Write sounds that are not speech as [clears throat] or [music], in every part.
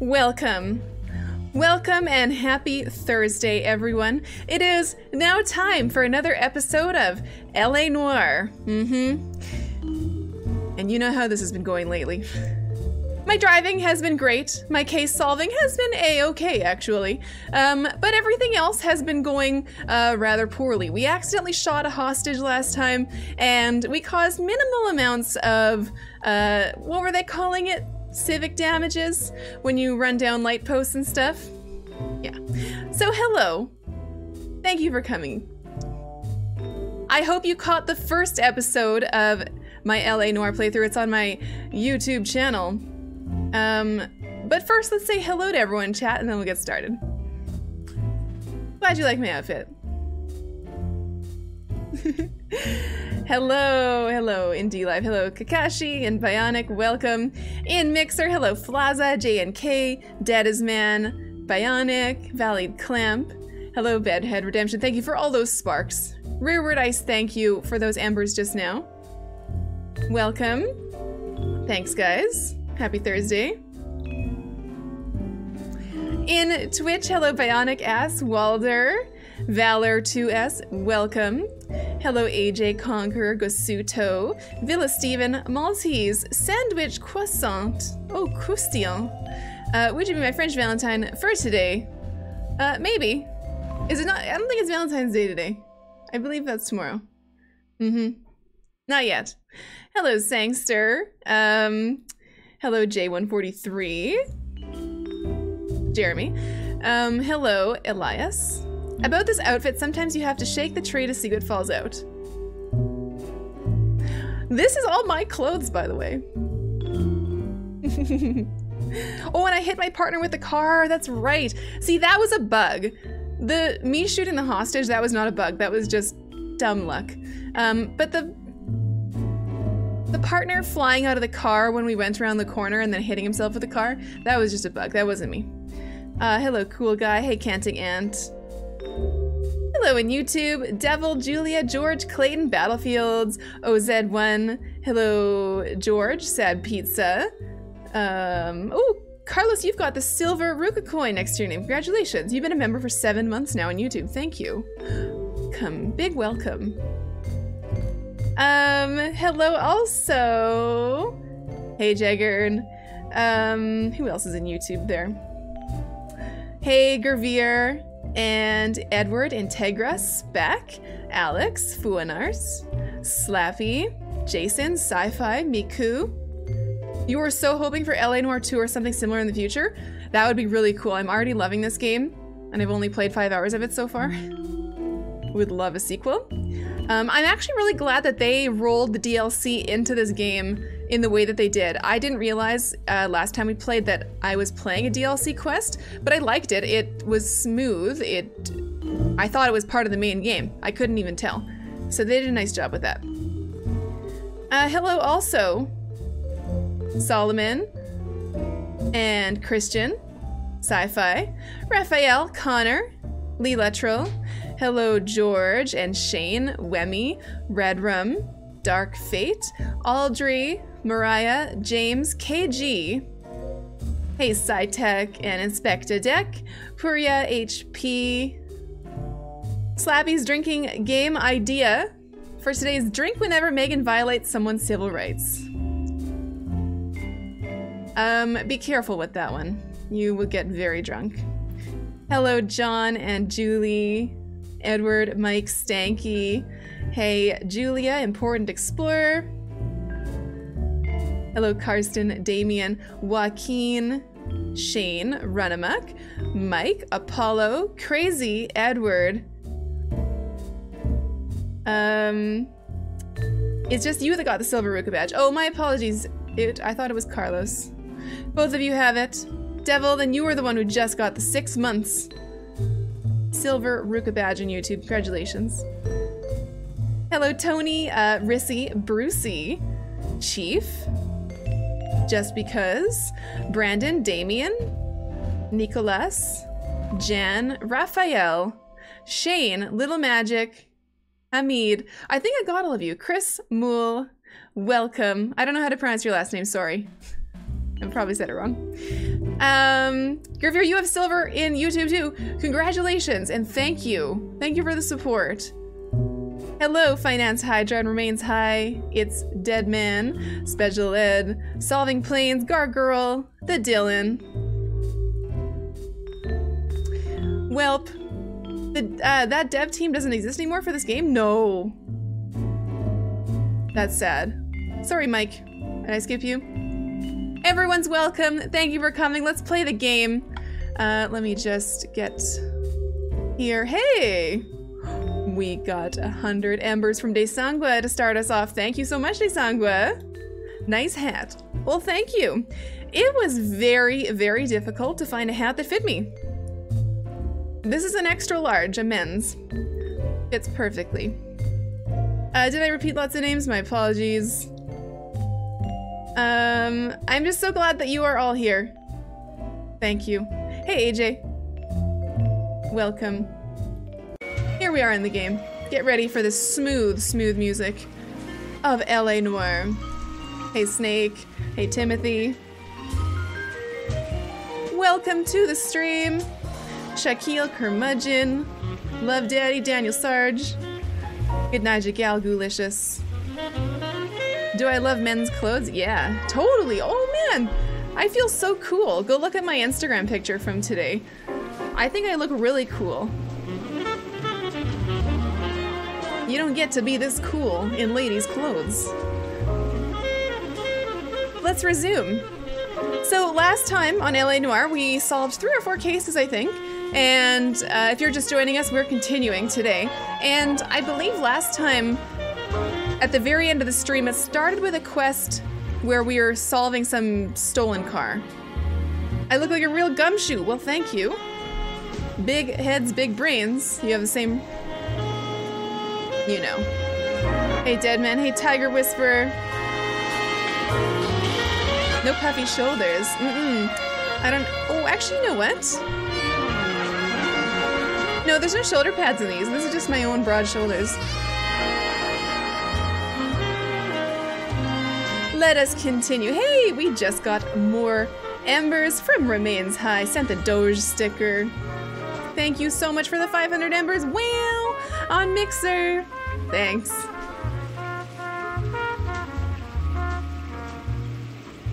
Welcome. Welcome and happy Thursday, everyone. It is now time for another episode of LA Noire. Mm hmm. And you know how this has been going lately. My driving has been great. My case solving has been a-okay, actually. Um, but everything else has been going uh, rather poorly. We accidentally shot a hostage last time, and we caused minimal amounts of, uh, what were they calling it? Civic damages? When you run down light posts and stuff? Yeah. So, hello. Thank you for coming. I hope you caught the first episode of my LA Noire playthrough. It's on my YouTube channel. Um, but first, let's say hello to everyone in chat and then we'll get started. Glad you like my outfit. [laughs] hello, hello, in Live. Hello, Kakashi and Bionic. Welcome. In Mixer, hello, Flaza, JNK, Dead as Man, Bionic, Valley Clamp. Hello, Bedhead Redemption. Thank you for all those sparks. Rearward Ice, thank you for those embers just now. Welcome. Thanks, guys. Happy Thursday. In Twitch, hello Bionic Ass, Walder, Valor2S, welcome. Hello AJ Conqueror, Gosuto, Villa Steven, Maltese, Sandwich Croissant, oh, croustillant. Uh, would you be my French Valentine for today? Uh, maybe. Is it not? I don't think it's Valentine's Day today. I believe that's tomorrow. Mm-hmm. Not yet. Hello, Sangster. Um, Hello, J143. Jeremy. Um, hello, Elias. About this outfit, sometimes you have to shake the tree to see what falls out. This is all my clothes, by the way. [laughs] oh, and I hit my partner with the car. That's right. See, that was a bug. The me shooting the hostage, that was not a bug. That was just dumb luck. Um, but the the partner flying out of the car when we went around the corner and then hitting himself with the car, that was just a bug. That wasn't me. Uh, hello, cool guy. Hey, Canting Ant. Hello in YouTube. Devil, Julia, George, Clayton, Battlefields, OZ1. Hello, George, Sad Pizza. Um, oh, Carlos, you've got the silver Ruka coin next to your name. Congratulations. You've been a member for seven months now on YouTube. Thank you. Come, big welcome. Um, hello also. Hey Jagger. Um, who else is in YouTube there? Hey Gervier and Edward Integra, Spec, Alex, Fuanars, Slappy, Jason, Sci-Fi, Miku. You were so hoping for LA Noire 2 or something similar in the future? That would be really cool. I'm already loving this game, and I've only played five hours of it so far. [laughs] Would love a sequel. Um, I'm actually really glad that they rolled the DLC into this game in the way that they did. I didn't realize uh, last time we played that I was playing a DLC quest, but I liked it. It was smooth. It, I thought it was part of the main game. I couldn't even tell. So they did a nice job with that. Uh, hello also, Solomon and Christian, Sci-Fi, Raphael, Connor, Lee Letro, Hello, George and Shane, Wemmy, Redrum, Dark Fate, Aldry, Mariah, James, KG, Hey SciTech and Inspector Deck, Puria HP, Slappy's drinking game idea for today's drink whenever Meghan violates someone's civil rights. Um, be careful with that one. You will get very drunk. Hello, John and Julie, Edward, Mike, Stanky. Hey, Julia, Important Explorer. Hello, Karsten, Damien, Joaquin, Shane, Runamuck, Mike, Apollo, Crazy, Edward. Um, it's just you that got the silver Ruka badge. Oh, my apologies. It, I thought it was Carlos. Both of you have it. Devil, then you were the one who just got the six months silver Ruka badge on YouTube. Congratulations. Hello, Tony, uh, Rissy, Brucey, Chief, Just Because, Brandon, Damien, Nicholas, Jan, Raphael, Shane, Little Magic, Hamid. I think I got all of you. Chris, Mool, welcome. I don't know how to pronounce your last name, sorry. I probably said it wrong. Um, Grivier, you have silver in YouTube too. Congratulations and thank you. Thank you for the support. Hello, Finance High, Hydra remains high. It's Dead Man, Special Ed, Solving Planes, Gargirl, the Dylan. Welp, the, uh, that dev team doesn't exist anymore for this game? No. That's sad. Sorry, Mike. Did I skip you? Everyone's welcome. Thank you for coming. Let's play the game. Uh, let me just get here. Hey! We got a hundred embers from Desangua to start us off. Thank you so much, Desangua. Nice hat. Well, thank you. It was very, very difficult to find a hat that fit me. This is an extra large, a men's. Fits perfectly. Uh, did I repeat lots of names? My apologies. Um, I'm just so glad that you are all here. Thank you. Hey, AJ. Welcome. Here we are in the game. Get ready for the smooth, smooth music of LA Noire. Hey, Snake. Hey, Timothy. Welcome to the stream. Shaquille Curmudgeon. Love Daddy Daniel Sarge. Good night, Gal Goolicious. Do I love men's clothes? Yeah, totally. Oh man, I feel so cool. Go look at my Instagram picture from today. I think I look really cool. You don't get to be this cool in ladies' clothes. Let's resume. So last time on LA Noire, we solved three or four cases, I think. And uh, if you're just joining us, we're continuing today. And I believe last time, at the very end of the stream, it started with a quest where we were solving some stolen car. I look like a real gumshoe. Well, thank you. Big heads, big brains. You have the same you know. Hey, Deadman. Hey, Tiger Whisperer. No puffy shoulders. Mm-mm. I don't... Oh, actually, you know what? No, there's no shoulder pads in these. This is just my own broad shoulders. Let us continue. Hey, we just got more embers from Remains High. Sent the Doge sticker. Thank you so much for the 500 embers. Wow! On Mixer. Thanks.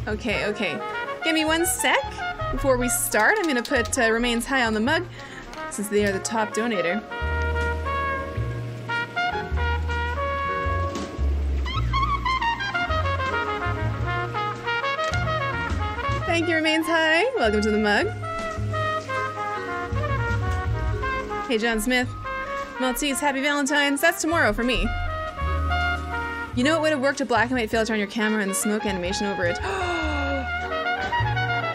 Okay, okay. Give me one sec before we start. I'm gonna put uh, Remains High on the mug since they are the top donator. Thank you, Remains High. Welcome to the mug. Hey, John Smith. Maltese, happy Valentine's. That's tomorrow for me. You know it would have worked a black and white filter on your camera and the smoke animation over it. [gasps]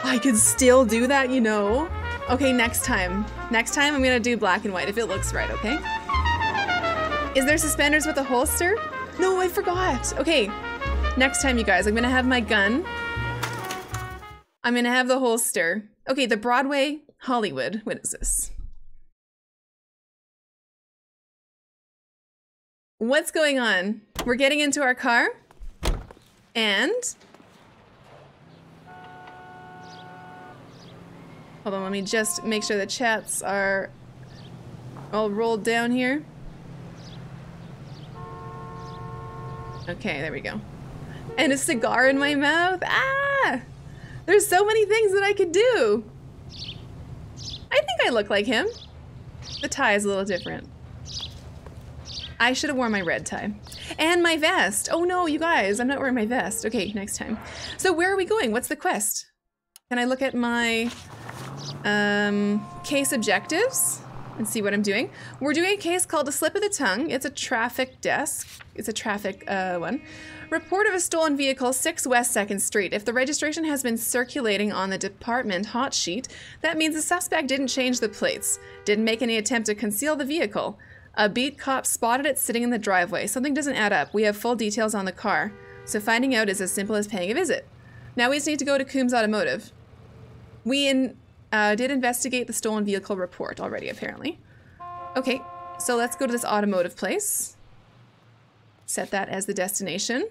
I could still do that, you know? Okay, next time. Next time I'm gonna do black and white if it looks right, okay? Is there suspenders with a holster? No, I forgot. Okay, next time you guys, I'm gonna have my gun. I'm gonna have the holster. Okay, the Broadway Hollywood. What is this? What's going on? We're getting into our car and hold on, let me just make sure the chats are all rolled down here. Okay, there we go. And a cigar in my mouth. Ah! There's so many things that I could do. I think I look like him. The tie is a little different. I should have worn my red tie. And my vest. Oh no, you guys, I'm not wearing my vest. Okay, next time. So where are we going? What's the quest? Can I look at my um, case objectives and see what I'm doing? We're doing a case called a slip of the tongue. It's a traffic desk. It's a traffic uh, one. Report of a stolen vehicle, 6 West 2nd Street. If the registration has been circulating on the department hot sheet, that means the suspect didn't change the plates, didn't make any attempt to conceal the vehicle. A beat cop spotted it sitting in the driveway. Something doesn't add up. We have full details on the car, so finding out is as simple as paying a visit. Now we just need to go to Coombs Automotive. We in, uh, did investigate the stolen vehicle report already, apparently. Okay, so let's go to this automotive place. Set that as the destination.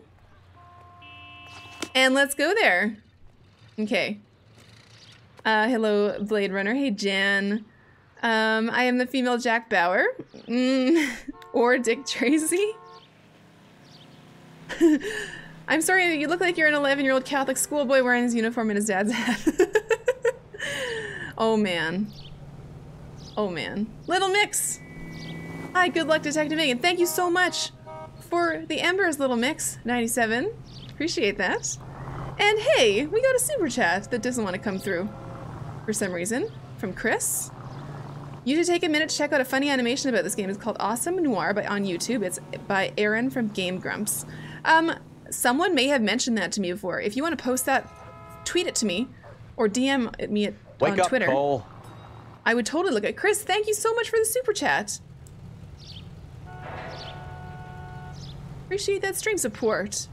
And let's go there. Okay. Uh, hello, Blade Runner. Hey, Jan. Um, I am the female Jack Bauer. Mm. [laughs] or Dick Tracy. [laughs] I'm sorry, you look like you're an 11 year old Catholic schoolboy wearing his uniform and his dad's hat. [laughs] oh man. Oh man. Little Mix! Hi, good luck, Detective Meghan. Thank you so much for the Embers, Little Mix 97. Appreciate that. And hey, we got a super chat that doesn't want to come through for some reason from Chris. You should take a minute to check out a funny animation about this game. It's called Awesome Noir by on YouTube. It's by Aaron from Game Grumps. Um, someone may have mentioned that to me before. If you want to post that, tweet it to me or DM me at, Wake on up, Twitter. Cole. I would totally look at Chris. Thank you so much for the super chat. Appreciate that stream support.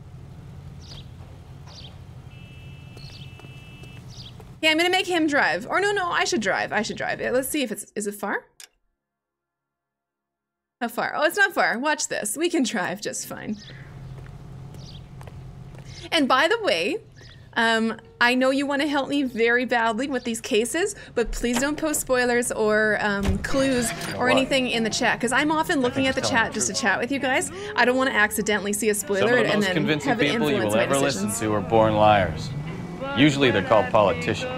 Yeah, I'm gonna make him drive. Or no, no, I should drive. I should drive. Yeah, Let's see if it's is it far? How far? Oh, it's not far. Watch this. We can drive just fine. And by the way, um, I know you want to help me very badly with these cases, but please don't post spoilers or um, clues or anything in the chat, because I'm often looking at the chat the just to chat with you guys. I don't want to accidentally see a spoiler Some spoiler of the and most then convincing have it people you influence will my ever decisions. listen to are born liars. Usually they're called politicians.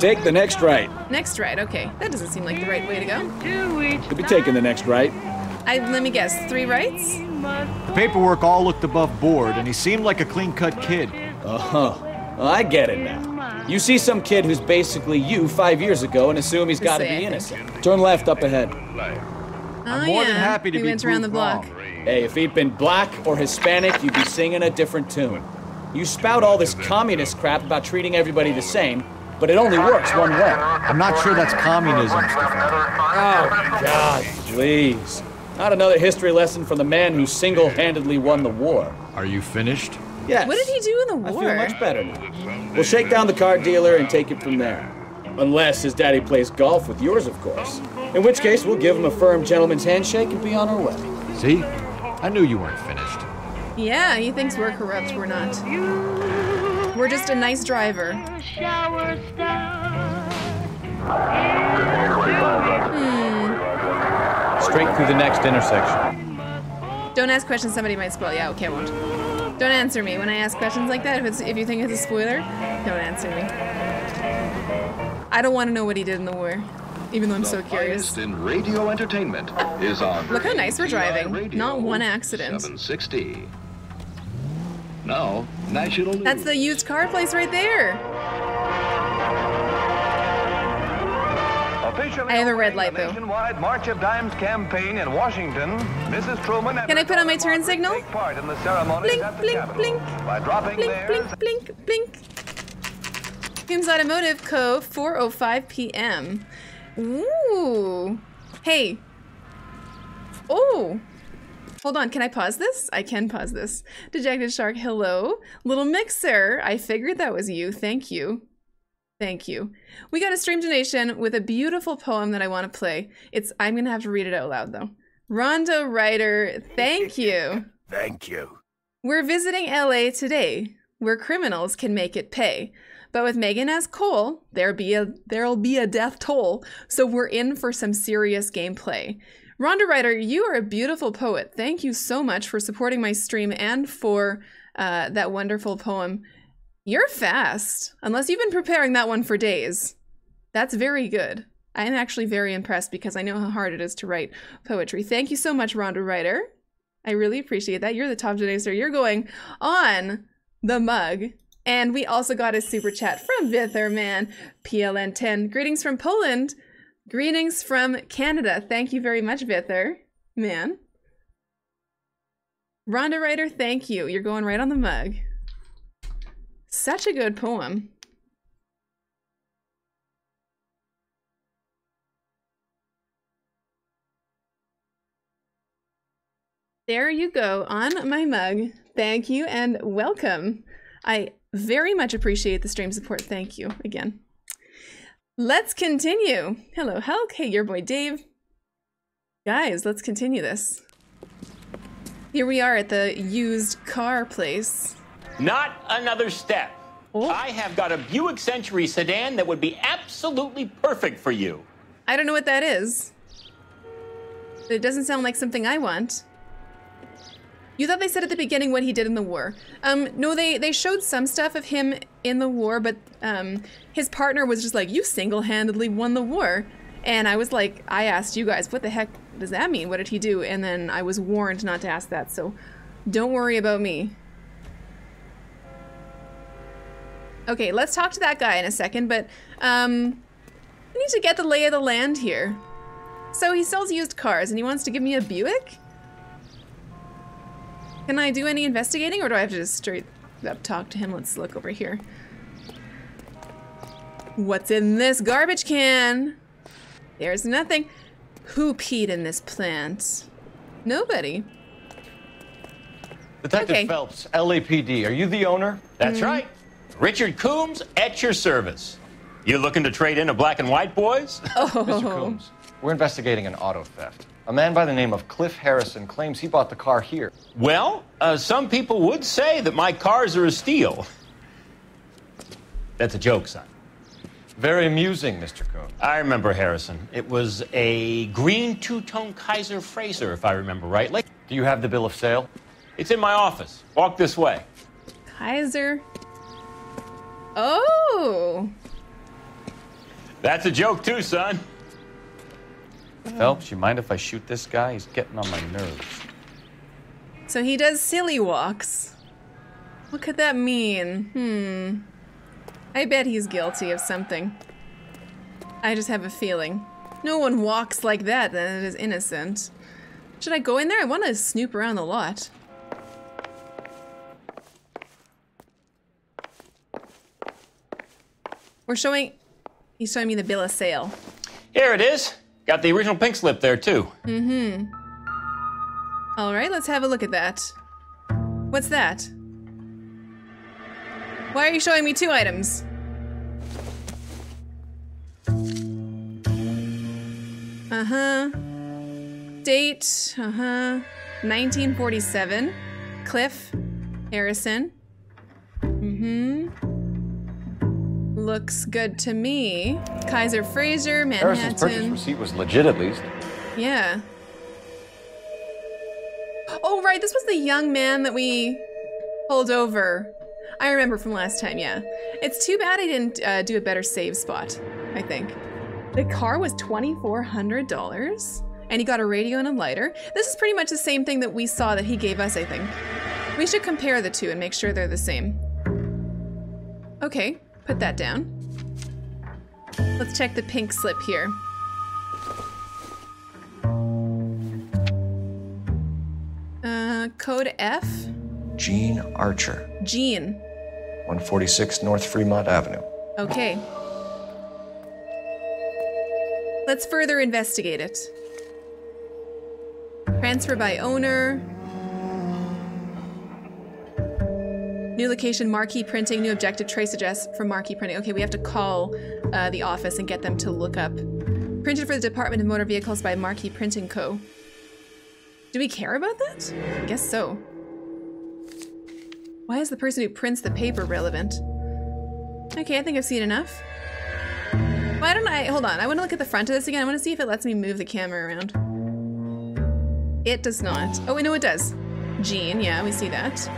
Take the next right. Next right, okay. That doesn't seem like the right way to go. You'll be taking the next right. I let me guess, three rights? The paperwork all looked above board, and he seemed like a clean-cut kid. Uh huh. Well, I get it now. You see some kid who's basically you five years ago and assume he's got to be innocent. Turn left up ahead. Oh, more yeah. than happy to we be went around the block. wrong. Hey, if he'd been black or Hispanic, you'd be singing a different tune. You spout all this communist crap about treating everybody the same, but it only works one way. I'm not sure that's communism, Stefan. Oh, God, please. Not another history lesson from the man who single handedly won the war. Are you finished? Yes. What did he do in the war? I war? feel much better now. We'll shake down the car dealer and take it from there. Unless his daddy plays golf with yours, of course. In which case, we'll give him a firm gentleman's handshake and be on our way. See? I knew you weren't finished. Yeah, he thinks we're corrupt. We're not. We're just a nice driver. Hmm. Straight through the next intersection. Don't ask questions somebody might spoil. Yeah, okay, I won't. Don't answer me when I ask questions like that. If it's if you think it's a spoiler, don't answer me. I don't want to know what he did in the war, even though I'm so curious. In radio entertainment is on. Look how nice we're driving. Radio Not one accident. 760. Now, national news. That's the used car place right there. Officially I have a red light, though. Nationwide March of Dimes campaign in Washington. Mrs. Truman Can I put on my turn signal? Take part in the ceremonies Blink, at the blink, Capitol blink. by dropping Blink, theirs blink, blink, blink. Humes Automotive Co. 4:05 p.m. Ooh. Hey. Oh. Hold on, can I pause this? I can pause this. Dejected Shark, hello. Little Mixer, I figured that was you. Thank you. Thank you. We got a stream donation with a beautiful poem that I want to play. It's I'm gonna have to read it out loud though. Rondo Writer, thank [laughs] you. Thank you. We're visiting LA today, where criminals can make it pay. But with Meghan as Cole, there be a there'll be a death toll. So we're in for some serious gameplay. Rhonda Ryder, you are a beautiful poet. Thank you so much for supporting my stream and for uh, that wonderful poem. You're fast, unless you've been preparing that one for days. That's very good. I'm actually very impressed because I know how hard it is to write poetry. Thank you so much, Rhonda Ryder. I really appreciate that. You're the top donator. You're going on the mug. And we also got a super chat from Vitherman, PLN10. Greetings from Poland. Greetings from Canada. Thank you very much, Vither. Man. Rhonda Ryder, thank you. You're going right on the mug. Such a good poem. There you go on my mug. Thank you and welcome. I very much appreciate the stream support. Thank you again. Let's continue. Hello, Hulk. Hey, your boy Dave. Guys, let's continue this. Here we are at the used car place. Not another step. Oh. I have got a Buick Century sedan that would be absolutely perfect for you. I don't know what that is. But it doesn't sound like something I want. You thought they said at the beginning what he did in the war. Um, no, they, they showed some stuff of him in the war, but um, his partner was just like, you single-handedly won the war. And I was like, I asked you guys, what the heck does that mean? What did he do? And then I was warned not to ask that, so don't worry about me. Okay, let's talk to that guy in a second, but um, I need to get the lay of the land here. So he sells used cars and he wants to give me a Buick? Can I do any investigating or do I have to just straight up talk to him? Let's look over here. What's in this garbage can? There's nothing. Who peed in this plant? Nobody. Detective Okay. Phelps, LAPD. Are you the owner? That's mm-hmm. right. Richard Coombs at your service. You looking to trade in a black and white, boys? Oh. Mr. Coombs, we're investigating an auto theft. A man by the name of Cliff Harrison claims he bought the car here. Well, uh, some people would say that my cars are a steal. That's a joke, son. Very amusing, Mr. Coombs. I remember Harrison. It was a green two-tone Kaiser Frazer, if I remember right. Like, Do you have the bill of sale? it's in my office. Walk this way. Kaiser. Oh. That's a joke too, son. Phelps, you mind if I shoot this guy? He's getting on my nerves. So he does silly walks. What could that mean? Hmm. I bet he's guilty of something. I just have a feeling. No one walks like that and that is innocent. Should I go in there? I want to snoop around the lot. We're showing... He's showing me the bill of sale. Here it is. Got the original pink slip there too. Mm hmm. All right, let's have a look at that. What's that? Why are you showing me two items? Uh huh. Date, uh huh. 1947. Cliff Harrison. Mm hmm. Looks good to me. Kaiser Frazer, Manhattan. Harrison's purchase receipt was legit, at least. Yeah. Oh, right. This was the young man that we pulled over. I remember from last time, yeah. It's too bad I didn't uh, do a better save spot, I think. The car was $2,400 and he got a radio and a lighter. This is pretty much the same thing that we saw that he gave us, I think. We should compare the two and make sure they're the same. Okay, put that down. Let's check the pink slip here. Uh, code F, Gene Archer, Gene. 146 North Fremont Avenue. Okay. Let's further investigate it. Transfer by owner. New location, Marquee Printing. New objective, trace address from Marquee Printing. Okay, we have to call uh, the office and get them to look up. Printed for the Department of Motor Vehicles by Marquee Printing Co. Do we care about that? I guess so. Why is the person who prints the paper relevant? Okay, I think I've seen enough. Why don't I, hold on, I want to look at the front of this again. I want to see if it lets me move the camera around. It does not. Oh, no, it does. Gene, yeah, we see that.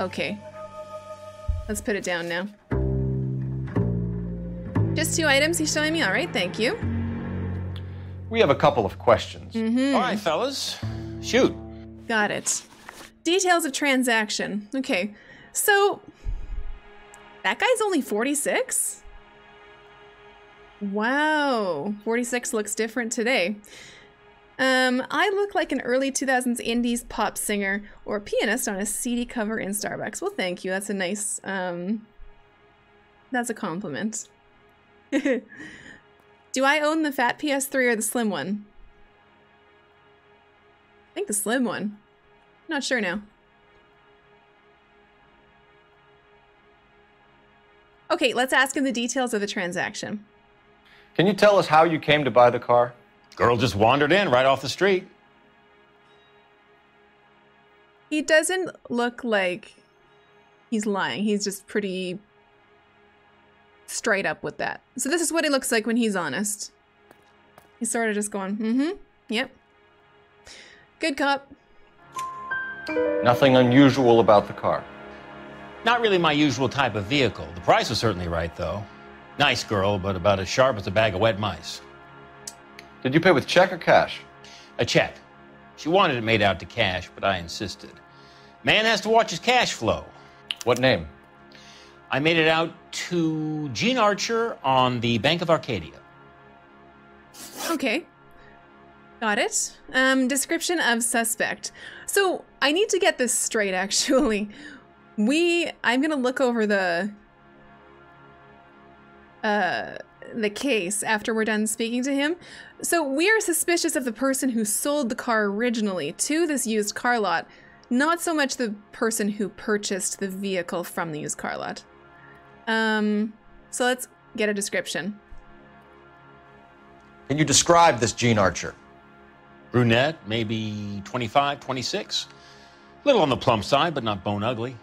Okay. Let's put it down now. Just two items he's showing me. All right, thank you. We have a couple of questions. Mm-hmm. All right, fellas. Shoot. Got it. Details of transaction. Okay, so that guy's only 46? Wow, 46 looks different today. Um, I look like an early 2000s indies pop singer or pianist on a CD cover in Starbucks. Well, thank you. That's a nice, um, that's a compliment. [laughs] Do I own the fat PS3 or the slim one? I think the slim one. Not sure now. Okay, let's ask him the details of the transaction. Can you tell us how you came to buy the car? Girl just wandered in right off the street. He doesn't look like he's lying. He's just pretty straight up with that. So this is what he looks like when he's honest. He's sort of just going, mm-hmm, yep. Good cop. Nothing unusual about the car. Not really my usual type of vehicle. The price was certainly right, though. Nice girl, but about as sharp as a bag of wet mice. Did you pay with check or cash? A check. She wanted it made out to cash, but I insisted. Man has to watch his cash flow. What name? I made it out to Gene Archer on the Bank of Arcadia. Okay. Got it. Um, description of suspect. So I need to get this straight [laughs] actually. We I'm gonna look over the uh the case after we're done speaking to him. So we are suspicious of the person who sold the car originally to this used car lot, not so much the person who purchased the vehicle from the used car lot. Um, so let's get a description. Can you describe this Gene Archer? Brunette, maybe 25, 26. A Little on the plump side, but not bone ugly.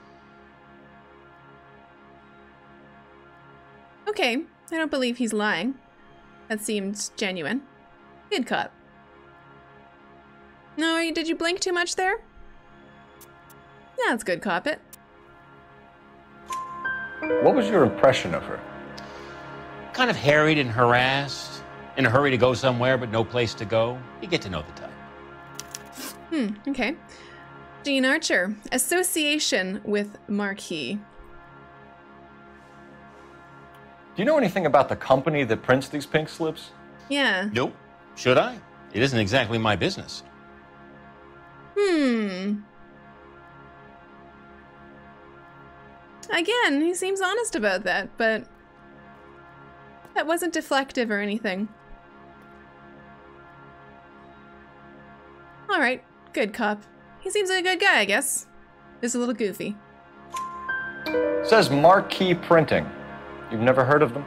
Okay, I don't believe he's lying. That seemed genuine. Good cut. No, did you blink too much there? That's good cop it. What was your impression of her? Kind of harried and harassed. In a hurry to go somewhere, but no place to go. You get to know the type. Hmm, okay. Gene Archer, association with Marquee. Do you know anything about the company that prints these pink slips? Yeah. Nope. Should I? It isn't exactly my business. Hmm. Again, he seems honest about that, but that wasn't deflective or anything. All right, good cop. He seems like a good guy, I guess. Just a little goofy. says Marquee Printing. You've never heard of them?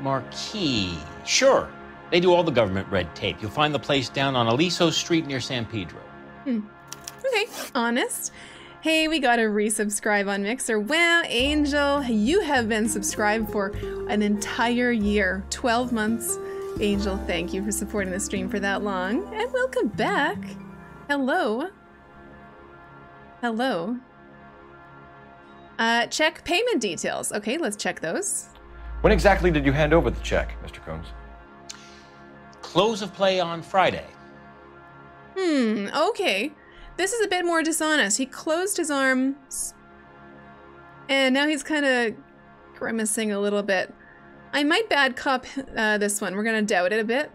Marquee. Sure. They do all the government red tape. You'll find the place down on Aliso Street near San Pedro. Okay, honest. Hey, we gotta resubscribe on Mixer. Wow, Angel, you have been subscribed for an entire year 12 months. Angel, thank you for supporting the stream for that long. And welcome back. Hello. Hello. Uh, check payment details. Okay, let's check those. When exactly did you hand over the check, Mr. Coombs? Close of play on Friday. Hmm, okay. This is a bit more dishonest. He closed his arms, and now he's kind of grimacing a little bit. I might bad cop uh, this one. We're gonna doubt it a bit.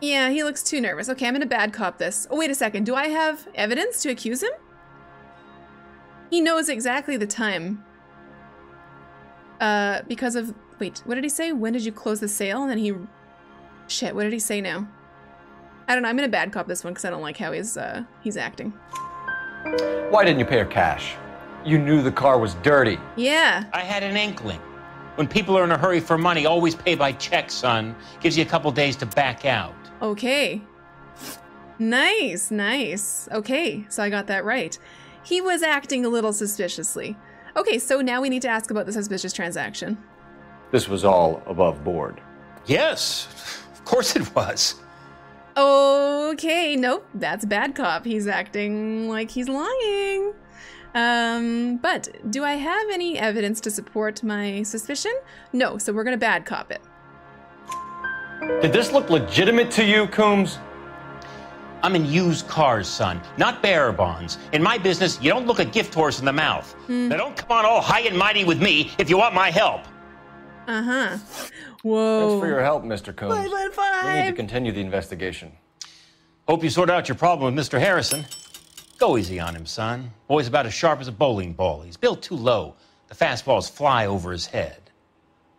Yeah, he looks too nervous. Okay, I'm gonna bad cop this. Oh, wait a second. Do I have evidence to accuse him? He knows exactly the time. Uh, because of. Wait, what did he say? When did you close the sale? And then he. Shit, what did he say now? I don't know. I'm gonna bad cop this one because I don't like how he's uh he's acting. Why didn't you pay her cash? You knew the car was dirty. Yeah. I had an inkling. When people are in a hurry for money, always pay by check, son. Gives you a couple days to back out. Okay. Nice, nice. Okay, so I got that right. He was acting a little suspiciously. Okay, so now we need to ask about the suspicious transaction. This was all above board. Yes, of course it was. Okay, nope, that's bad cop. He's acting like he's lying. Um, but do I have any evidence to support my suspicion? No, so we're gonna bad cop it. Did this look legitimate to you, Coombs? I'm in used cars, son, not bearer bonds. In my business, you don't look a gift horse in the mouth. Now don't come on all high and mighty with me if you want my help. Uh huh. Whoa. Thanks for your help, Mr. Coombs. Five, five, We need to continue the investigation. Hope you sort out your problem with Mr. Harrison. Go easy on him, son. Boy's about as sharp as a bowling ball. He's built too low. The fastballs fly over his head.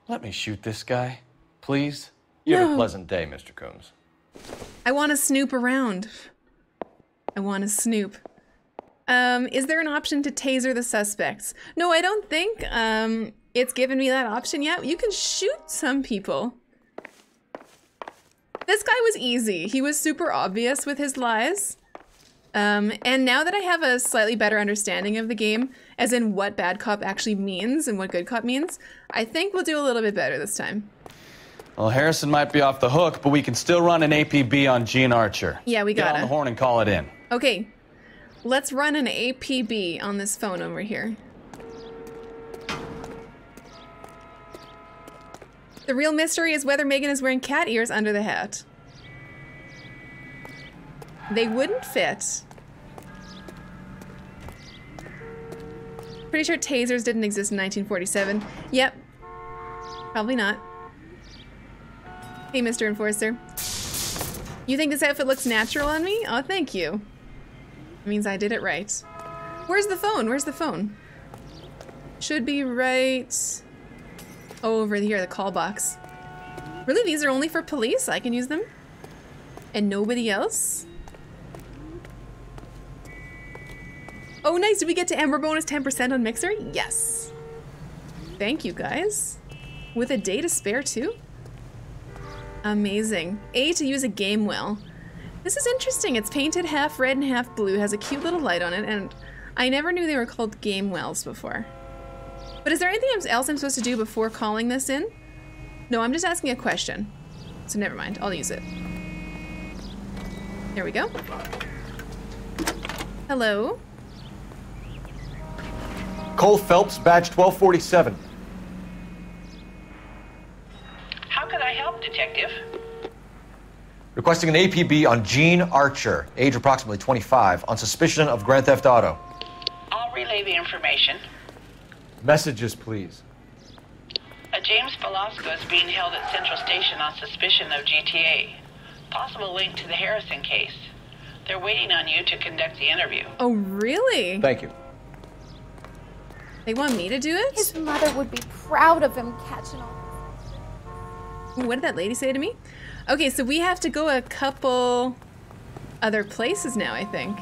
Let me shoot this guy, please. You have a pleasant day, Mr. Coombs. I want to snoop around. I want to snoop. Um, is there an option to taser the suspects? No, I don't think um, it's given me that option yet. You can shoot some people. This guy was easy. He was super obvious with his lies. Um, and now that I have a slightly better understanding of the game, as in what bad cop actually means and what good cop means, I think we'll do a little bit better this time. Well, Harrison might be off the hook, but we can still run an APB on Gene Archer. Yeah, we gotta. on the horn and call it in. Okay, let's run an APB on this phone over here. The real mystery is whether Meghan is wearing cat ears under the hat. They wouldn't fit. Pretty sure tasers didn't exist in 1947. Yep. Probably not. Hey, Mr. Enforcer. You think this outfit looks natural on me? Oh, thank you. It means I did it right. Where's the phone? Where's the phone? Should be right over here, the call box. Really, these are only for police? I can use them? And nobody else? Oh, nice. Did we get to Amber bonus 10% on Mixer? Yes. Thank you, guys. With a day to spare, too? Amazing. A to use a Gamewell. This is interesting. It's painted half red and half blue, has a cute little light on it, and I never knew they were called Gamewells before. But is there anything else I'm supposed to do before calling this in? No, I'm just asking a question. So never mind. I'll use it. There we go. Hello? Cole Phelps, badge 1247. How can I help, Detective? Requesting an APB on Gene Archer, age approximately 25, on suspicion of Grand Theft Auto. I'll relay the information. Messages, please. A James Velasco is being held at Central Station on suspicion of GTA. Possible link to the Harrison case. They're waiting on you to conduct the interview. Oh, really? Thank you. They want me to do it? His mother would be proud of him catching all. What did that lady say to me? Okay, so we have to go a couple other places now, I think.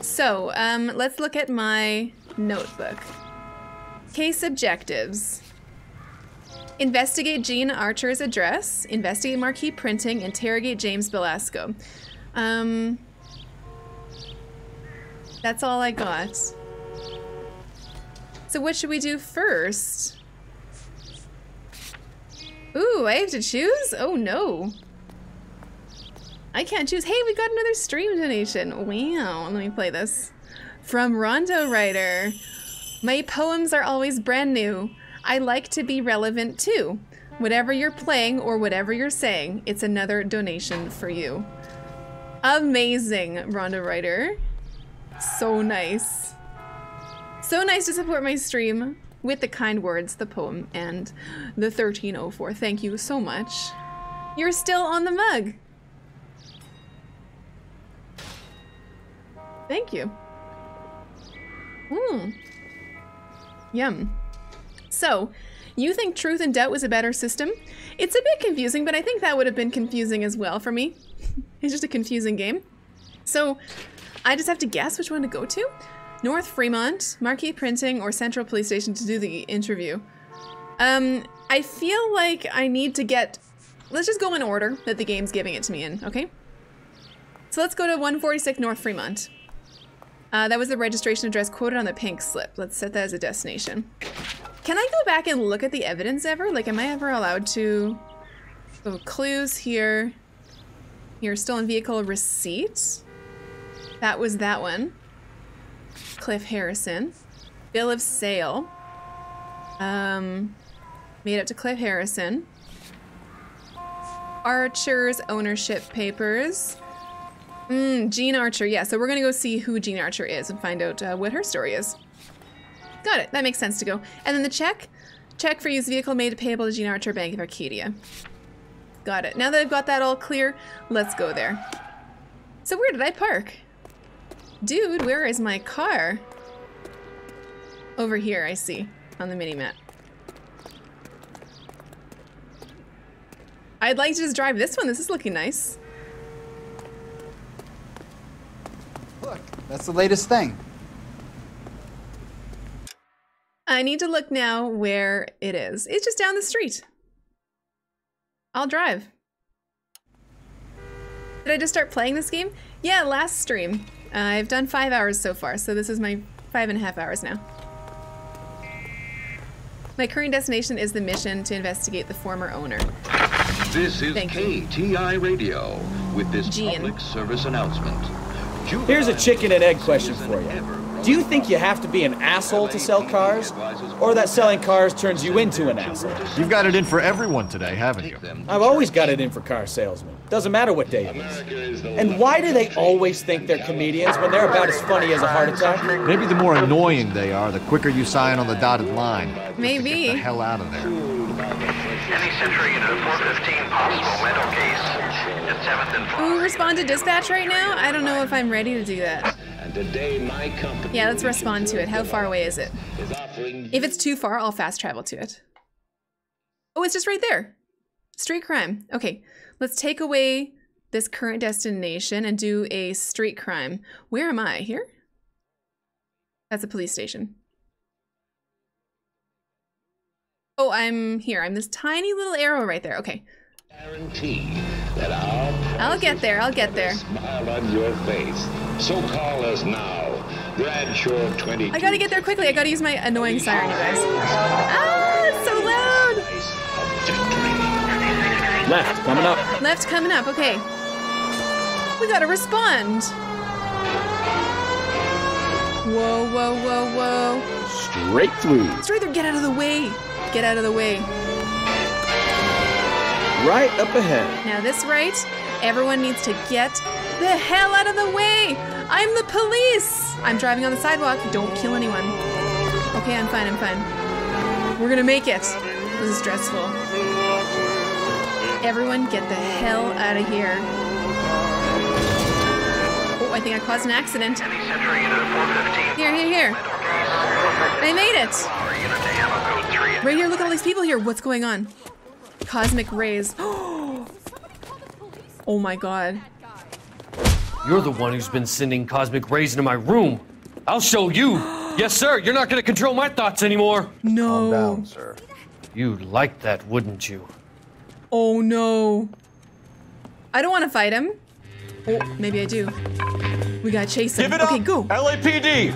So, um, let's look at my notebook. Case objectives. Investigate Jean Archer's address. Investigate Marquee Printing. Interrogate James Belasco. Um, that's all I got. So what should we do first? Ooh, I have to choose? Oh no. I can't choose. Hey, we got another stream donation. Wow, let me play this. From Rondo Writer. My poems are always brand new. I like to be relevant too. Whatever you're playing or whatever you're saying, it's another donation for you. Amazing, Rondo Writer. So nice. So nice to support my stream with the kind words, the poem, and the 1304. Thank you so much. You're still on the mug. Thank you. Hmm. Yum. So, you think Truth and Doubt was a better system? It's a bit confusing, but I think that would have been confusing as well for me. [laughs] it's just a confusing game. So, I just have to guess which one to go to? North Fremont, Marquee Printing, or Central Police Station to do the interview. Um, I feel like I need to get... Let's just go in order that the game's giving it to me in, okay? So let's go to 146 North Fremont. Uh, that was the registration address quoted on the pink slip. Let's set that as a destination. Can I go back and look at the evidence ever? Like, am I ever allowed to... Oh, clues here. Here, stolen vehicle receipt. That was that one. Cliff Harrison. Bill of sale. Um, made up to Cliff Harrison. Archer's ownership papers. Mm, Jean Archer. Yeah, so we're gonna go see who Jean Archer is and find out uh, what her story is. Got it. That makes sense to go. And then the check. Check for used vehicle made payable to Jean Archer Bank of Arcadia. Got it. Now that I've got that all clear, let's go there. So where did I park? Dude, where is my car? Over here, I see, on the mini-map. I'd like to just drive this one. This is looking nice. Look, that's the latest thing. I need to look now where it is. It's just down the street. I'll drive. Did I just start playing this game? Yeah, last stream. Uh, I've done five hours so far, so this is my five and a half hours now. My current destination is the mission to investigate the former owner. This is Thank KTI Radio with this Gene. public service announcement. Here's a chicken and egg question for you. Do you think you have to be an asshole to sell cars? Or that selling cars turns you into an asshole? You've got it in for everyone today, haven't you? I've always got it in for car salesmen. Doesn't matter what day it is. And why do they always think they're comedians when they're about as funny as a heart attack? Maybe the more annoying they are, the quicker you sign on the dotted line. Maybe. Get the hell out of there. Any Century Unit 415 possible mental case at 7th and Ooh, respond to dispatch right now? I don't know if I'm ready to do that. Today my company Yeah, let's respond to it. How far away is it? If it's too far, I'll fast travel to it. Oh, it's just right there. Street crime. Okay, let's take away this current destination and do a street crime. Where am I? Here? That's a police station. Oh, I'm here. I'm this tiny little arrow right there. Okay. guarantee that our I'll get there. I'll get there. smile on your face. So call us now. Bradshaw 20. I gotta get there quickly. I gotta use my annoying siren, you guys. Ah, it's so loud! Left, coming up. Left coming up. Okay. We gotta respond. Whoa, whoa, whoa, whoa. Straight through. Straight there. Get out of the way. Get out of the way. Right up ahead. Now, this right, everyone needs to get the hell out of the way. I'm the police. I'm driving on the sidewalk. Don't kill anyone. Okay, I'm fine. I'm fine. We're gonna make it. This is stressful. Everyone get the hell out of here. Oh, I think I caused an accident. Any Century Unit 415 Here, here, here. I made it. Power Unit to Ammo Code 3 Right here, look at all these people here. What's going on? Cosmic rays. [gasps] Oh my god. You're the one who's been sending cosmic rays into my room. I'll show you. [gasps] yes, sir. You're not going to control my thoughts anymore. No. Calm down, sir. You'd like that, wouldn't you? Oh no. I don't want to fight him. Oh, maybe I do. We gotta chase him. Give it okay, up, go. LAPD.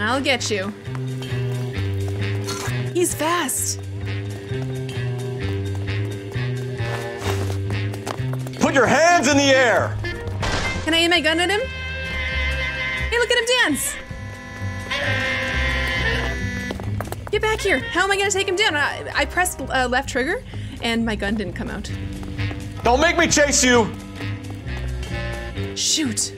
I'll get you. He's fast. Put your hands in the air. Can I aim my gun at him? Hey, look at him dance. Get back here. How am I gonna take him down? I, I pressed uh, left trigger and my gun didn't come out. Don't make me chase you. Shoot.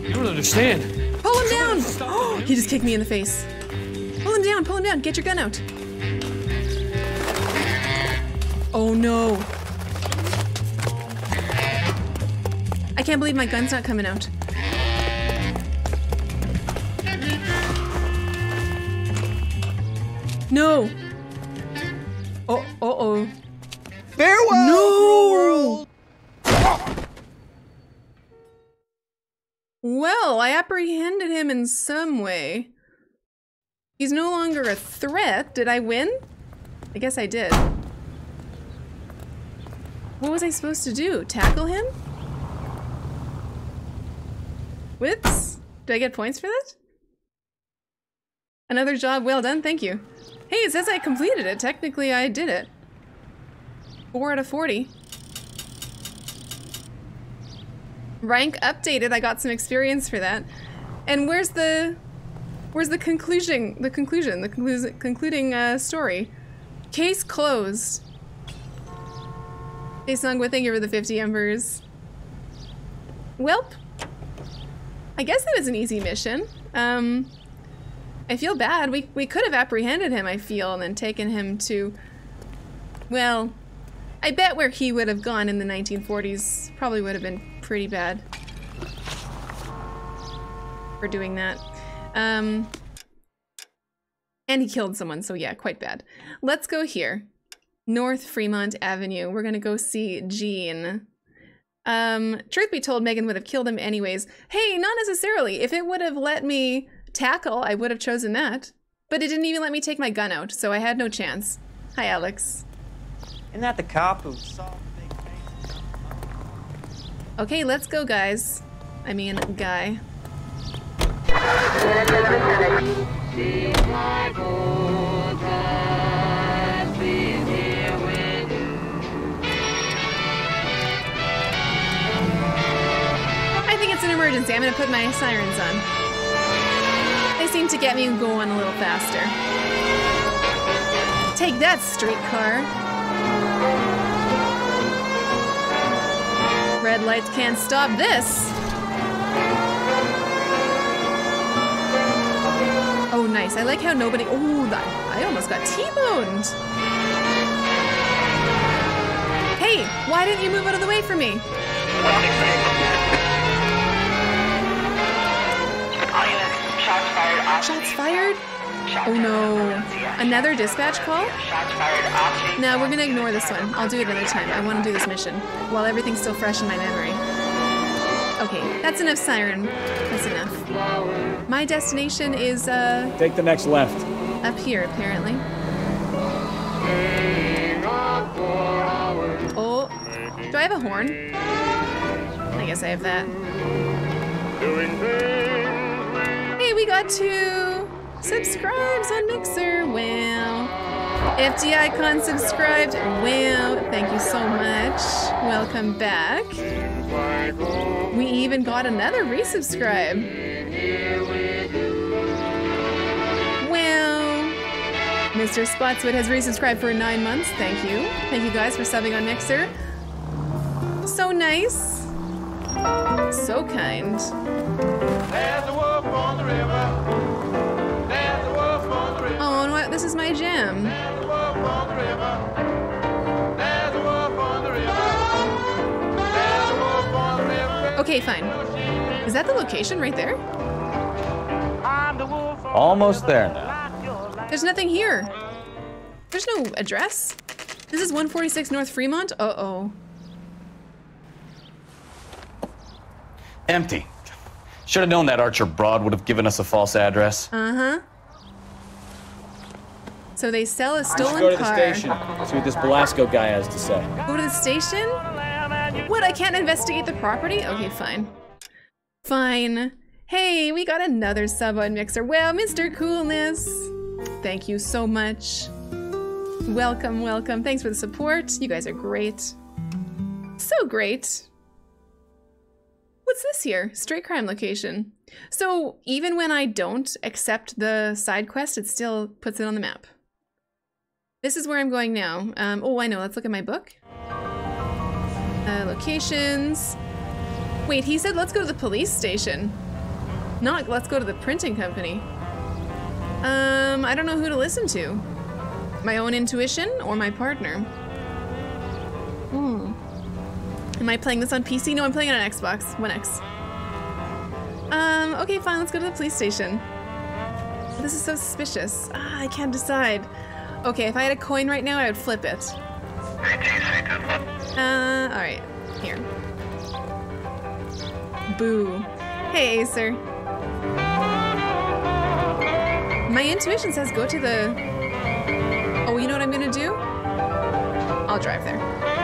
You don't understand. Pull him down. [gasps] he just kicked me in the face. Pull him down, pull him down. Get your gun out. Oh no. I can't believe my gun's not coming out. No. Oh, uh oh. Farewell, No. Well, I apprehended him in some way. He's no longer a threat. Did I win? I guess I did. What was I supposed to do? Tackle him? Whoops. Do I get points for that? Another job well done, thank you. Hey, it says I completed it. Technically, I did it. 4 out of 40. Rank updated. I got some experience for that. And where's the where's the conclusion? The conclusion, the conclu- concluding uh, story. Case closed. Hey Sungwa, thank you for the 50 embers. Welp. I guess that was an easy mission. Um, I feel bad. We we could have apprehended him. I feel, and then taken him to. Well, I bet where he would have gone in the 1940s probably would have been pretty bad for doing that. Um, and he killed someone, so yeah, quite bad. Let's go here. North Fremont Avenue. We're gonna go see Gene. Um, truth be told, Meghan would have killed him anyways. Hey, not necessarily. If it would have let me tackle, I would have chosen that. But it didn't even let me take my gun out, so I had no chance. Hi, Alex. Isn't that the cop who saw? Okay, let's go, guys. I mean, guy. Emergency. I'm gonna put my sirens on. They seem to get me going a little faster. Take that, streetcar. Red lights can't stop this. Oh, nice. I like how nobody. Oh, I almost got T-boned. Hey, why didn't you move out of the way for me? Shots fired? Oh no. Another dispatch call? No, we're gonna ignore this one. I'll do it another time. I want to do this mission while everything's still fresh in my memory. Okay, that's enough siren. That's enough. My destination is uh Take the next left. up here apparently. Oh, do I have a horn? I guess I have that. We got two subscribes on Mixer. Wow. FD Icon subscribed. Wow. Thank you so much. Welcome back. We even got another resubscribe. Wow. Mr. Spotswood has resubscribed for nine months. Thank you. Thank you guys for subbing on Mixer. So nice. So kind. Oh, and what? This is my jam. Okay, fine. Is that the location right there? Almost there now. There's nothing here. There's no address. This is 146 North Fremont? Uh oh. Empty. Should have known that Archer Broad would have given us a false address. Uh huh. So they sell a We should stolen go to the car. station. See what this Belasco guy has to say. Go to the station? What? I can't investigate the property? Okay, fine. Fine. Hey, we got another sub on Mixer. Well, Mr. Coolness. Thank you so much. Welcome, welcome. Thanks for the support. You guys are great. So great. What's this here? Straight crime location. So even when I don't accept the side quest, it still puts it on the map. This is where I'm going now. Um, oh, I know. Let's look at my book. Uh, locations. Wait, he said let's go to the police station. Not let's go to the printing company. Um, I don't know who to listen to. My own intuition or my partner? Hmm. Am I playing this on PC? No, I'm playing it on Xbox One X. Um, okay, fine, let's go to the police station. This is so suspicious. Ah, I can't decide. Okay, if I had a coin right now, I would flip it. Uh, alright. Here. Boo. Hey, Acer. My intuition says go to the... Oh, you know what I'm gonna do? I'll drive there.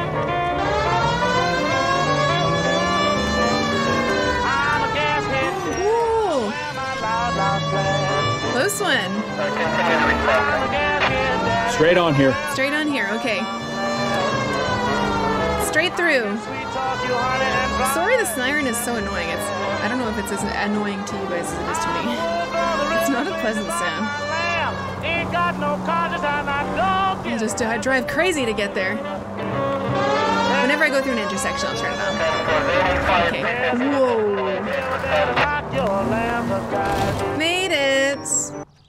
Close one. Straight on here. Straight on here, okay. Straight through. Sorry the siren is so annoying. It's I don't know if it's as annoying to you guys as it is to me. [laughs] It's not a pleasant sound. I just I drive crazy to get there. Whenever I go through an intersection, I'll turn it on. Okay. Whoa. Made it.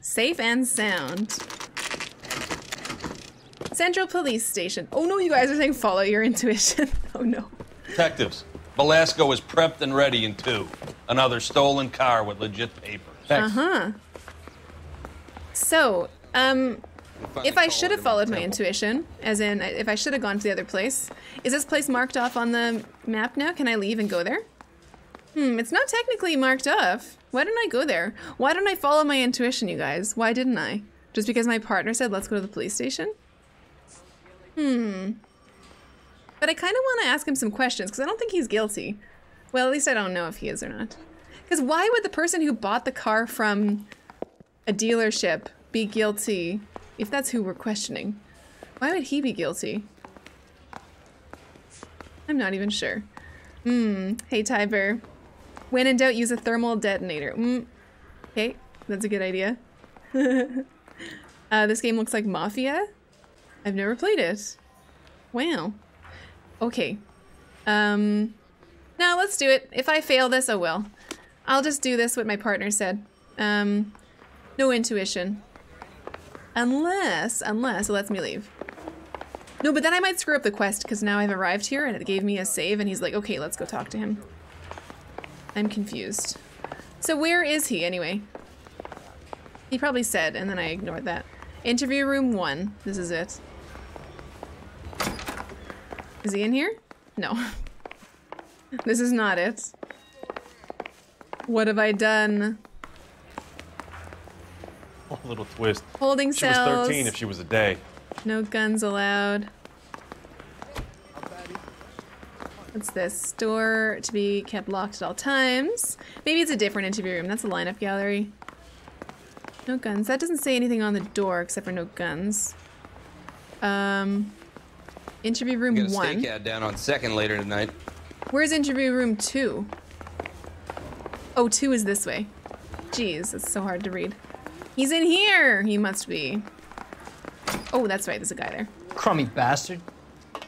Safe and sound. Central Police Station. Oh no, you guys are saying follow your [laughs] intuition. oh no. Detectives, Belasco is prepped and ready in two. Another stolen car with legit papers. Uh huh. So, um, if I should have followed my intuition, as in if I should have gone to the other place, is this place marked off on the map now? Can I leave and go there? Hmm, it's not technically marked off. Why didn't I go there? Why didn't I follow my intuition, you guys? Why didn't I? Just because my partner said let's go to the police station? Hmm. But I kind of want to ask him some questions because I don't think he's guilty. Well, at least I don't know if he is or not. Because why would the person who bought the car from a dealership be guilty if that's who we're questioning? Why would he be guilty? I'm not even sure. Hmm. Hey, Tiber. When in doubt, use a thermal detonator. Mm. Okay, that's a good idea. [laughs] uh, this game looks like Mafia. I've never played it. Wow. Okay. Um, now let's do it. If I fail this, oh well. I'll just do this what my partner said. Um, no intuition. Unless, unless it lets me leave. No, but then I might screw up the quest because now I've arrived here and it gave me a save and he's like, okay, let's go talk to him. I'm confused. So where is he anyway? He probably said and then I ignored that. Interview room one. This is it. Is he in here? No. [laughs] this is not it. What have I done? Oh, [laughs] little twist. Holding she was 13 if she was a day. No guns allowed. What's this? Door to be kept locked at all times. Maybe it's a different interview room. That's a lineup gallery. No guns. That doesn't say anything on the door except for no guns. Um, interview room We got a one. stakeout down on second later tonight. Where's interview room two? Oh, two is this way. Jeez, it's so hard to read. He's in here! He must be. Oh, that's right, there's a guy there. Crummy bastard.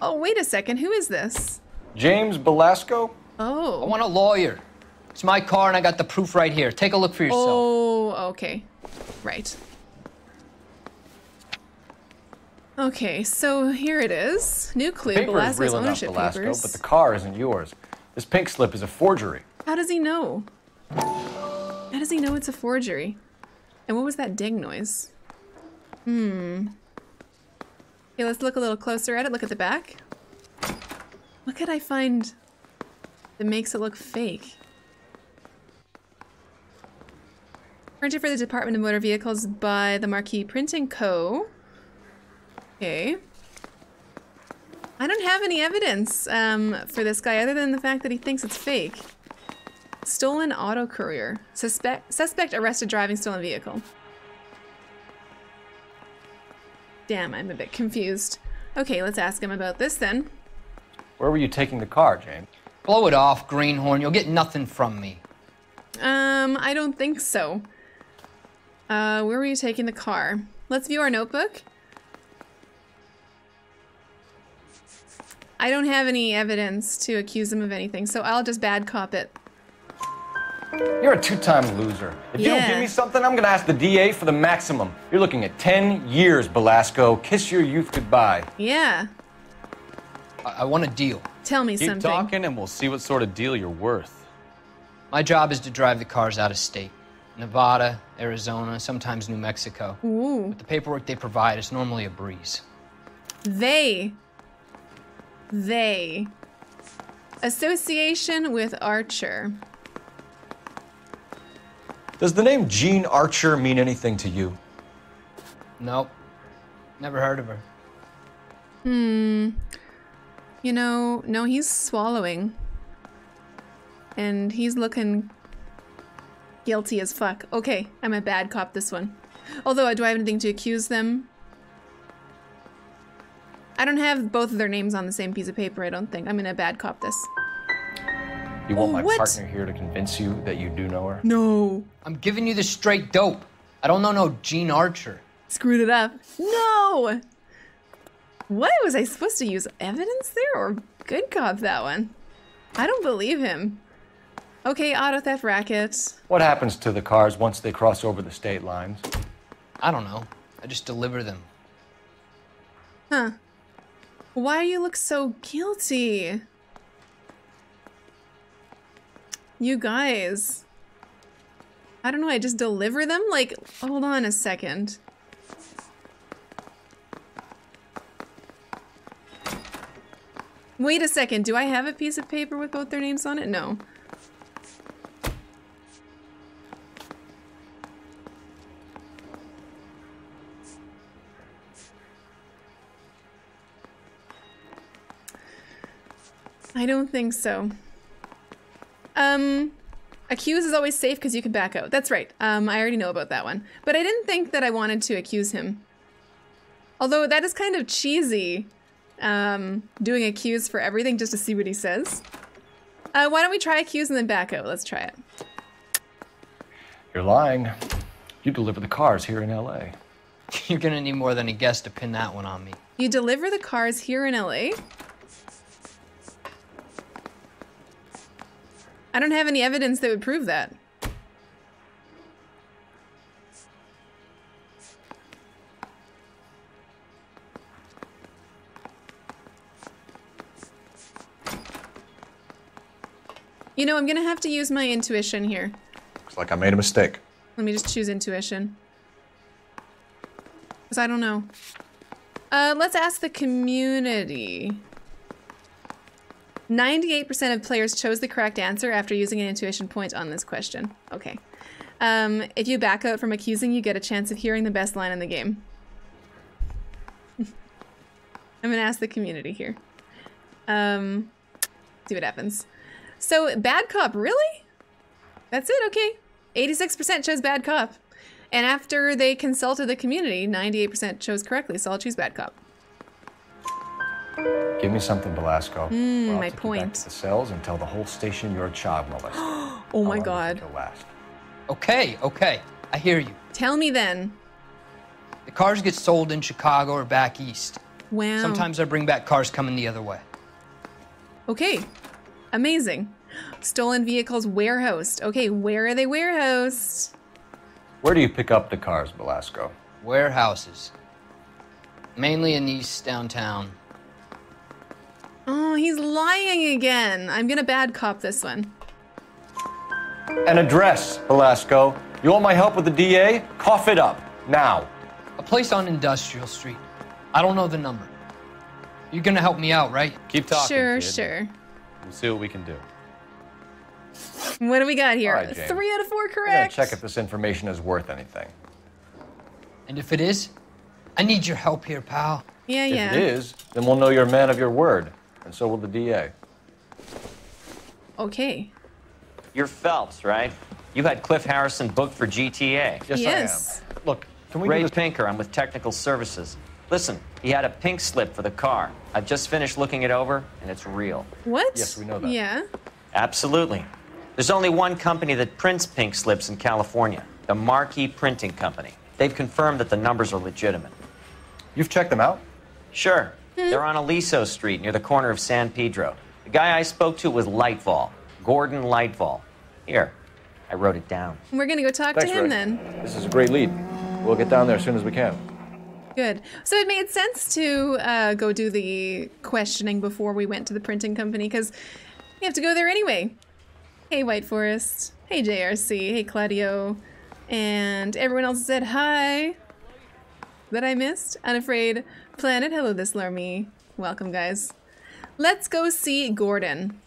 Oh, wait a second, who is this? James Belasco? Oh. I want a lawyer. It's my car and I got the proof right here. Take a look for yourself. Oh, okay. Right. Okay, so here it is. New clue, Paper is Belasco's real enough, ownership Belasco, papers. but the car isn't yours. This pink slip is a forgery. How does he know? How does he know it's a forgery? And what was that ding noise? Hmm. Okay, let's look a little closer at it. Look at the back. What could I find that makes it look fake? Printed for the Department of Motor Vehicles by the Marquee Printing Co. Okay. I don't have any evidence um, for this guy other than the fact that he thinks it's fake. Stolen auto courier. Suspect suspect arrested driving stolen vehicle. Damn, I'm a bit confused. Okay, let's ask him about this then. Where were you taking the car, James? Blow it off, Greenhorn. You'll get nothing from me. Um, I don't think so. Uh, where were you taking the car? Let's view our notebook. I don't have any evidence to accuse him of anything, so I'll just bad cop it. You're a two-time loser. If you don't give me something, I'm gonna ask the DA for the maximum. You're looking at 10 years, Belasco. Kiss your youth goodbye. Yeah, I, I want a deal. tell me Keep something. talking and we'll see what sort of deal you're worth. My job is to drive the cars out of state. Nevada, Arizona, sometimes New Mexico. Ooh. With the paperwork they provide, it's normally a breeze. They. They. Association with Archer. Does the name Jean Archer mean anything to you? Nope. Never heard of her. Hmm. You know, no, he's swallowing. And he's looking guilty as fuck. Okay, I'm a bad cop this one. Although, uh, do I have anything to accuse them? I don't have both of their names on the same piece of paper, I don't think. I'm gonna bad cop this. You want Oh, my what? partner here to convince you that you do know her? No. I'm giving you the straight dope. I don't know no Gene Archer. Screwed it up. No! What? Was I supposed to use evidence there or good cop that one? I don't believe him. Okay, auto theft racket. What happens to the cars once they cross over the state lines? I don't know. I just deliver them. Huh. Why you look so guilty? You guys. I don't know, I just deliver them? Like, hold on a second. Wait a second, do I have a piece of paper with both their names on it? No. I don't think so. Um, accuse is always safe because you can back out. That's right. Um, I already know about that one. But I didn't think that I wanted to accuse him. Although that is kind of cheesy, um, doing accuse for everything just to see what he says. Uh, why don't we try accuse and then back out? Let's try it. You're lying. You deliver the cars here in LA. [laughs] You're gonna need more than a guess to pin that one on me. You deliver the cars here in LA. I don't have any evidence that would prove that. You know, I'm gonna have to use my intuition here. Looks like I made a mistake. Let me just choose intuition. Because I don't know. Uh, let's ask the community. 98% of players chose the correct answer after using an intuition point on this question. Okay. Um, if you back out from accusing, you get a chance of hearing the best line in the game. [laughs] I'm gonna ask the community here. Um, see what happens. So, bad cop, really? That's it, okay. 86% chose bad cop. And after they consulted the community, 98% chose correctly, so I'll choose bad cop. Give me something, Belasco. Mm, or I'll my take you back point. to the cells and tell the whole station you're a child molester. [gasps] Oh my god. last. Okay, okay. I hear you. Tell me then. The cars get sold in Chicago or back east. Wow. Sometimes I bring back cars coming the other way. Okay. Amazing. Stolen vehicles warehoused. Okay, where are they warehoused? Where do you pick up the cars, Belasco? Warehouses. Mainly in East downtown. Oh, he's lying again. I'm gonna bad cop this one. An address, Belasco. You want my help with the DA? Cough it up. Now. A place on Industrial Street. I don't know the number. You're gonna help me out, right? Keep talking. sure, kid. sure. We'll see what we can do. What do we got here? All right, James. Three out of four I gotta correct. check if this information is worth anything. And if it is, I need your help here, pal. Yeah, If yeah. it is, then we'll know you're a man of your word, and so will the DA. Okay. You're Phelps, right? You had Cliff Harrison booked for GTA. Yes, Yes. I am. Look, can we Ray do this? Pinker, I'm with Technical Services. Listen, he had a pink slip for the car. I've just finished looking it over, and it's real. What? Yes, we know that. Yeah. Absolutely. There's only one company that prints pink slips in California the Marquee Printing Company. They've confirmed that the numbers are legitimate. You've checked them out? Sure. Hmm. They're on Aliso Street near the corner of San Pedro. The guy I spoke to was Lightfoot, Gordon Lightfoot. Here, I wrote it down. We're gonna go talk Thanks, to him Ray. then. This is a great lead. We'll get down there as soon as we can. Good. So it made sense to uh, go do the questioning before we went to the printing company because we have to go there anyway. Hey, White Forest. Hey, JRC. Hey, Claudio. And everyone else said hi. That I missed. Unafraid Planet. Hello, this Larmy. Welcome, guys. Let's go see Gordon.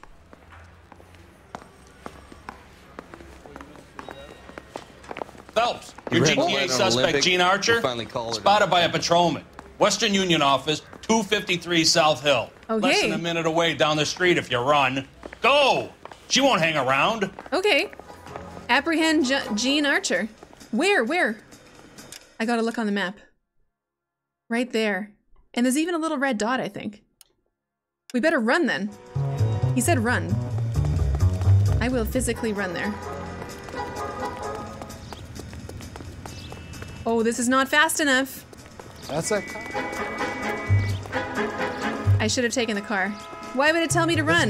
Phelps, your ready GTA suspect, Olympic? Gene Archer, We finally spotted by a patrolman. Western Union office, 253 South Hill. Okay. Less than a minute away down the street if you run. Go! She won't hang around. Okay. Apprehend J- Gene Archer. Where? Where? I gotta look on the map. Right there. And there's even a little red dot, I think. We better run then. He said run. I will physically run there. Oh, this is not fast enough. That's a. I should have taken the car. Why would it tell me to run?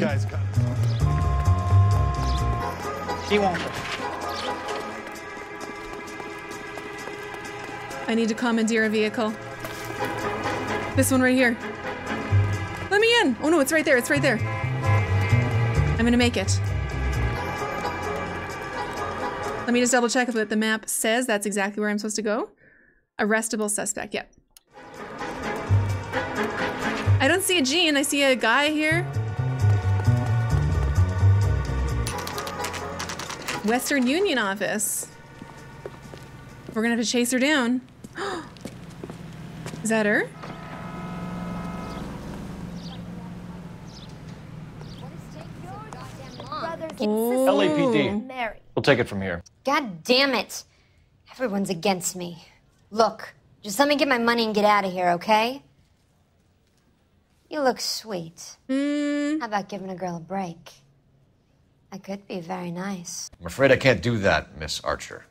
He won't. I need to commandeer a vehicle. This one right here. Let me in. Oh no, it's right there. It's right there. I'm gonna make it. Let me just double check that the map says that's exactly where I'm supposed to go. Arrestable suspect. Yep. I don't see a Gene. I see a guy here. Western Union office. We're gonna have to chase her down. [gasps] Is that her? LAPD. Oh. We'll take it from here. God damn it. Everyone's against me. Look, just let me get my money and get out of here, okay? You look sweet. Hmm. How about giving a girl a break? I could be very nice. I'm afraid I can't do that, Miss Archer.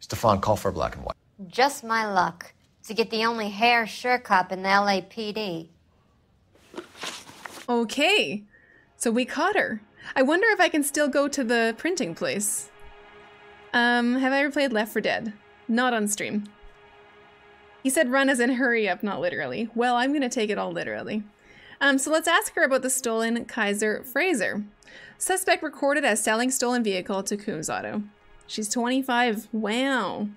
Stefan, call for a black and white. Just my luck to get the only hair sure cop in the LAPD. Okay. So we caught her. I wonder if I can still go to the printing place. Um, have I ever played Left 4 Dead? Not on stream. He said run as in hurry up, not literally. Well, I'm gonna take it all literally. Um, so let's ask her about the stolen Kaiser Frazer. Suspect recorded as selling stolen vehicle to Coombs Auto. She's 25. Wow.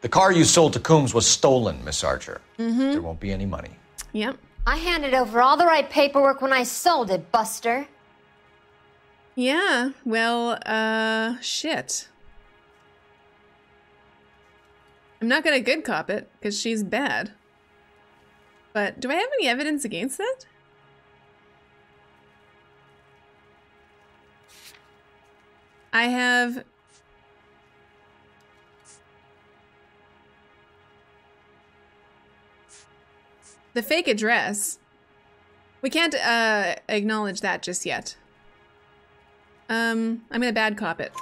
The car you sold to Coombs was stolen, Miss Archer. Mm-hmm. There won't be any money. Yep. I handed over all the right paperwork when I sold it, Buster. Yeah, well, uh, shit. I'm not gonna good cop it, because she's bad. But do I have any evidence against that? I have. The fake address. We can't uh, acknowledge that just yet. Um, I'm gonna bad cop it.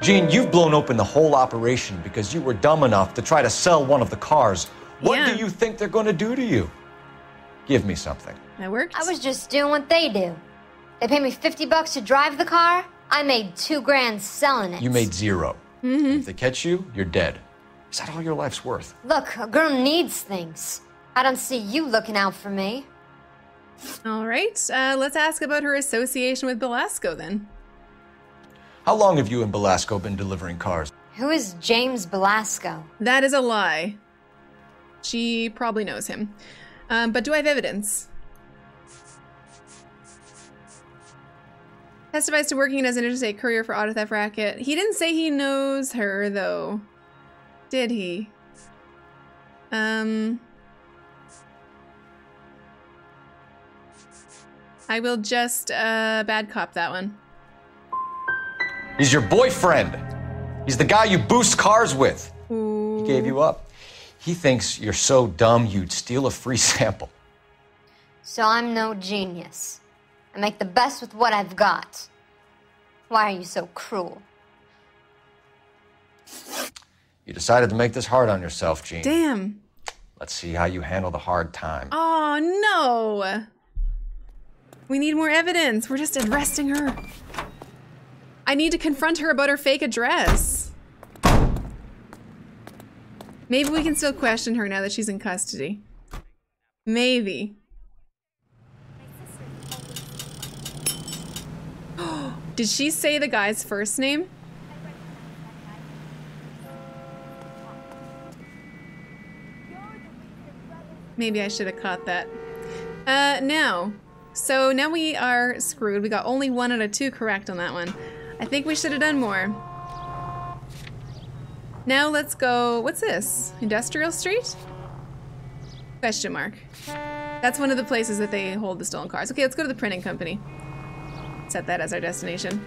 Gene, you've blown open the whole operation because you were dumb enough to try to sell one of the cars. What Yeah. do you think they're going to do to you? Give me something. That worked. I was just doing what they do. They paid me 50 bucks to drive the car. I made two grand selling it. You made 0 Mm-hmm. If they catch you, you're dead. Is that all your life's worth? Look, a girl needs things. I don't see you looking out for me. All right, uh, let's ask about her association with Belasco then. How long have you and Belasco been delivering cars? Who is James Belasco? That is a lie. She probably knows him. Um, but do I have evidence? Testifies to working as an interstate courier for auto theft racket. He didn't say he knows her though. Did he? Um. I will just uh, bad cop that one. He's your boyfriend. He's the guy you boost cars with. He gave you up. He thinks you're so dumb you'd steal a free [laughs] sample. So I'm no genius. I make the best with what I've got. Why are you so cruel? You decided to make this hard on yourself, Gene. Damn. Let's see how you handle the hard time. Oh no! We need more evidence. We're just arresting her. I need to confront her about her fake address. Maybe we can still question her now that she's in custody. Maybe. [gasps] Did she say the guy's first name? Maybe I should have caught that. Uh, now. So now we are screwed. We got only one out of two correct on that one. I think we should have done more. Now let's go, what's this? Industrial Street? Question mark. That's one of the places that they hold the stolen cars. Okay, let's go to the printing company. Set that as our destination.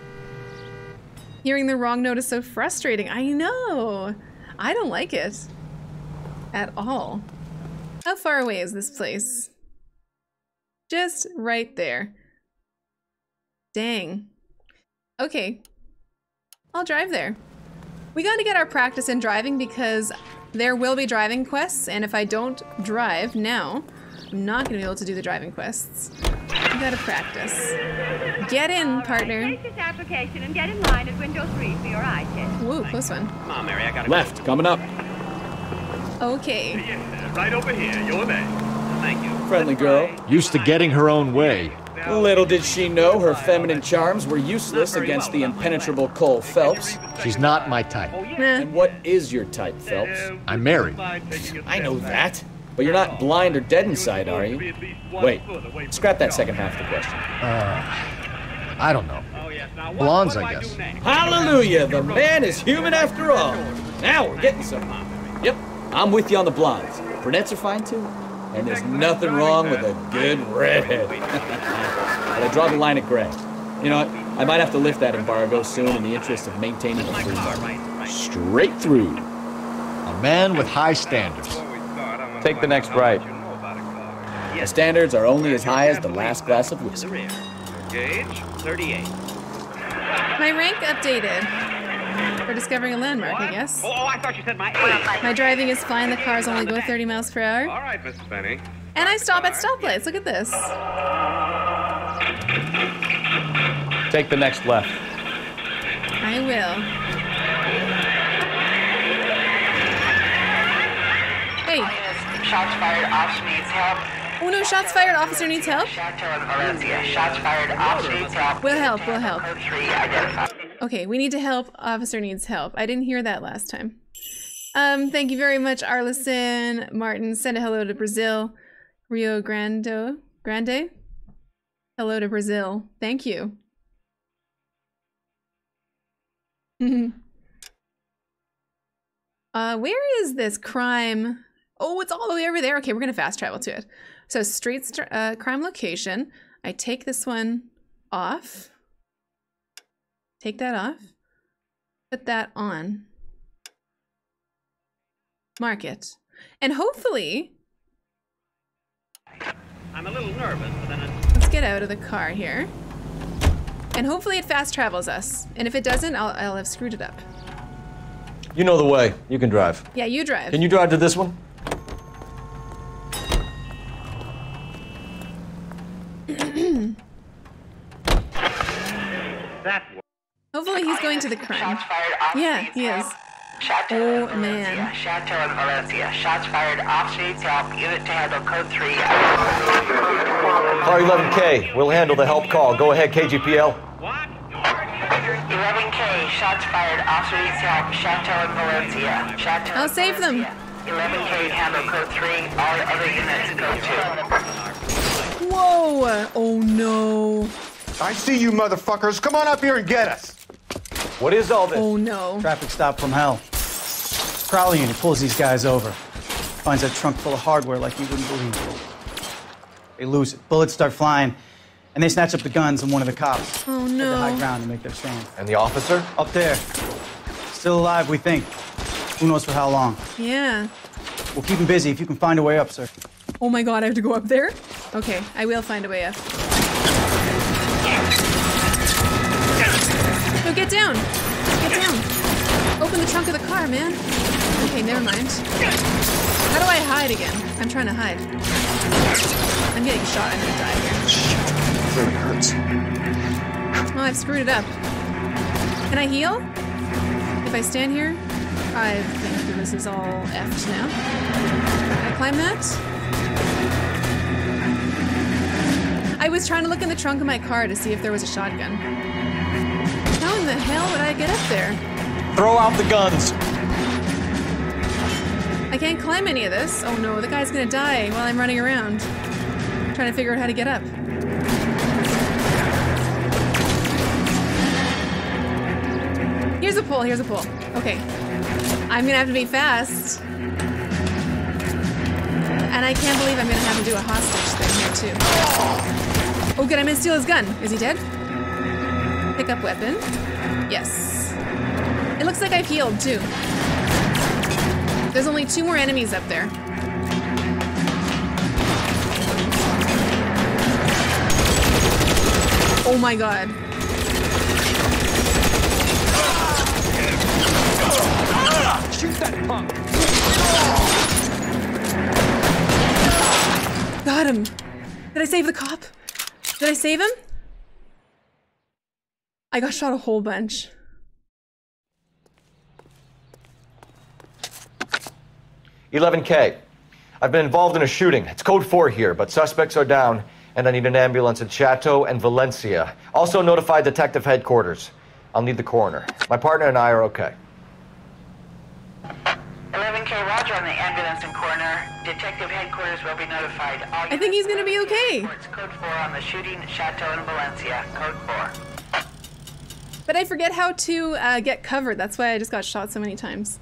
Hearing the wrong note is so frustrating. I know. I don't like it. At all. How far away is this place? Just right there. Dang. Okay. I'll drive there. We gotta get our practice in driving because there will be driving quests, and if I don't drive now, I'm not gonna be able to do the driving quests. We gotta practice. Get in, partner. Take this application and get in line at window three for your eye test. Whoa, close one. Come on, Mary, I gotta Left, coming up. Okay. Right over here, you're there. Thank you. Friendly girl. Used to getting her own way. Little did she know her feminine charms were useless against the impenetrable Cole Phelps. She's not my type. And what is your type, Phelps? I'm married. I know that. But you're not blind or dead inside, are you? Wait, scrap that second half of the question. Uh, I don't know. Blondes, I guess. Hallelujah! The man is human after all. Now we're getting somewhere. Yep, I'm with you on the blondes. Brunettes are fine too. And there's nothing wrong with a good redhead. but I draw the line at gray. You know what? I might have to lift that embargo soon in the interest of maintaining the free market. Straight through. A man with high standards. Take the next right. The standards are only as high as the last glass of whiskey. Gauge 38. My rank updated. For discovering a landmark, I guess. Oh, oh, I thought you said my age. My driving is fine. The cars only go 30 miles per hour. All right, Miss Benny. And I stop at stoplights. Look at this. Take the next left. I will. Hey. Shots fired. Officer needs help. Oh no, shots fired. Officer needs help. Chateau and Valencia. Shots fired. Officer needs help. We'll help. We'll help. Code 3 identified. Okay, we need to help. Officer needs help. I didn't hear that last time. Um, thank you very much, Arlison Martin. Send a hello to Brazil. Rio Grande. Grande? Hello to Brazil. Thank you. [laughs] uh, where is this crime? Oh, it's all the way over there. Okay, we're gonna fast travel to it. So street uh, crime location. I take this one off. Take that off. Put that on. Mark it. And hopefully, I'm a little nervous, but then let's get out of the car here. And hopefully it fast travels us. And if it doesn't, I'll, I'll have screwed it up. You know the way. You can drive. Yeah, you drive. Can you drive to this one? [clears throat] that Hopefully he's going to the crime. Yeah, he is. Chateau Oh man. Chateau and Valencia. Shots fired. Officer needs help. Unit to handle code 3. Car 11K. We'll handle the help call. Go ahead, KGPL. What? 11K. Shots fired. Officer needs help. Chateau and Valencia. Chateau I'll save them. 11K handle code 3. All other units code 2. Whoa! Oh no. I see you motherfuckers. Come on up here and get us. What is all this? Oh no. Traffic stop from hell. Crowley unit pulls these guys over. Finds a trunk full of hardware like you wouldn't believe. They lose it. Bullets start flying, and they snatch up the guns and one of the cops. Oh Head to high ground to make their stand. And the officer? Up there. Still alive, we think. Who knows for how long? Yeah. We'll keep him busy if you can find a way up, sir. Oh my god, I have to go up there? Okay, I will find a way up. Get down! Get down! Open the trunk of the car, man. Okay, never mind. How do I hide again? I'm trying to hide. I'm getting shot. I'm gonna die here. Really hurts. Oh, I've screwed it up. Can I heal? If I stand here? I think this is all effed now. Can I climb that? I was trying to look in the trunk of my car to see if there was a shotgun. How the hell would I get up there? Throw out the guns. I can't climb any of this. Oh no, the guy's gonna die while I'm running around. Trying to figure out how to get up. Here's a pull, here's a pull. Okay. I'm gonna have to be fast. And I can't believe I'm gonna have to do a hostage thing here too. Oh good, I'm gonna steal his gun. Is he dead? Pick up weapon. Yes. It looks like I've healed too. There's only two more enemies up there. Oh my god. Shoot that punk. Got him. Did I save the cop? Did I save him? I got shot a whole bunch. Eleven K. I've been involved in a shooting. It's code four here, but suspects are down, and I need an ambulance in Chateau and Valencia. Also notify detective headquarters. I'll need the coroner. My partner and I are okay. 11K Roger on the ambulance and coroner. Detective headquarters will be notified. All I think he's gonna be okay. Reports code 4 on the shooting at Chateau in Valencia. Code 4. But I forget how to uh, get covered. That's why I just got shot so many times.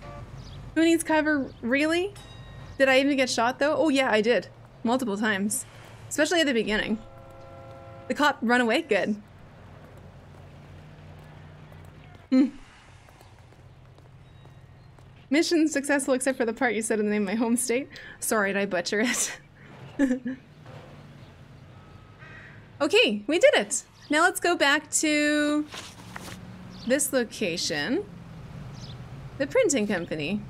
Who needs cover? Really? Did I even get shot though? Oh yeah, I did. Multiple times. Especially at the beginning. The cop run away? Good. Hmm. Mission successful except for the part you said in the name of my home state. Sorry, did I butcher it? [laughs] okay, we did it. Now let's go back to this location. The printing company.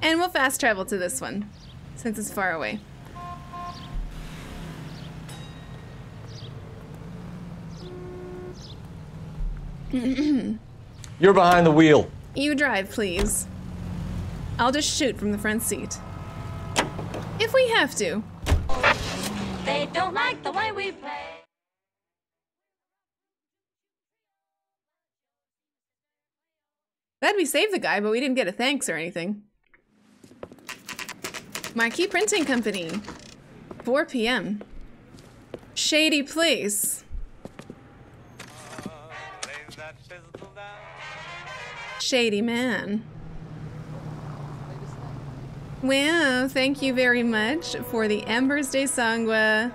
And we'll fast travel to this one, since it's far away. [clears throat] You're behind the wheel. You drive, please. I'll just shoot from the front seat. If we have to. They don't like the way we play. Glad we saved the guy, but we didn't get a thanks or anything. Marquee Printing Company. 4 p.m. Shady place. Shady man. Wow, thank you very much for the Embers de Sangua.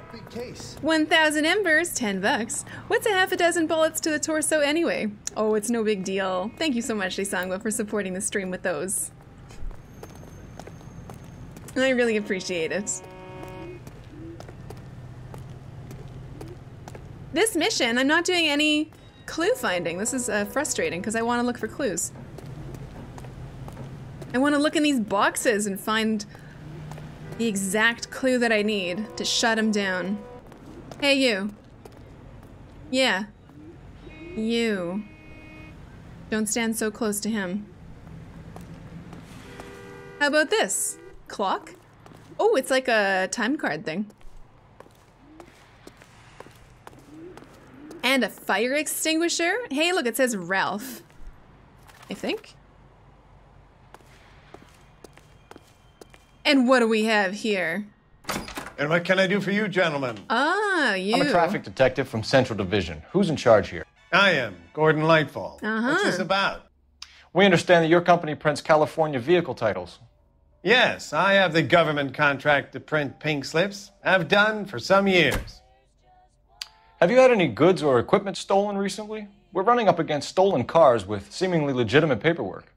1,000 embers, 10 bucks. What's a half a dozen bullets to the torso anyway? Oh, it's no big deal. Thank you so much, de for supporting the stream with those. I really appreciate it. This mission, I'm not doing any clue finding. This is uh, frustrating because I want to look for clues. I want to look in these boxes and find the exact clue that I need to shut him down. Hey, you. Yeah. You. Don't stand so close to him. How about this? Clock? Oh, it's like a time card thing. And a fire extinguisher? Hey, look, it says Ralph. I think. And what do we have here? And what can I do for you, gentlemen? Ah, you. I'm a traffic detective from Central Division. Who's in charge here? I am Gordon Lightfoot. Uh-huh. What's this about? We understand that your company prints California vehicle titles. Yes, I have the government contract to print pink slips. I've done for some years. Have you had any goods or equipment stolen recently? We're running up against stolen cars with seemingly legitimate paperwork.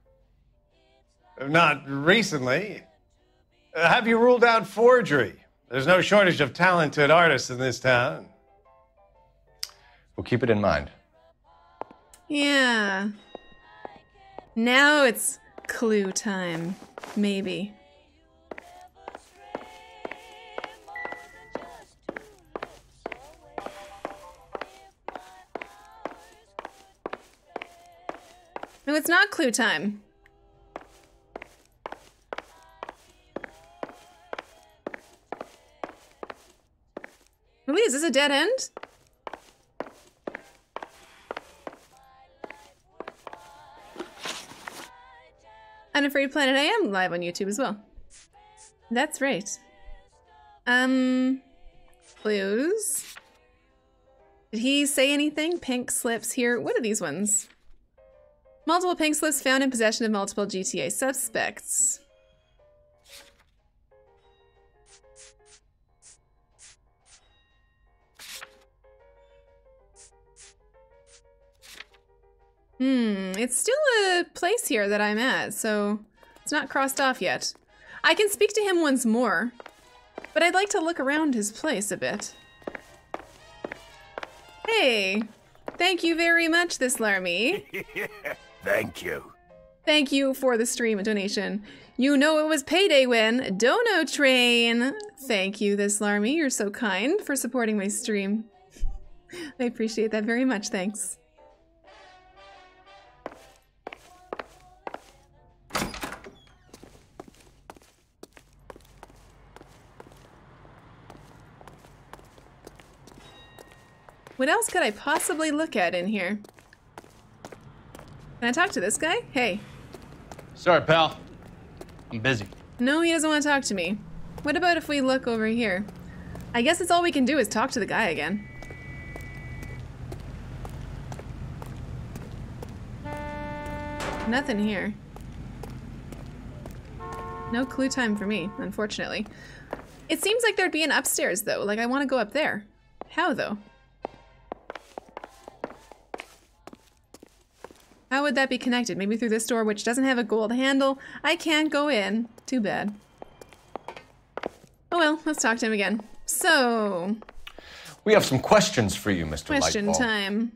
Not recently. Uh, have you ruled out forgery? There's no shortage of talented artists in this town. We'll keep it in mind. Yeah. Now it's clue time. Maybe. No, it's not clue time. Really, is this a dead end? Unafraid Planet, I am live on YouTube as well. That's right. Um, clues. Did he say anything? Pink slips here. What are these ones? Multiple pink slips found in possession of multiple GTA suspects. Hmm, it's still a place here that I'm at, so it's not crossed off yet. I can speak to him once more, but I'd like to look around his place a bit. Hey, thank you very much, this Larmy. [laughs] Thank you. Thank you for the stream donation. You know it was payday when Dono Train. Thank you, this Larmy. You're so kind for supporting my stream. [laughs] I appreciate that very much. Thanks. What else could I possibly look at in here? Can I talk to this guy? Hey. Sorry, pal. I'm busy. No, he doesn't want to talk to me. What about if we look over here? I guess it's all we can do is talk to the guy again. Nothing here. No clue time for me, unfortunately. It seems like there'd be an upstairs though. Like I want to go up there. How though? How would that be connected? Maybe through this door, which doesn't have a gold handle. I can't go in. Too bad. Oh well, let's talk to him again. So, We have some questions for you, Mr. question Lightfoot. time.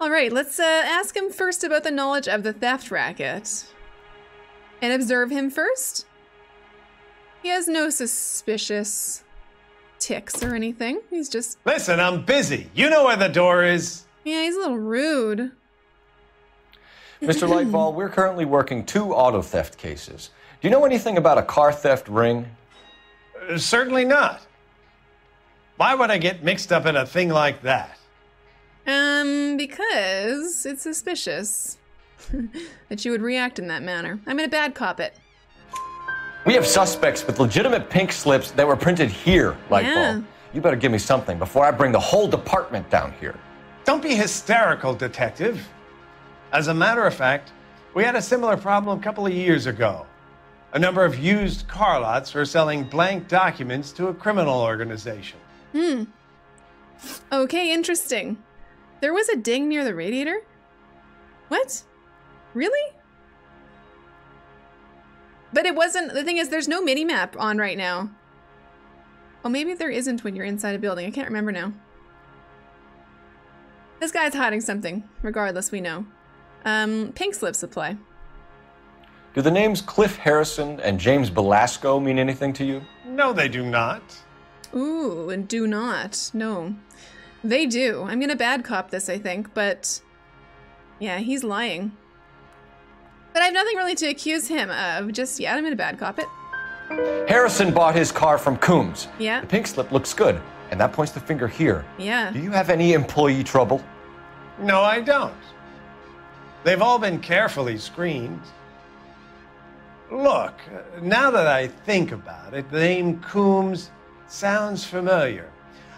All right, let's uh, ask him first about the knowledge of the theft racket. And observe him first. He has no suspicious ticks or anything. He's just, Listen, I'm busy. You know where the door is. Yeah, he's a little rude. [laughs] Mr. Lightfoot, we're currently working two auto theft cases. Do you know anything about a car theft ring? Uh, certainly not. Why would I get mixed up in a thing like that? Um, because it's suspicious [laughs] that you would react in that manner. I'm gonna bad cop it. We have suspects with legitimate pink slips that were printed here, Lightfoot. Yeah. You better give me something before I bring the whole department down here. Don't be hysterical, Detective. As a matter of fact, we had a similar problem a couple of years ago. A number of used car lots were selling blank documents to a criminal organization. Hmm. Okay, interesting. There was a ding near the radiator? What? Really? But it wasn't. The thing is, there's no mini map on right now. Well, maybe there isn't when you're inside a building. I can't remember now. This guy's hiding something. Regardless, we know. Um, pink slip supply. Do the names Cliff Harrison and James Belasco mean anything to you? No, they do not. Ooh, and do not. No. They do. I'm gonna bad cop this, I think, but yeah, he's lying. But I have nothing really to accuse him of just yet. I'm gonna bad cop it. Harrison bought his car from Coombs. Yeah. The pink slip looks good, and that points the finger here. Yeah. Do you have any employee trouble? No, I don't. They've all been carefully screened. Look, now that I think about it, the name Coombs sounds familiar.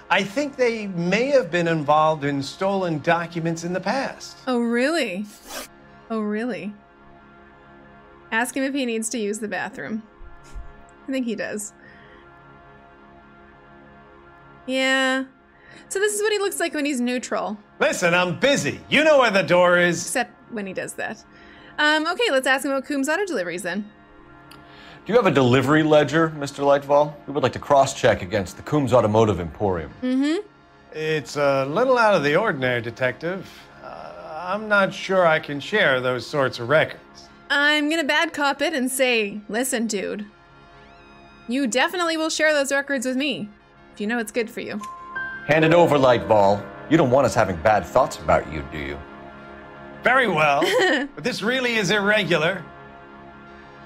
I think they may have been involved in stolen documents in the past. Oh, really? Oh, really? Ask him if he needs to use the bathroom. I think he does. Yeah. So this is what he looks like when he's neutral, Listen, I'm busy. You know where the door is. except when he does that. Um, okay, let's ask him about Coombs auto deliveries then. Do you have a delivery ledger, Mr. Lightfoot? We would like to cross check against the Coombs Automotive Emporium. Mm-hmm. It's a little out of the ordinary, Detective. Uh, I'm not sure I can share those sorts of records. I'm gonna bad cop it and say, listen, dude. You definitely will share those records with me. If you know it's good for you. Hand it over, Lightfoot. You don't want us having bad thoughts about you, do you? Very well. [laughs] but this really is irregular.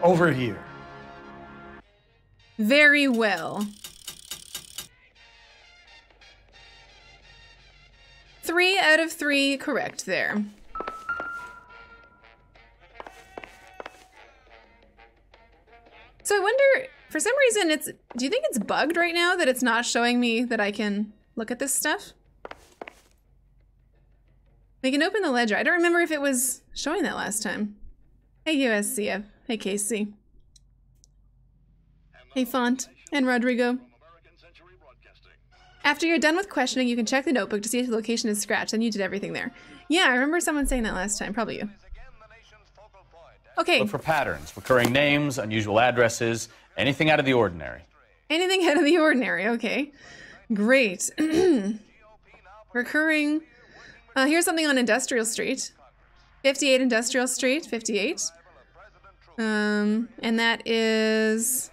Over here. Very well. Three out of three correct there. So I wonder, for some reason, it's. Do you think it's bugged right now that it's not showing me that I can look at this stuff? We can open the ledger. I don't remember if it was showing that last time. Hey, USCF. Hey, KC. Hey, Font and Rodrigo. After you're done with questioning, you can check the notebook to see if the location is scratched, and you did everything there. Yeah, I remember someone saying that last time. Probably you. Okay, Look for patterns, recurring names, unusual addresses, anything out of the ordinary. anything out of the ordinary. Okay, great. [clears throat] Recurring. Uh, here's something on Industrial Street. 58 Industrial Street, 58. Um, and that is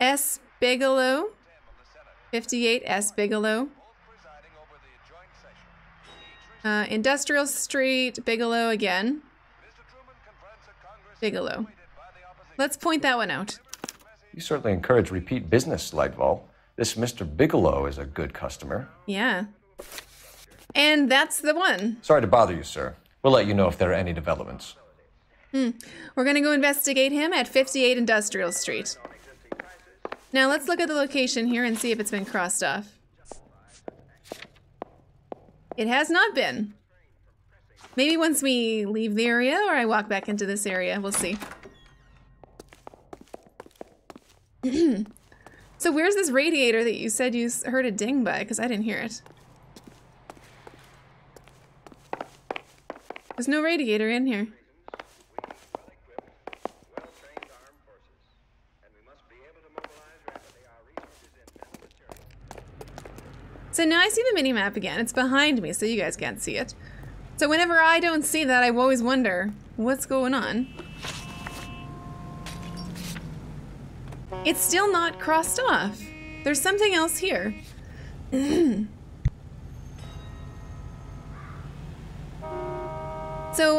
S. Bigelow. 58 S. Bigelow. Uh, Industrial Street, Bigelow again. Bigelow. Let's point that one out. You certainly encourage repeat business, Lightfoot. This Mr. Bigelow is a good customer. Yeah. And that's the one. Sorry to bother you, sir. We'll let you know if there are any developments. Hmm. We're gonna go investigate him at 58 Industrial Street. Now let's look at the location here and see if it's been crossed off. It has not been. Maybe once we leave the area or I walk back into this area, we'll see. [clears throat] so where's this radiator that you said you heard a ding by? Because I didn't hear it. There's no radiator in here. So now I see the mini map again. It's behind me, so you guys can't see it. So whenever I don't see that, I always wonder what's going on. It's still not crossed off. There's something else here. [clears throat] so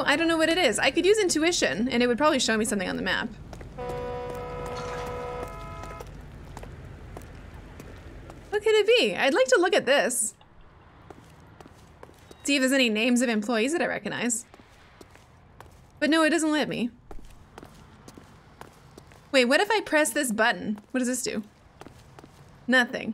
I don't know what it is. I could use intuition, and it would probably show me something on the map. What could it be? I'd like to look at this. See if there's any names of employees that I recognize. But no, it doesn't let me. Wait, what if I press this button? What does this do? Nothing.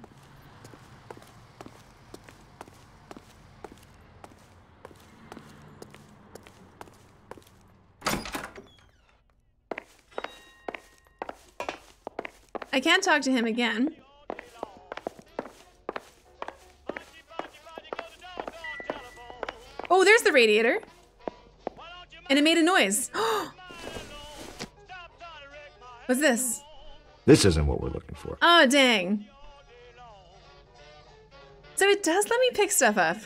I can't talk to him again. Oh, there's the radiator. And it made a noise. [gasps] Oh, What's this? This isn't what we're looking for. Oh, dang. So it does let me pick stuff up.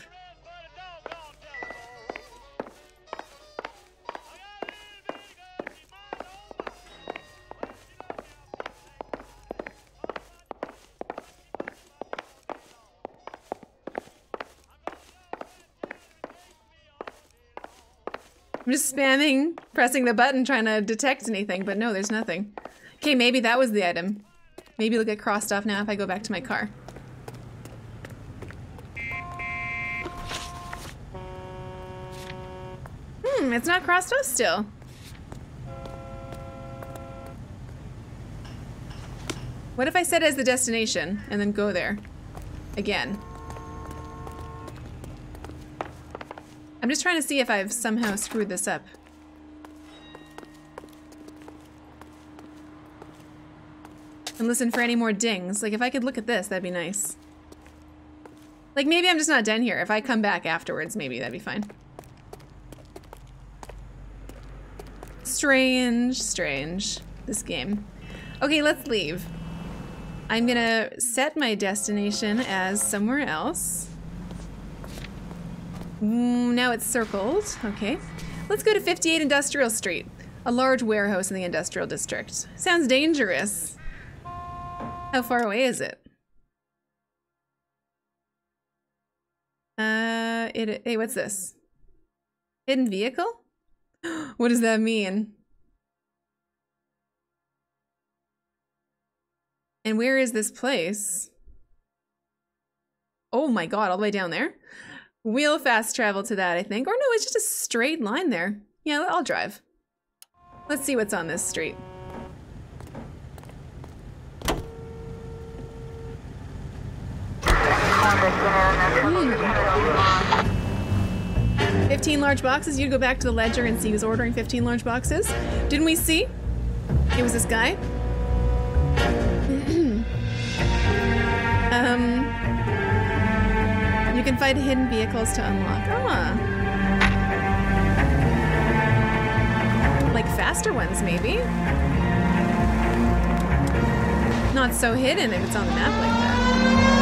I'm just spamming, pressing the button, trying to detect anything, but no, there's nothing. Okay, maybe that was the item. Maybe it'll get crossed off now if I go back to my car. Hmm, it's not crossed off still. What if I set it as the destination and then go there again? I'm just trying to see if I've somehow screwed this up. And listen for any more dings. Like, if I could look at this, that'd be nice. Like, maybe I'm just not done here. If I come back afterwards, maybe that'd be fine. Strange, strange. This game. Okay, let's leave. I'm gonna set my destination as somewhere else. Mm, now it's circled. Okay. Let's go to 58 Industrial Street, a large warehouse in the industrial district. Sounds dangerous. How far away is it? Uh, it, hey, what's this? Hidden vehicle? [gasps] what does that mean? And where is this place? Oh my god, all the way down there? We'll fast travel to that, I think. Or no, it's just a straight line there. Yeah, I'll drive. Let's see what's on this street. Hmm. 15 large boxes. You'd go back to the ledger and see who's ordering 15 large boxes. Didn't we see? It was this guy. [clears throat] um, you can find hidden vehicles to unlock. Ah. Like faster ones, maybe? Not so hidden if it's on the map like that.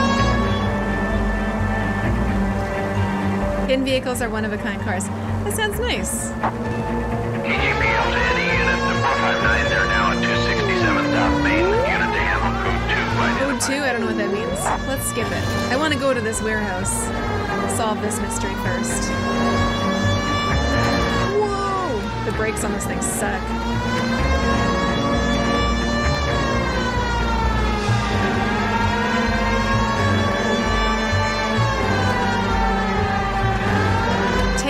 Hidden vehicles are one-of-a-kind cars. That sounds nice. KGPL to any unit to 459. They're now at 267 South Main. Unit to handle code 2 Code 2? I don't know what that means. Let's skip it. I want to go to this warehouse. Solve this mystery first. Whoa! The brakes on this thing suck.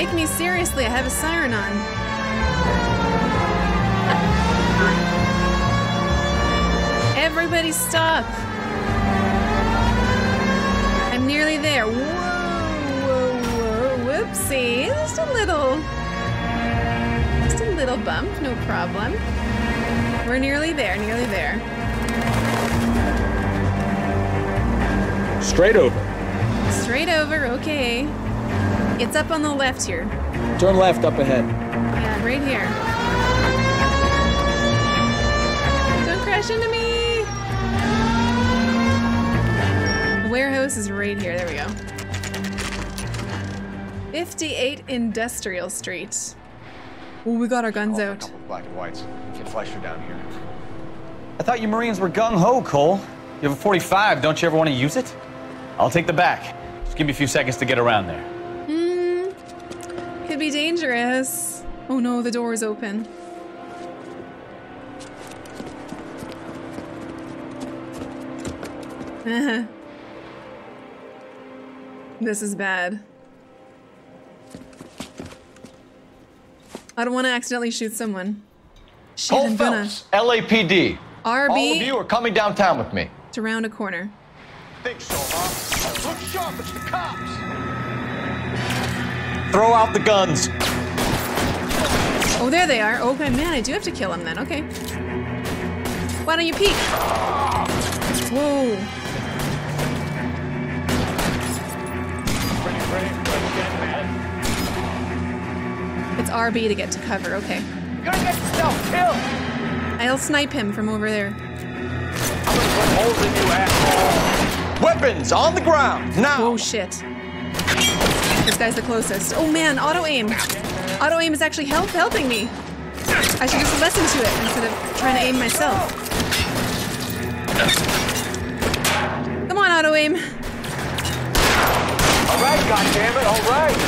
Take me seriously, I have a siren on. Everybody stop! I'm nearly there. Whoa, whoa, whoa, whoopsie. Just a little, just a little bump, no problem. We're nearly there, nearly there. Straight over. Straight over, okay. It's up on the left here. Turn left up ahead. Yeah, right here. Don't crash into me! The warehouse is right here. There we go. 58 Industrial Street. Oh, we got our guns out. Black and whites. Can't flash down here. I thought you Marines were gung ho, Cole. You have a 45. Don't you ever want to use it? I'll take the back. Just give me a few seconds to get around there. Be dangerous. Oh no, the door is open. [laughs] this is bad. I don't want to accidentally shoot someone. Shit, Cole. Phelps, LAPD. RB All of you are coming downtown with me. to round a corner. Think so, huh? Look sharp, it's the cops. Throw out the guns. Oh, there they are. Oh, okay, man, I do have to kill him then. Okay. Why don't you peek? Whoa. It's RB to get to cover. Okay. You're gonna get yourself killed! I'll snipe him from over there. Holes in you, asshole. Weapons on the ground now. Oh shit. This guy's the closest. Oh man, auto aim. Auto aim is actually help helping me. I should just listen to it instead of trying to aim myself. Come on, auto aim. All right, goddammit, all right!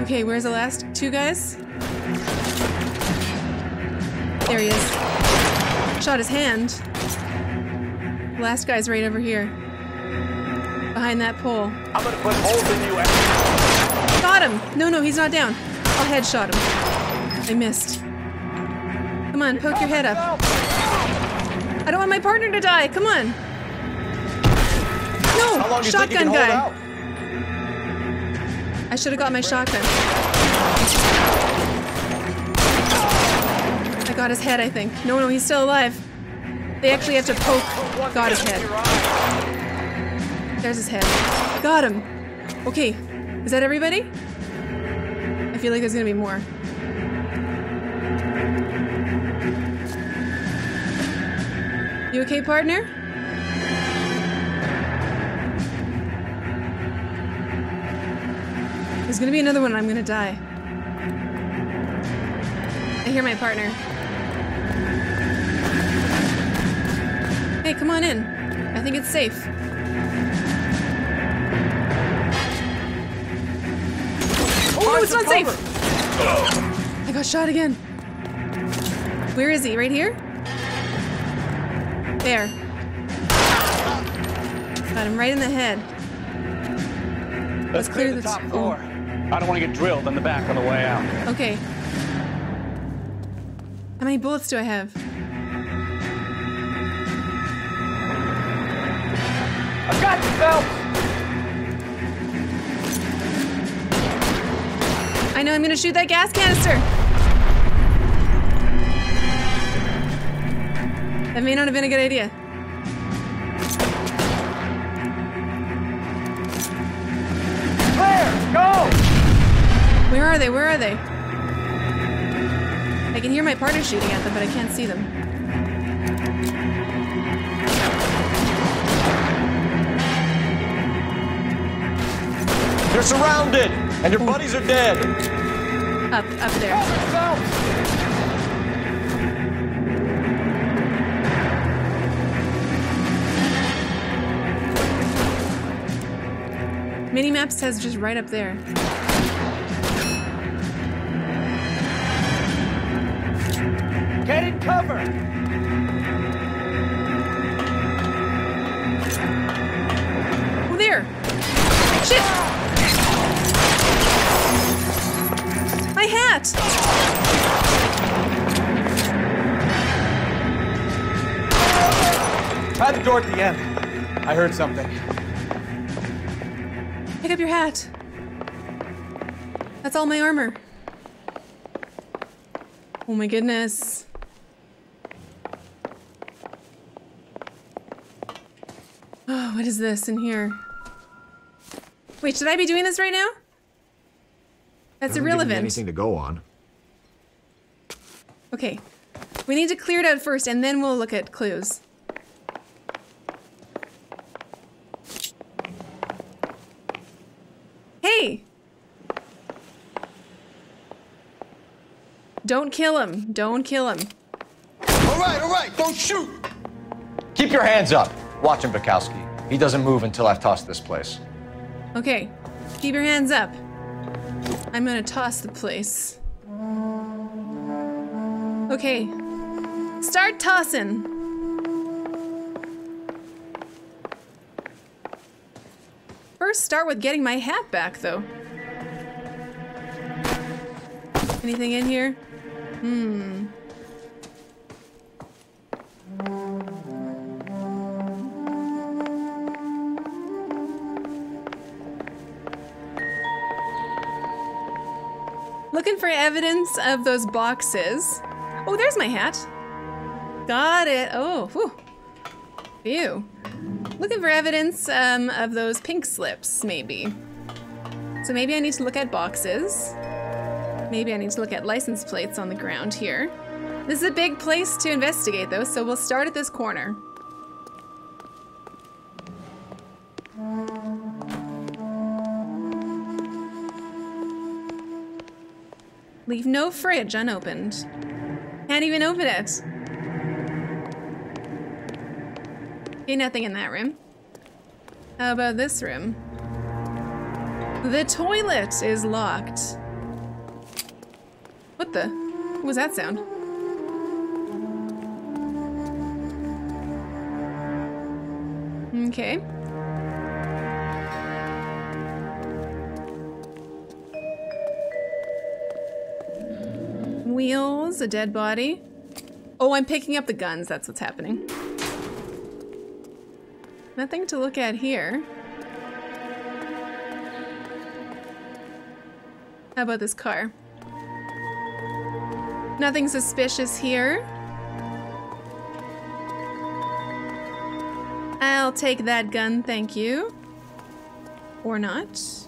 Okay, where's the last two guys? There he is. Shot his hand. Last guy's right over here. Behind that pole. I'm gonna put holes in you, Got him! No, no, he's not down. I'll headshot him. I missed. Come on, poke your head up. I don't want my partner to die. Come on. No! How long do you think you shotgun guy. I should have got my shotgun. I got his head, I think. No, no, he's still alive. They actually have to poke. Got his head. There's his head. Got him. Okay, is that everybody? I feel like there's gonna be more. You okay, partner? There's gonna be another one and I'm gonna die. I hear my partner. Hey, come on in. I think it's safe. Oh, no, it's not safe! I got shot again. Where is he? Right here? There. Got him right in the head. Let's clear the the top t- floor. I don't want to get drilled in the back on the way out. Okay. How many bullets do I have? I got you, Phelps! I know I'm gonna shoot that gas canister. That may not have been a good idea. Clear! Go! Where are they? Where are they? I can hear my partner shooting at them, but I can't see them. They're surrounded, and your buddies are dead. Up, up there. Minimap says just right up there. Get in cover! Oh, there! Shit! Try the door at the end. I heard something. Pick up your hat. That's all my armor. Oh my goodness. Oh, what is this in here? Wait, should I be doing this right now? That's Doesn't give me irrelevant. Anything to go on. Okay. We need to clear it out first, and then we'll look at clues. Hey! Don't kill him. Don't kill him. All right, all right, don't shoot. Keep your hands up. Watch him, Bekowsky. He doesn't move until I've tossed this place. Okay. Keep your hands up. I'm gonna toss the place. Okay. Start tossing. First, start with getting my hat back, though. Anything in here? Hmm. Looking for evidence of those boxes. Oh, there's my hat. Got it. Oh, whew. Phew. Looking for evidence um, of those pink slips, maybe. So maybe I need to look at boxes. Maybe I need to look at license plates on the ground here. This is a big place to investigate, though, so we'll start at this corner. Leave no fridge unopened. Can't even open it. Okay, nothing in that room. How about this room? The toilet is locked. What the? What was that sound? Okay. Wheels, a dead body. Oh, I'm picking up the guns. That's what's happening. Nothing to look at here. How about this car? Nothing suspicious here. I'll take that gun, thank you. Or not.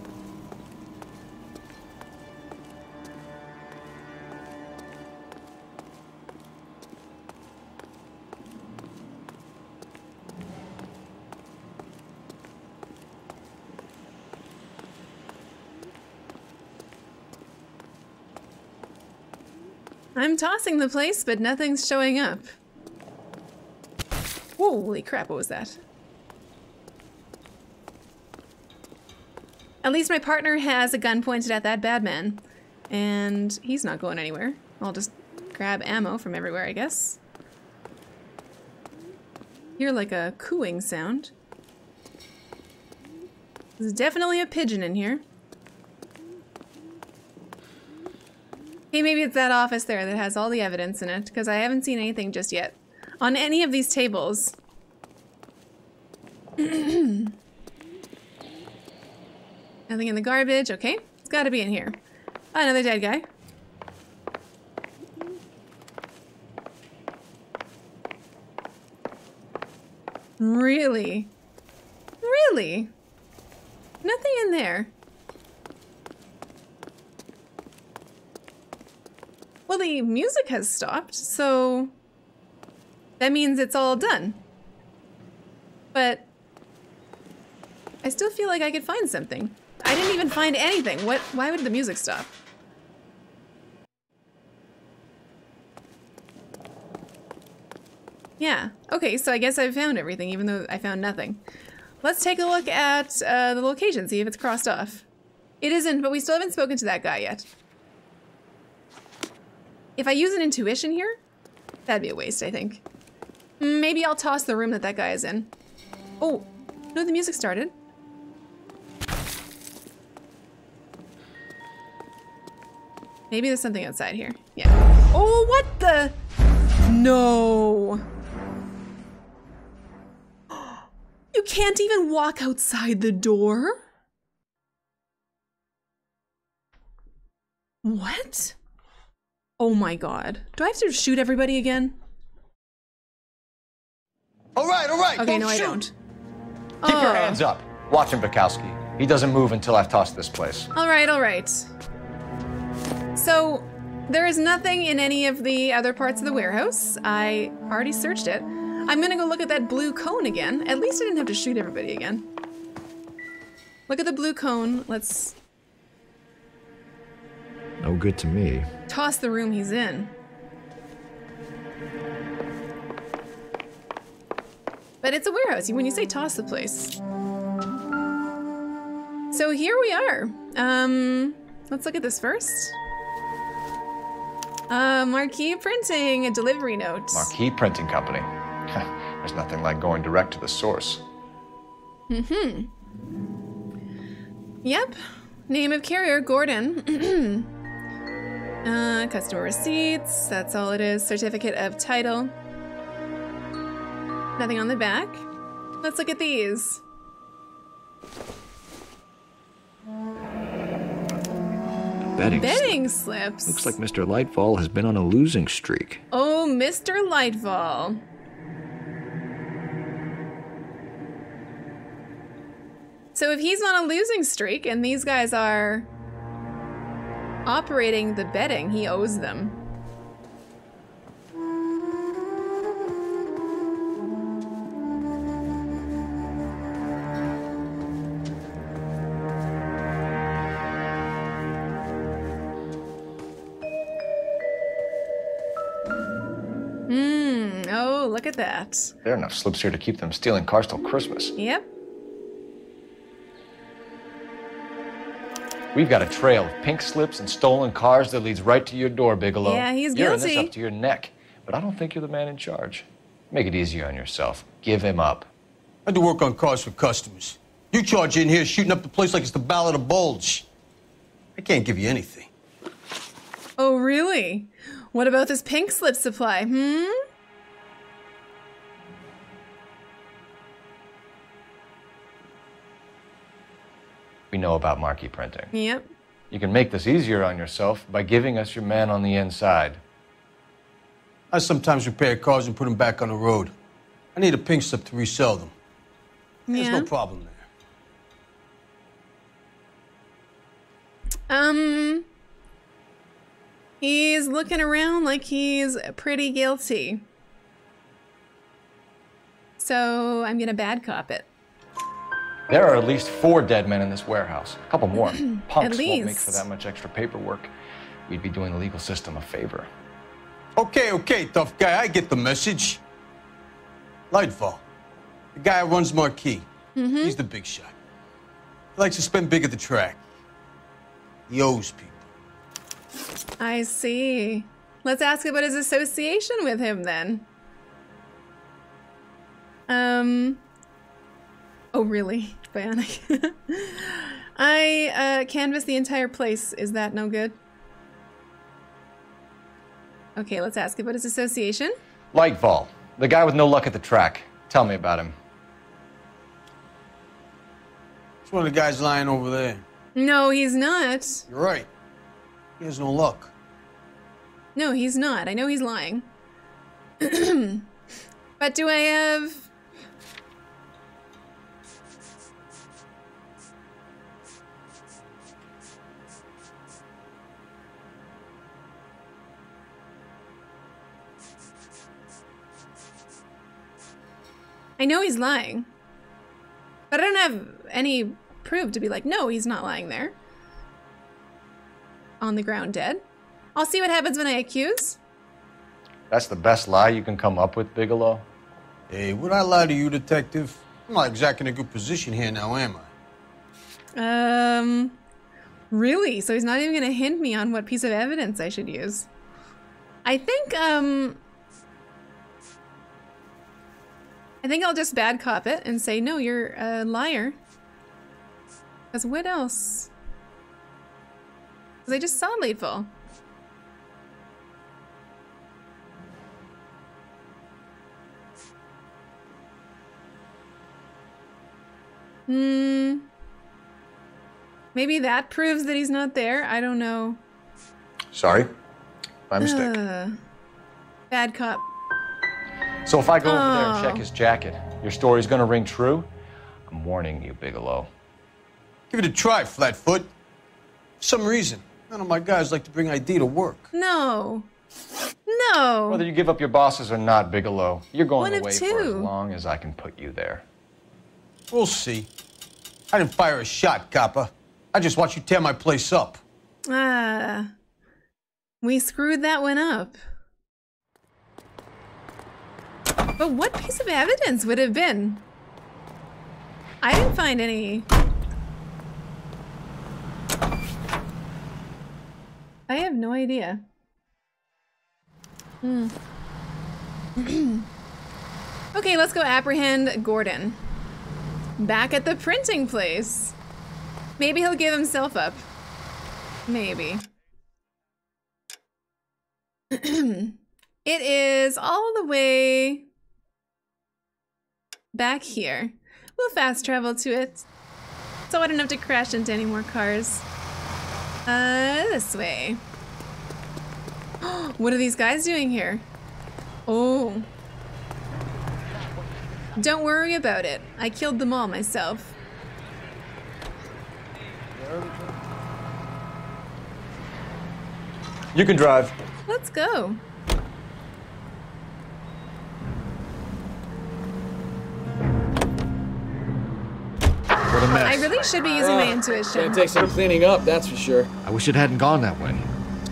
I'm tossing the place, but nothing's showing up. Holy crap, what was that? At least my partner has a gun pointed at that bad man. And he's not going anywhere. I'll just grab ammo from everywhere, I guess. Hear like a cooing sound. There's definitely a pigeon in here. Hey, maybe it's that office there that has all the evidence in it, because I haven't seen anything just yet. On any of these tables. [clears throat] Nothing in the garbage, okay. It's gotta be in here. Another dead guy. Really? Really? Nothing in there. Well, the music has stopped, so that means it's all done. But I still feel like I could find something. I didn't even find anything. What? Why would the music stop? Yeah. Okay, so I guess I found everything, even though I found nothing. Let's take a look at uh, the location, see if it's crossed off. It isn't, but we still haven't spoken to that guy yet. If I use an intuition here, that'd be a waste, I think. Maybe I'll toss the room that that guy is in. Oh, no, the music started. Maybe there's something outside here. Yeah. Oh, what the? No. [gasps] You can't even walk outside the door? What? Oh my god. Do I have to shoot everybody again? All right, all right. Okay, don't no, I don't. Keep your Oh. hands up. Watch him, Bekowsky. He doesn't move until I've tossed this place. All right, all right. So, there is nothing in any of the other parts of the warehouse. I already searched it. I'm gonna go look at that blue cone again. At least I didn't have to shoot everybody again. Look at the blue cone. Let's No good to me. toss the room he's in. But it's a warehouse. When you say toss the place. So here we are. Um, let's look at this first. Uh, marquee printing, a delivery note. Marquee Printing Company. [laughs] There's nothing like going direct to the source. Mm-hmm. Yep. Name of carrier, Gordon. [clears throat] uh, customer receipts, that's all it is. Certificate of title. Nothing on the back. Let's look at these. Betting. Betting slips. Looks like Mr. Lightfoot has been on a losing streak. Oh, Mr. Lightfoot. So if he's on a losing streak and these guys are operating the betting, he owes them. Hmm. Oh, look at that. There are enough slips here to keep them stealing cars till Christmas. Yep. We've got a trail of pink slips and stolen cars that leads right to your door, Bigelow. Yeah, he's you're in this guilty. up to your neck, but I don't think you're the man in charge. Make it easier on yourself. Give him up. I do work on cars for customers. You charge in here shooting up the place like it's the Ballad of Bulge. I can't give you anything. Oh, really? What about this pink slip supply? Hmm? We know about marquee printing. Yep. You can make this easier on yourself by giving us your man on the inside. I sometimes repair cars and put them back on the road. I need a pink slip to resell them. There's Yeah. no problem there. Um. He's looking around like he's pretty guilty. So I'm gonna bad cop it. There are at least four dead men in this warehouse. A couple more. [clears throat] Punks At won't make for that much extra paperwork. We'd be doing the legal system a favor. Okay, okay, tough guy, I get the message. Lightfoot, the guy who runs Marquee. Mm-hmm. He's the big shot. He likes to spend big at the track. He owes people. I see. Let's ask about his association with him then. Um. Oh, really? Bionic. [laughs] I uh, canvassed the entire place. Is that no good? Okay, let's ask about his association. Lightfoot, the guy with no luck at the track. Tell me about him. It's one of the guys lying over there. No, he's not. You're right. He has no luck. No, he's not. I know he's lying. [clears throat] but do I have. I know he's lying. But I don't have any proof to be like, no, he's not lying there. On the ground dead. I'll see what happens when I accuse. That's the best lie you can come up with, Bigelow? Hey, would I lie to you, detective? I'm not exactly in a good position here now, am I? Um, really? So he's not even gonna hint me on what piece of evidence I should use. I think, um, I think I'll just bad cop it and say, no, you're a liar. Because what else? Because I just saw Lateful. Hmm. Maybe that proves that he's not there. I don't know. Sorry. My mistake. Ugh. bad cop. So if I go over there and Oh. check his jacket, your story's gonna ring true? I'm warning you, Bigelow. Give it a try, Flatfoot. For some reason, none of my guys like to bring ID to work. No. No. Whether you give up your bosses or not, Bigelow, you're going One of away for as long as I can put you there. We'll see. I didn't fire a shot, Copper. I just watched you tear my place up. Ah. We screwed that one up. But what piece of evidence would have been? I didn't find any. I have no idea. Hmm. [clears throat] okay, let's go apprehend Gordon. Back at the printing place. Maybe he'll give himself up. Maybe. [clears throat] it is all the way back here. We'll fast travel to it. So I don't have to crash into any more cars. Uh, this way. [gasps] what are these guys doing here? Oh. Don't worry about it. I killed them all myself. You can drive. Let's go. What a mess. I really should be using my uh, intuition. Gonna take some cleaning up, that's for sure. I wish it hadn't gone that way.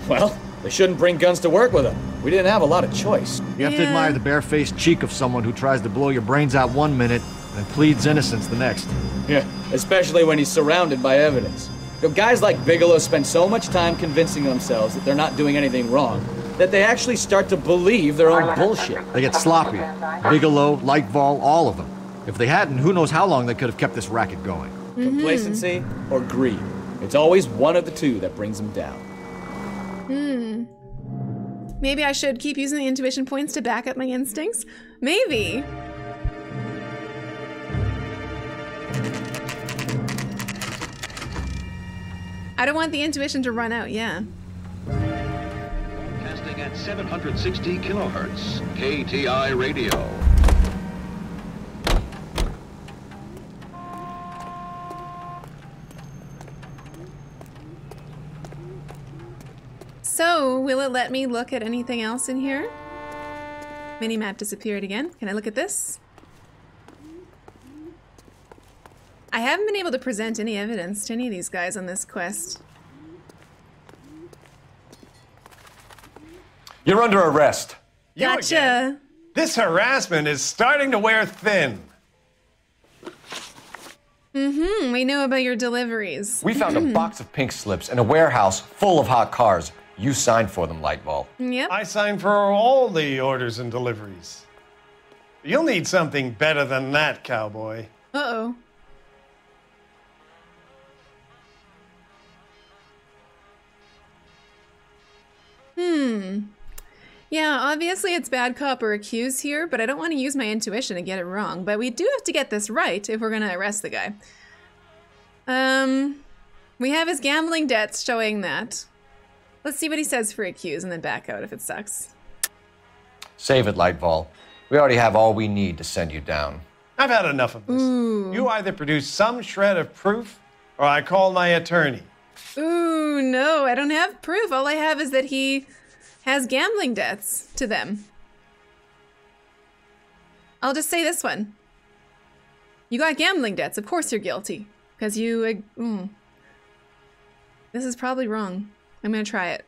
Well, they shouldn't bring guns to work with them. We didn't have a lot of choice. You have to admire the barefaced cheek of someone who tries to blow your brains out one minute and pleads innocence the next. Yeah, especially when he's surrounded by evidence. You know, guys like Bigelow spend so much time convincing themselves that they're not doing anything wrong that they actually start to believe their own bullshit. They get sloppy. Bigelow, Lightfoot, all of them. If they hadn't, who knows how long they could have kept this racket going. Complacency or greed. It's always one of the two that brings them down. Hmm. Maybe I should keep using the intuition points to back up my instincts? Maybe. I don't want the intuition to run out, yeah. Casting at 760 kilohertz. KTI radio. So, will it let me look at anything else in here? Minimap disappeared again. Can I look at this? I haven't been able to present any evidence to any of these guys on this quest. You're under arrest. You Gotcha. again? This harassment is starting to wear thin. Mm-hmm. We know about your deliveries. We found a [clears throat] box of pink slips in a warehouse full of hot cars. You signed for them, Lightfoot. Yep. I signed for all the orders and deliveries. You'll need something better than that, cowboy. Uh-oh. Hmm. Yeah, obviously it's bad cop or accused here, but I don't want to use my intuition to get it wrong. But we do have to get this right if we're gonna arrest the guy. Um, we have his gambling debts showing that. Let's see what he says for a accused and then back out if it sucks. Save it, Lightfoot. We already have all we need to send you down. I've had enough of this. You either produce some shred of proof or I call my attorney. Ooh, no, I don't have proof. All I have is that he has gambling debts to them. I'll just say this one. You got gambling debts. Of course you're guilty. Because you. uh, Mm. This is probably wrong. I'm going to try it.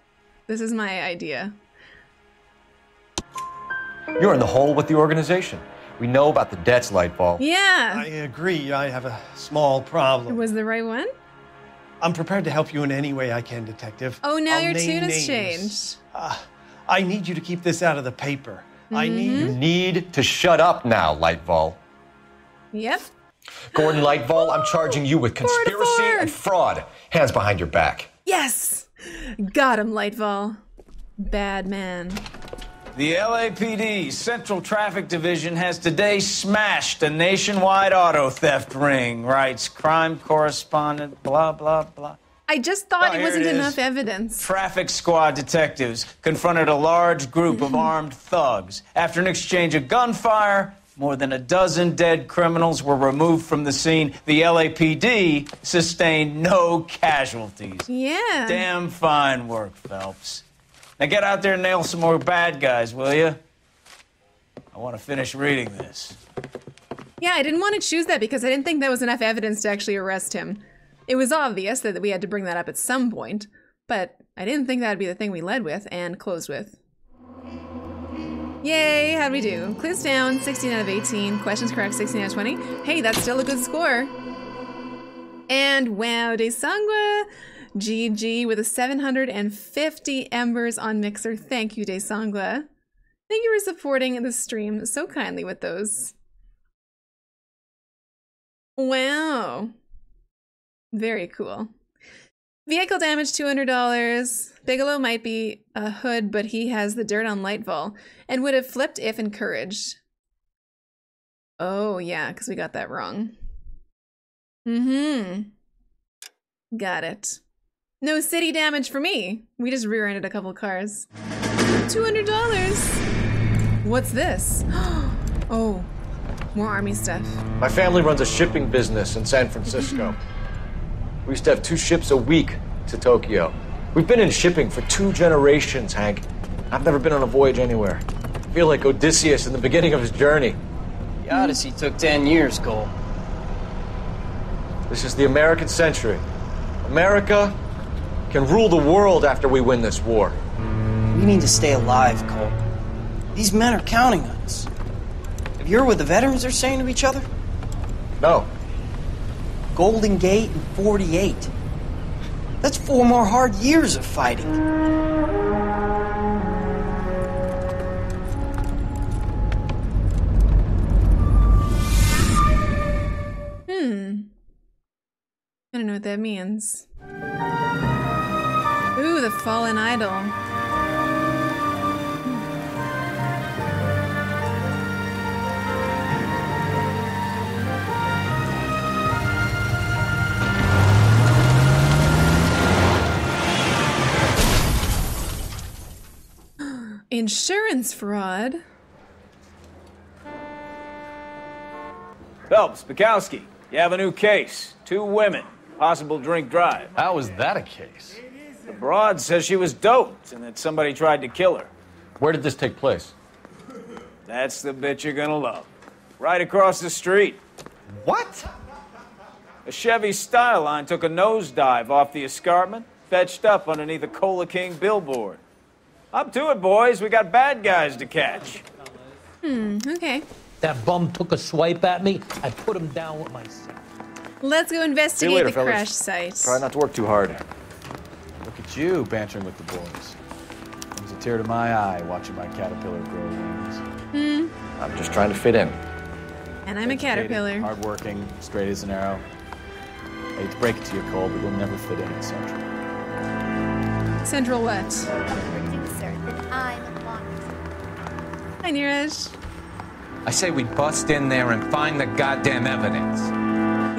This is my idea. You're in the hole with the organization. We know about the debts, Lightfoot. Yeah. I agree. I have a small problem. Was the right one? I'm prepared to help you in any way I can, Detective. Oh, now I'll your name tune has names. changed. Ah, I need you to keep this out of the paper. I mm-hmm. need You need to shut up now, Lightfoot. Yep. Gordon Lightfoot, I'm charging you with conspiracy and fraud. Hands behind your back. Yes! Got him, Lightfoot. Bad man. The LAPD Central Traffic Division has today smashed a nationwide auto theft ring, writes crime correspondent, blah, blah, blah. I just thought Oh, it wasn't it enough evidence. Traffic squad detectives confronted a large group of [laughs] armed thugs. After an exchange of gunfire, More than a dozen dead criminals were removed from the scene. The LAPD sustained no casualties. Yeah. Damn fine work, Phelps. Now get out there and nail some more bad guys, will you? I want to finish reading this. Yeah, I didn't want to choose that because I didn't think that was enough evidence to actually arrest him. It was obvious that we had to bring that up at some point, but I didn't think that'd be the thing we led with and closed with. Yay, how'd we do? Clues down, 16 out of 18. Questions correct, 16 out of 20. Hey, that's still a good score. And wow, Desangwa GG with a 750 embers on Mixer. Thank you, Desangwa. Thank you for supporting the stream so kindly with those. Wow. Very cool. Vehicle damage $200. Bigelow might be a hood, but he has the dirt on Lightfoot and would have flipped if encouraged. Oh, yeah, because we got that wrong. Mm hmm. Got it. No city damage for me. We just rear ended a couple cars. $200. What's this? [gasps] Oh, more army stuff. My family runs a shipping business in San Francisco. [laughs] we used to have two ships a week to Tokyo. We've been in shipping for two generations, Hank. I've never been on a voyage anywhere. I feel like Odysseus in the beginning of his journey. The Odyssey took 10 years, Cole. This is the American century. America can rule the world after we win this war. We need to stay alive, Cole. These men are counting on us. Have you heard what the veterans are saying to each other? No. Golden Gate and 48. That's four more hard years of fighting. Hmm. I don't know what that means. Ooh, the fallen idol. Insurance fraud. Phelps, Bekowsky, you have a new case. Two women, possible drink drive. How is that a case? The broad says she was doped and that somebody tried to kill her. Where did this take place? That's the bit you're gonna love. Right across the street. What? A Chevy Styleline took a nosedive off the escarpment, fetched up underneath a Cola King billboard. Up to it, boys. We got bad guys to catch. Hmm, okay. That bum took a swipe at me. I put him down with my. Let's go investigate later, the fellas. crash site. Try not to work too hard. Look at you bantering with the boys. Comes a tear to my eye watching my caterpillar grow wings. Hmm, I'm just trying to fit in. and I'm a caterpillar. Hardworking, straight as an arrow. hate to break it to you, Cole, but you'll never fit in at Central. Central what? Producer that I'm on. Hi, Neeraj. I say we bust in there and find the goddamn evidence.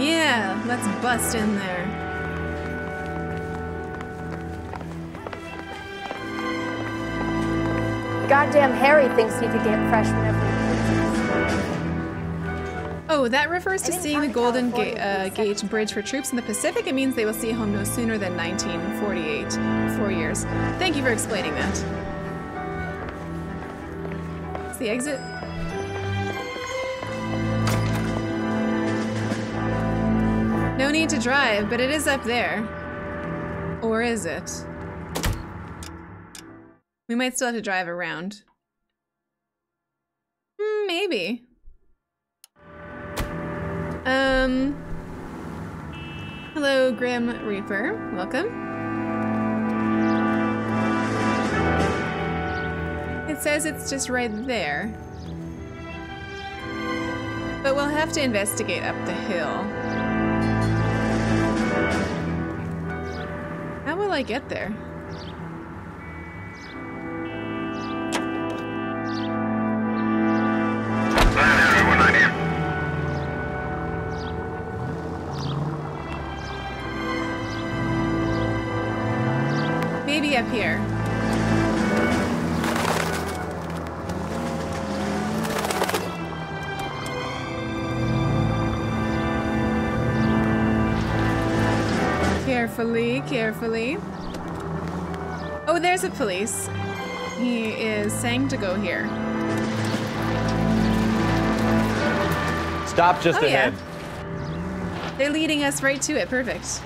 Yeah, let's bust in there. Goddamn Harry thinks he could get fresh whenever he pleases. Oh, that refers to seeing the Golden Gate, uh, Gate Bridge for troops in the Pacific. It means they will see home no sooner than 1948. Four years. Thank you for explaining that. The exit. No need to drive, but it is up there. Or is it? We might still have to drive around. Hmm, maybe. Um. Hello, Grim Reaper. Welcome. Says it's just right there. But we'll have to investigate up the hill. How will I get there? Maybe up here. Carefully, carefully. Oh, there's a police. He is saying to go here. Stop just Oh, yeah. ahead. They're leading us right to it. Perfect.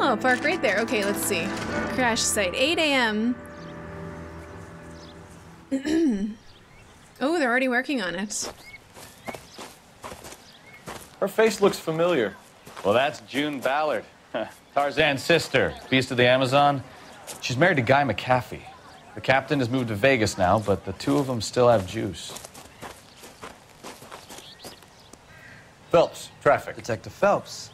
Oh, park right there. Okay, let's see. Crash site, 8 a.m. [clears throat] oh, they're already working on it. Her face looks familiar. Well, that's June Ballard, [laughs] Tarzan's sister, beast of the Amazon. She's married to Guy McAfee. The captain has moved to Vegas now, but the two of them still have juice. Phelps, traffic. Detective Phelps.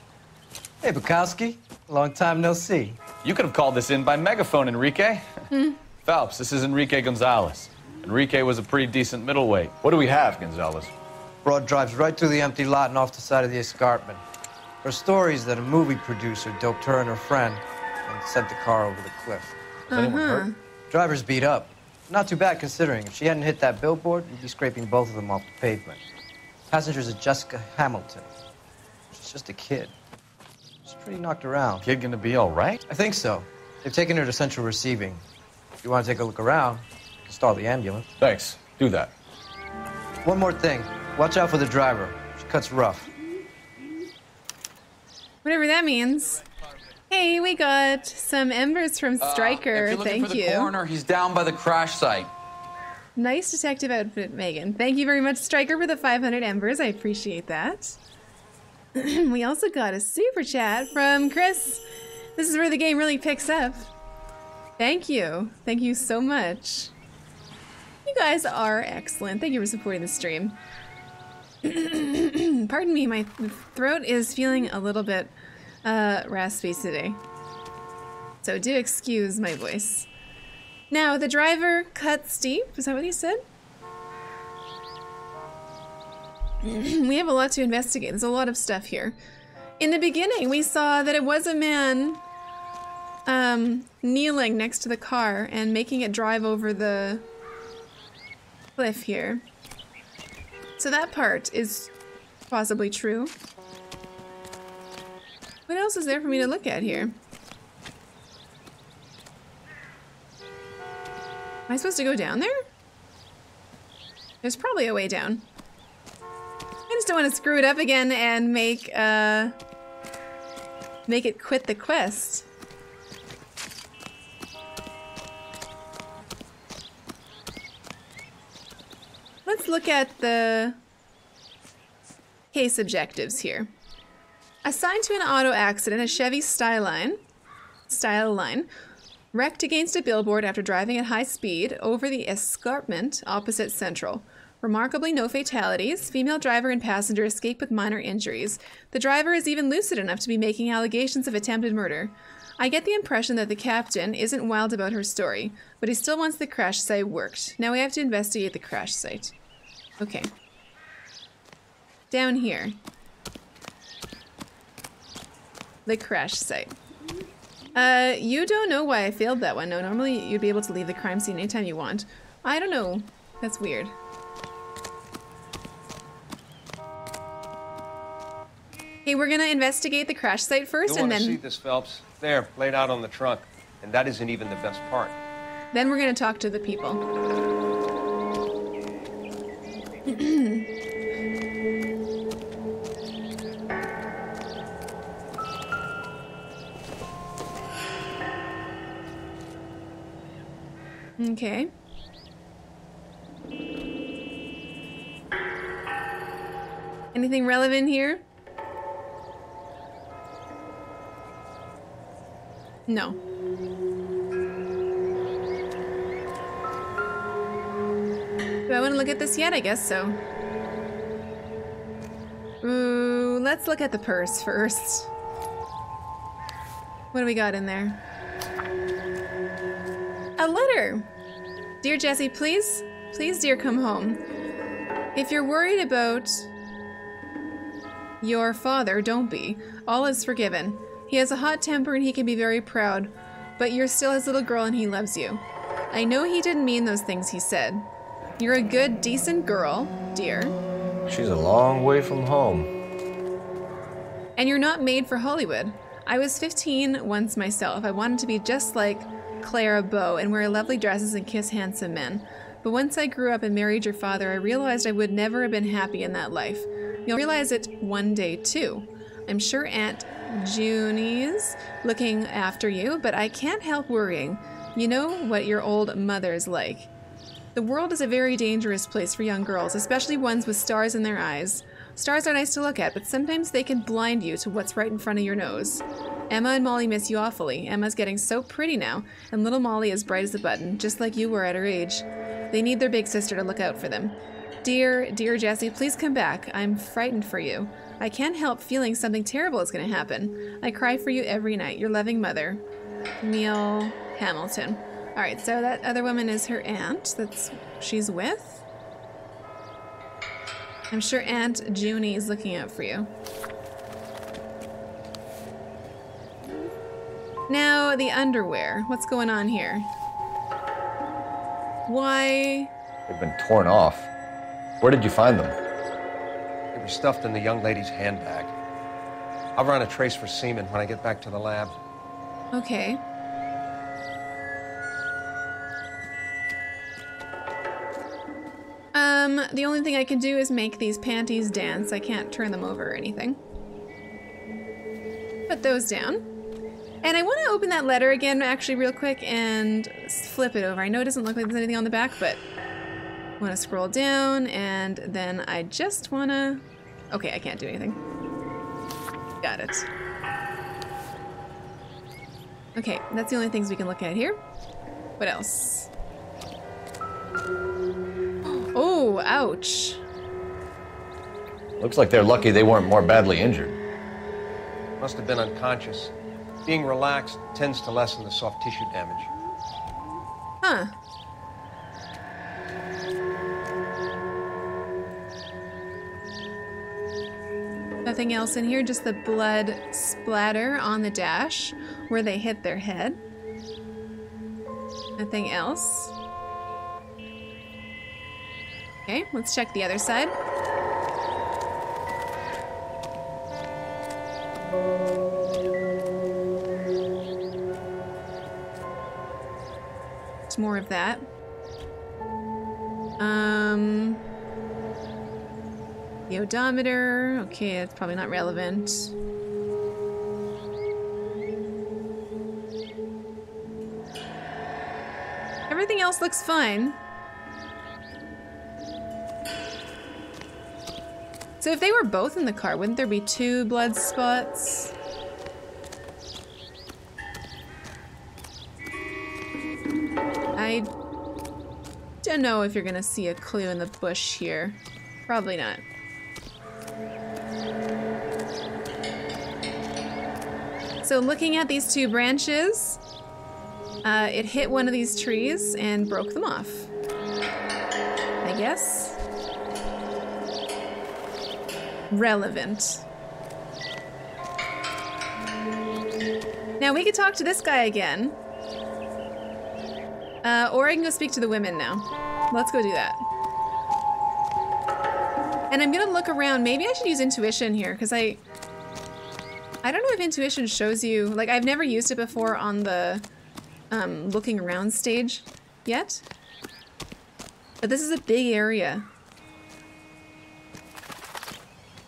Hey, Bekowsky. Long time no see. You could have called this in by megaphone, Enrique. [laughs] Hmm. Phelps, this is Enrique Gonzalez. Enrique was a pretty decent middleweight. What do we have, Gonzalez? Broad drives right through the empty lot and off the side of the escarpment. Her story is that a movie producer doped her and her friend and sent the car over the cliff. Is anyone hurt? Uh-huh. Driver's beat up. Not too bad considering. If she hadn't hit that billboard, we'd be scraping both of them off the pavement. Passengers are Jessica Hamilton. She's just a kid. She's pretty knocked around. Kid gonna be all right? I think so. They've taken her to central receiving. If you want to take a look around, you can stall the ambulance. Thanks. Do that. One more thing. Watch out for the driver. She cuts rough. Whatever that means. Hey, we got some embers from Stryker. Uh, if you're Thank you. coroner, he's down by the crash site. Nice detective outfit, Meghan. Thank you very much, Stryker, for the 500 embers. I appreciate that. [clears throat] we also got a super chat from Chris. This is where the game really picks up. Thank you. Thank you so much. You guys are excellent. Thank you for supporting the stream. [coughs] Pardon me, my throat is feeling a little bit uh, raspy today. So do excuse my voice. Now, the driver cut steep. Is that what he said? [coughs] we have a lot to investigate. There's a lot of stuff here. In the beginning, we saw that it was a man um, kneeling next to the car and making it drive over the cliff here. So that part is possibly true. What else is there for me to look at here? Am I supposed to go down there? There's probably a way down. I just don't want to screw it up again and make uh make it quit the quest. Let's look at the case objectives here. Assigned to an auto accident, a Chevy Styline, Style Line, wrecked against a billboard after driving at high speed over the escarpment opposite Central. Remarkably, no fatalities. Female driver and passenger escape with minor injuries. The driver is even lucid enough to be making allegations of attempted murder. I get the impression that the captain isn't wild about her story, but he still wants the crash site worked. Now we have to investigate the crash site. Okay. Down here. The crash site. Uh, you don't know why I failed that one. No, normally you'd be able to leave the crime scene anytime you want. I don't know. That's weird. Okay, we're gonna investigate the crash site first, you and to see then this, Phelps? There, laid out on the trunk. And that isn't even the best part. then we're gonna talk to the people. [clears throat] okay. Anything relevant here? No. Do I want to look at this yet? I guess so. Ooh, let's look at the purse first. What do we got in there? A letter! Dear Jesse, please, please, dear, come home. If you're worried about your father, don't be. All is forgiven. He has a hot temper and he can be very proud, but you're still his little girl and he loves you. I know he didn't mean those things he said. You're a good, decent girl, dear. She's a long way from home. And you're not made for Hollywood. I was 15 once myself. I wanted to be just like Clara Bow and wear lovely dresses and kiss handsome men. But once I grew up and married your father, I realized I would never have been happy in that life. You'll realize it one day too. I'm sure Aunt Junie's looking after you, but I can't help worrying. You know what your old mother's like. The world is a very dangerous place for young girls, especially ones with stars in their eyes. Stars are nice to look at, but sometimes they can blind you to what's right in front of your nose. Emma and Molly miss you awfully. Emma's getting so pretty now, and little Molly is bright as a button, just like you were at her age. They need their big sister to look out for them. Dear, dear Jessie, please come back. I'm frightened for you. I can't help feeling something terrible is going to happen. I cry for you every night. Your loving mother, Neil Hamilton. All right, so that other woman is her aunt. That's she's with. I'm sure Aunt Junie is looking out for you. Now the underwear. What's going on here? Why? They've been torn off. Where did you find them? They were stuffed in the young lady's handbag. I'll run a trace for semen when I get back to the lab. Okay. Um, the only thing I can do is make these panties dance. I can't turn them over or anything. Put those down. And I want to open that letter again, actually, real quick, and flip it over. I know it doesn't look like there's anything on the back, but I want to scroll down, and then I just want to... Okay, I can't do anything. Got it. Okay, that's the only things we can look at here. What else? Ouch. Looks like they're lucky they weren't more badly injured. Must have been unconscious. Being relaxed tends to lessen the soft tissue damage. Huh. Nothing else in here, just the blood splatter on the dash where they hit their head. Nothing else. Okay, let's check the other side. It's more of that. Um, the odometer. Okay, it's probably not relevant. Everything else looks fine. So if they were both in the car, wouldn't there be two blood spots? I don't know if you're gonna see a clue in the bush here. Probably not. So looking at these two branches, uh, it hit one of these trees and broke them off. I guess. Relevant. Now we could talk to this guy again. Uh, or I can go speak to the women now. Let's go do that. And I'm gonna look around. Maybe I should use intuition here, because I... I don't know if intuition shows you... Like, I've never used it before on the um, looking around stage yet. But this is a big area.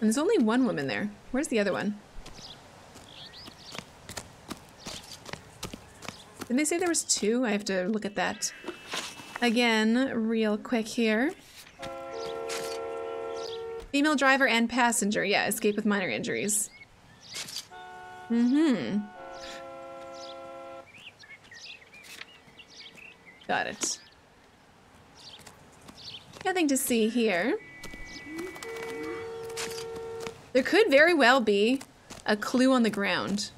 And there's only one woman there. Where's the other one? Didn't they say there was two? I have to look at that again real quick here. Female driver and passenger. Yeah, escape with minor injuries. Mm-hmm. Got it. Nothing to see here. There could very well be a clue on the ground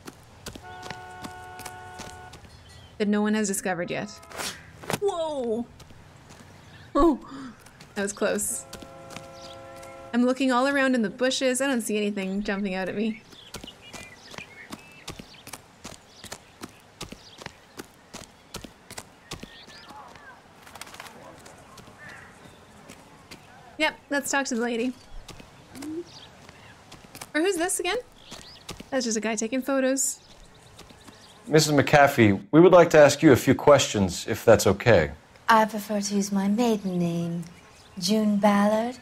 that no one has discovered yet. Whoa! Oh, that was close. I'm looking all around in the bushes. I don't see anything jumping out at me. Yep, let's talk to the lady. Or who's this again? That's just a guy taking photos. Mrs. McAfee, we would like to ask you a few questions, if that's okay. I prefer to use my maiden name, June Ballard.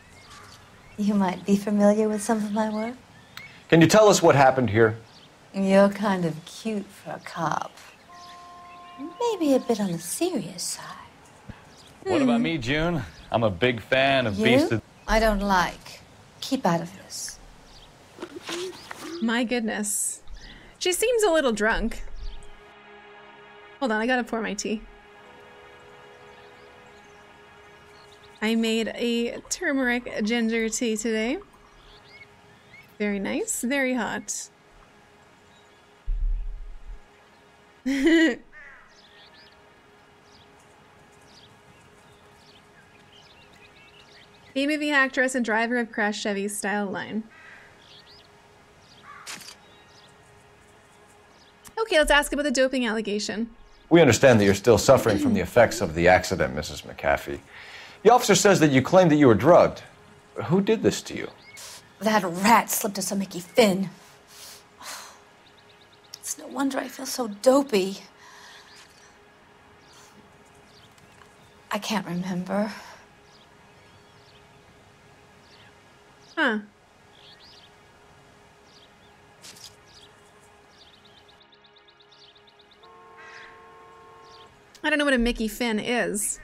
You might be familiar with some of my work. Can you tell us what happened here? You're kind of cute for a cop. Maybe a bit on the serious side. What about hmm. me, June? I'm a big fan of You? Beast of. I don't like. Keep out of this. My goodness. She seems a little drunk. Hold on, I gotta pour my tea. I made a turmeric ginger tea today. Very nice, very hot. [laughs] B-movie actress and driver of Crash Chevy's style line. Okay, let's ask about the doping allegation. We understand that you're still suffering from the effects of the accident, Mrs. McAfee. The officer says that you claimed that you were drugged. Who did this to you? That rat slipped us a Mickey Finn. It's no wonder I feel so dopey. I can't remember. Huh. I don't know what a Mickey Finn is.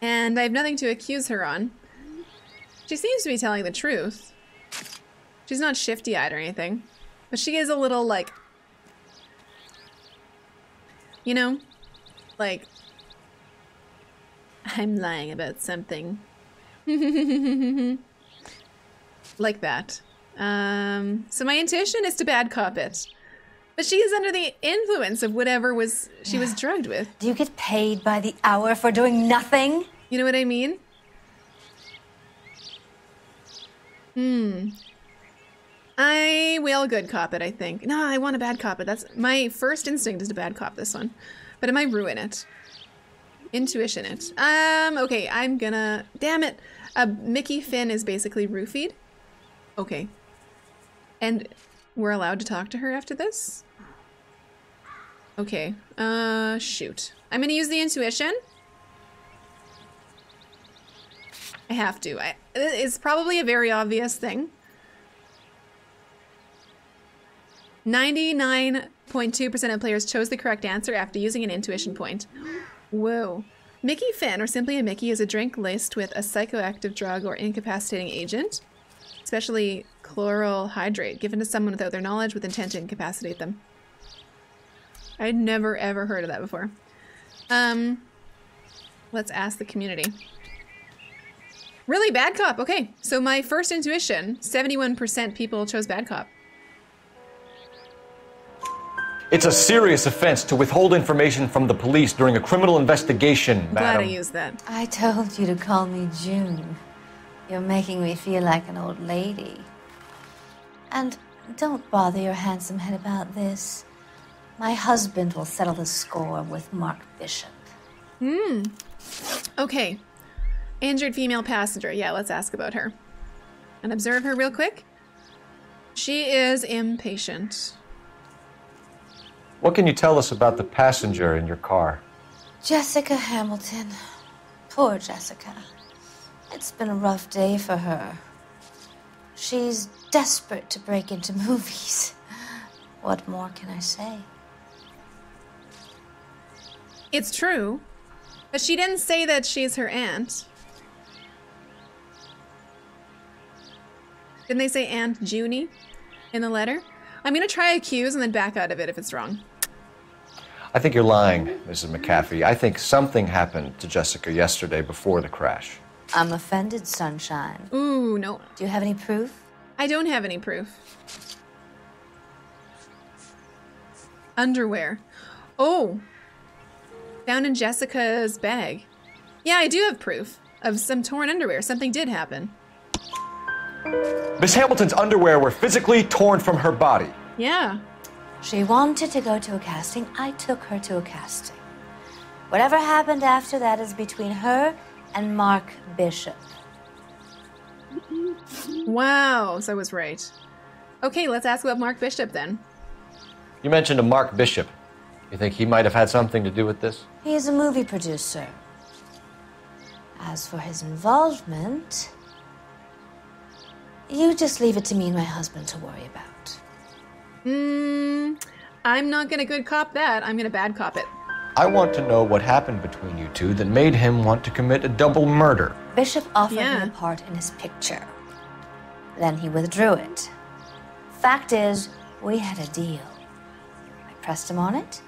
And I have nothing to accuse her on. She seems to be telling the truth. She's not shifty eyed or anything. But she is a little like. You know? Like. I'm lying about something. [laughs] like that. Um, so my intuition is to bad cop it. But she is under the influence of whatever was she was drugged with. Do you get paid by the hour for doing nothing? You know what I mean? Hmm. I will good cop it, I think. No, I want a bad cop it. That's my first instinct is to bad cop this one. But it might ruin it. Intuition it. Um, okay, I'm gonna damn it. Uh Mickey Finn is basically roofied. Okay. And we're allowed to talk to her after this? Okay. Uh shoot. I'm gonna use the intuition. I have to. I, it's probably a very obvious thing. 99.2% of players chose the correct answer after using an intuition point. Whoa. Mickey Finn, or simply a Mickey, is a drink laced with a psychoactive drug or incapacitating agent, especially chloral hydrate, given to someone without their knowledge with intent to incapacitate them. I'd never ever heard of that before. Um, let's ask the community. Really, bad cop. Okay, so my first intuition: seventy-one percent people chose bad cop. It's a serious offense to withhold information from the police during a criminal investigation, Glad I used that. I told you to call me June. You're making me feel like an old lady. And don't bother your handsome head about this. My husband will settle the score with Mark Bishop. Hmm. Okay. Injured female passenger. Yeah, let's ask about her. And observe her real quick. She is impatient. What can you tell us about the passenger in your car? Jessica Hamilton. Poor Jessica. It's been a rough day for her. She's desperate to break into [laughs] movies. What more can I say? It's true, but she didn't say that she's her aunt. Didn't they say Aunt Junie in the letter? I'm gonna try accuse and then back out of it if it's wrong. I think you're lying, Mrs. McAfee. I think something happened to Jessica yesterday before the crash. I'm offended, Sunshine. Ooh, no. Do you have any proof? I don't have any proof. Underwear. Oh. Found in Jessica's bag. Yeah, I do have proof of some torn underwear. Something did happen. Miss Hamilton's underwear were physically torn from her body. Yeah. She wanted to go to a casting. I took her to a casting. Whatever happened after that is between her and Mark Bishop. Wow, so I was right. Okay, let's ask about Mark Bishop then. You mentioned a Mark Bishop. You think he might have had something to do with this? He is a movie producer. As for his involvement, you just leave it to me and my husband to worry about. Hmm. I'm not gonna good cop that. I'm gonna bad cop it. I want to know what happened between you two that made him want to commit a double murder. Bishop offered Yeah. me a part in his picture. Then he withdrew it. Fact is, we had a deal. I pressed him on it,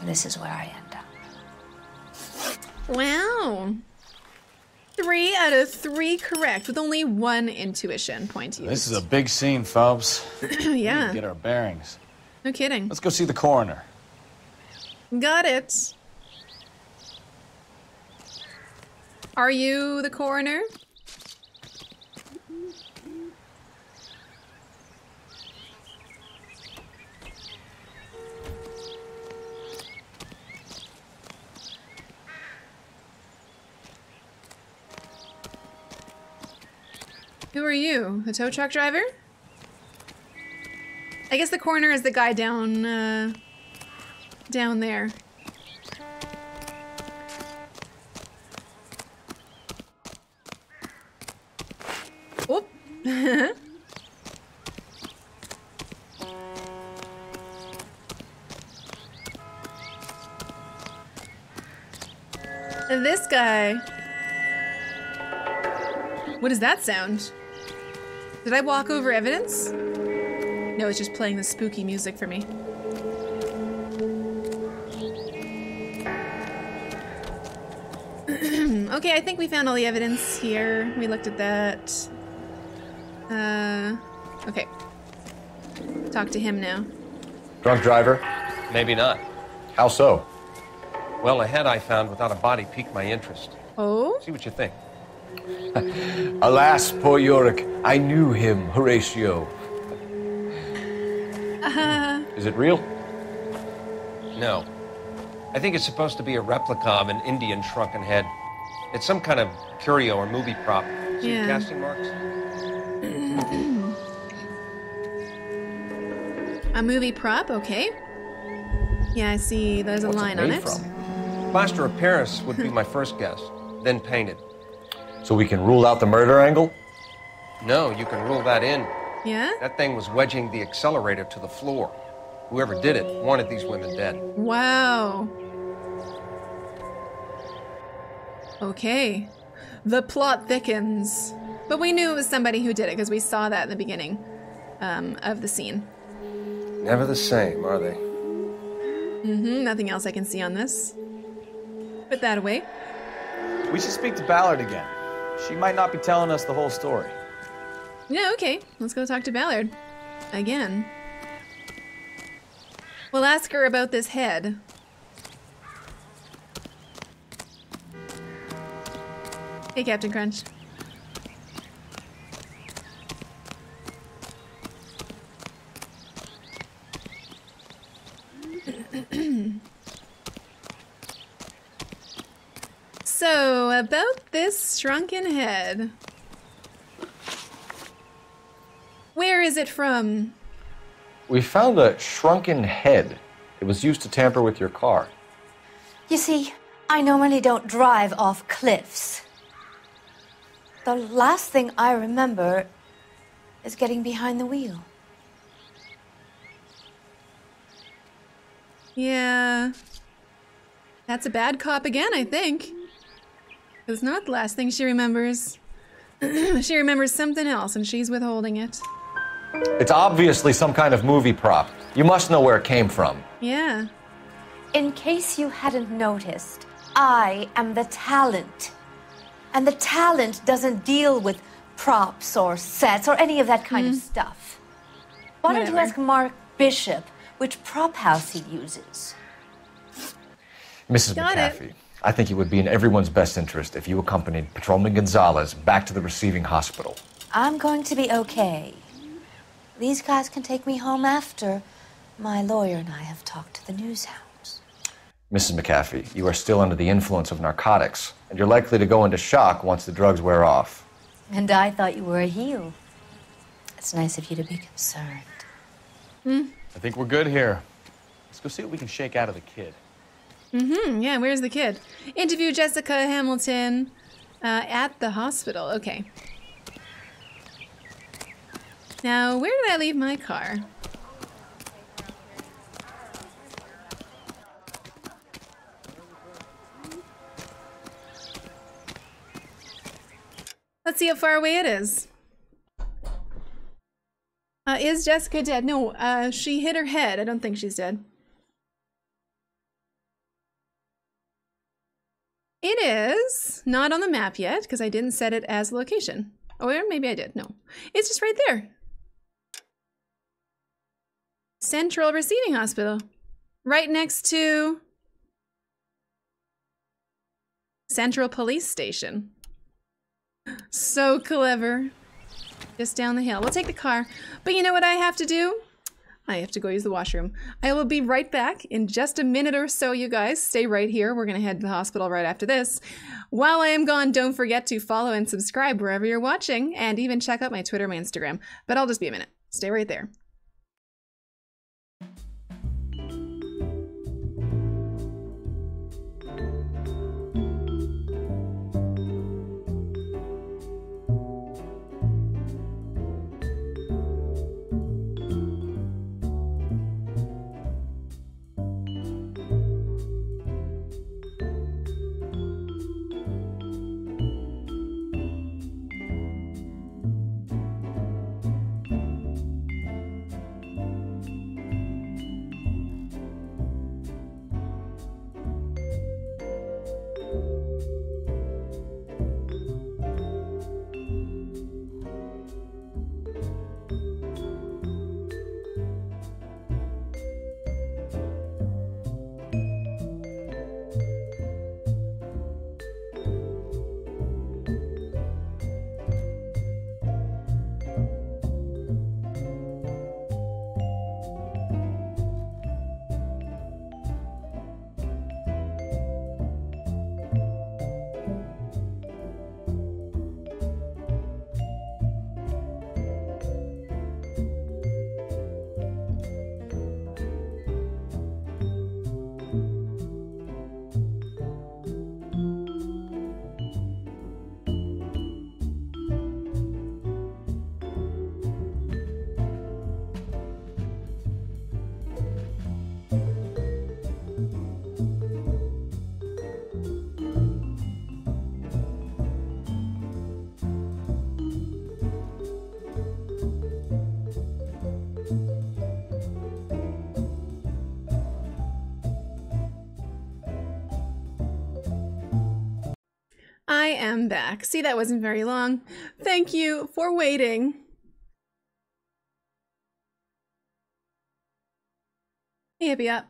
and this is where I end up. Wow. Three out of three correct with only one intuition point used. This is a big scene, Phelps. [clears throat] We need to yeah. Get our bearings. No kidding. Let's go see the coroner. Got it. Are you the coroner? Who are you? The tow truck driver? I guess the coroner is the guy down, uh, down there. Oop. [laughs] This guy. What does that sound? Did I walk over evidence? No, it's just playing the spooky music for me. Okay, I think we found all the evidence here. We looked at that. Uh, okay. Talk to him now. Drunk driver? Maybe not. How so? Well, a head I found without a body piqued my interest. Oh? See what you think. [laughs] Alas, poor Yorick, I knew him, Horatio. Uh, Is it real? No. I think it's supposed to be a replica of an Indian shrunken head. It's some kind of curio or movie prop. See Yeah. the casting marks? [clears throat] a movie prop, okay. Yeah, I see there's a line on it. From? Plaster of Paris would be my [laughs] first guess, then painted. So we can rule out the murder angle? No, you can rule that in. Yeah? That thing was wedging the accelerator to the floor. Whoever did it wanted these women dead. Wow. Okay. The plot thickens. But we knew it was somebody who did it because we saw that in the beginning um, of the scene. Never the same, are they? Mm-hmm. Nothing else I can see on this. Put that away. We should speak to Ballard again. She might not be telling us the whole story. Yeah, okay. Let's go talk to Ballard. Again. We'll ask her about this head. Hey, Captain Crunch. [clears throat] so, about this shrunken head. Where is it from? We found a shrunken head. It was used to tamper with your car. You see, I normally don't drive off cliffs. The last thing I remember is getting behind the wheel. Yeah. That's a bad cop again, I think. It's not the last thing she remembers. [clears throat] she remembers something else and she's withholding it. It's obviously some kind of movie prop. You must know where it came from. Yeah. In case you hadn't noticed, I am the talent. And the talent doesn't deal with props or sets or any of that kind of hmm. stuff. Why don't you ask Mark Bishop which prop house he uses? Mrs. Got it. McAfee, I think it would be in everyone's best interest if you accompanied Patrolman Gonzalez back to the receiving hospital. I'm going to be okay. These guys can take me home after my lawyer and I have talked to the news hounds. Mrs. McAfee, you are still under the influence of narcotics, and you're likely to go into shock once the drugs wear off. And I thought you were a heel. It's nice of you to be concerned. Hmm. I think we're good here. Let's go see what we can shake out of the kid. Mm-hmm. Yeah, where's the kid? Interview Jessica Hamilton uh, at the hospital. Okay. Now, where did I leave my car? Let's see how far away it is. Uh, is Jessica dead? No, uh, she hit her head. I don't think she's dead. It is not on the map yet because I didn't set it as location. Or maybe I did. No, it's just right there. Central Receiving Hospital, right next to Central Police Station. So clever. Just down the hill. We'll take the car. But you know what I have to do? I have to go use the washroom. I will be right back in just a minute or so, you guys. Stay right here. We're going to head to the hospital right after this. While I am gone, don't forget to follow and subscribe wherever you're watching, and even check out my Twitter, my Instagram. But I'll just be a minute. Stay right there. I am back. See, that wasn't very long. Thank you for waiting. Hey, Hippie Up.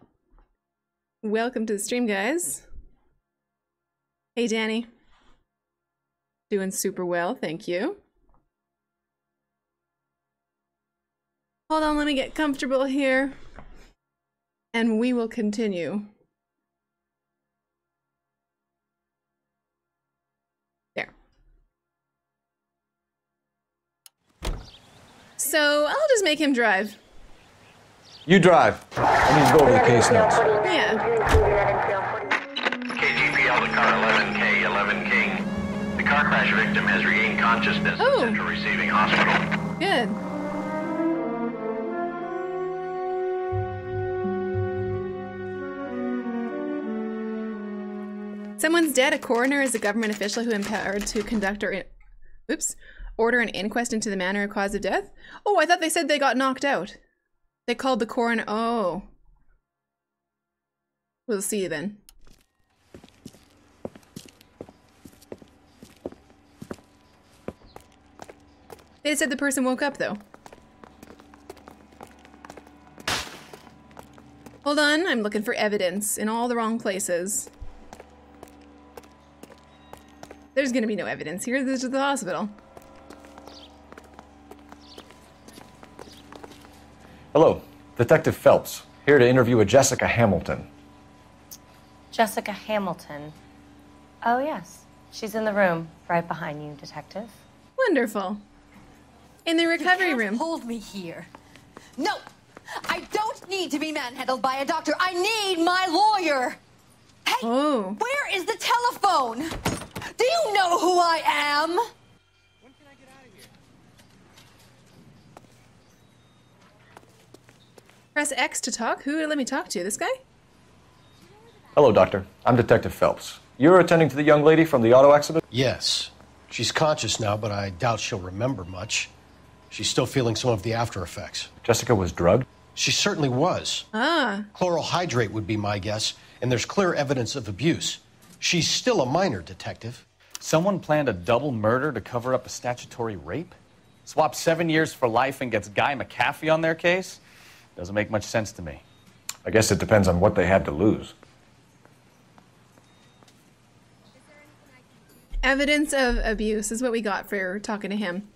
Uh, welcome to the stream, guys. Hey, Danny. Doing super well, thank you. Hold on, let me get comfortable here. And we will continue. So I'll just make him drive. You drive. I need to go over the case notes. Yeah. KGPL to car 11K, 11 King. The car crash victim has regained consciousness Oh. Central Receiving Hospital. Good. Someone's dead. A coroner is a government official who empowered to conduct or, oops, order an inquest into the manner or cause of death. Oh, I thought they said they got knocked out. They called the coroner. Oh, we'll see you then. They said the person woke up though. Hold on, I'm looking for evidence in all the wrong places. There's gonna be no evidence here. This is the hospital. Hello, Detective Phelps, here to interview a Jessica Hamilton. Jessica Hamilton. Oh, yes. She's in the room right behind you, Detective. Wonderful. In the recovery you can't room. Hold me here. No, I don't need to be manhandled by a doctor. I need my lawyer. Hey, oh. where is the telephone? Do you know who I am? Press X to talk. Who let me talk to? You? This guy? Hello, Doctor. I'm Detective Phelps. You're attending to the young lady from the auto accident? Yes. She's conscious now, but I doubt she'll remember much. She's still feeling some of the after effects. Jessica was drugged? She certainly was. Ah. Chloral hydrate would be my guess, and there's clear evidence of abuse. She's still a minor, Detective. Someone planned a double murder to cover up a statutory rape? Swap seven years for life and gets Guy McCaffrey on their case? Doesn't make much sense to me. I guess it depends on what they had to lose. Evidence of abuse is what we got for talking to him.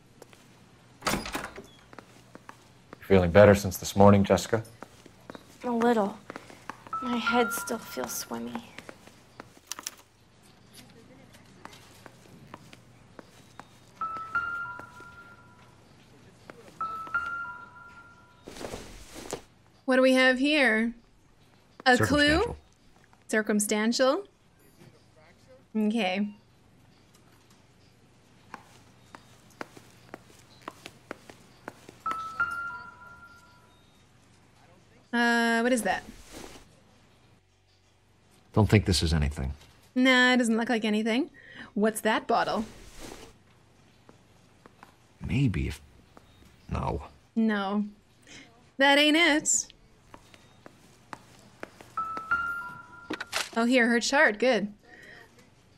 Feeling better since this morning, Jessica? A little. My head still feels swimmy. What do we have here? A clue? Circumstantial. Circumstantial. Okay. Uh, what is that? Don't think this is anything. Nah, it doesn't look like anything. What's that bottle? Maybe if. No. No. That ain't it. Oh, here, her chart. Good.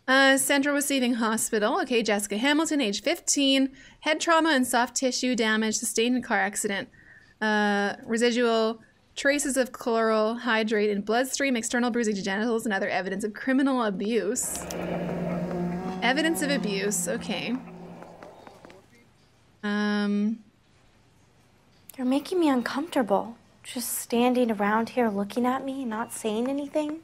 Uh, Central Receiving Hospital. Okay, Jessica Hamilton, age 15. Head trauma and soft tissue damage sustained in car accident. Uh, residual traces of chloral hydrate in bloodstream, external bruising to genitals, and other evidence of criminal abuse. Evidence of abuse. Okay. Um, You're making me uncomfortable. Just standing around here looking at me, not saying anything.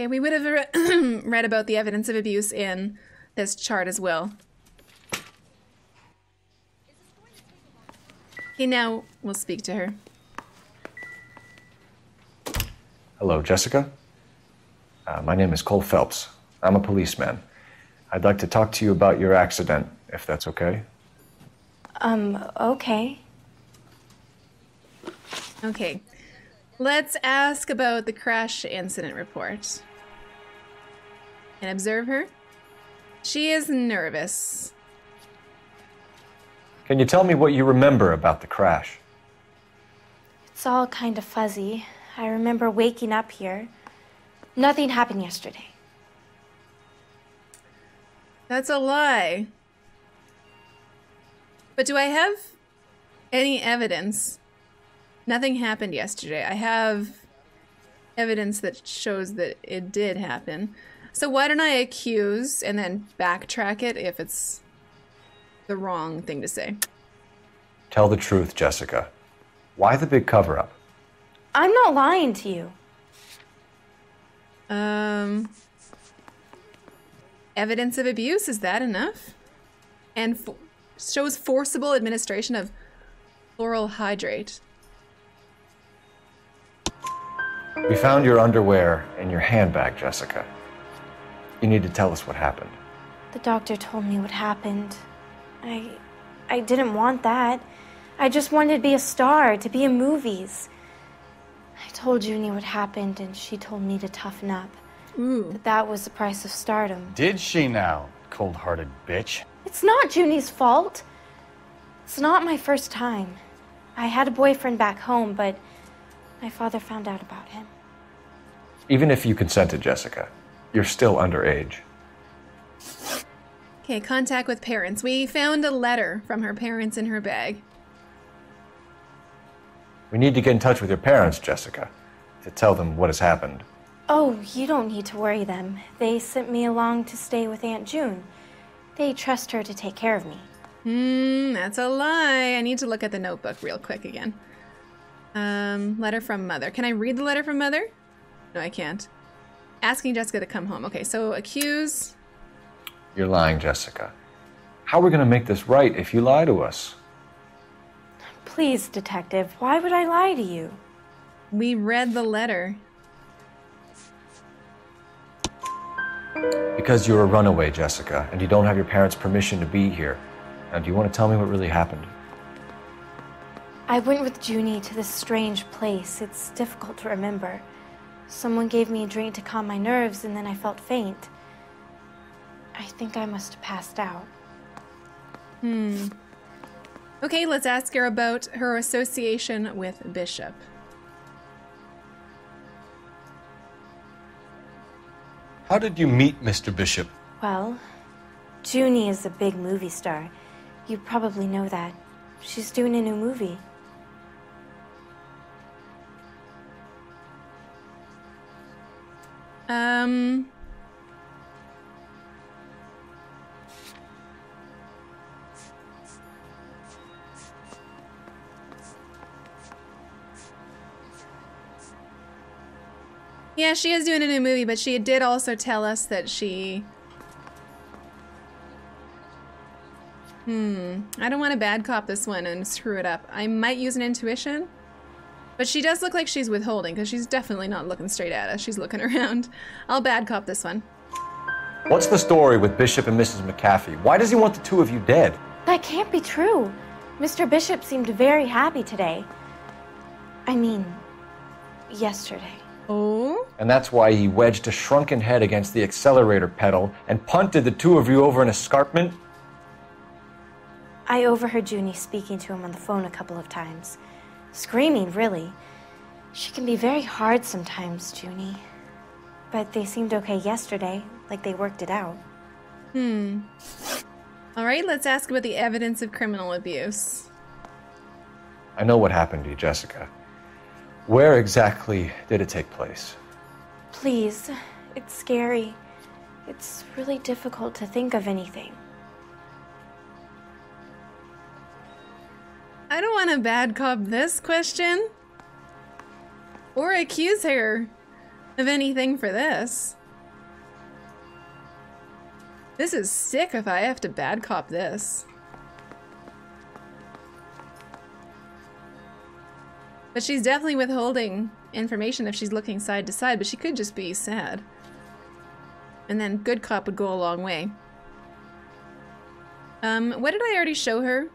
Okay, we would have re- [clears throat] read about the evidence of abuse in this chart as well. Okay, now we'll speak to her. Hello, Jessica. Uh, my name is Cole Phelps. I'm a policeman. I'd like to talk to you about your accident, if that's okay. Um, okay. Okay, let's ask about the crash incident report. And observe her. She is nervous. Can you tell me what you remember about the crash? It's all kind of fuzzy. I remember waking up here. Nothing happened yesterday. That's a lie. But do I have any evidence? Nothing happened yesterday. I have evidence that shows that it did happen. So why don't I accuse and then backtrack it if it's the wrong thing to say? Tell the truth, Jessica. Why the big cover up? I'm not lying to you. Um, evidence of abuse is that enough? And fo- shows forcible administration of chloral hydrate. We found your underwear in your handbag, Jessica. You need to tell us what happened. The doctor told me what happened. I I didn't want that. I just wanted to be a star, to be in movies. I told Junie what happened and she told me to toughen up. Ooh. That that was the price of stardom. Did she now, cold hearted bitch? It's not Junie's fault. It's not my first time. I had a boyfriend back home, but my father found out about him. Even if you consented, Jessica, you're still underage. Okay, contact with parents. We found a letter from her parents in her bag. We need to get in touch with your parents, Jessica, to tell them what has happened. Oh, you don't need to worry them. They sent me along to stay with Aunt June. They trust her to take care of me. Hmm, that's a lie. I need to look at the notebook real quick again. Um, letter from mother. Can I read the letter from mother? No, I can't. Asking Jessica to come home. Okay, so accuse. You're lying, Jessica. How are we going to make this right if you lie to us? Please, Detective, why would I lie to you? We read the letter. Because you're a runaway, Jessica, and you don't have your parents' permission to be here. Now, do you want to tell me what really happened? I went with Junie to this strange place. It's difficult to remember. Someone gave me a drink to calm my nerves, and then I felt faint. I think I must have passed out. Hmm. Okay, let's ask her about her association with Bishop. How did you meet Mr. Bishop? Well, Junie is a big movie star. You probably know that. She's doing a new movie. Um. Yeah, she is doing a new movie, but she did also tell us that she. Hmm. I don't want to bad cop this one and screw it up. I might use an intuition. But she does look like she's withholding, because she's definitely not looking straight at us. She's looking [laughs] around. I'll bad cop this one. What's the story with Bishop and Mrs. McCaffrey? Why does he want the two of you dead? That can't be true. Mr. Bishop seemed very happy today. I mean, yesterday. Oh? And that's why he wedged a shrunken head against the accelerator pedal and punted the two of you over an escarpment? I overheard Junie speaking to him on the phone a couple of times. Screaming, really. She can be very hard sometimes, Junie. But they seemed okay yesterday, like they worked it out. Hmm. All right, let's ask about the evidence of criminal abuse. I know what happened to you, Jessica. Where exactly did it take place? Please, it's scary. It's really difficult to think of anything. I don't want to bad cop this question. Or accuse her of anything for this. This is sick if I have to bad cop this. But she's definitely withholding information if she's looking side to side, but she could just be sad. And then good cop would go a long way. Um, what did I already show her?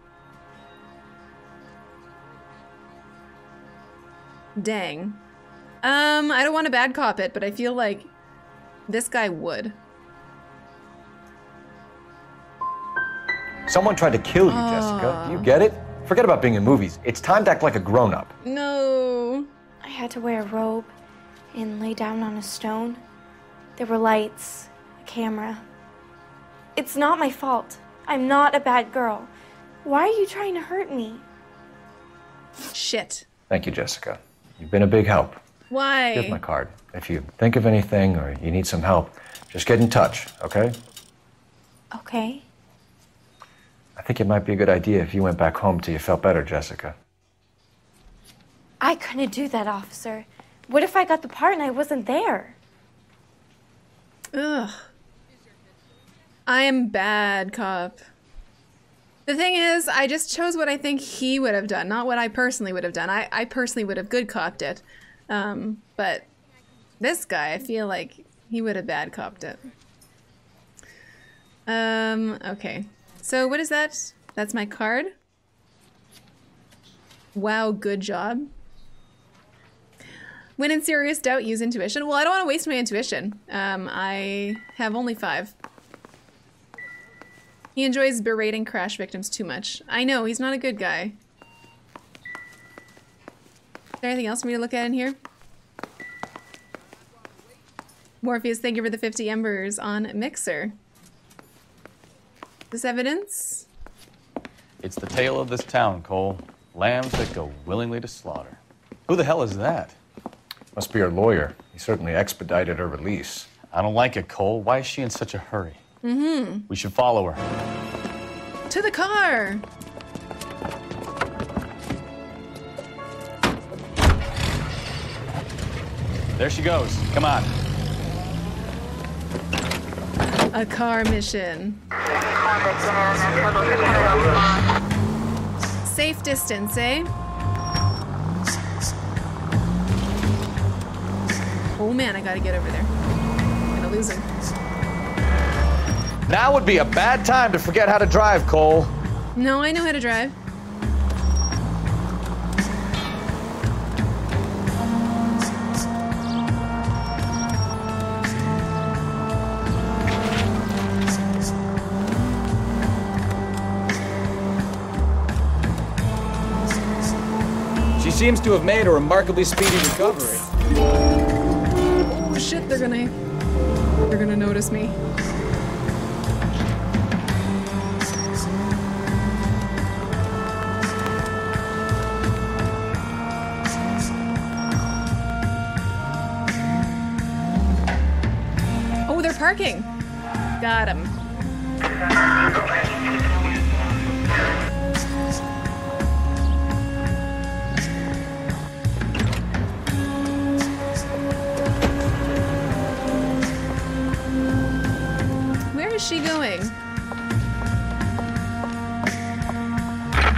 Dang. Um, I don't want to bad cop it, but I feel like this guy would. Someone tried to kill you, Jessica. Do you get it? Forget about being in movies. It's time to act like a grown up. No. I had to wear a robe and lay down on a stone. There were lights, a camera. It's not my fault. I'm not a bad girl. Why are you trying to hurt me? Shit. Thank you, Jessica. You've been a big help. Why? Here's my card. If you think of anything or you need some help, just get in touch, okay? Okay. I think it might be a good idea if you went back home till you felt better, Jessica. I couldn't do that, officer. What if I got the part and I wasn't there? Ugh. I am bad cop. The thing is, I just chose what I think he would have done, not what I personally would have done. I, I personally would have good copped it. Um, but this guy, I feel like he would have bad copped it. Um, okay. So what is that? That's my card? Wow, good job. When in serious doubt, use intuition. Well, I don't want to waste my intuition. Um, I have only five. He enjoys berating crash victims too much. I know, he's not a good guy. Is there anything else for me to look at in here? Morpheus, thank you for the 50 embers on Mixer. This evidence? It's the tale of this town, Cole. Lambs that go willingly to slaughter. Who the hell is that? Must be her lawyer. He certainly expedited her release. I don't like it, Cole. Why is she in such a hurry? Mm-hmm. We should follow her. To the car! There she goes. Come on. A car mission. Safe distance, eh? Oh man, I gotta get over there. I'm gonna lose him. Now would be a bad time to forget how to drive, Cole. No, I know how to drive. She seems to have made a remarkably speedy recovery. Oh shit, they're gonna they're gonna notice me. Parking. Got him. Where is she going?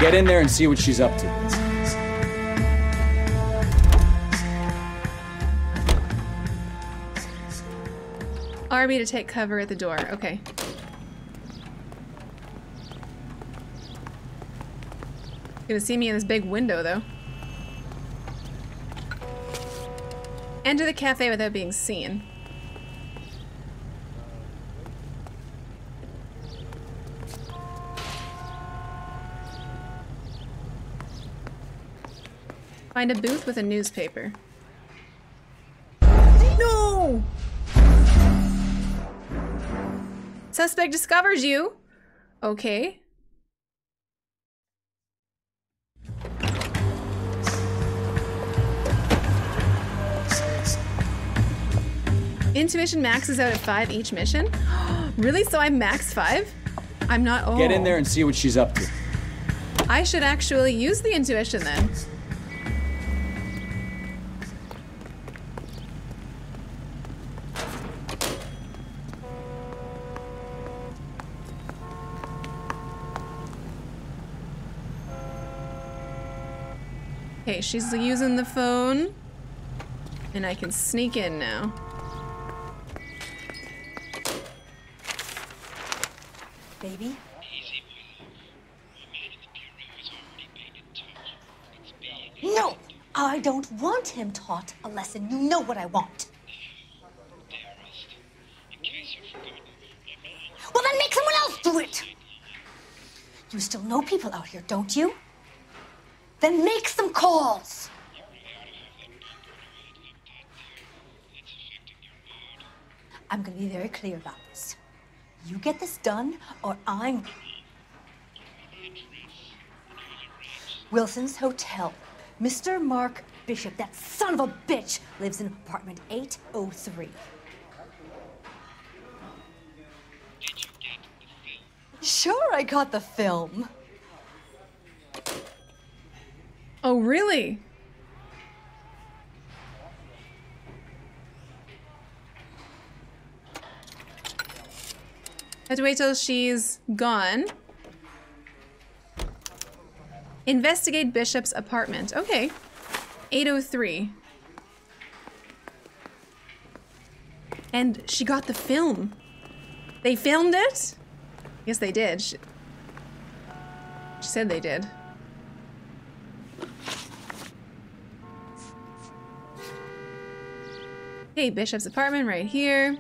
Get in there and see what she's up to. RB to take cover at the door. Okay. Gonna see me in this big window, though. Enter the cafe without being seen. Find a booth with a newspaper. No! Suspect discovers you. Okay. Intuition maxes out at five each mission. [gasps] really? So I'm max five? I'm not. Oh. Get in oh. there and see what she's up to. I should actually use the intuition then. Okay, she's using the phone. And I can sneak in now. Baby? No! I don't want him taught a lesson. You know what I want. Well, then make someone else do it! You still know people out here, don't you? Then make some calls! I'm gonna be very clear about this. You get this done, or I'm. Wilson's Hotel. Mr. Mark Bishop, that son of a bitch, lives in apartment 803. Sure, I got the film. Oh, really? I Have to wait till she's gone. Investigate Bishop's apartment. Okay. 803. And she got the film. They filmed it? Yes, they did. She, she said they did. Okay, Bishop's apartment right here.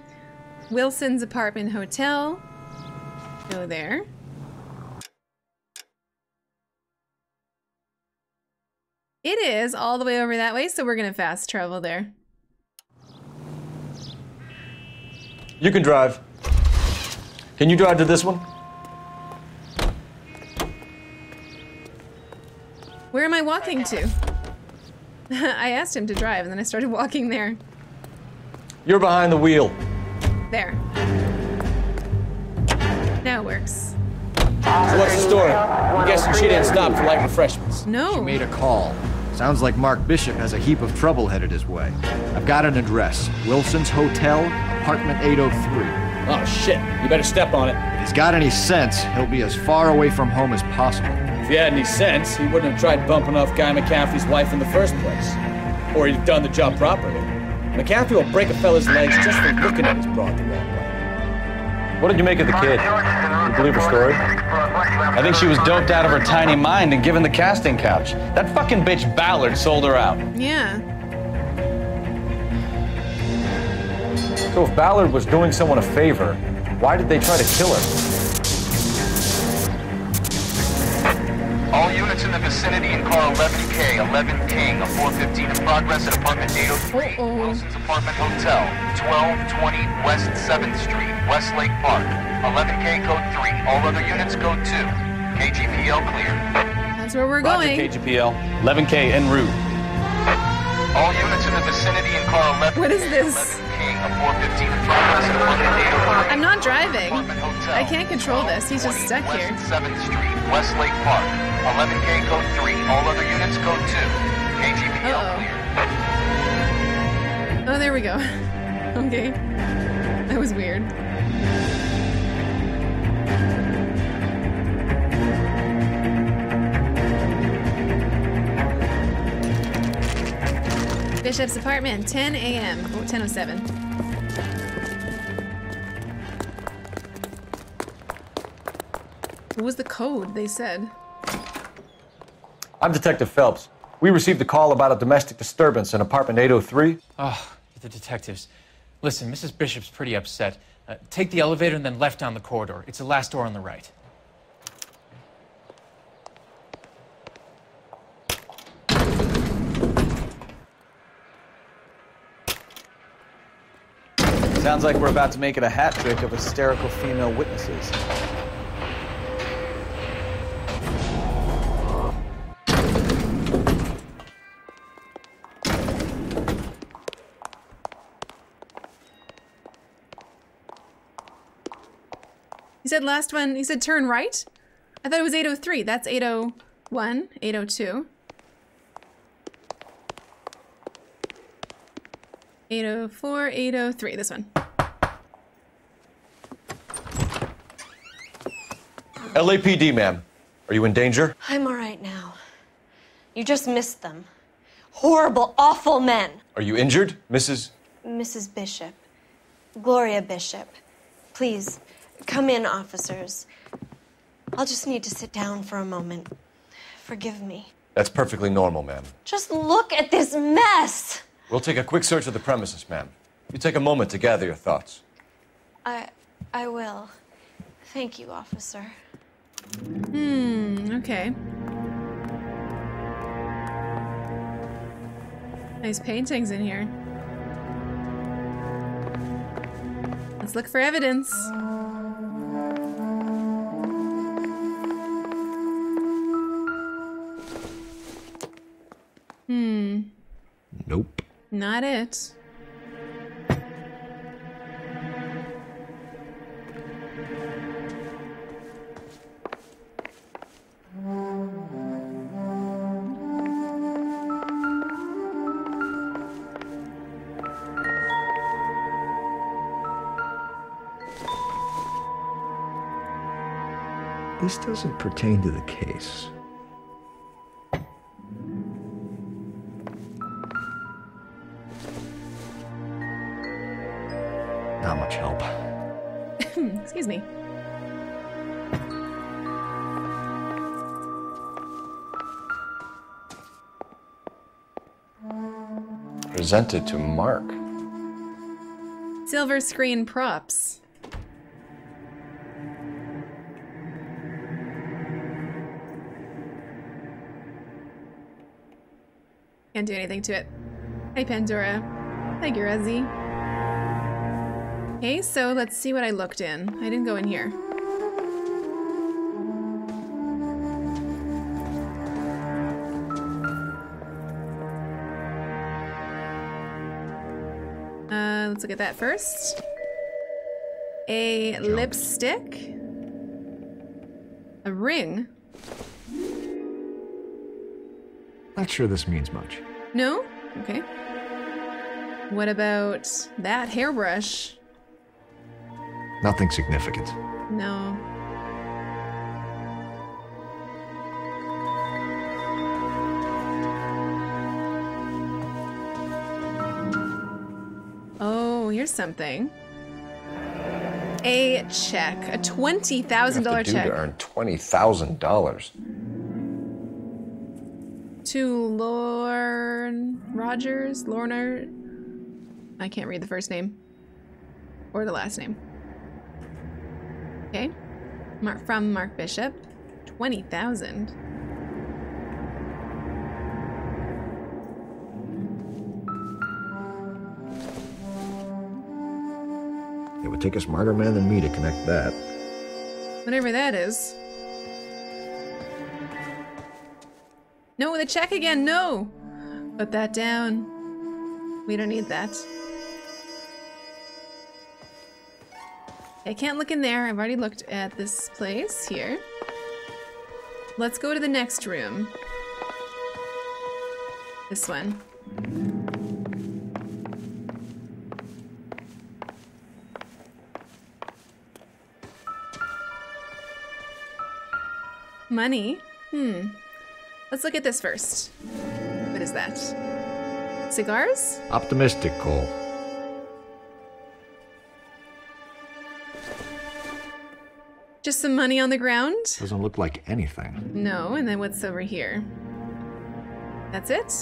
Wilson's apartment hotel. Go there. It is all the way over that way, so we're gonna fast travel there. You can drive. Can you drive to this one? Where am I walking to? [laughs] I asked him to drive and then I started walking there. You're behind the wheel. There. Now it works. So what's the story? I'm guessing she didn't stop for light refreshments. No. She made a call. Sounds like Mark Bishop has a heap of trouble headed his way. I've got an address Wilson's Hotel, apartment 803. Oh, shit. You better step on it. If he's got any sense, he'll be as far away from home as possible. If he had any sense, he wouldn't have tried bumping off Guy McCaffrey's wife in the first place. Or he'd have done the job properly. McCaffrey will break a fella's legs just for looking at his broad the wrong way. What did you make of the kid? You believe her story? I think she was doped out of her tiny mind and given the casting couch. That fucking bitch Ballard sold her out. Yeah. So if Ballard was doing someone a favor, why did they try to kill her? All units in the vicinity in car 11K, 11 King, a 415 in progress at apartment 803, Wilson's Apartment Hotel, 1220 West 7th Street, Westlake Park. 11K code 3, all other units code 2. KGPL clear. That's where we're Roger, going. KGPL. 11K en route. All units in the vicinity in car 11 What is this? King, a 415 in progress at apartment 803. I'm not driving. I can't control this. He's just stuck here. 7th Street, Westlake Park. 11K code 3, all other units code 2. KGPL clear. Oh, there we go. [laughs] okay. That was weird. Bishop's apartment, 10 a.m. Oh, 10.07. What was the code they said? I'm Detective Phelps. We received a call about a domestic disturbance in apartment 803. Oh, the detectives. Listen, Mrs. Bishop's pretty upset. Uh, take the elevator and then left down the corridor. It's the last door on the right. Sounds like we're about to make it a hat trick of hysterical female witnesses. He said last one, he said turn right? I thought it was 803. That's 801, 802. 804, 803, this one. LAPD, ma'am. Are you in danger? I'm all right now. You just missed them. Horrible, awful men. Are you injured, Mrs. Mrs. Bishop. Gloria Bishop. Please, come in, officers. I'll just need to sit down for a moment. Forgive me. That's perfectly normal, ma'am. Just look at this mess. We'll take a quick search of the premises, ma'am. You take a moment to gather your thoughts. I I will. Thank you, officer. Hmm, okay. Nice paintings in here. Let's look for evidence. Hmm, Nope. not it. This doesn't pertain to the case. Not much help. [laughs] Excuse me. Presented to Mark. Silver screen props. Can't do anything to it. Hi, Pandora. Hi, Gurazi. Okay, so let's see what I looked in. I didn't go in here. Uh, let's look at that first. A lipstick. A ring. Not sure this means much. No? Okay. What about that hairbrush? Nothing significant. No. Oh, here's something. A check, a twenty thousand dollar check to earn twenty thousand dollars. To Lorne Rogers, Lorner. I can't read the first name or the last name. Okay, Mark from Mark Bishop, twenty thousand. It would take a smarter man than me to connect that. Whatever that is. No, the check again, no! Put that down. We don't need that. I can't look in there. I've already looked at this place here. Let's go to the next room. This one. Money? Hmm. Let's look at this first. What is that? Cigars? Optimistic, Cole. Just some money on the ground? Doesn't look like anything. No, and then what's over here? That's it?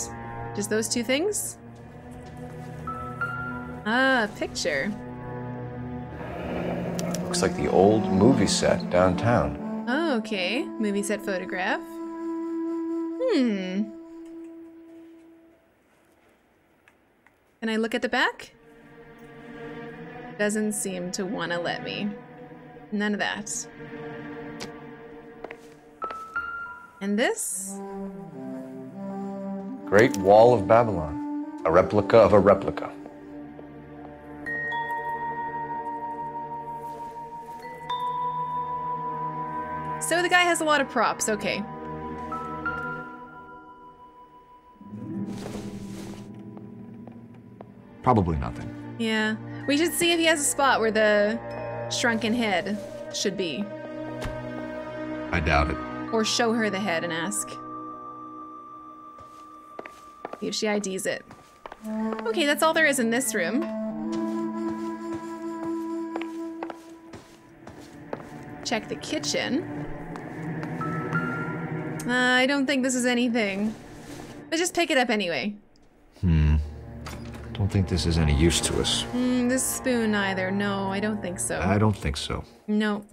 Just those two things? Ah, picture. Looks like the old movie set downtown. Oh, okay. Movie set photograph. Hmm. Can I look at the back? Doesn't seem to want to let me. None of that. And this? Great Wall of Babylon. A replica of a replica. So the guy has a lot of props, okay. Probably nothing. Yeah. We should see if he has a spot where the shrunken head should be. I doubt it. Or show her the head and ask. See if she IDs it. Okay, that's all there is in this room. Check the kitchen. Uh, I don't think this is anything. But just pick it up anyway. Don't think this is any use to us. Hmm, this spoon either. No, I don't think so. I don't think so. No.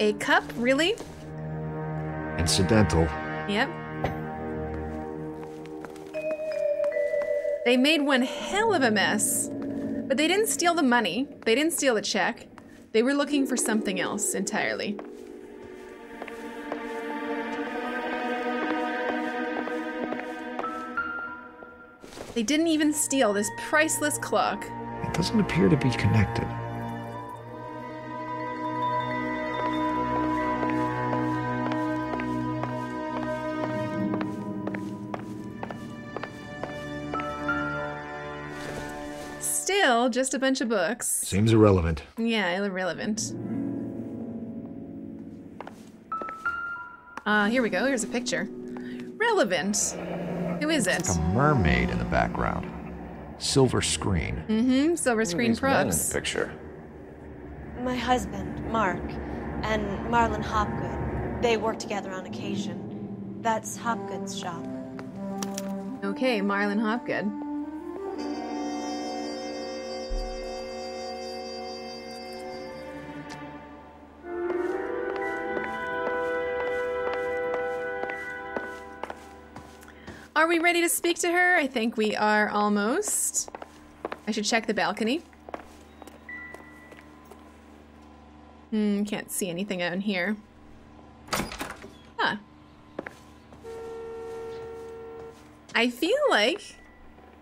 A cup? Really? Incidental. Yep. They made one hell of a mess. But they didn't steal the money. They didn't steal the check. They were looking for something else entirely. They didn't even steal this priceless clock. It doesn't appear to be connected. Still, just a bunch of books. Seems irrelevant. Yeah, irrelevant. Uh, here we go. Here's a picture. Relevant. Who is it? Like a mermaid in the background. Silver screen. Mm-hmm. Silver screen These men in props. the picture. My husband, Mark, and Marlon Hopgood. They work together on occasion. That's Hopgood's shop. Okay, Marlon Hopgood. Are we ready to speak to her? I think we are almost. I should check the balcony. Hmm, can't see anything out in here. Huh. I feel like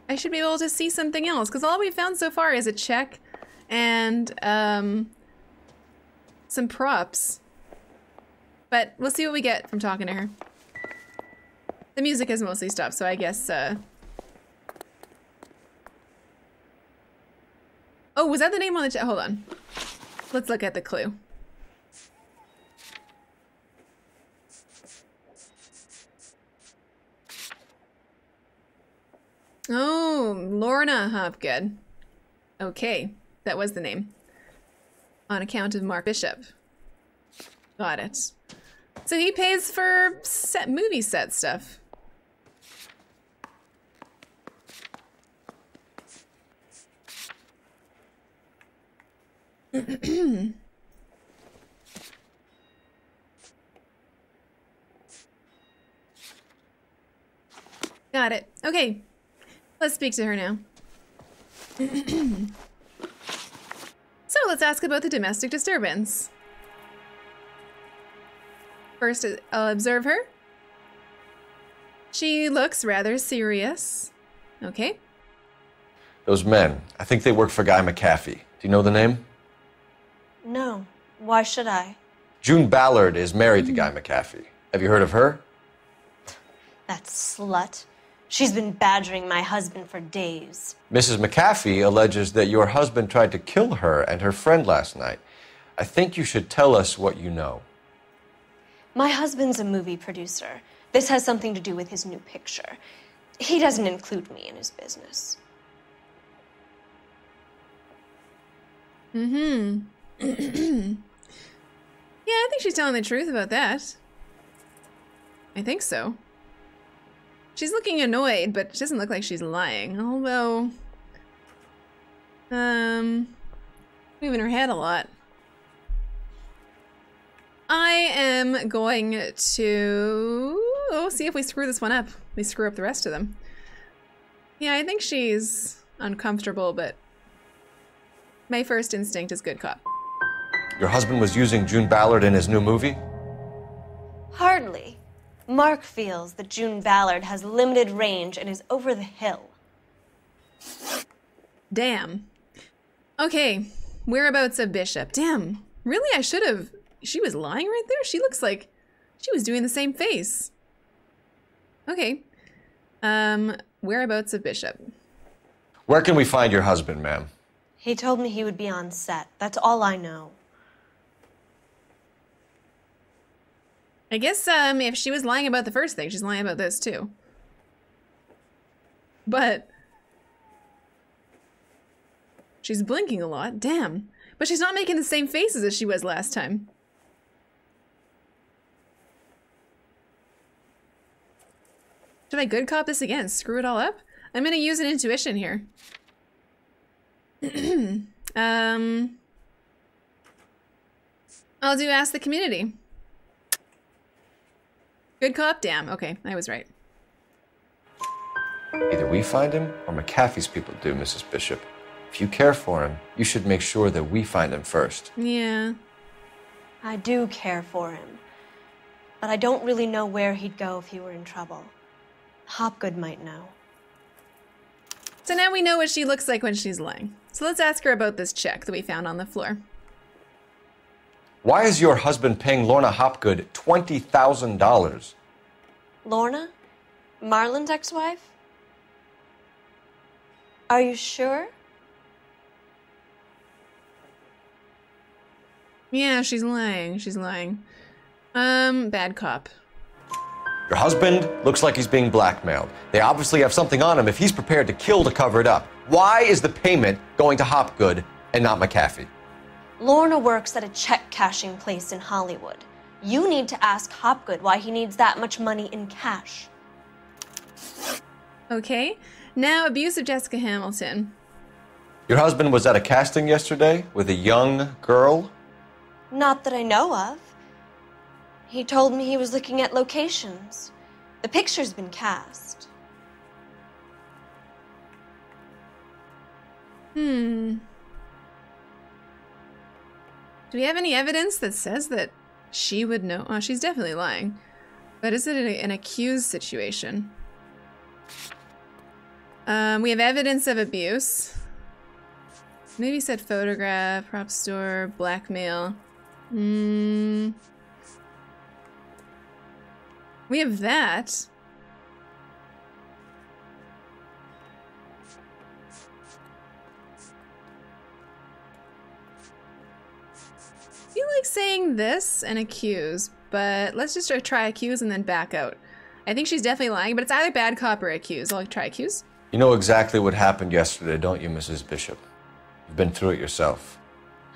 I should be able to see something else because all we've found so far is a check and um, some props. But we'll see what we get from talking to her. The music has mostly stopped, so I guess, uh... Oh, was that the name on the chat? Hold on. Let's look at the clue. Oh, Lorna Hopgood. Okay, that was the name. On account of Mark Bishop. Got it. So he pays for set movie set stuff. [clears throat] Got it. Okay. Let's speak to her now. [clears throat] so let's ask about the domestic disturbance. First, I'll observe her. She looks rather serious. Okay. Those men, I think they work for Guy McAfee. Do you know the name? No. Why should I? June Ballard is married to Guy McAfee. Have you heard of her? That slut. She's been badgering my husband for days. Mrs. McAfee alleges that your husband tried to kill her and her friend last night. I think you should tell us what you know. My husband's a movie producer. This has something to do with his new picture. He doesn't include me in his business. Mm-hmm. Yeah, I think she's telling the truth about that. I think so. She's looking annoyed, but she doesn't look like she's lying. Although, um, moving her head a lot. I am going to oh, see if we screw this one up. We screw up the rest of them. Yeah, I think she's uncomfortable, but my first instinct is good cop. Your husband was using June Ballard in his new movie? Hardly. Mark feels that June Ballard has limited range and is over the hill. Damn. Okay, whereabouts of Bishop? Damn. Really? I should have. She was lying right there? She looks like she was doing the same face. Okay. Um, whereabouts of Bishop? Where can we find your husband, ma'am? He told me he would be on set. That's all I know. I guess um, if she was lying about the first thing, she's lying about this too. But she's blinking a lot. Damn. But she's not making the same faces as she was last time. Should I good cop this again? Screw it all up? I'm gonna use an intuition here. [clears throat] um, I'll do ask the community. Good cop? Damn. Okay, I was right. Either we find him or McAfee's people do, Mrs. Bishop. If you care for him, you should make sure that we find him first. Yeah. I do care for him. But I don't really know where he'd go if he were in trouble. Hopgood might know. So now we know what she looks like when she's lying. So let's ask her about this check that we found on the floor. Why is your husband paying Lorna Hopgood $20,000? Lorna? Marlon's ex wife? Are you sure? Yeah, she's lying. She's lying. Um, bad cop. Your husband looks like he's being blackmailed. They obviously have something on him if he's prepared to kill to cover it up. Why is the payment going to Hopgood and not McAfee? Lorna works at a check cashing place in Hollywood. You need to ask Hopgood why he needs that much money in cash. Okay. Now, abuse of Jessica Hamilton. Your husband was at a casting yesterday with a young girl? Not that I know of. He told me he was looking at locations. The picture's been cast. Hmm. Do we have any evidence that says that she would know? Oh, she's definitely lying. But is it an accused situation? Um, we have evidence of abuse. Maybe said photograph, prop store, blackmail. Hmm. We have that. Like saying this and accuse, but let's just try accuse and then back out. I think she's definitely lying, but it's either bad cop or accuse. I'll try accuse. You know exactly what happened yesterday, don't you, Mrs. Bishop? You've been through it yourself.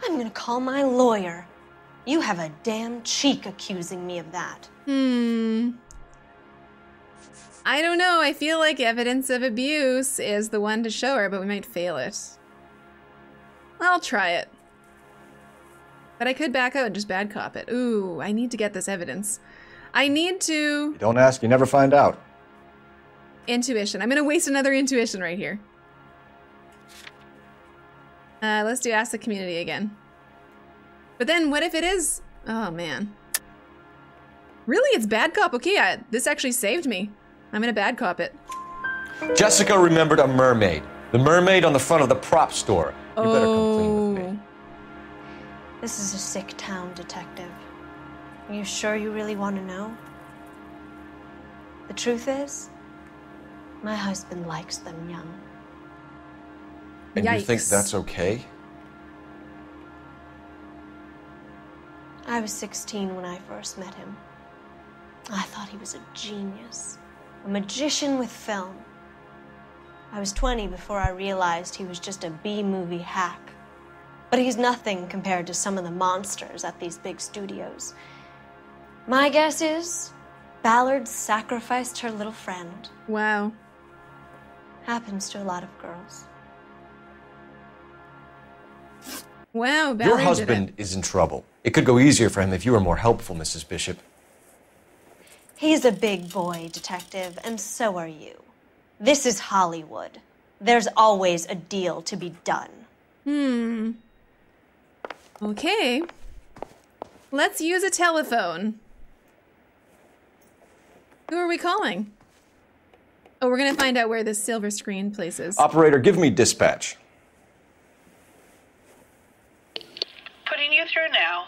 I'm gonna call my lawyer. You have a damn cheek accusing me of that. Hmm. I don't know. I feel like evidence of abuse is the one to show her, but we might fail it. I'll try it. But I could back out and just bad cop it. Ooh, I need to get this evidence. I need to... You don't ask, you never find out. Intuition. I'm going to waste another intuition right here. Uh, let's do ask the community again. But then what if it is... Oh, man. Really? It's bad cop? Okay, I, this actually saved me. I'm gonna bad cop it. Jessica remembered a mermaid. The mermaid on the front of the prop store. You better come clean with me. This is a sick town, Detective. Are you sure you really want to know? The truth is, my husband likes them young. And you think that's okay? I was 16 when I first met him. I thought he was a genius, a magician with film. I was 20 before I realized he was just a B movie hack. But he's nothing compared to some of the monsters at these big studios. My guess is Ballard sacrificed her little friend. Wow. Happens to a lot of girls. Wow, Your Ballard did husband it. is in trouble. It could go easier for him if you were more helpful, Mrs. Bishop. He's a big boy, Detective, and so are you. This is Hollywood. There's always a deal to be done. Hmm. Okay. Let's use a telephone. Who are we calling? Oh, we're gonna find out where this silver screen place is. Operator, give me dispatch. Putting you through now.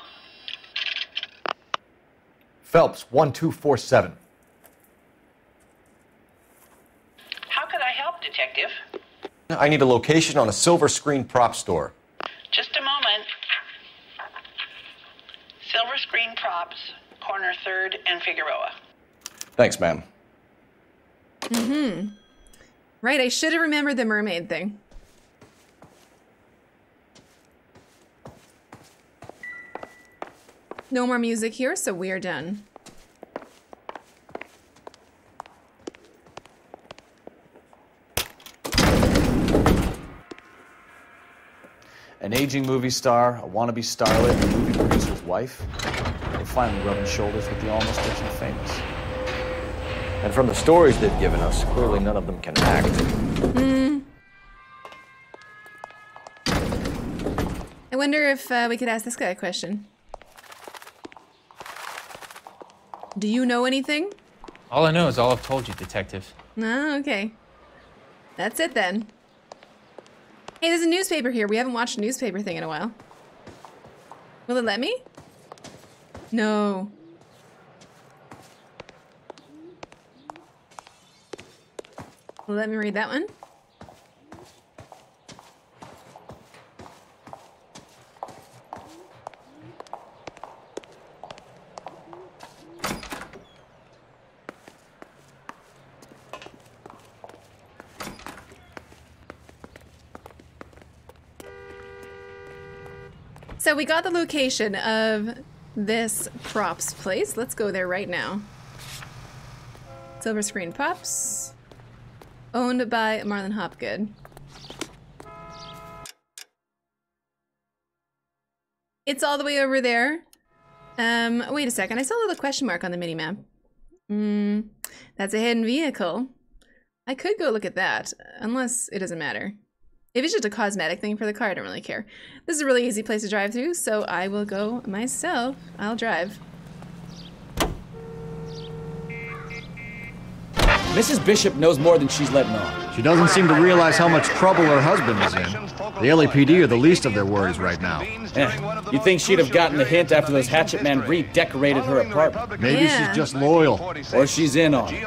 Phelps, 1247. How could I help, Detective? I need a location on a silver screen prop store. Just a moment. Silver screen props, corner third and Figueroa. Thanks, ma'am. Mm-hmm. Right, I should have remembered the mermaid thing. No more music here, so we're done. An aging movie star, a wannabe starlet, a movie producer's wife. They're finally rubbing shoulders with the almost rich and famous. And from the stories they've given us, clearly none of them can act. Hmm. I wonder if uh, we could ask this guy a question. Do you know anything? All I know is all I've told you, Detective. No, okay. That's it then. Hey, there's a newspaper here. We haven't watched a newspaper thing in a while. Will it let me? No. Let me read that one? So we got the location of this props place. Let's go there right now. Silver Screen Props. Owned by Marlon Hopgood. It's all the way over there. Um, wait a second. I saw a little question mark on the mini map. Hmm, that's a hidden vehicle. I could go look at that, unless it doesn't matter. If it's just a cosmetic thing for the car, I don't really care. This is a really easy place to drive through, so I will go myself. I'll drive. Mrs. Bishop knows more than she's letting on. She doesn't seem to realize how much trouble her husband is in. The LAPD are the least of their worries right now. Eh, you'd think she'd have gotten the hint after those Hatchet men redecorated her apartment. Maybe she's just loyal. Or she's in on it.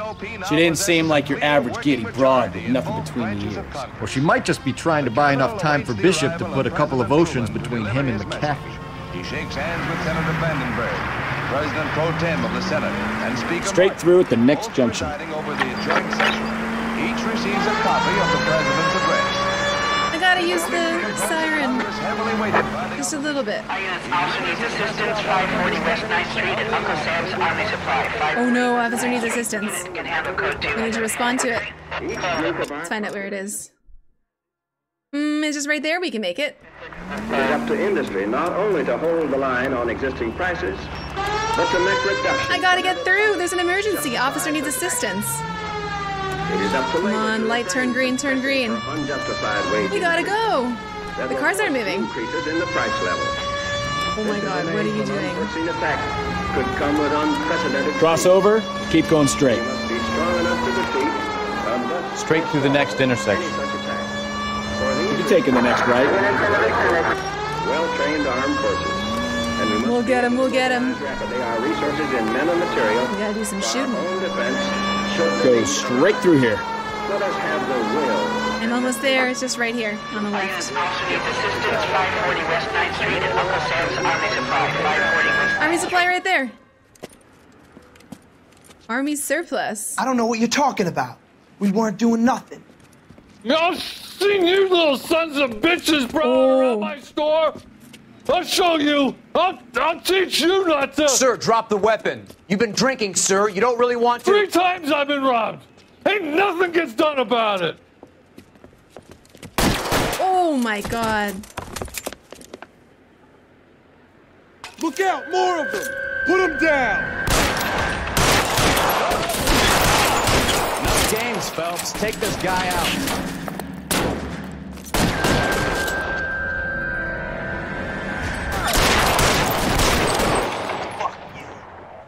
She didn't seem like your average giddy broad with nothing between the ears. Or she might just be trying to buy enough time for Bishop to put a couple of oceans between him and McAfee. He shakes hands with Senator Vandenberg, President pro tem of the Senate, and Speaker Straight Martin, through at the next junction. over the adjourned session. Each receives a copy of the President's address. I gotta use the siren. Just a little bit. Officer needs assistance, 540 West 9th Street at Uncle Sam's Army Supply. Oh no, officer needs assistance. Can handle code 2. We need to respond to it. Let's find out where it is. Hmm, it's just right there. We can make it. It is up to industry not only to hold the line on existing prices, I gotta get through. There's an emergency. Officer needs assistance. It is up to Come on, light, turn green, turn green. We gotta go. The cars aren't cause moving. Increases in the price level. Oh my god, what are you doing? Unforeseen attack could come with unprecedented. Cross over, keep going straight. Be strong enough to defeat. but Straight through the next intersection. You're taking the next right. Well-trained armed forces. And we must We'll get him, we'll get him. rapidly our resources in men and material. We gotta do some shooting. Defense. Go straight through here. let us have the will. I'm almost there. It's just right here on the left. Officer needs assistance, 540 West 9th Street at Uncle Sam's Army Supply. 540 West Army supply right there. Army surplus. I don't know what you're talking about. We weren't doing nothing. I've seen you little sons of bitches bro around oh. my store. I'll show you. I'll, I'll teach you not to. Sir, drop the weapon. You've been drinking, sir. You don't really want to. Three times I've been robbed. Ain't nothing gets done about it. Oh my god. Look out, more of them. Put them down. No games, Phelps. Take this guy out.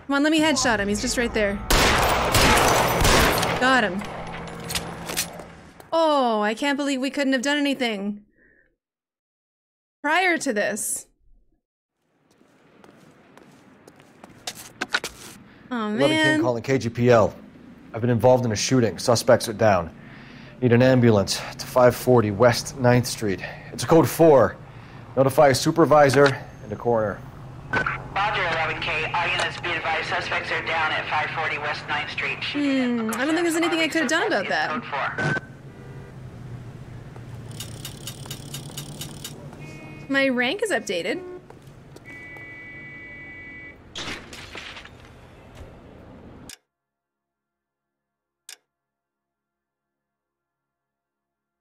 Come on, let me headshot him. He's just right there. Got him. Oh, I can't believe we couldn't have done anything prior to this. Oh 11 King calling KGPL. I've been involved in a shooting. Suspects are down. Need an ambulance to 540 West 9th Street. It's a code 4. Notify a supervisor and a coroner. Roger, 11K. All units be advised, suspects are down at 540 West 9th Street. Hmm, I don't think there's anything I could have done about that. My rank is updated.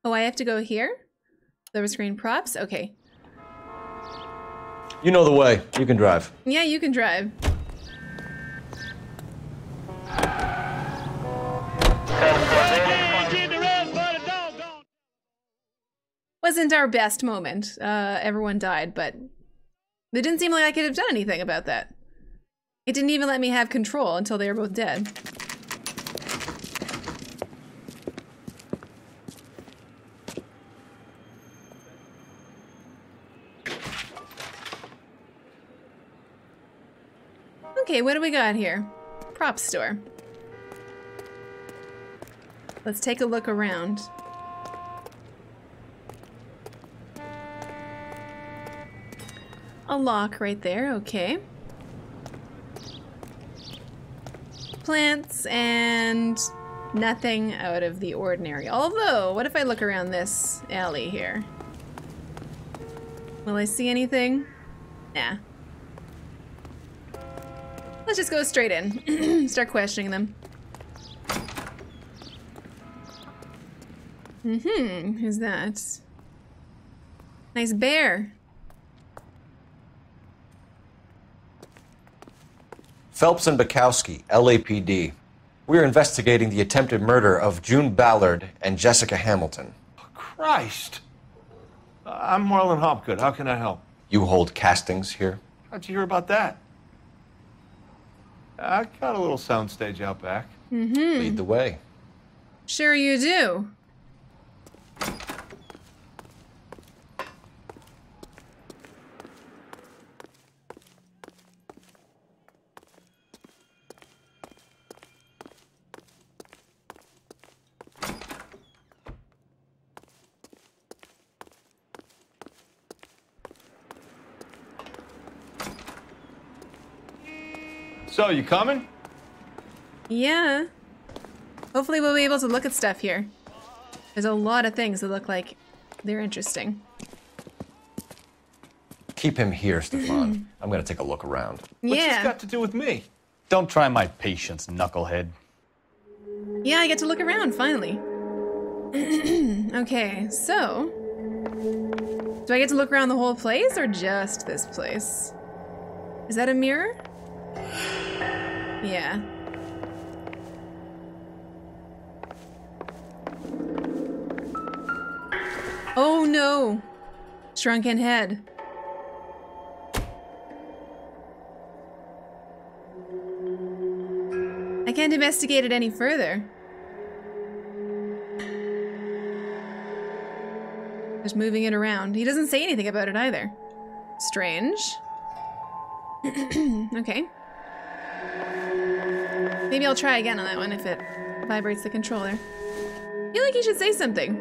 Oh, I have to go here? Silver screen props? Okay. You know the way. You can drive. Yeah, you can drive. Wasn't our best moment. Uh, everyone died, but it didn't seem like I could have done anything about that. It didn't even let me have control until they were both dead. Okay, what do we got here? Prop store. Let's take a look around. A lock right there, okay. Plants and nothing out of the ordinary. Although, what if I look around this alley here? Will I see anything? Nah. Let's just go straight in. [clears throat] Start questioning them. Mm-hmm. Who's that? Nice bear. Phelps and Bekowsky, LAPD. We are investigating the attempted murder of June Ballard and Jessica Hamilton. Christ. I'm Marlon Hopgood. How can I help? You hold castings here? How'd you hear about that? I got a little soundstage out back. Mm-hmm. Lead the way. Sure you do. So, you coming? Yeah. Hopefully we'll be able to look at stuff here. There's a lot of things that look like they're interesting. Keep him here, Stefan. [clears throat] I'm gonna take a look around. What's this Yeah. got to do with me? Don't try my patience, knucklehead. Yeah, I get to look around finally. [clears throat] okay, so. Do I get to look around the whole place or just this place? Is that a mirror? Yeah. Oh no! Shrunken head. I can't investigate it any further. Just moving it around. He doesn't say anything about it either. Strange. [clears throat] okay. Maybe I'll try again on that one if it vibrates the controller. I feel like he should say something.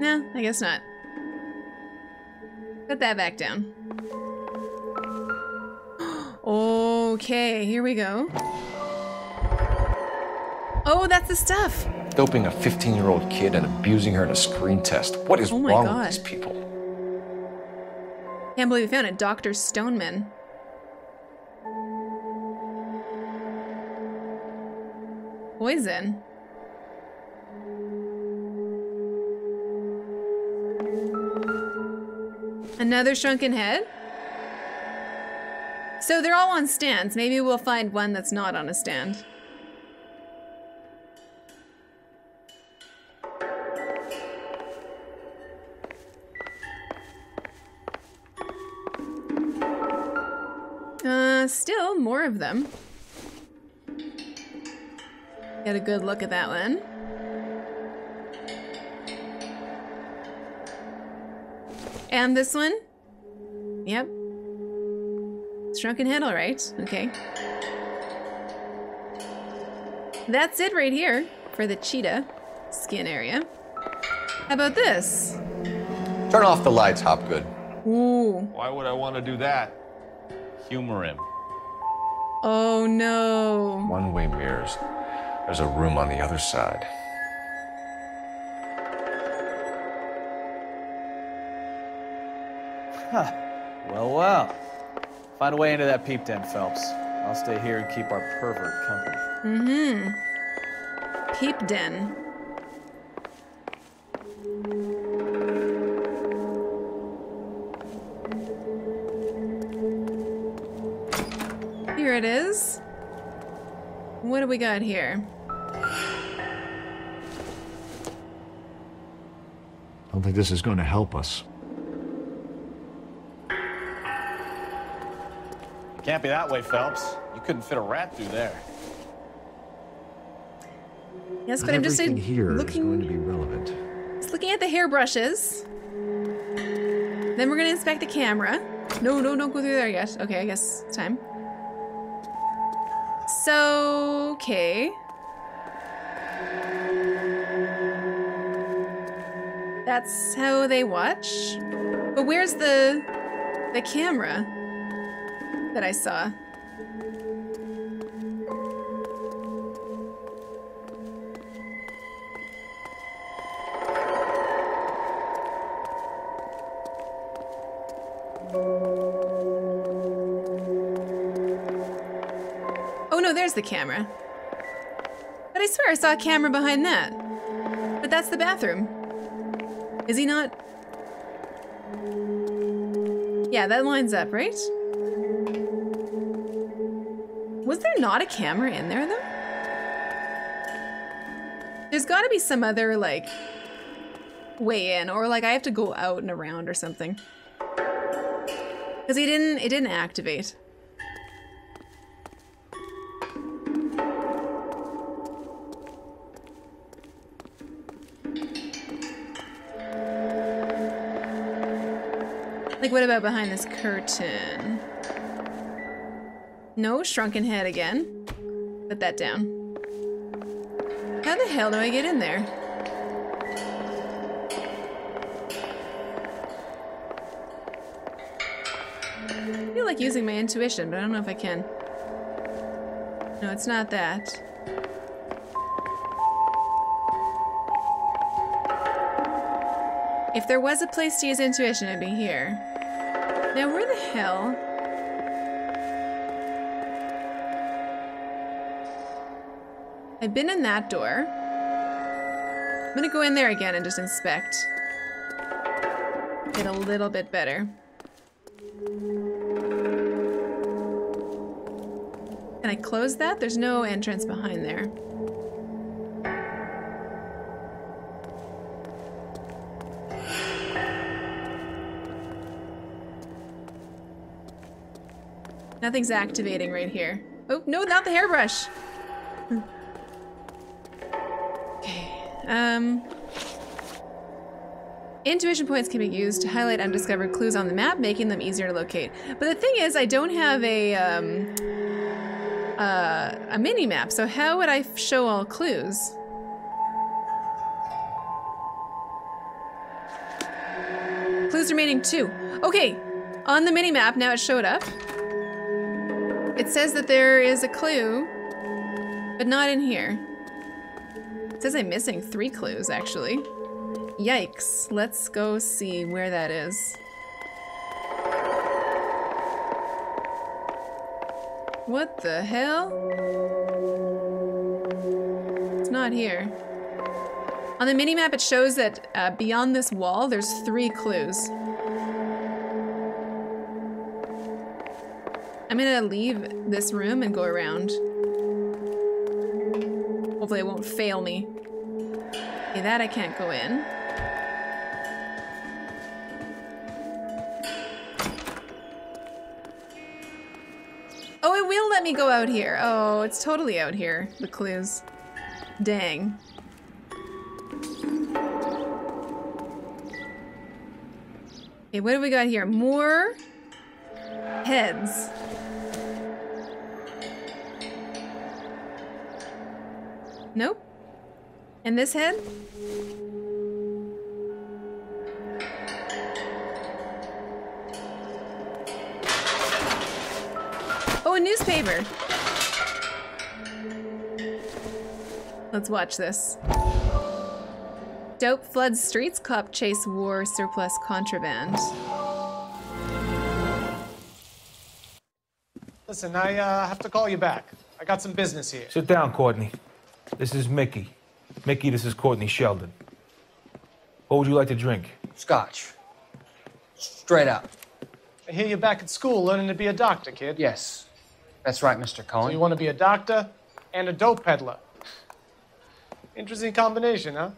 No, I guess not. Put that back down. [gasps] Okay, here we go. Oh, that's the stuff. Doping a 15 year old kid and abusing her in a screen test. What is Oh wrong God. with these people? Can't believe we found it. Dr. Stoneman. Poison. Another shrunken head? So they're all on stands. Maybe we'll find one that's not on a stand. Uh, still more of them. Get a good look at that one. And this one? Yep. Shrunken head, all right. Okay. That's it right here for the cheetah skin area. How about this? Turn off the lights, Hopgood. Ooh. Why would I want to do that? Humor him. Oh no. One way mirrors. There's a room on the other side. Huh. Well, well. Find a way into that peep den, Phelps. I'll stay here and keep our pervert company. Mm-hmm. Peep den. Here it is. What do we got here? Don't think this is going to help us. Can't be that way, Phelps. You couldn't fit a rat through there. Yes, Not but I'm just everything here is looking, going to be relevant. just looking at the hairbrushes. Then we're gonna inspect the camera. No, no, don't go through there yet. Okay, I guess it's time. So, okay. That's how they watch. But where's the the camera that I saw? Oh no, there's the camera. But I swear I saw a camera behind that. But that's the bathroom. Is he not? Yeah, that lines up, right? Was there not a camera in there though? There's got to be some other like way in, or like I have to go out and around or something. Because he didn't, it didn't activate. Like, what about behind this curtain? No, shrunken head again. Put that down. How the hell do I get in there? I feel like using my intuition, but I don't know if I can. No, it's not that. If there was a place to use intuition, it'd be here. Now, where the hell? I've been in that door. I'm gonna go in there again and just inspect. Get a little bit better. Can I close that? There's no entrance behind there. Nothing's activating right here. Oh, no, not the hairbrush. okay. Um. Intuition points can be used to highlight undiscovered clues on the map, making them easier to locate. But the thing is, I don't have a um, uh, a mini map, so how would I show all clues? Clues remaining two. Okay, on the mini map now it showed up. It says that there is a clue, but not in here. It says I'm missing three clues, actually. Yikes. Let's go see where that is. What the hell? It's not here. On the minimap, it shows that uh, beyond this wall, there's three clues. I'm gonna leave this room and go around. Hopefully it won't fail me. Okay, that I can't go in. Oh, it will let me go out here. Oh, it's totally out here, the clues. Dang. Okay, what do we got here? More heads. Nope. And this head? Oh, a newspaper. Let's watch this. Dope floods streets, cop chase war, surplus contraband. Listen, I uh, have to call you back. I got some business here. Sit down, Courtney. This is Mickey. Mickey, this is Courtney Sheldon. What would you like to drink? Scotch. Straight up. I hear you're back at school learning to be a doctor, kid. Yes. That's right, Mr. Cohen. So you want to be a doctor and a dope peddler. Interesting combination, huh?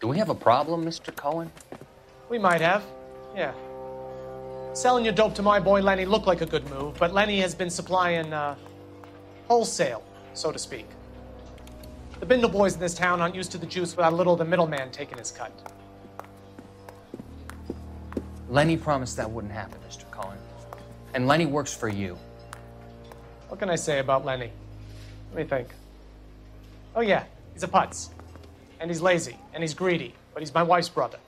Do we have a problem, Mr. Cohen? We might have. Yeah. Selling your dope to my boy Lenny looked like a good move, but Lenny has been supplying, uh, wholesale, so to speak. The Bindle boys in this town aren't used to the juice without a little of the middleman taking his cut. Lenny promised that wouldn't happen, Mr. Cohen. And Lenny works for you. What can I say about Lenny? Let me think. Oh, yeah, he's a putz. And he's lazy, and he's greedy, but he's my wife's brother.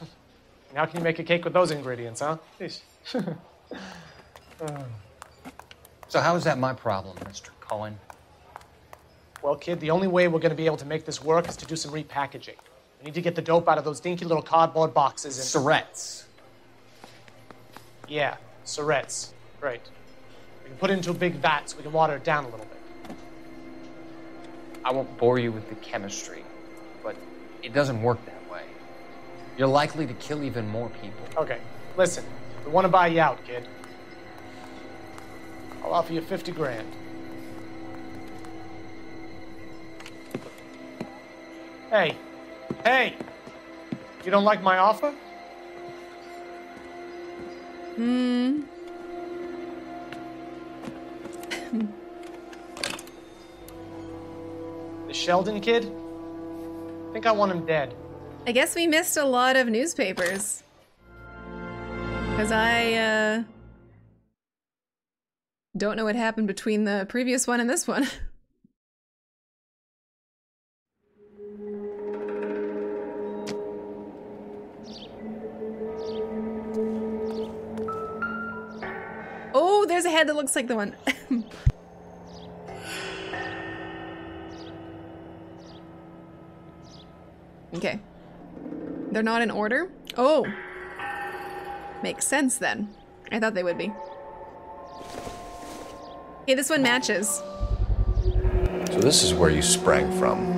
and [laughs] how can you make a cake with those ingredients, huh? Uh, [laughs] So how is that my problem, Mr. Cohen? Well, kid, the only way we're going to be able to make this work is to do some repackaging. We need to get the dope out of those dinky little cardboard boxes and. Syrettes. Yeah, Syrettes. Great. We can put it into a big vat so we can water it down a little bit. I won't bore you with the chemistry, but it doesn't work that way. You're likely to kill even more people. Okay, listen. We want to buy you out, kid. I'll offer you 50 grand. Hey, hey! You don't like my offer? Hmm. The Sheldon kid? I think I want him dead. I guess we missed a lot of newspapers. Because I, uh. Don't know what happened between the previous one and this one. [laughs] a head that looks like the one. [laughs] okay. They're not in order? Oh. Makes sense then. I thought they would be. Okay, this one matches. So this is where you sprang from.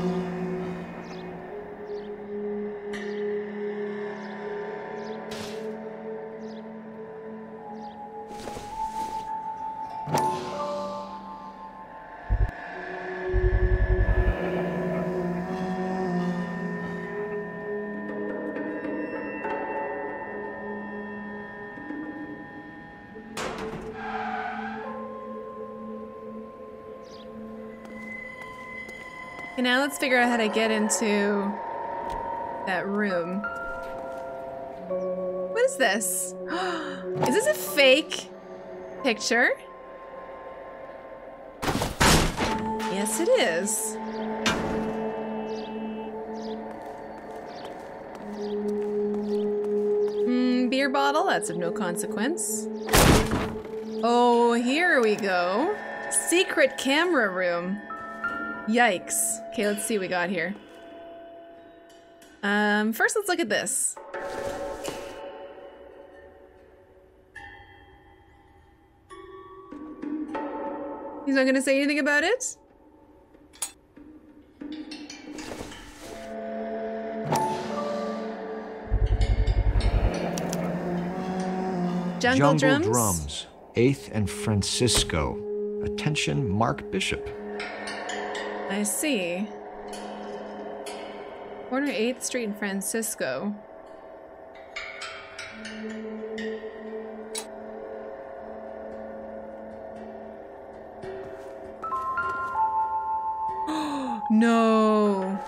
Let's figure out how to get into that room. What is this? [gasps] is this a fake picture? Yes, it is. Hmm, beer bottle, that's of no consequence. Oh, here we go. Secret camera room. Yikes. Okay, let's see what we got here. Um, first let's look at this. He's not gonna say anything about it? Jungle, drums? drums. 8th and Francisco. Attention, Mark Bishop. I see. Corner 8th Street in Francisco. [gasps] no.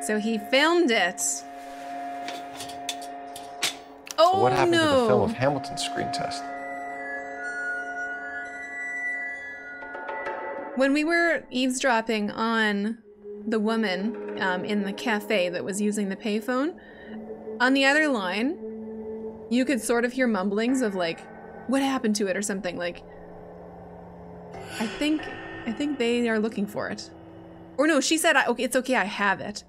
So he filmed it. Oh what happened no. to the film of oh, Hamilton's screen test? When we were eavesdropping on the woman um, in the cafe that was using the payphone, on the other line, you could sort of hear mumblings of like, "What happened to it?" or something. Like, I think, I think they are looking for it. Or no, she said, "Okay, it's okay, I have it."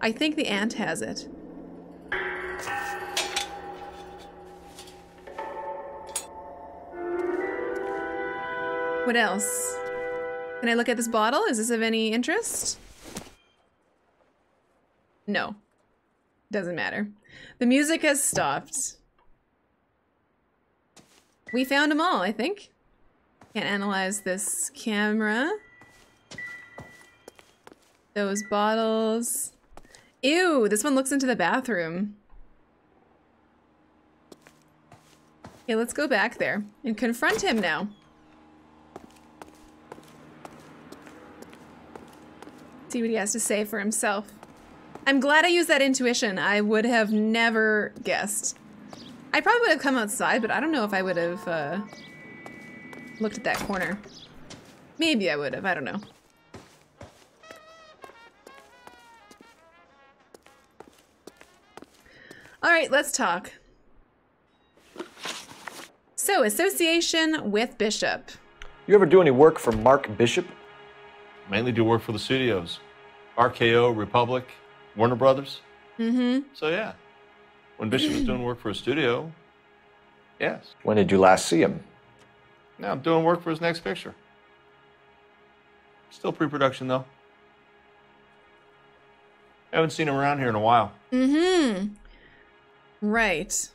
I think the aunt has it. What else? Can I look at this bottle? Is this of any interest? No. Doesn't matter. The music has stopped. We found them all, I think. Can't analyze this camera. Those bottles. Ew, this one looks into the bathroom. Okay, let's go back there and confront him now. See what he has to say for himself. I'm glad I used that intuition. I would have never guessed. I probably would have come outside, but I don't know if I would have uh, looked at that corner. Maybe I would have. I don't know. All right, let's talk. So, association with Bishop. You ever do any work for Mark Bishop? Mainly do work for the studios. RKO, Republic, Warner Brothers. Mm-hmm. So yeah. When Bishop was doing work for a studio, yes. When did you last see him? Now I'm doing work for his next picture. Still pre-production though. Haven't seen him around here in a while. Mm-hmm. Right.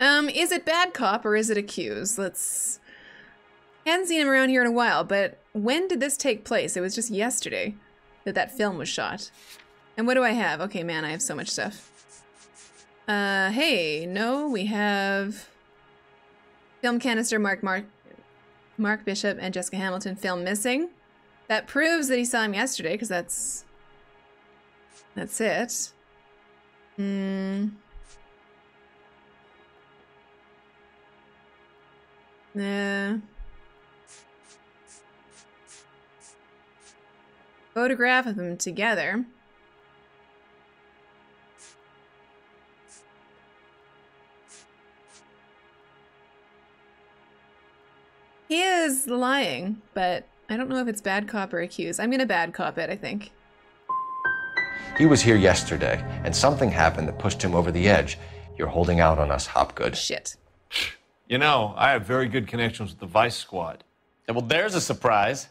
Um, is it bad cop or is it accused? Let's. Hadn't seen him around here in a while, but when did this take place? It was just yesterday that that film was shot. And what do I have? Okay, man, I have so much stuff. Uh, hey, no, we have film canister Mark Mark Mark Bishop and Jessica Hamilton film missing. That proves that he saw him yesterday, because that's that's it. Hmm. Nah. photograph of them together. He is lying, but I don't know if it's bad cop or accused. I'm gonna bad cop it, I think. He was here yesterday, and something happened that pushed him over the edge. You're holding out on us, Hopgood. Shit. You know, I have very good connections with the Vice Squad. Yeah, well, there's a surprise.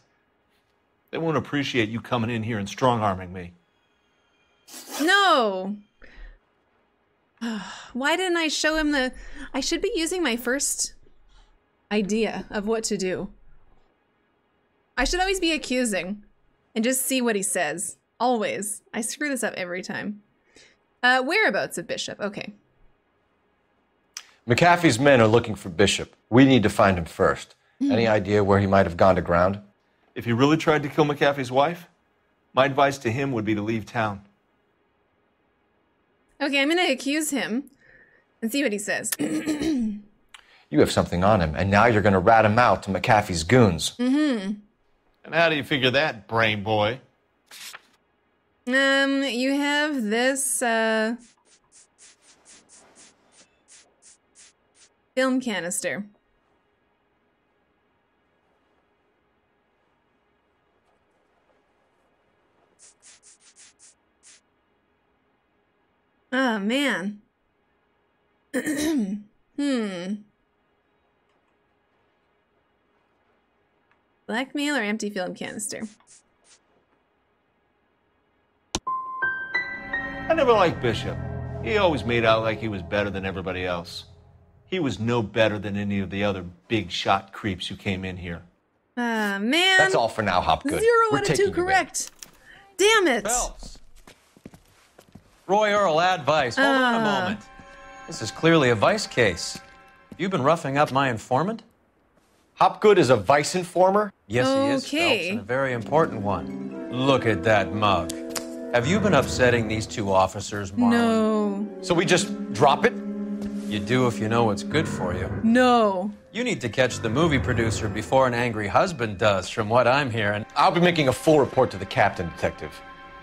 They won't appreciate you coming in here and strong arming me. No! [sighs] Why didn't I show him the. I should be using my first idea of what to do. I should always be accusing and just see what he says. Always. I screw this up every time. Uh, whereabouts of Bishop? Okay. McAfee's men are looking for Bishop. We need to find him first. Hmm. Any idea where he might have gone to ground? If he really tried to kill McAfee's wife, my advice to him would be to leave town. Okay, I'm gonna accuse him and see what he says. [clears throat] You have something on him, and now you're going to rat him out to McAfee's goons. mm-hmm. And how do you figure that, brain boy? Um, you have this, uh... Film canister. Oh, man. [clears throat] hmm. Blackmail or empty film canister? I never liked Bishop. He always made out like he was better than everybody else. He was no better than any of the other big shot creeps who came in here. Ah, man. That's all for now, Hopgood. Zero We're out of two correct. Damn it. Roy Earle, advice. Hold on a Ah. moment. This is clearly a vice case. You've been roughing up my informant? Hopgood is a vice informer? Yes, he is, Okay. Phelps, and a very important one. Look at that mug. Have you been upsetting these two officers, Marlon? No. So we just drop it? You do if you know what's good for you. No. You need to catch the movie producer before an angry husband does, from what I'm hearing. I'll be making a full report to the captain, detective.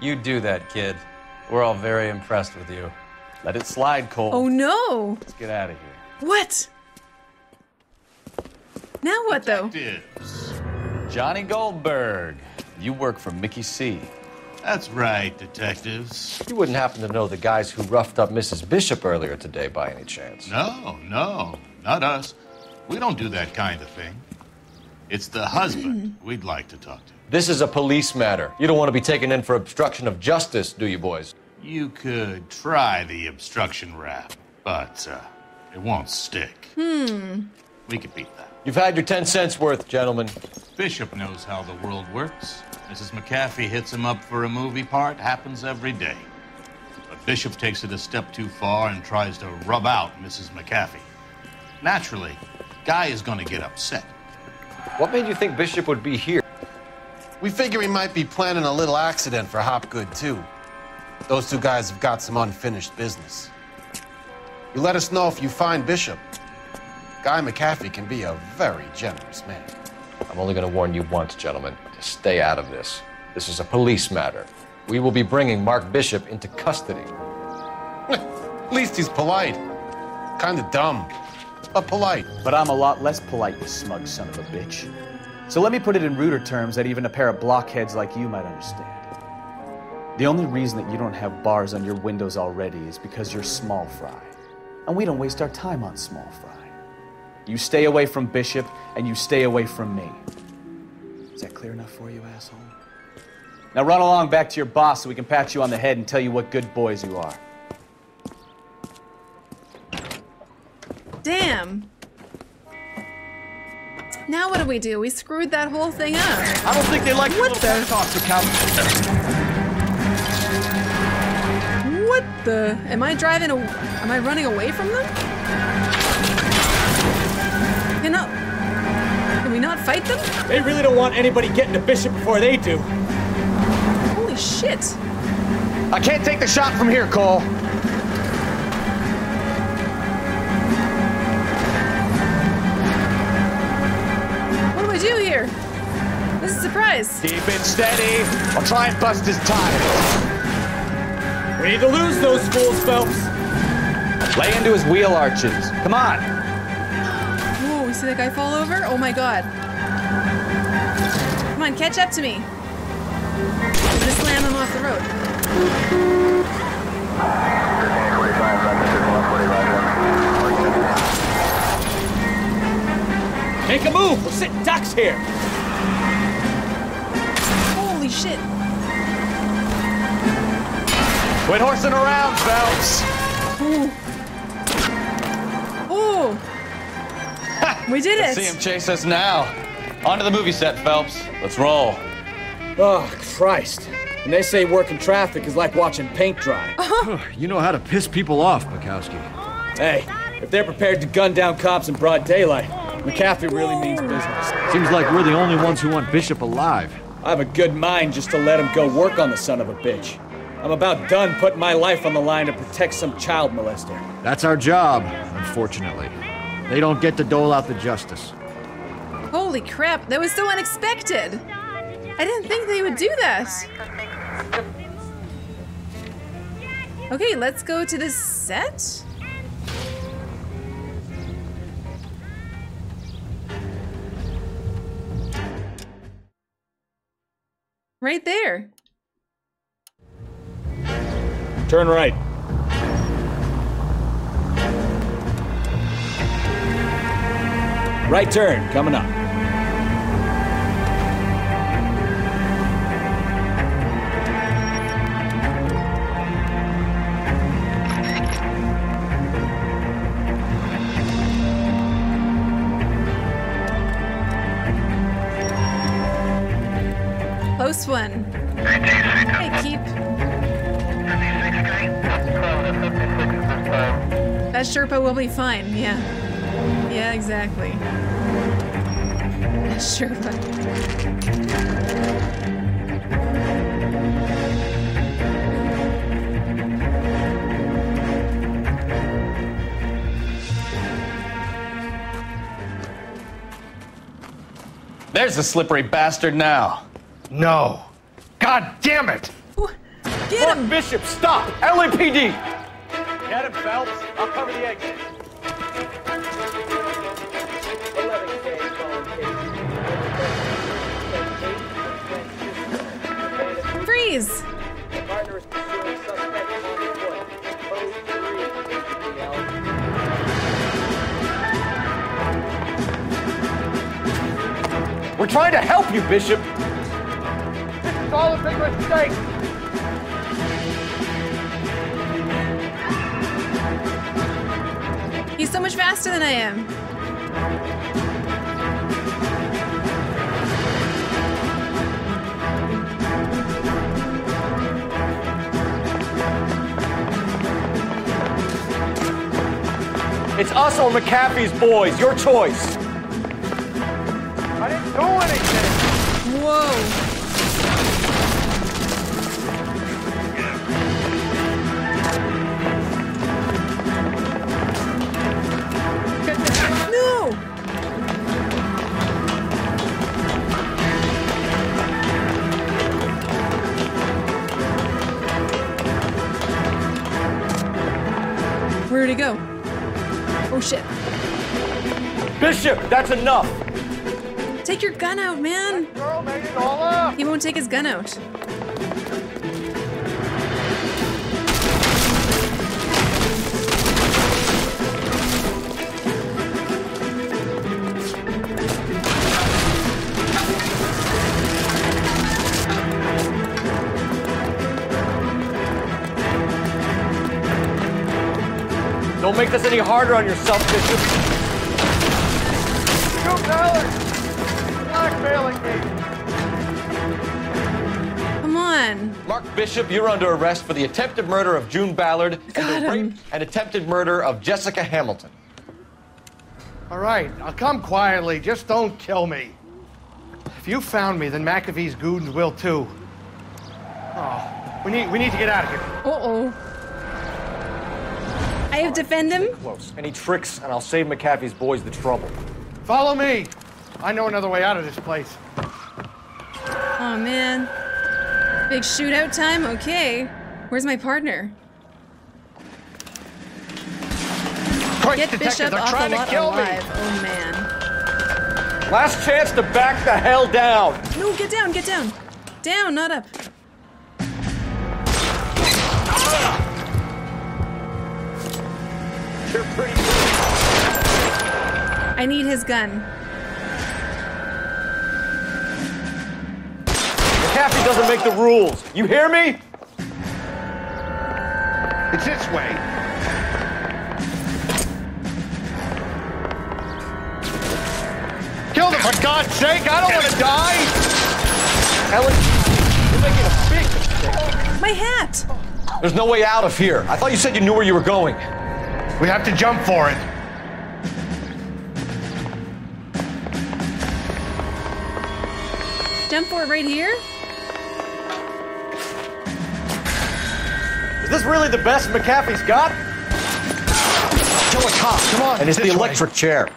You do that, kid. We're all very impressed with you. Let it slide, Cole. Oh, no. Let's get out of here. What? Now what, though? Johnny Goldberg. You work for Mickey C. That's right, detectives. You wouldn't happen to know the guys who roughed up Mrs. Bishop earlier today by any chance? No, no, not us. We don't do that kind of thing. It's the husband [clears throat] we'd like to talk to. This is a police matter. You don't want to be taken in for obstruction of justice, do you, boys? You could try the obstruction rap, but uh, it won't stick. Hmm. We could beat that. You've had your 10 cents worth, gentlemen. Bishop knows how the world works. Mrs. McAfee hits him up for a movie part, happens every day. But Bishop takes it a step too far and tries to rub out Mrs. McAfee. Naturally, Guy is going to get upset. What made you think Bishop would be here? We figure he might be planning a little accident for Hopgood, too. Those two guys have got some unfinished business. You let us know if you find Bishop. Guy McAfee can be a very generous man. I'm only going to warn you once, gentlemen, to stay out of this. This is a police matter. We will be bringing Mark Bishop into custody. [laughs] At least he's polite. Kinda dumb, but polite. But I'm a lot less polite, you smug son of a bitch. So let me put it in ruder terms that even a pair of blockheads like you might understand. The only reason that you don't have bars on your windows already is because you're small fry. And we don't waste our time on small fry. You stay away from Bishop, and you stay away from me. Is that clear enough for you, asshole? Now run along back to your boss so we can pat you on the head and tell you what good boys you are. Damn. Now what do we do? We screwed that whole thing up. I don't think they like what little the? talks account. What the? Am I driving? A, am I running away from them? Can not? Can we not fight them? They really don't want anybody getting to Bishop before they do. Holy shit! I can't take the shot from here, Cole. Do here? This is a surprise. Keep it steady. I'll try and bust his tires. We need to lose those fools, Phelps. Lay into his wheel arches. Come on. Whoa, we see that guy fall over? Oh my god. Come on, catch up to me. I'm gonna slam him off the road. Make a move! We're sitting ducks here! Holy shit. Quit horsing around, Phelps. Ooh. Ooh. we did it. see him chase us now. Onto the movie set, Phelps. Let's roll. Oh, Christ. And they say working traffic is like watching paint dry. [laughs] Uh-huh. you know how to piss people off, Bekowsky. Hey, if they're prepared to gun down cops in broad daylight, McCaffrey really means business. Seems like we're the only ones who want Bishop alive. I have a good mind just to let him go work on the son of a bitch. I'm about done putting my life on the line to protect some child molester. That's our job, unfortunately. They don't get to dole out the justice. Holy crap, that was so unexpected. I didn't think they would do that. Okay, let's go to the set. Right there. Turn right. Right turn, coming up. Sherpa will be fine, yeah. Yeah, exactly. [laughs] Sherpa. There's the slippery bastard now. No. God damn it! Get him! Bishop, stop! LAPD! Get him, Phelps. I'll cover the exit. Freeze! We're trying to help you, Bishop! This is all a big mistake! So much faster than I am. It's us or McAfee's boys, your choice. I didn't do anything! Whoa. Bishop, that's enough! Take your gun out, man! Girl made it all up! He won't take his gun out. Don't make this any harder on yourself, Bishop. Come on. Mark Bishop, you're under arrest for the attempted murder of June Ballard and the rape and attempted murder of Jessica Hamilton. All right, I'll come quietly. Just don't kill me. If you found me, then McAfee's goons will too. Oh, we need we need to get out of here. Uh-oh. I have to defend him? Close. Any tricks, and I'll save McAfee's boys the trouble. Follow me. I know another way out of this place. Oh man. Big shootout time? Okay. Where's my partner? Christ, Get detectives Bishop are off trying to lot kill me. alive. Oh man. Last chance to back the hell down. No, get down, get down. Down, not up. You're pretty I need his gun. McAfee doesn't make the rules. You hear me? It's this way. Kill them, for God's sake! I don't want to die! Ellen, you're making a big mistake. My hat! There's no way out of here. I thought you said you knew where you were going. We have to jump for it. Jump for it right here? Is this really the best McAfee's got? Kill a cop. Come on, And it's the this way. electric chair.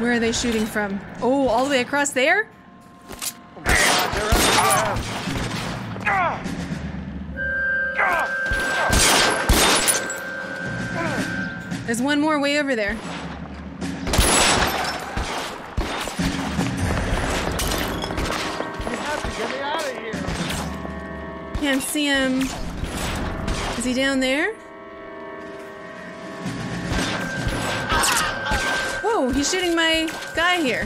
Where are they shooting from? Oh, all the way across there? There's one more way over there. Can't see him. Is he down there? Whoa, he's shooting my guy here.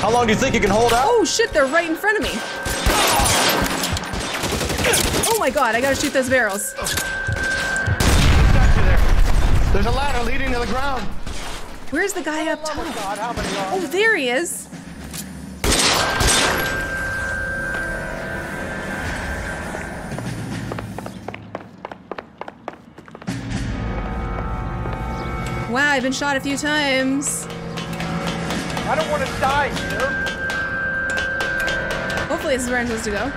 How long do you think you can hold out? Oh shit, they're right in front of me. Oh my god, I gotta shoot those barrels. There's a ladder leading to the ground. Where's the guy up top? God, how many are Oh, there he is. Wow, I've been shot a few times. I don't want to die here. Hopefully, this is where I'm supposed to go.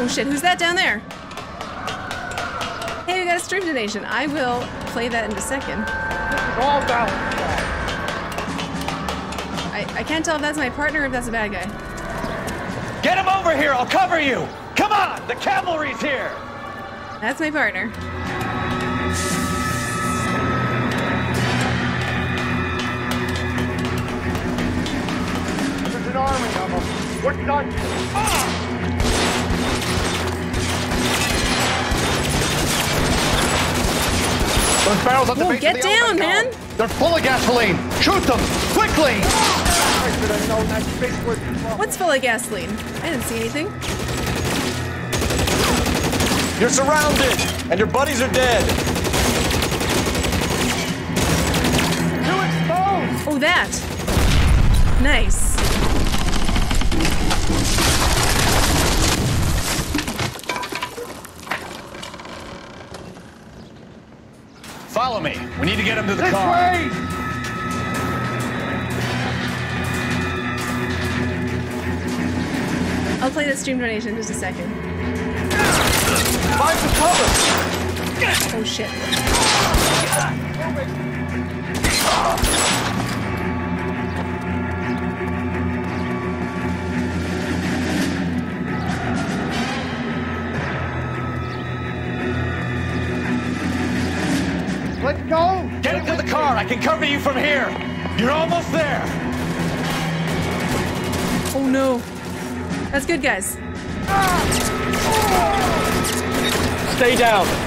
Oh shit, who's that down there? Hey, we got a stream donation. I will play that in a second. All down. I, I can't tell if that's my partner or if that's a bad guy. Get him over here, I'll cover you! Come on, the cavalry's here! That's my partner. There's an army of them. We're done. Ah! Those barrels at the Whoa, base get of the down, man. column. They're full of gasoline. Shoot them quickly. What's full of gasoline? I didn't see anything. You're surrounded, and your buddies are dead. Oh, that. Nice. Follow me. We need to get him to the This car. way. I'll play the stream donation in just a second. Find some cover. Oh shit. Let's go. Get into the car, I can cover you from here! You're almost there! Oh no. That's good, guys. Ah. Stay down.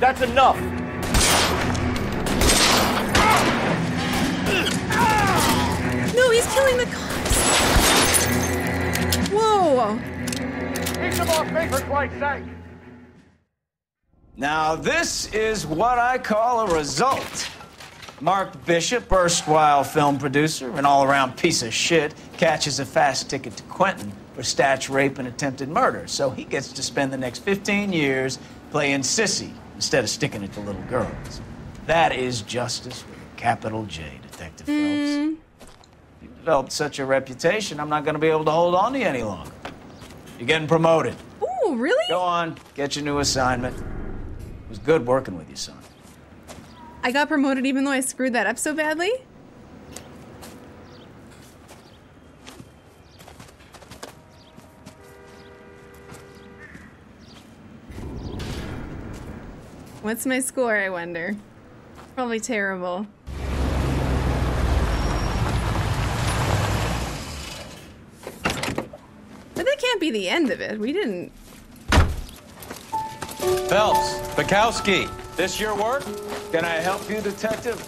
That's enough. No, he's killing the cars. Whoa. Keep them off me for Christ's sake. Now, this is what I call a result. Mark Bishop, erstwhile film producer and all around piece of shit, catches a fast ticket to Quentin for statch rape and attempted murder. So he gets to spend the next 15 years playing sissy instead of sticking it to little girls. That is justice with a capital J, Detective Phelps. Mm-hmm. You developed such a reputation, I'm not going to be able to hold on to you any longer. You're getting promoted. Ooh, really? Go on, get your new assignment. It was good working with you, son. I got promoted even though I screwed that up so badly? What's my score, I wonder? Probably terrible. But that can't be the end of it. We didn't. Phelps, Bekowsky, this your work? Can I help you, Detective?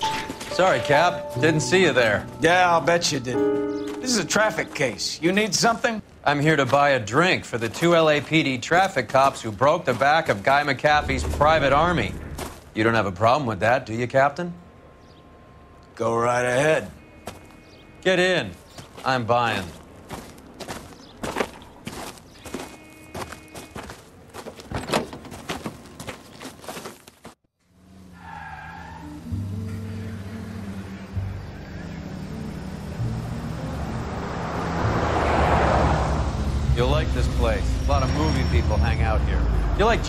Sorry, Cap. Didn't see you there. Yeah, I'll bet you did. This is a traffic case. You need something? I'm here to buy a drink for the two LAPD traffic cops who broke the back of Guy McAfee's private army. You don't have a problem with that, do you, Captain? Go right ahead. Get in. I'm buying.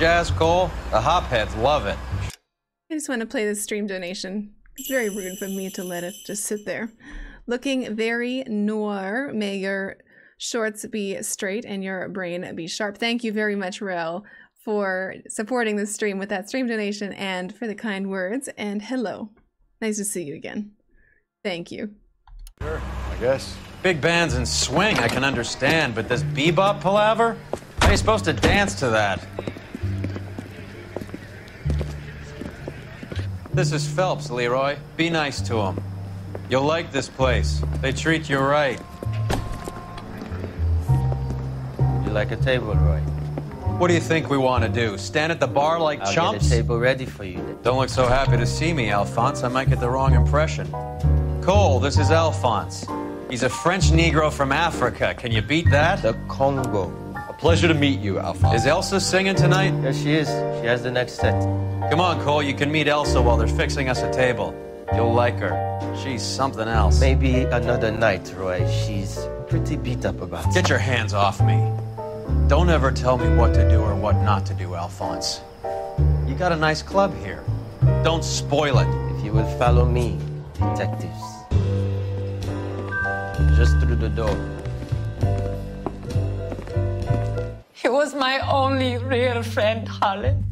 Jazz, Cole? The hopheads love it. I just want to play this stream donation. It's very rude for me to let it just sit there. Looking very noir. May your shorts be straight and your brain be sharp. Thank you very much, Rel, for supporting the stream with that stream donation and for the kind words. And hello. Nice to see you again. Thank you. Sure, I guess. Big bands and swing, I can understand, but this bebop palaver? How are you supposed to dance to that? This is Phelps, Leroy. Be nice to him. You'll like this place. They treat you right. You like a table, Roy? What do you think we want to do? Stand at the bar like I'll chumps? get a table ready for you. Don't look so happy to see me, Alphonse. I might get the wrong impression. Cole, this is Alphonse. He's a French Negro from Africa. Can you beat that? The Congo. A pleasure to meet you, Alphonse. Is Elsa singing tonight? Yes, she is. She has the next set. Come on, Cole. You can meet Elsa while they're fixing us a table. You'll like her. She's something else. Maybe another night, Roy. She's pretty beat up about it. Get your hands off me. Don't ever tell me what to do or what not to do, Alphonse. You got a nice club here. Don't spoil it. If you will follow me, detectives. Just through the door. He was my only real friend, Harlan.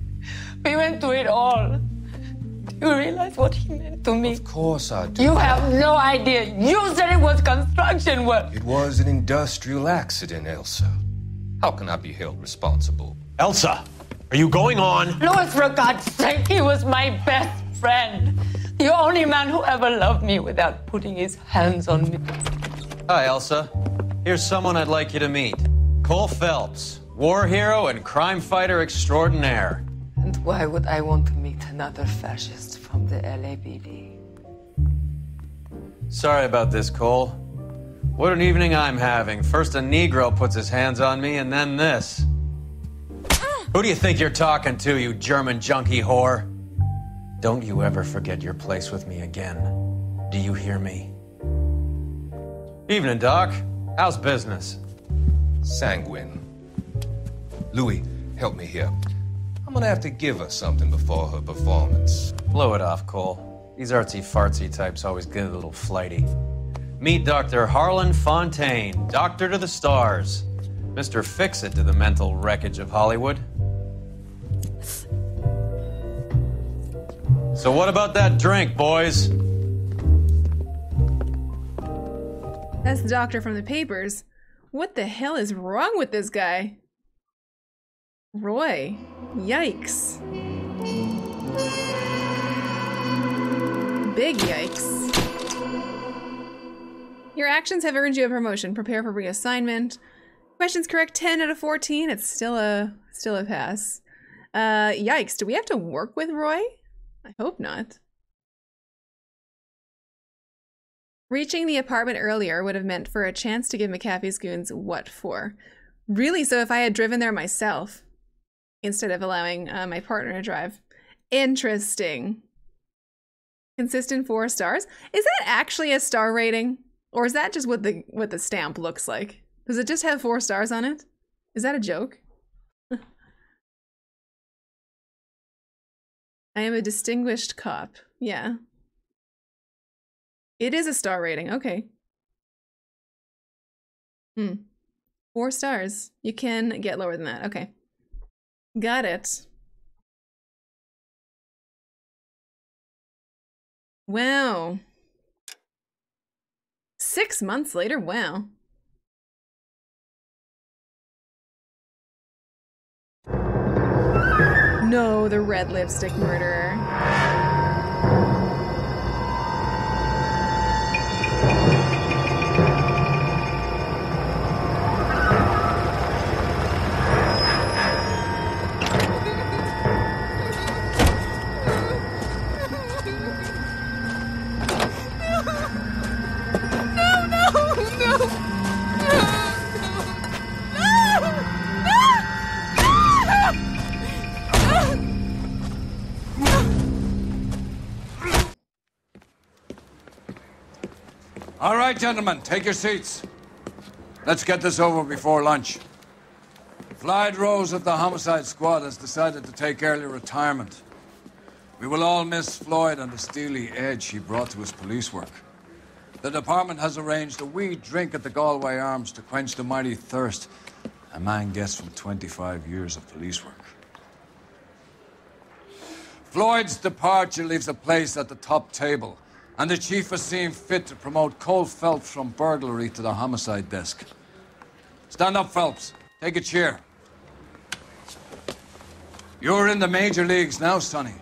We went through it all. Do you realize what he meant to me? Of course I do. You have no idea. You said it was construction work. It was an industrial accident, Elsa. How can I be held responsible? Elsa, are you going on? Louis, for God's sake, he was my best friend. The only man who ever loved me without putting his hands on me. Hi, Elsa. Here's someone I'd like you to meet Cole Phelps, war hero and crime fighter extraordinaire. And why would I want to meet another fascist from the LAPD? Sorry about this, Cole. What an evening I'm having. First a Negro puts his hands on me, and then this. Who do you think you're talking to, you German junkie whore? Don't you ever forget your place with me again. Do you hear me? Evening, Doc. How's business? Sanguine. Louis, help me here. I'm gonna have to give her something before her performance. Blow it off, Cole. These artsy fartsy types always get a little flighty. Meet Dr. Harlan Fontaine, doctor to the stars. Mr. Fix It to the mental wreckage of Hollywood. So, what about that drink, boys? That's the doctor from the papers. What the hell is wrong with this guy? Roy. Yikes. Big yikes. Your actions have earned you a promotion. Prepare for reassignment. Questions correct 10 out of 14. It's still a still a pass. Uh, yikes. Do we have to work with Roy? I hope not. Reaching the apartment earlier would have meant for a chance to give McAfee's goons what for. Really? So if I had driven there myself instead of allowing uh, my partner to drive. Interesting. Consistent four stars. Is that actually a star rating, or is that just what the what the stamp looks like? Does it just have four stars on it? Is that a joke? [laughs] I am a distinguished cop. Yeah. It is a star rating. Okay. Hmm. Four stars. You can get lower than that. Okay. Got it. Wow. Six months later? Wow. No, the red lipstick murderer. All right, gentlemen, take your seats. Let's get this over before lunch. Floyd Rose of the homicide squad has decided to take early retirement. We will all miss Floyd and the steely edge he brought to his police work. The department has arranged a wee drink at the Galway Arms to quench the mighty thirst a man gets from 25 years of police work. Floyd's departure leaves a place at the top table, and the chief has seen fit to promote Cole Phelps from burglary to the homicide desk. Stand up, Phelps. Take a chair. You're in the major leagues now, Sonny.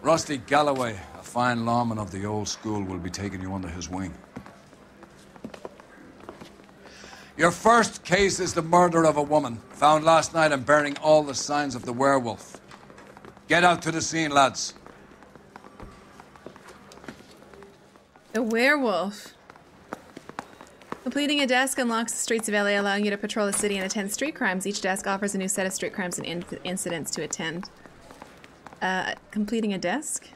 Rusty Galloway, a fine lawman of the old school, will be taking you under his wing. Your first case is the murder of a woman, found last night and bearing all the signs of the werewolf. Get out to the scene, lads. The werewolf. Completing a desk unlocks the streets of LA, allowing you to patrol the city and attend street crimes. Each desk offers a new set of street crimes and in- incidents to attend. Uh, completing a desk?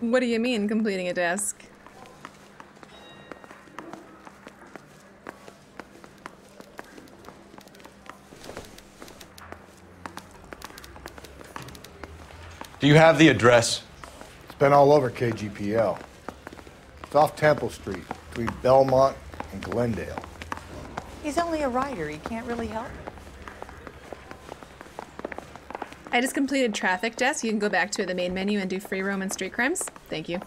What do you mean, completing a desk? Do you have the address? It's been all over KGPL. It's off Temple Street, between Belmont and Glendale. He's only a writer. He can't really help. I just completed traffic desk. You can go back to the main menu and do free roam and street crimes. Thank you.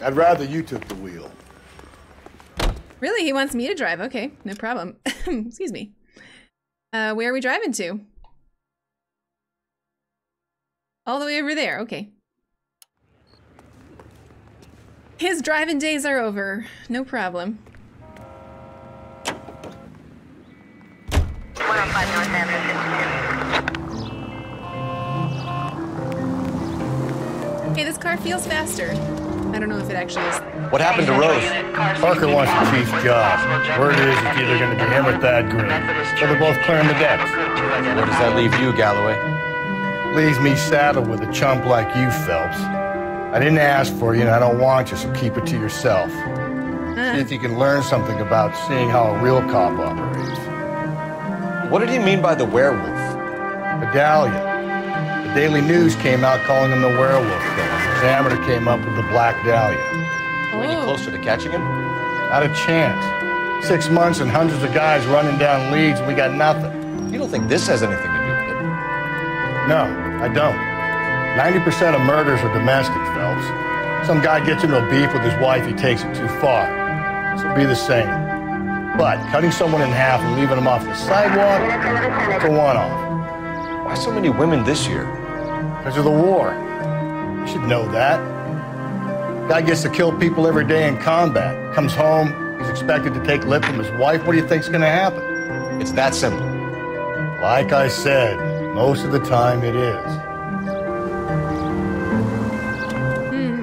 I'd rather you took the wheel. Really? He wants me to drive. Okay, no problem. [laughs] Excuse me. Uh, where are we driving to? All the way over there. Okay. His driving days are over. No problem. Okay, this car feels faster. I don't know if it actually is. What happened to Rose? Parker wants the chief's job. Word is it's either going to be him or Thad Green. So they're both clearing the decks. Where does that leave you, Galloway? Leaves me saddled with a chump like you, Phelps. I didn't ask for you and I don't want you, so keep it to yourself. See if you can learn something about seeing how a real cop operates. What did he mean by the werewolf? Medallion. The Daily News came out calling him the werewolf killer. Examiner came up with the Black Dahlia. Were you oh. closer to catching him? Not a chance. Six months and hundreds of guys running down leads, and we got nothing. You don't think this has anything to do with it? No, I don't. 90% of murders are domestic, Phelps. Some guy gets into a beef with his wife, he takes it too far. This will be the same. But cutting someone in half and leaving them off the sidewalk, it's a one-off. Why so many women this year? Because of the war. You should know that. Guy gets to kill people every day in combat. Comes home, he's expected to take lip from his wife, what do you think's gonna happen? It's that simple. Like I said, most of the time it is. Hmm.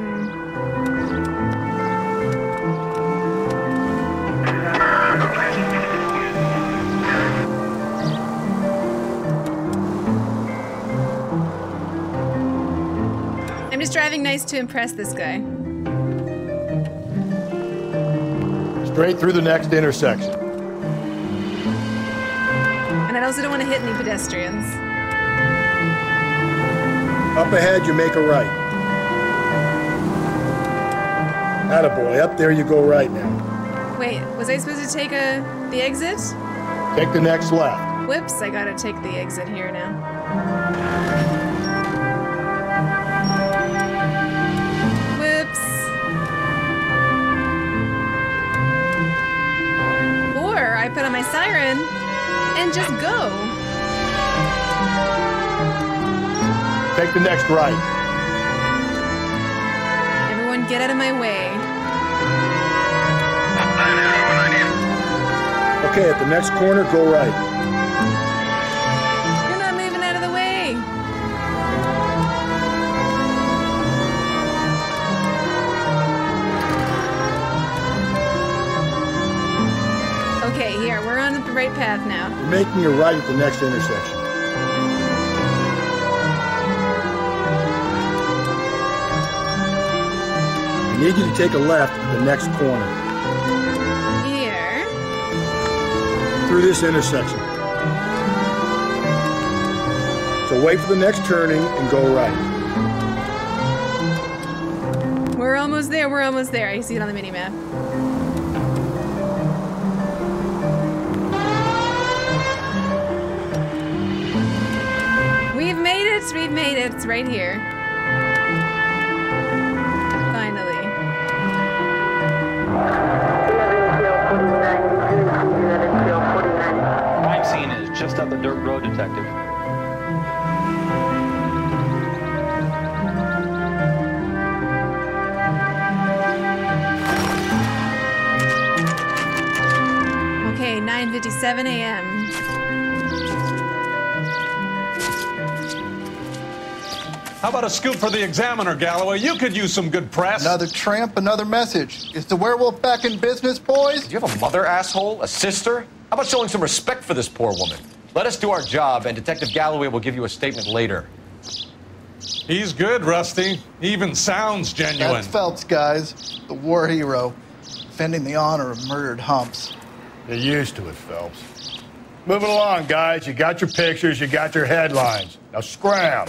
I'm just driving nice to impress this guy. Straight through the next intersection. And I also don't want to hit any pedestrians. Up ahead, you make a right. Attaboy, up there you go right now. Wait, was I supposed to take a the exit? Take the next left. Whoops, I gotta take the exit here now. Whoops. Or I put on my siren and just go. Take the next right. Everyone get out of my way. Okay, at the next corner, go right. You're not moving out of the way. Okay, here, we're on the right path now. You're making a right at the next intersection. I need you to take a left at the next corner. Here. Through this intersection. So wait for the next turning and go right. We're almost there, we're almost there. I see it on the mini map. We've made it, we've made it. It's right here. Scene is just up the dirt road, detective. Okay, 9:57 a.m. How about a scoop for the Examiner, Galloway? You could use some good press. Another tramp, another message. Is the werewolf back in business, boys? Do you have a mother, asshole? A sister? How about showing some respect for this poor woman? Let us do our job, and Detective Galloway will give you a statement later. He's good, Rusty. He even sounds genuine. That's Phelps, guys. The war hero. Defending the honor of murdered humps. You're used to it, Phelps. Moving along, guys. You got your pictures, you got your headlines. Now scram.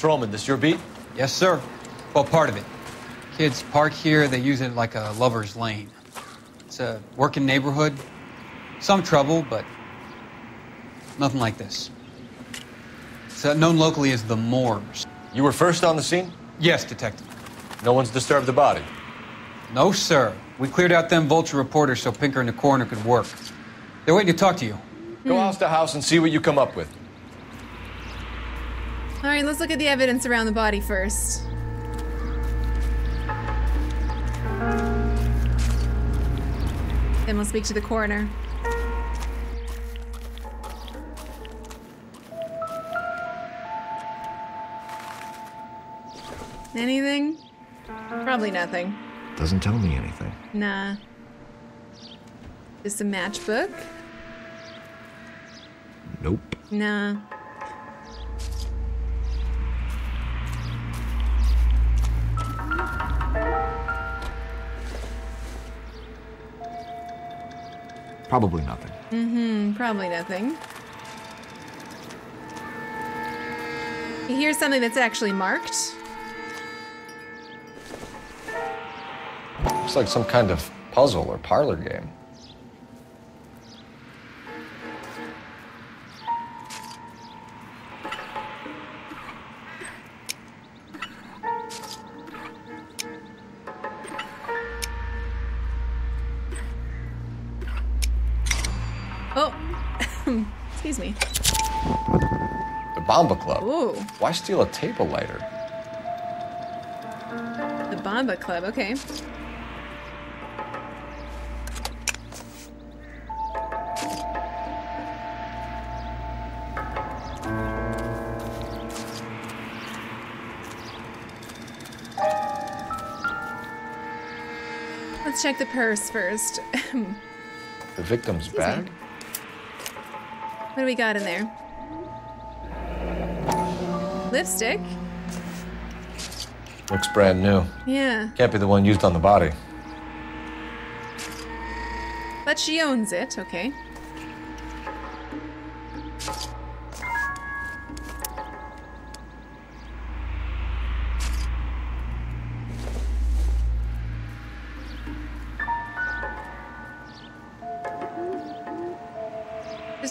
Patrolman, this your beat? Yes, sir. Well, part of it. Kids park here, they use it like a lover's lane. It's a working neighborhood. Some trouble, but nothing like this. It's uh, known locally as the Moors. You were first on the scene? Yes, Detective. No one's disturbed the body. No, sir. We cleared out them vulture reporters so Pinker and the coroner could work. They're waiting to talk to you. Go house to house and see what you come up with. All right, let's look at the evidence around the body first. Then we'll speak to the coroner. Anything? Probably nothing. Doesn't tell me anything. Nah. Just a matchbook? Nope. Nah. Probably nothing. Mm-hmm. Probably nothing. Here's something that's actually marked. Looks like some kind of puzzle or parlor game. [laughs] excuse me. The Bomba Club. Ooh, Why steal a table lighter? the Bomba Club. Okay. Let's check the purse first. [laughs] The victim's Excuse me. What do we got in there? Lipstick? Looks brand new. Yeah. Can't be the one used on the body. But she owns it, okay.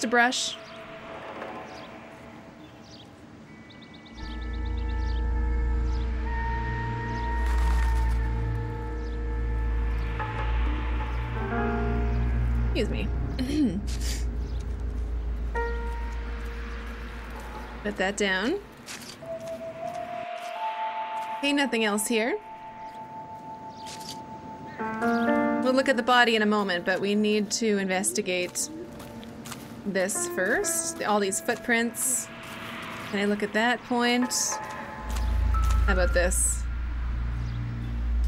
Brush. Excuse me. [clears throat] Put that down. Okay, nothing else here. We'll look at the body in a moment, but we need to investigate this first. All these footprints. Can I look at that point? How about this?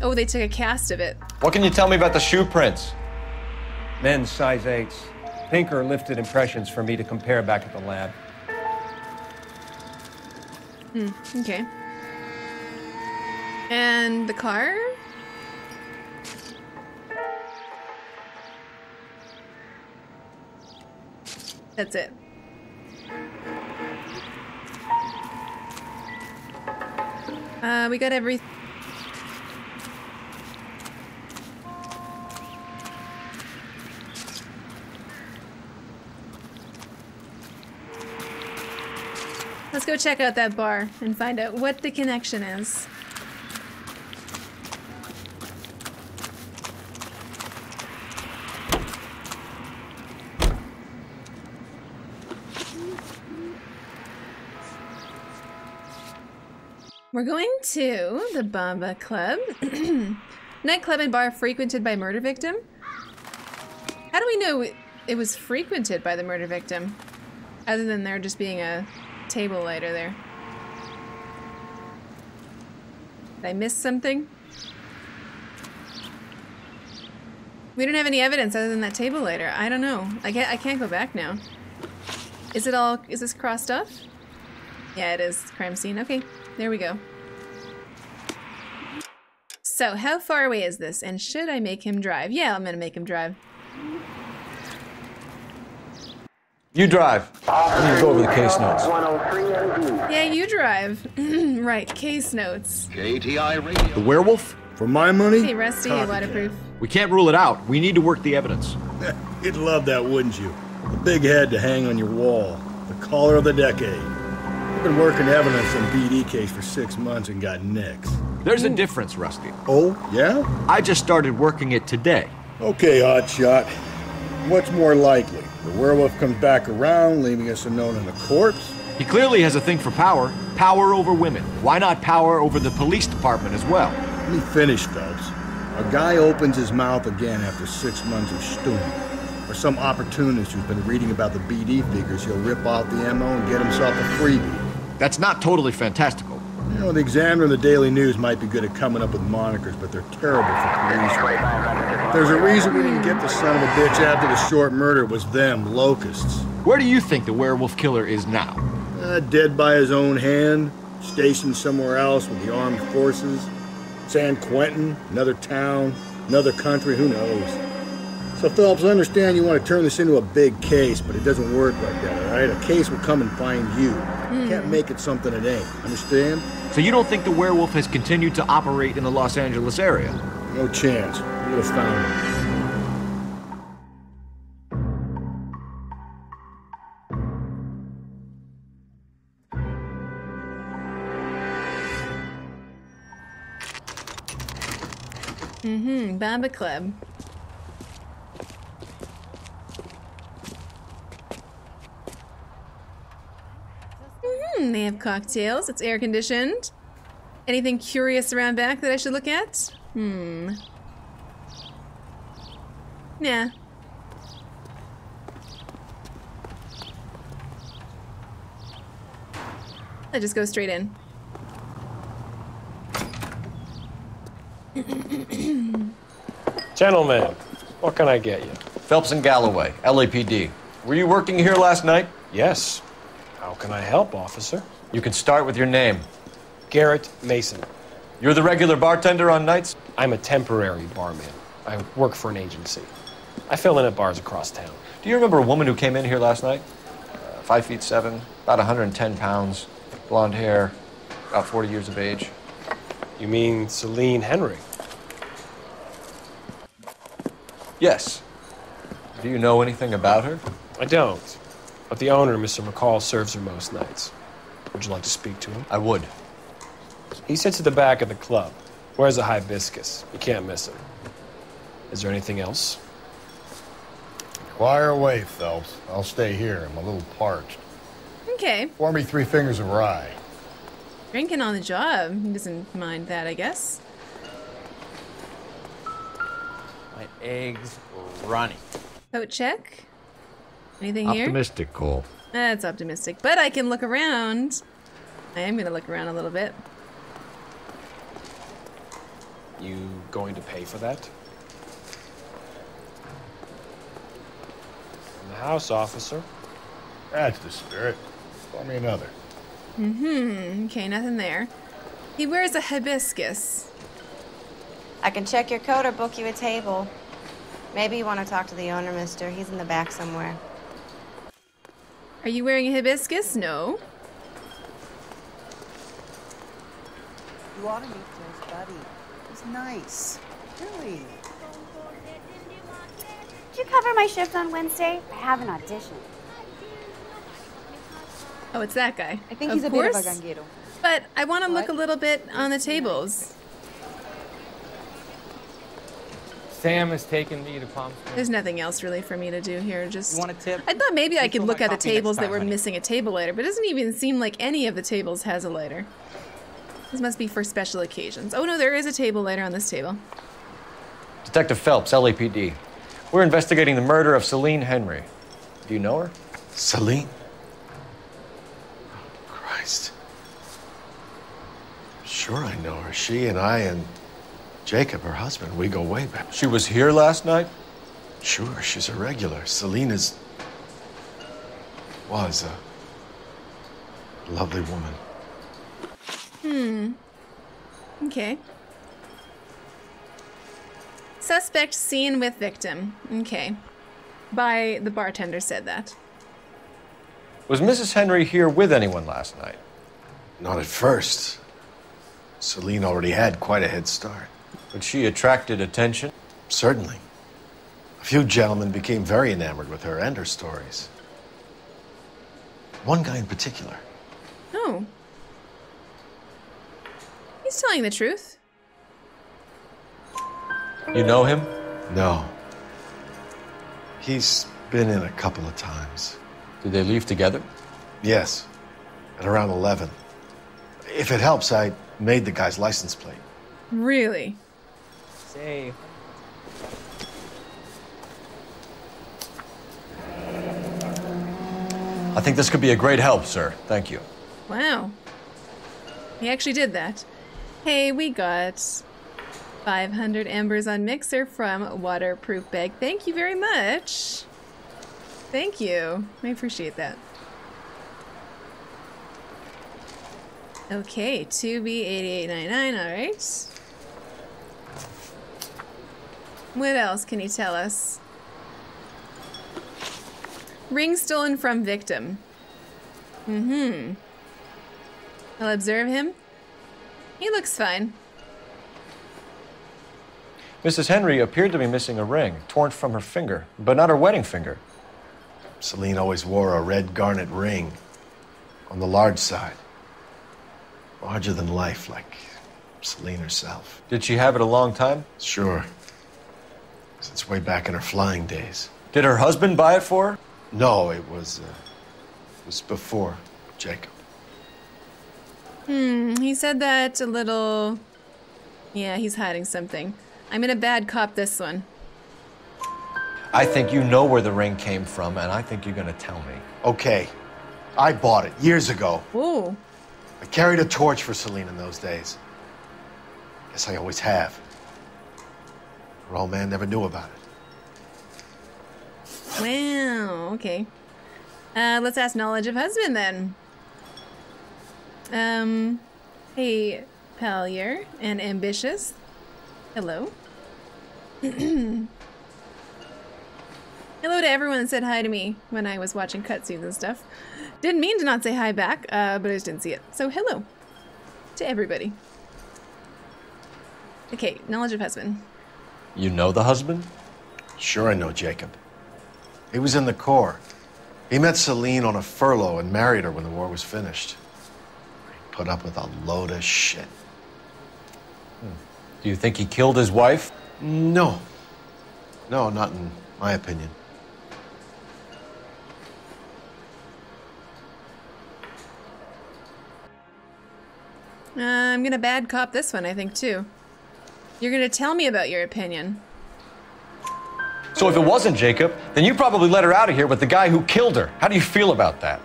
Oh, they took a cast of it. What can you tell me about the shoe prints? Men's size 8s. Pinker lifted impressions for me to compare back at the lab. Hmm, okay. And the car? That's it. Uh, we got every. Let's go check out that bar and find out what the connection is. We're going to the Bamba Club. [clears throat] Nightclub and bar frequented by murder victim. How do we know it, was frequented by the murder victim? Other than there just being a table lighter there. Did I miss something? We don't have any evidence other than that table lighter. I don't know. I can't, I can't go back now. Is it all, is this crossed off? Yeah, it is. Crime scene. Okay, there we go. So, how far away is this? And should I make him drive? Yeah, I'm gonna make him drive. You drive. I'm go over the case notes. Yeah, you drive. [clears throat] right, case notes. KTI Radio. The werewolf? For my money? Hey, Rusty, waterproof. We can't rule it out. We need to work the evidence. [laughs] You'd love that, wouldn't you? The big head to hang on your wall. The caller of the decade. I've been working evidence in BD case for six months and got nicks. There's a difference, Rusty. Oh, yeah? I just started working it today. Okay, Hotshot. What's more likely? The werewolf comes back around, leaving us a note in the corpse? He clearly has a thing for power. Power over women. Why not power over the police department as well? Let me finish, Phelps. A guy opens his mouth again after six months of stewing. Or some opportunist who's been reading about the BD figures he'll rip off the MO and get himself a freebie. That's not totally fantastical. You know, the Examiner and the Daily News might be good at coming up with monikers, but they're terrible for police work. There's a reason we didn't get the son of a bitch after the short murder was them, locusts. Where do you think the werewolf killer is now? Uh, dead by his own hand, stationed somewhere else with the armed forces. San Quentin, another town, another country, who knows? So, Phelps, I understand you want to turn this into a big case, but it doesn't work like that, all right? A case will come and find you. You can't make it something it ain't. Understand? So you don't think the werewolf has continued to operate in the Los Angeles area? No chance. We would have found him. Mm-hmm, Bamba Club. Hmm, they have cocktails. It's air conditioned. Anything curious around back that I should look at? Hmm. Nah. I just go straight in. Gentlemen, what can I get you? Phelps and Galloway, LAPD. Were you working here last night? Yes. How can I help, officer? You can start with your name. Garrett Mason. You're the regular bartender on nights? I'm a temporary barman. I work for an agency. I fill in at bars across town. Do you remember a woman who came in here last night? Uh, five feet seven, about 110 pounds, blonde hair, about 40 years of age. You mean Celine Henry? Yes. Do you know anything about her? I don't. But the owner, Mr. McCall, serves her most nights. Would you like to speak to him? I would. He sits at the back of the club. Wears a hibiscus. You can't miss him. Is there anything else? Fire away, Phelps. I'll stay here. I'm a little parched. Okay. Pour me three fingers of rye. Drinking on the job. He doesn't mind that, I guess. My eggs running. Coat check. Anything here? Optimistic, Cole. That's optimistic. But I can look around. I am going to look around a little bit. You going to pay for that? In the house, officer. That's the spirit. Pour me another. Mm-hmm. Okay, nothing there. He wears a hibiscus. I can check your coat or book you a table. Maybe you want to talk to the owner, mister. He's in the back somewhere. Are you wearing a hibiscus? No. You ought to meet Joe's buddy. He's nice. Really. Did you cover my shift on Wednesday? I have an audition. Oh, it's that guy. I think of he's a course. bit of a ganguero. But I want to look a little bit on the tables. Sam has taken me to Palm Springs. There's nothing else really for me to do here. Just You want a tip? I thought maybe I could look at the coffee next tables that were honey. missing a table lighter, but it doesn't even seem like any of the tables has a lighter. This must be for special occasions. Oh no, there is a table lighter on this table. Detective Phelps, LAPD. We're investigating the murder of Celine Henry. Do you know her? Celine? Oh, Christ. Sure, I know her. She and I and Jacob, her husband, we go way back. She was here last night? Sure, she's a regular. Celine is. was a lovely woman. Hmm. Okay. Suspect seen with victim. Okay. By the bartender said that. Was Mrs. Henry here with anyone last night? Not at first. Celine already had quite a head start. But she attracted attention? Certainly. A few gentlemen became very enamored with her and her stories. One guy in particular. Oh. He's telling the truth. You know him? No. He's been in a couple of times. Did they leave together? Yes. At around 11. If it helps, I made the guy's license plate. Really? Say. I think this could be a great help, sir. Thank you. Wow. He actually did that. Hey, we got 500 embers on Mixer from Waterproof Bag. Thank you very much. Thank you. I appreciate that. Okay, 2B8899, alright. What else can you tell us? Ring stolen from victim. Mm-hmm. I'll observe him. He looks fine. Mrs. Henry appeared to be missing a ring, torn from her finger, but not her wedding finger. Celine always wore a red garnet ring on the large side. Larger than life, like Celine herself. Did she have it a long time? Sure. Since way back in her flying days. Did her husband buy it for her? No, it was, uh, it was before Jacob. Hmm, he said that a little. Yeah, he's hiding something. I'm gonna bad cop this one. I think you know where the ring came from, and I think you're gonna tell me. Okay. I bought it years ago. Ooh. I carried a torch for Celine in those days. Guess I always have. Old man never knew about it. Wow, okay. Uh, let's ask knowledge of husband then. Um, hey, Pallier and Ambitious. Hello. [clears throat] Hello to everyone that said hi to me when I was watching cutscenes and stuff. Didn't mean to not say hi back, uh, but I just didn't see it. So hello to everybody. Okay, knowledge of husband. You know the husband? Sure, I know Jacob. He was in the Corps. He met Celine on a furlough and married her when the war was finished. He put up with a load of shit. Do you think he killed his wife? No. No, not in my opinion. Uh, I'm gonna bad cop this one, I think, too. You're gonna tell me about your opinion. So if it wasn't Jacob, then you probably let her out of here with the guy who killed her. How do you feel about that?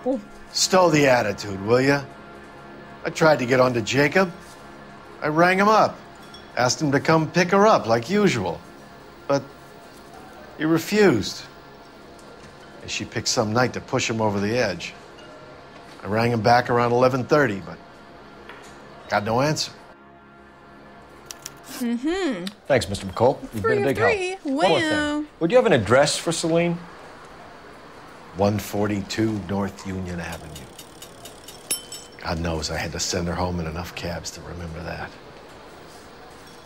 Stow the attitude, will ya? I tried to get onto Jacob. I rang him up, asked him to come pick her up like usual. But he refused. And she picked some night to push him over the edge. I rang him back around 11:30, but got no answer. Mm-hmm. Thanks, Mr. McCall. You've Three been a big three. help. One more thing. Would you have an address for Celine? 142 North Union Avenue. God knows I had to send her home in enough cabs to remember that.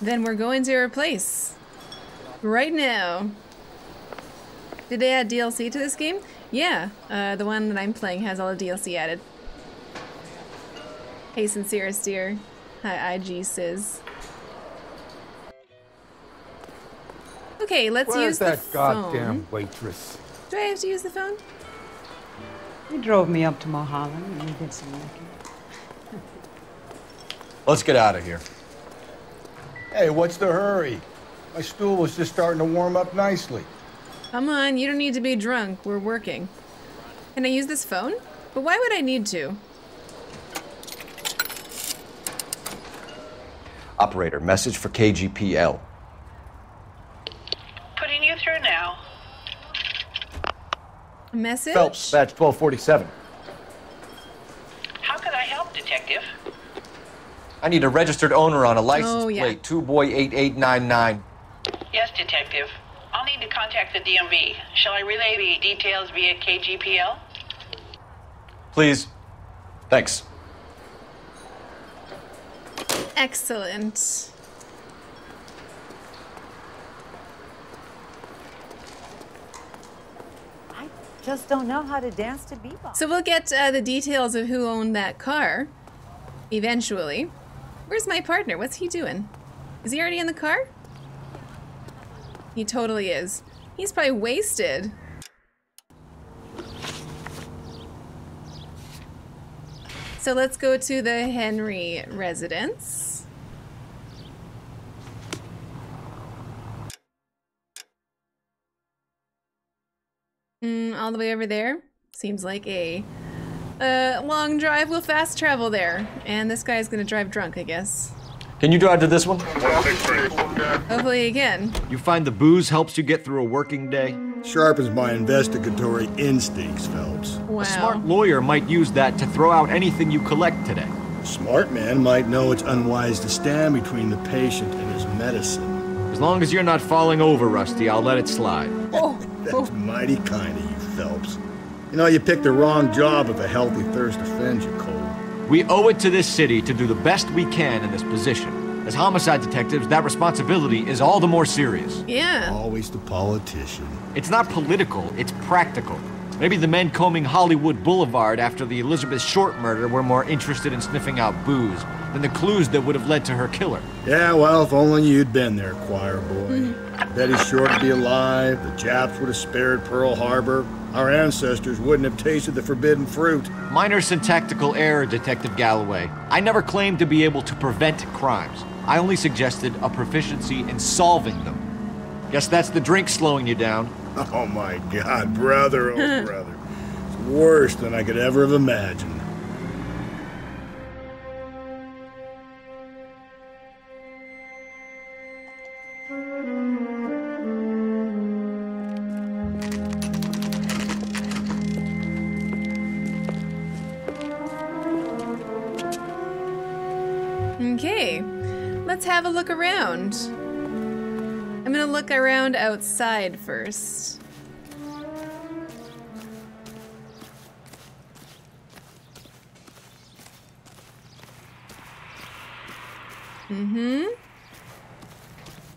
Then we're going to her place. Right now. Did they add DLC to this game? Yeah, uh, the one that I'm playing has all the DLC added. Hey, sincerest dear. Hi, IG Sis. Okay, let's Where's use the that goddamn phone. waitress? Do I have to use the phone? He drove me up to Mulholland and we did some looking. Let's get out of here. Hey, what's the hurry? My stool was just starting to warm up nicely. Come on, you don't need to be drunk. We're working. Can I use this phone? But why would I need to? Operator, message for KGPL. Putting you through now. A message? Phelps, batch 1247. How can I help, Detective? I need a registered owner on a license Oh, yeah. plate, 2boy8899. Yes, Detective. I'll need to contact the DMV. Shall I relay the details via KGPL? Please. Thanks. Excellent. Just don't know how to dance to bebop. So we'll get uh, the details of who owned that car eventually. Where's my partner? What's he doing? Is he already in the car? He totally is. He's probably wasted. So let's go to the Henry residence. Mm, all the way over there. Seems like a uh, long drive will fast travel there. And this guy's gonna drive drunk, I guess. Can you drive to this one? Hopefully again. You find the booze helps you get through a working day? Sharpens my investigatory instincts, Phelps. Wow. A smart lawyer might use that to throw out anything you collect today. A smart man might know it's unwise to stand between the patient and his medicine. As long as you're not falling over, Rusty, I'll let it slide. That's mighty kind of you, Phelps. You know, you picked the wrong job if a healthy thirst offends you, Cole. We owe it to this city to do the best we can in this position. As homicide detectives, that responsibility is all the more serious. Yeah. Always the politician. It's not political, it's practical. Maybe the men combing Hollywood Boulevard after the Elizabeth Short murder were more interested in sniffing out booze than the clues that would have led to her killer. Yeah, well, if only you'd been there, choir boy. Mm-hmm. Bet he's sure to be alive. The Japs would have spared Pearl Harbor. Our ancestors wouldn't have tasted the forbidden fruit. Minor syntactical error, Detective Galloway. I never claimed to be able to prevent crimes. I only suggested a proficiency in solving them. Guess that's the drink slowing you down. [laughs] Oh my god, brother, oh [laughs] brother. It's worse than I could ever have imagined. Look around. I'm gonna look around outside first. Mm-hmm.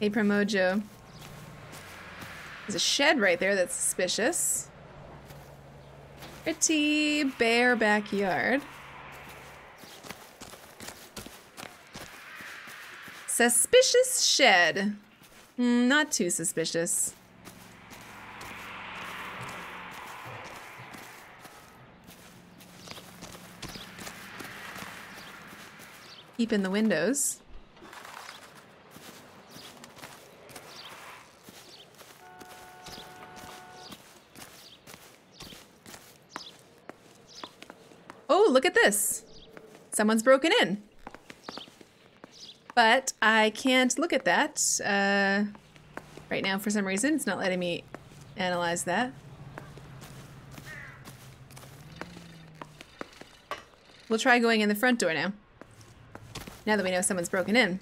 Hey, Promojo. There's a shed right there that's suspicious. Pretty bare backyard. Suspicious shed. Mm, not too suspicious. Keep in the windows. Oh, look at this. Someone's broken in. But I can't look at that uh, right now for some reason. It's not letting me analyze that. We'll try going in the front door now. Now that we know someone's broken in.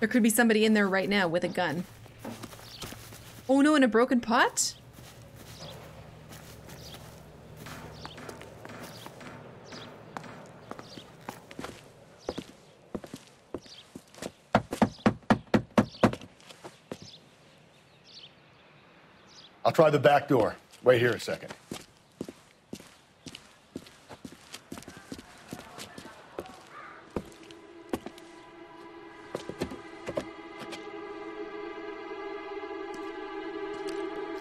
There could be somebody in there right now with a gun. Oh no, in a broken pot? I'll try the back door. Wait here a second.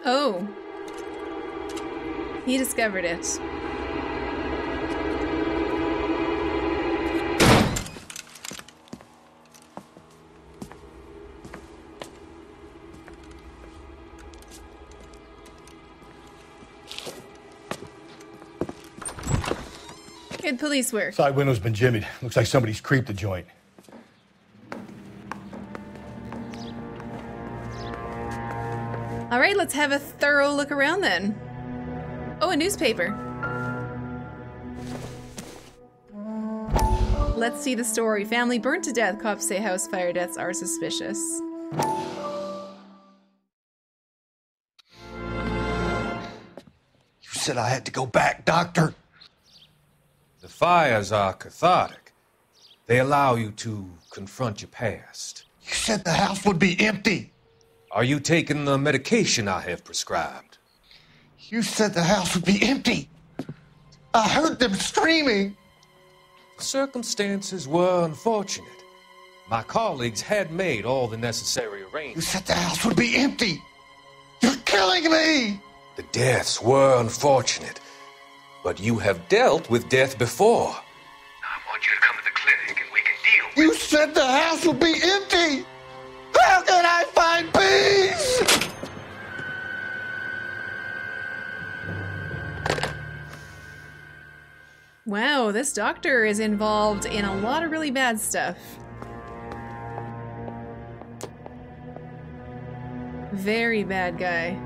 Oh. He discovered it. Good police work. Side window's been jimmied. Looks like somebody's creeped the joint. All right, let's have a thorough look around then. Oh, a newspaper. Let's see the story. Family burned to death. Cops say house fire deaths are suspicious. You said I had to go back, Doctor. The fires are cathartic. They allow you to confront your past. You said the house would be empty. Are you taking the medication I have prescribed? You said the house would be empty. I heard them screaming. The Circumstances were unfortunate. My colleagues had made all the necessary arrangements. You said the house would be empty. You're killing me. The deaths were unfortunate, but you have dealt with death before. I want you to come to the clinic and we can deal. You said the house would be empty. How can I find peace? Wow, this doctor is involved in a lot of really bad stuff. Very bad guy.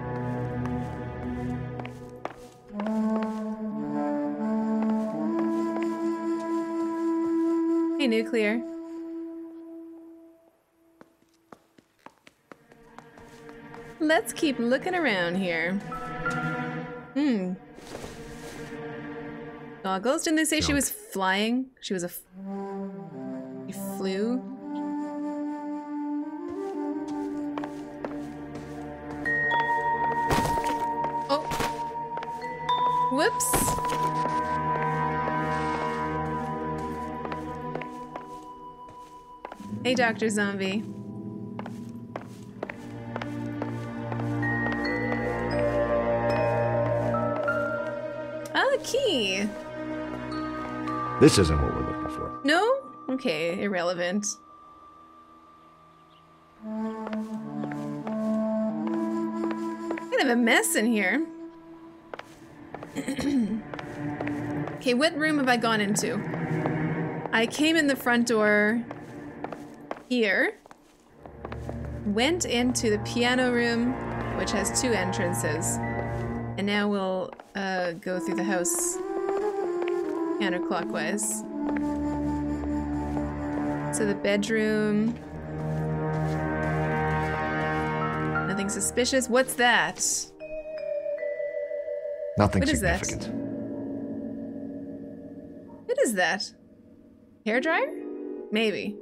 Hey, Nuclear. Let's keep looking around here. Hmm. Goggles? Didn't they say she was flying? She was a. F- she flew? Oh. Whoops. Hey, Dr. Zombie. Oh, the key. This isn't what we're looking for. No? Okay, irrelevant. Kind of a mess in here. [clears throat] okay, what room have I gone into? I came in the front door here, went into the piano room, which has two entrances, and now we'll uh, go through the house counterclockwise. So the bedroom. Nothing suspicious. What's that? Nothing What is that? significant. What is that? Hair dryer? Maybe.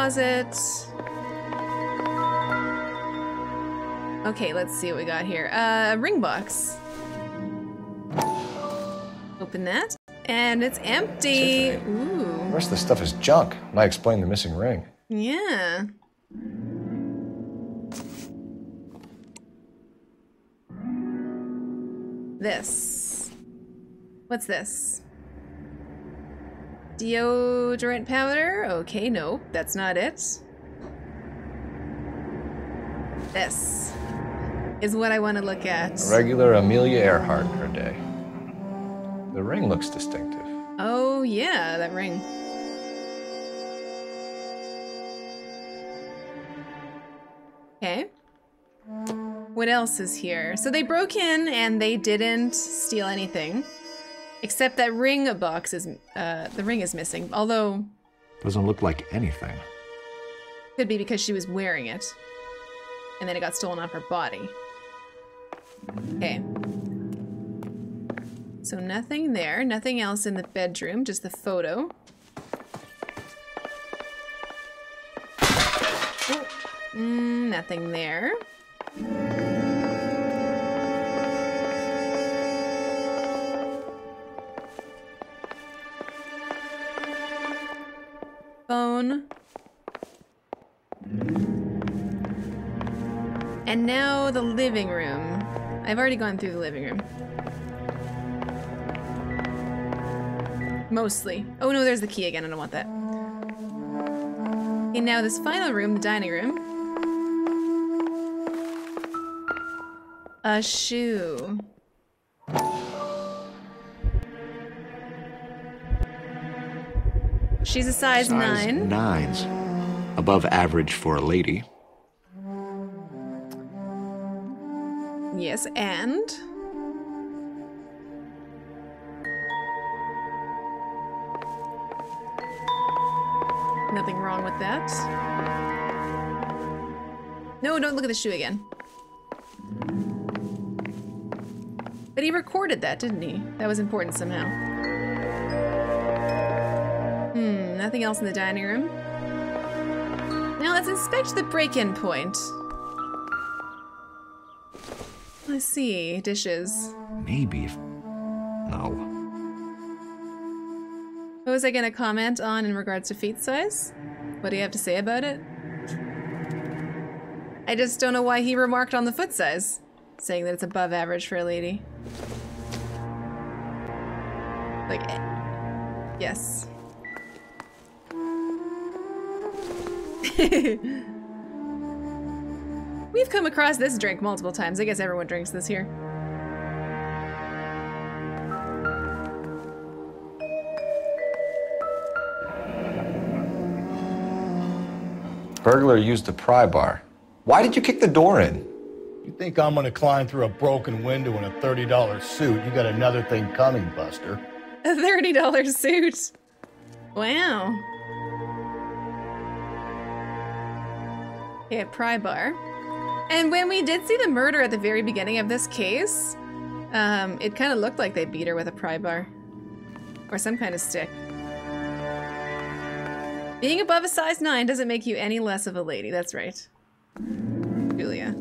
Closet. Okay, let's see what we got here. Uh, ring box. Open that. And it's empty. Ooh. The rest of the stuff is junk. Might explain the missing ring. Yeah. This. What's this? Deodorant powder? Okay, no, that's not it. This is what I want to look at. A regular Amelia Earhart per day. The ring looks distinctive. Oh, yeah, that ring. Okay. What else is here? So they broke in and they didn't steal anything. Except that ring box is, uh, the ring is missing. Although, Doesn't look like anything. could be because she was wearing it. And then it got stolen off her body. Okay. So nothing there, nothing else in the bedroom, just the photo. Oh, mm, nothing there. Phone. And now the living room. I've already gone through the living room. Mostly. Oh no, there's the key again. I don't want that. Okay, now this final room, the dining room. A shoe. She's a size, nine. Nines. Above average for a lady. Yes, and nothing wrong with that. No, don't look at the shoe again. But he recorded that, didn't he? That was important somehow. Nothing else in the dining room. Now let's inspect the break-in point. Let's see. Dishes. Maybe if. No. What was I gonna comment on in regards to feet size? What do you have to say about it? I just don't know why he remarked on the foot size, saying that it's above average for a lady. Like, eh, yes. [laughs] We've come across this drink multiple times. I guess everyone drinks this here. Burglar used a pry bar. Why did you kick the door in? You think I'm gonna climb through a broken window in a $30 suit? You got another thing coming, Buster. A $30 suit. Wow. Okay, a pry bar. And when we did see the murder at the very beginning of this case, um, it kind of looked like they beat her with a pry bar. Or some kind of stick. Being above a size 9 doesn't make you any less of a lady, that's right. Julia.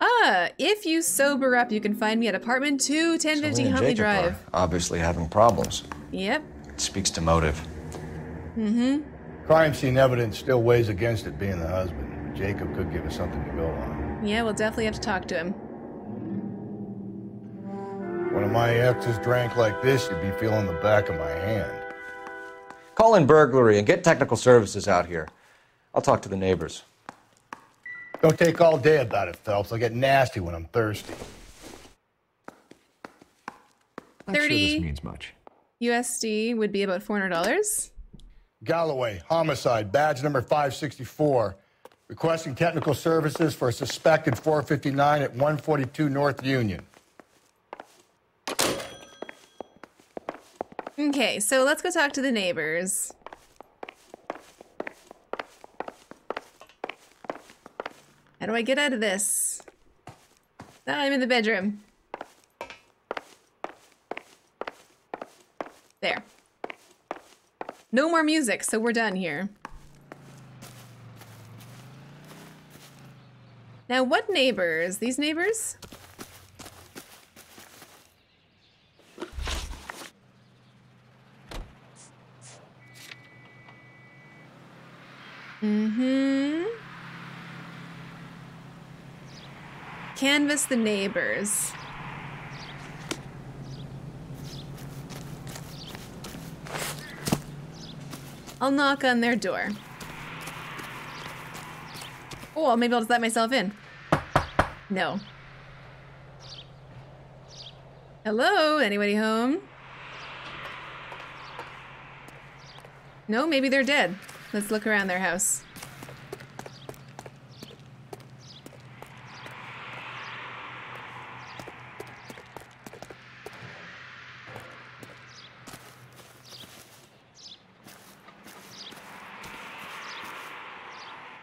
Ah, if you sober up, you can find me at apartment 2, 1050 Huntley Drive. Obviously having problems. Yep. It speaks to motive. Mm-hmm. Crime scene evidence still weighs against it being the husband. Jacob could give us something to go on. Yeah, we'll definitely have to talk to him. One of my exes drank like this, you'd be feeling the back of my hand. Call in burglary and get technical services out here. I'll talk to the neighbors. Don't take all day about it, Phelps. I get nasty when I'm thirsty. Not sure this 30 means much. USD would be about $400. Galloway, homicide, badge number 564. Requesting technical services for a suspected 459 at 142 North Union. Okay, so let's go talk to the neighbors. How do I get out of this? Ah, I'm in the bedroom. There. No more music, so we're done here. Now, what neighbors? These neighbors? Mm-hmm. Canvass the neighbors. I'll knock on their door. Oh, maybe I'll just let myself in. No. Hello? Anybody home? No, maybe they're dead. Let's look around their house.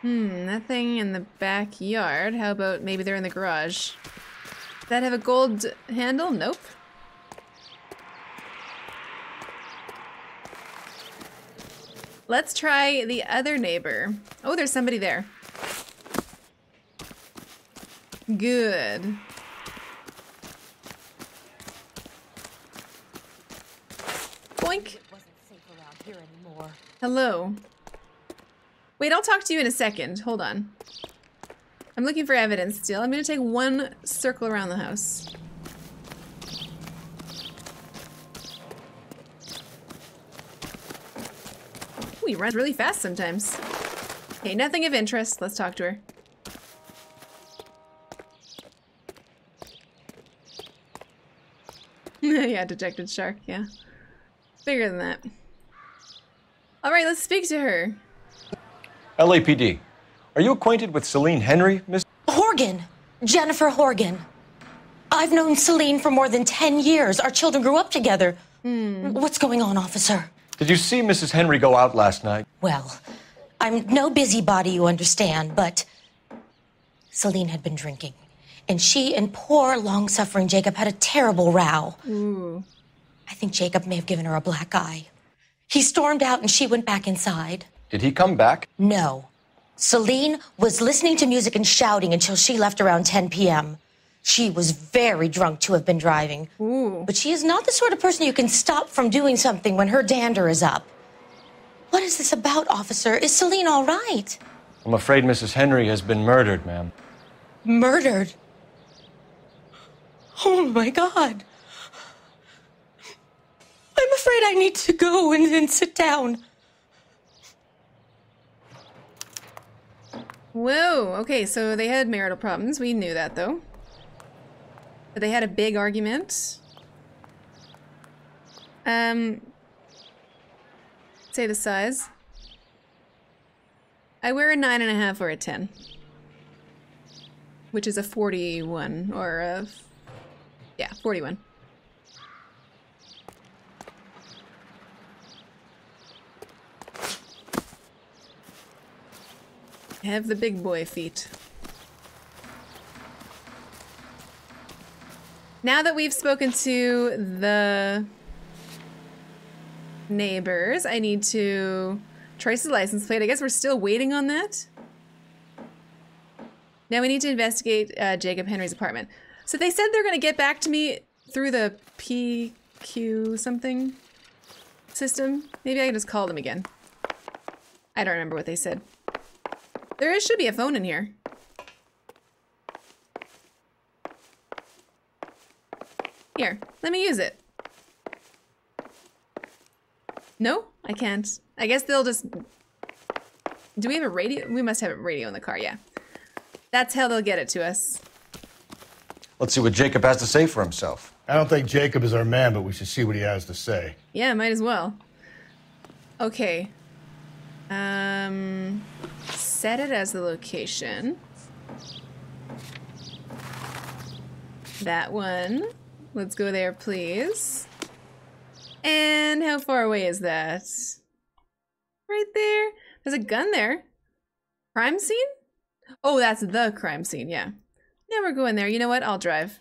Hmm, nothing in the backyard. How about maybe they're in the garage? Does that have a gold handle? Nope. Let's try the other neighbor. Oh, there's somebody there. Good. Boink. Hello. Wait, I'll talk to you in a second. Hold on. I'm looking for evidence still. I'm gonna take one circle around the house. Ooh, he runs really fast sometimes. Okay, nothing of interest. Let's talk to her. [laughs] yeah, detected shark, yeah. Bigger than that. Alright, let's speak to her. LAPD. Are you acquainted with Celine Henry, Miss? Horgan. Jennifer Horgan. I've known Celine for more than 10 years. Our children grew up together. Hmm. What's going on, officer? Did you see Mrs. Henry go out last night? Well, I'm no busybody, you understand, but Celine had been drinking. And she and poor, long suffering Jacob had a terrible row. Ooh. I think Jacob may have given her a black eye. He stormed out and she went back inside. Did he come back? No. Celine was listening to music and shouting until she left around 10 p.m. She was very drunk to have been driving. But she is not the sort of person you can stop from doing something when her dander is up. What is this about, officer? Is Celine all right? I'm afraid Mrs. Henry has been murdered, ma'am. Murdered? Oh my god. I'm afraid I need to go and, and sit down. Whoa, okay, so they had marital problems. We knew that, though. But they had a big argument. Um, say the size. I wear a nine and a half or a 10. Which is a 41, or a, yeah, 41. Have the big boy feet. Now that we've spoken to the neighbors, I need to trace the license plate. I guess we're still waiting on that. Now we need to investigate uh, Jacob Henry's apartment. So they said they're going to get back to me through the PQ something system. Maybe I can just call them again. I don't remember what they said. There is, should be a phone in here. Here, let me use it. No, I can't. I guess they'll just... Do we have a radio? We must have a radio in the car, yeah. That's how they'll get it to us. Let's see what Jacob has to say for himself. I don't think Jacob is our man, but we should see what he has to say. Yeah, might as well. Okay. Um, set it as the location. That one. Let's go there, please. And how far away is that? Right there. There's a gun there. Crime scene? Oh, that's the crime scene, yeah. Never go in there. You know what? I'll drive.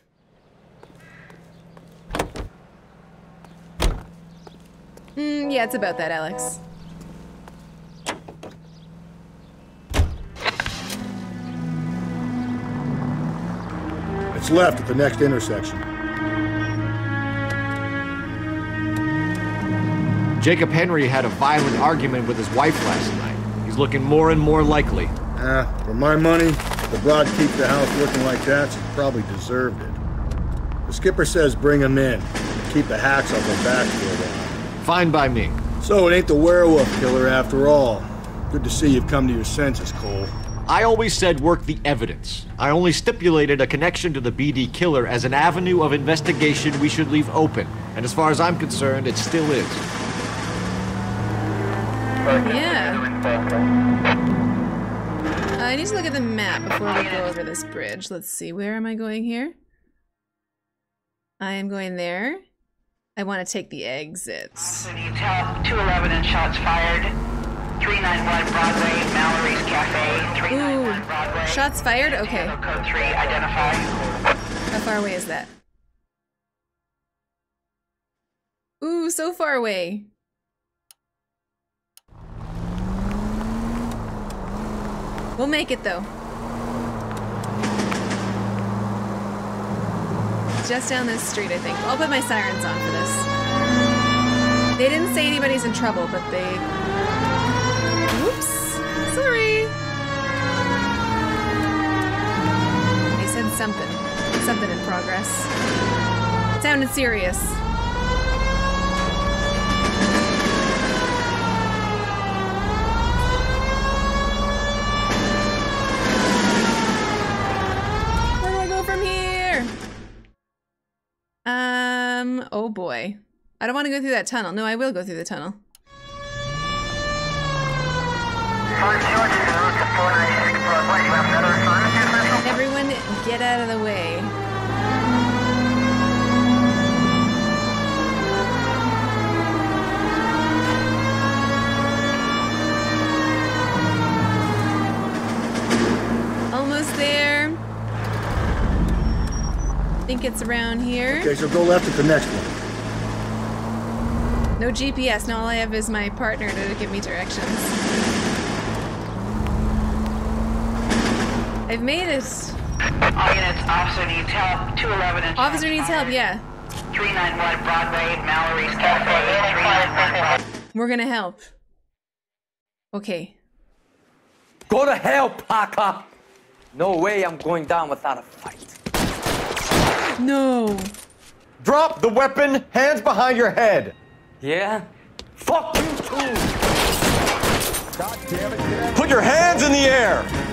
Mm, yeah, it's about that, Alex. It's left at the next intersection. Jacob Henry had a violent argument with his wife last night. He's looking more and more likely. Ah, for my money, the broad keep the house looking like that, she probably deserved it. The skipper says bring him in. Keep the hacks off their back for a while. Fine by me. So it ain't the werewolf killer after all. Good to see you've come to your senses, Cole. I always said work the evidence. I only stipulated a connection to the BD killer as an avenue of investigation we should leave open. And as far as I'm concerned, it still is. Yeah. Uh, I need to look at the map before we go over this bridge. Let's see, where am I going here? I am going there. I want to take the exits. Detail 211 and shots fired. 391 Broadway, Mallory's Cafe. 391 Broadway. Shots fired? Okay. Code 3 identified. How far away is that? Ooh, so far away. We'll make it though. Just down this street, I think. I'll put my sirens on for this. They didn't say anybody's in trouble, but they... Sorry. They said something. Something in progress. It sounded serious. Where do I go from here? Um, oh boy. I don't want to go through that tunnel. No, I will go through the tunnel. Everyone get out of the way. Almost there. I Think it's around here. Okay, so go left at the next one. No GPS. Now all I have is my partner to give me directions. I've made it. All units, officer needs help. 211 and Officer needs help, yeah. 391 Broadway, Mallory's Cafe. 391 We're gonna help. Okay. Go to hell, Parker! No way I'm going down without a fight. No. Drop the weapon, hands behind your head. Yeah? Fuck you too! Put your hands in the air.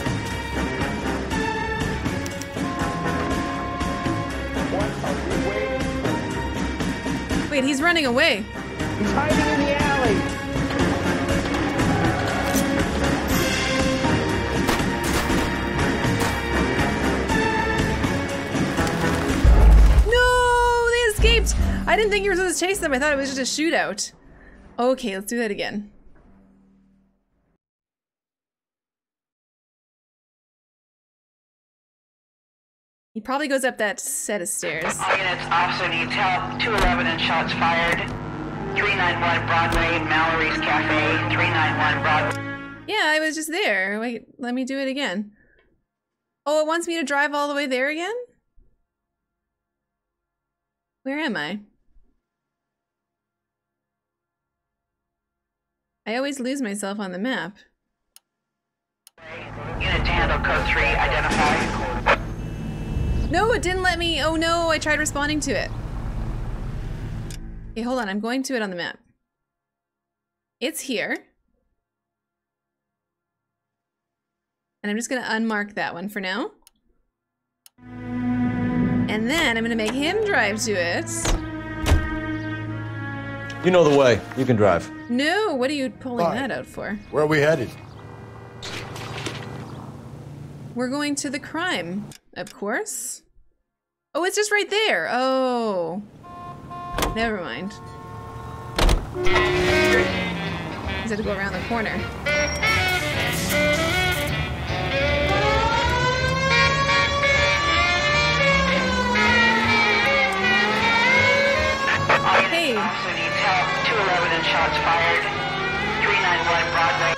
Wait, he's running away. He's hiding in the alley. No, they escaped. I didn't think you were supposed to chase them. I thought it was just a shootout. Okay, let's do that again. He probably goes up that set of stairs. All units, officer needs help. 211 and shots fired. 391 Broadway, Mallory's Cafe. 391 Broadway. Yeah, I was just there. Wait, let me do it again. Oh, it wants me to drive all the way there again? Where am I? I always lose myself on the map. Unit to handle code 3, identify. No, it didn't let me. Oh no, I tried responding to it. Okay, hold on. I'm going to it on the map. It's here. And I'm just going to unmark that one for now. And then I'm going to make him drive to it. You know the way. You can drive. No, what are you pulling Fine. that out for? Where are we headed? We're going to the crime, of course. Oh, it's just right there. Oh. Never mind. Just have to go around the corner. Hey. Officer needs help. 211 and shots fired. 391 Broadway.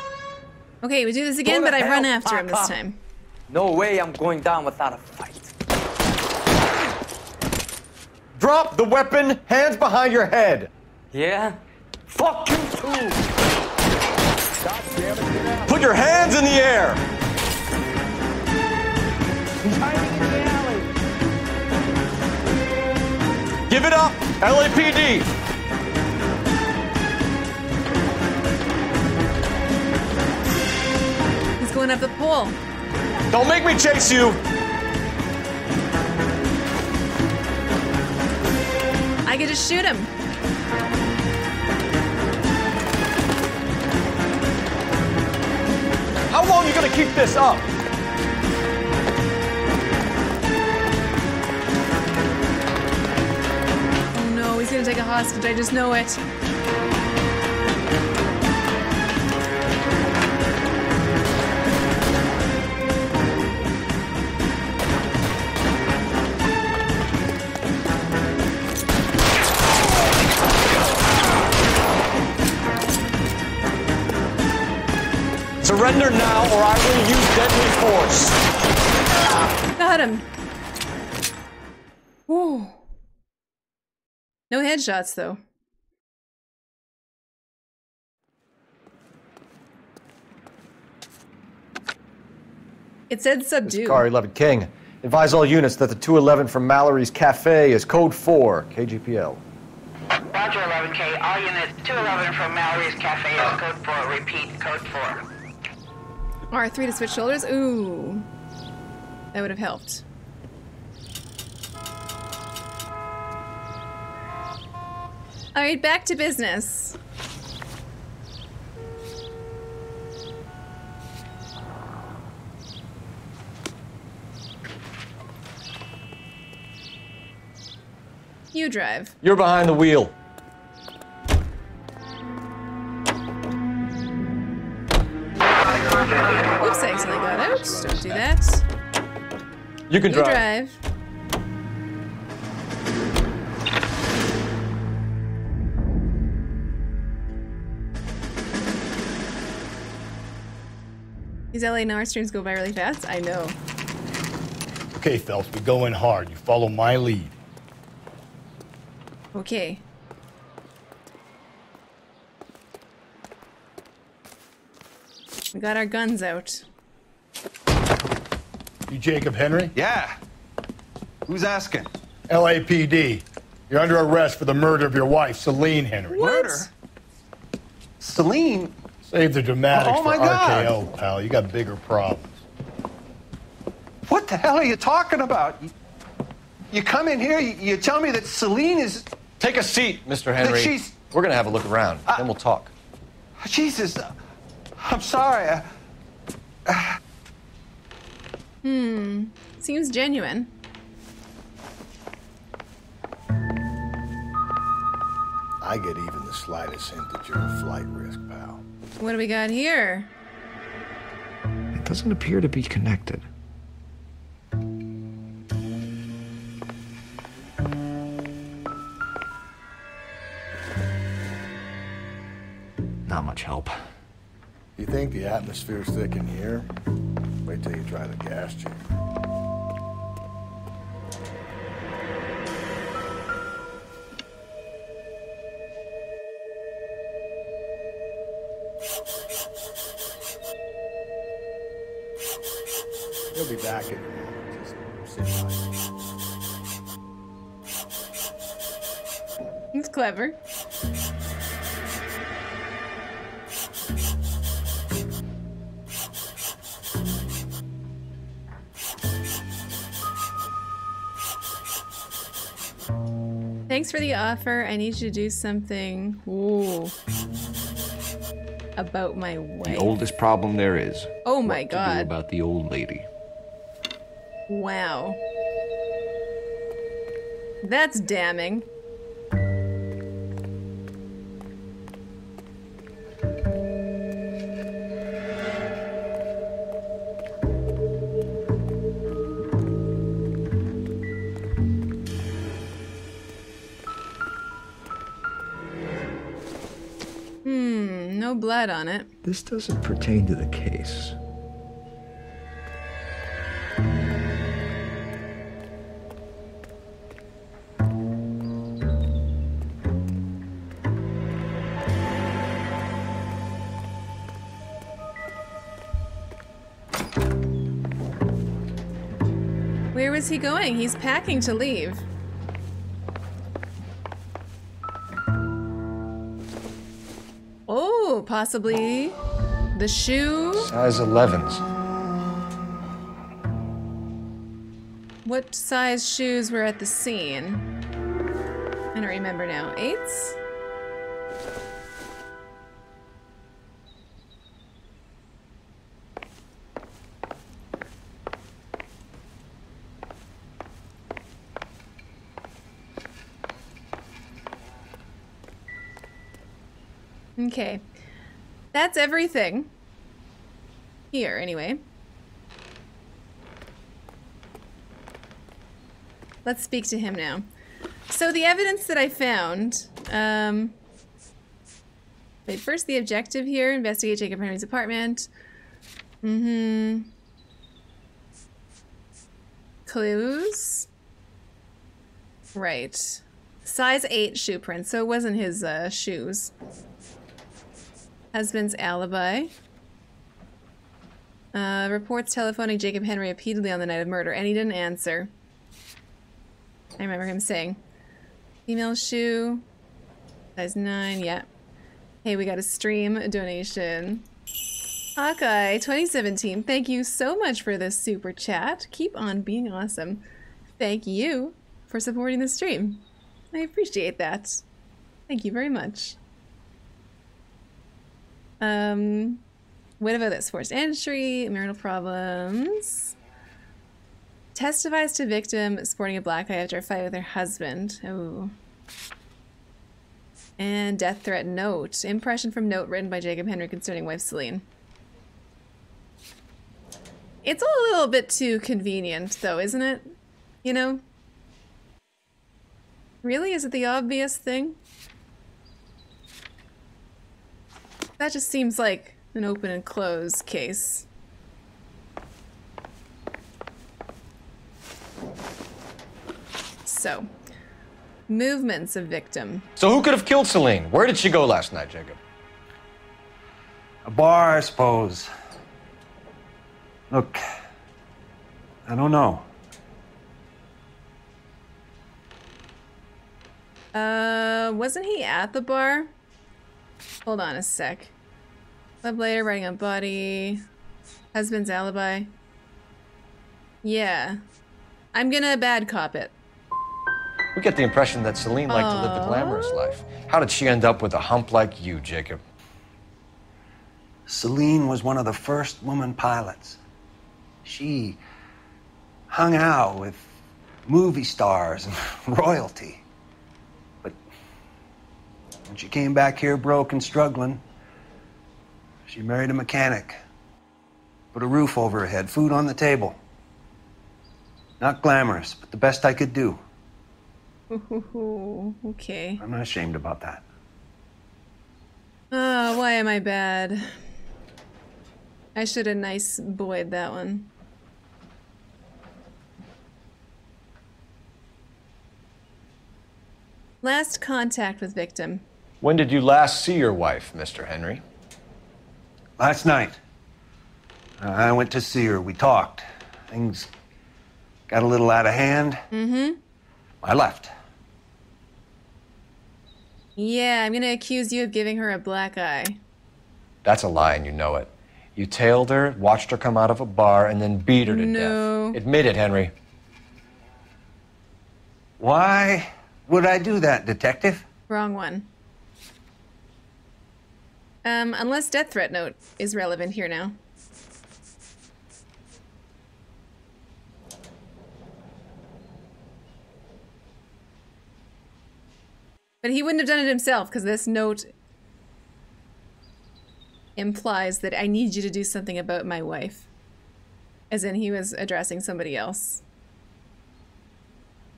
Okay, we do this again, but I run after him this time. No way I'm going down without a fight. Drop the weapon, hands behind your head. Yeah? Fuck you too! Put your hands in the air. Give it up, LAPD. He's going up the pole. Don't make me chase you. I could just shoot him. How long are you gonna keep this up? Oh no, he's gonna take a hostage. I just know it. Surrender now, or I will use deadly force. Got him. Whoa. No headshots though. It said subdue. Car 11 King. Advise all units that the 211 from Mallory's Cafe is code 4, KGPL. Roger 11K. All units 211 from Mallory's Cafe is code 4. Repeat, code 4. R3 to switch shoulders? Ooh. That would have helped. Alright, back to business. You drive. You're behind the wheel. You can you drive. drive. These LA Noire streams go by really fast. I know. Okay, Phelps, we go in hard. You follow my lead. Okay. We got our guns out. You Jacob Henry? Yeah. Who's asking? LAPD. You're under arrest for the murder of your wife, Celine Henry. Murder? Celine? Save the dramatics Oh, my for God. Pal. You got bigger problems. What the hell are you talking about? You, you come in here, you, you tell me that Celine is. Take a seat, Mr. That Henry. she's- We're gonna have a look around, uh, then we'll talk. Jesus. I'm sorry. I, Hmm. Seems genuine. I get even the slightest hint that you're a flight risk, pal. What do we got here? It doesn't appear to be connected. Not much help. You think the atmosphere's thick in here? Wait till you try the gas chamber. He'll be back in a minute. Just sit tight. He's clever. Thanks for the offer. I need you to do something. Ooh. About my wife. The oldest problem there is. Oh my what god. about the old lady. Wow. That's damning. Blood on it. This doesn't pertain to the case. Where was he going? He's packing to leave. Possibly the shoe. Size 11s. What size shoes were at the scene? I don't remember now. Eights? Okay. That's everything. Here, anyway. Let's speak to him now. So the evidence that I found, um, wait, first the objective here, investigate Jacob Henry's apartment. Mm-hmm. Clues. Right. Size 8 shoe print, so it wasn't his uh, shoes. Husband's alibi. Uh, reports telephoning Jacob Henry repeatedly on the night of murder, and he didn't answer. I remember him saying, female shoe, size 9, yeah. Hey, we got a stream donation. Hawkeye 2017, thank you so much for this super chat. Keep on being awesome. Thank you for supporting the stream. I appreciate that. Thank you very much. Um, what about this? Forced entry, marital problems. Testifies to victim sporting a black eye after a fight with her husband. Oh. And death threat note. Impression from note written by Jacob Henry concerning wife Celine. It's a little bit too convenient, though, isn't it? You know? Really? Is it the obvious thing? That just seems like an open and close case. So, movements of victim. So who could have killed Celine? Where did she go last night, Jacob? A bar, I suppose. Look, I don't know. Uh, wasn't he at the bar? Hold on a sec. Club later, writing on body. Husband's alibi. Yeah. I'm gonna bad cop it. We get the impression that Celine liked to live the glamorous life. How did she end up with a hump like you, Jacob? Celine was one of the first woman pilots. She hung out with movie stars and [laughs] royalty. When she came back here broke and struggling, she married a mechanic. Put a roof over her head, food on the table. Not glamorous, but the best I could do. Ooh, [laughs] okay. I'm not ashamed about that. Oh, why am I bad? I should have nice boyed that one. Last contact with victim. When did you last see your wife, Mr. Henry? Last night, uh, I went to see her. We talked. Things got a little out of hand. Mm-hmm. I left. Yeah, I'm gonna accuse you of giving her a black eye. That's a lie, and you know it. You tailed her, watched her come out of a bar, and then beat her to No. death. Admit it, Henry. Why would I do that, Detective? Wrong one. Um, unless death threat note is relevant here now. But he wouldn't have done it himself because this note implies that I need you to do something about my wife. As in, he was addressing somebody else.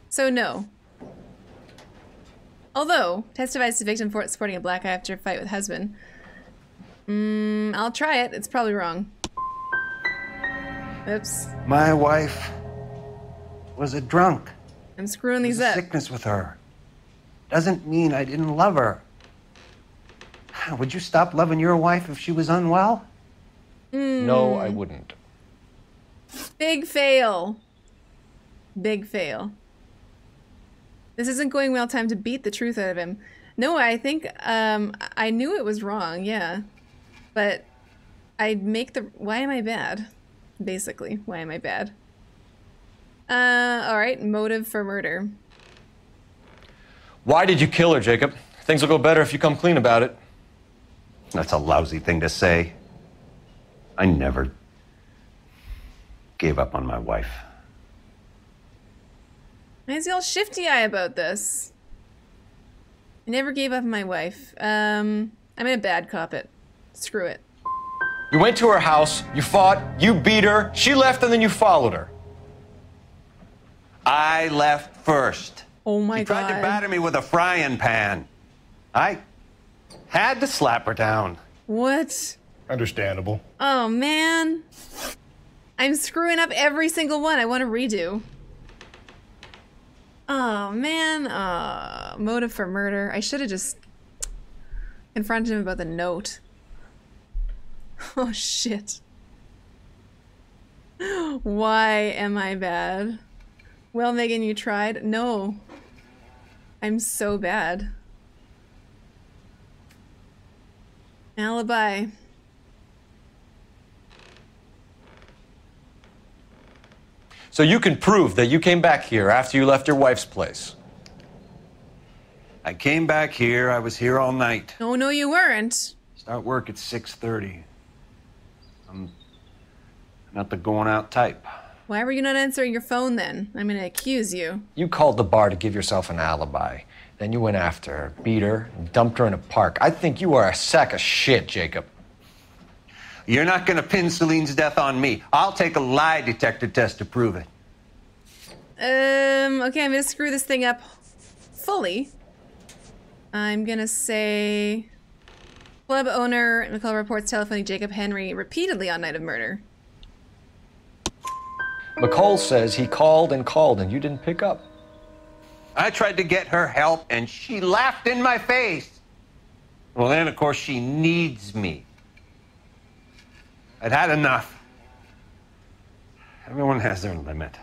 So, no. Although, testifies to victim for supporting a black eye after a fight with husband. Mm, I'll try it. It's probably wrong. Oops. My wife was a drunk. I'm screwing these up. sickness with her. Doesn't mean I didn't love her. [sighs] Would you stop loving your wife if she was unwell? No, Hmm. I wouldn't. Big fail. Big fail. This isn't going well. Time to beat the truth out of him. No, I think um, I knew it was wrong. Yeah, but I'd make the. Why am I bad? Basically, why am I bad? Uh, all right. Motive for murder. Why did you kill her, Jacob? Things will go better if you come clean about it. That's a lousy thing to say. I never gave up on my wife. Why is he all shifty eye about this? I never gave up on my wife. Um, I'm gonna bad cop it. Screw it. You went to her house, you fought, you beat her, she left, and then you followed her. I left first. Oh my she tried to batter me with a frying pan. I had to slap her down. What? Understandable. Oh man. I'm screwing up every single one. I want to redo. Oh man. Uh, motive for murder. I should have just confronted him about the note. [laughs] Oh shit. Why am I bad? Well, Meghan, you tried? No. I'm so bad. Alibi. So you can prove that you came back here after you left your wife's place. I came back here. I was here all night. Oh no, you weren't. Start work at 6:30. I'm not the going out type. Why were you not answering your phone then? I'm gonna accuse you. You called the bar to give yourself an alibi. Then you went after her, beat her, and dumped her in a park. I think you are a sack of shit, Jacob. You're not going to pin Celine's death on me. I'll take a lie detector test to prove it. Um, okay, I'm gonna screw this thing up fully. I'm gonna say club owner McCall reports telephoning Jacob Henry repeatedly on night of murder. McCall says he called and called and you didn't pick up. I tried to get her help and she laughed in my face. Well, then, of course, she needs me. I'd had enough. Everyone has their limit.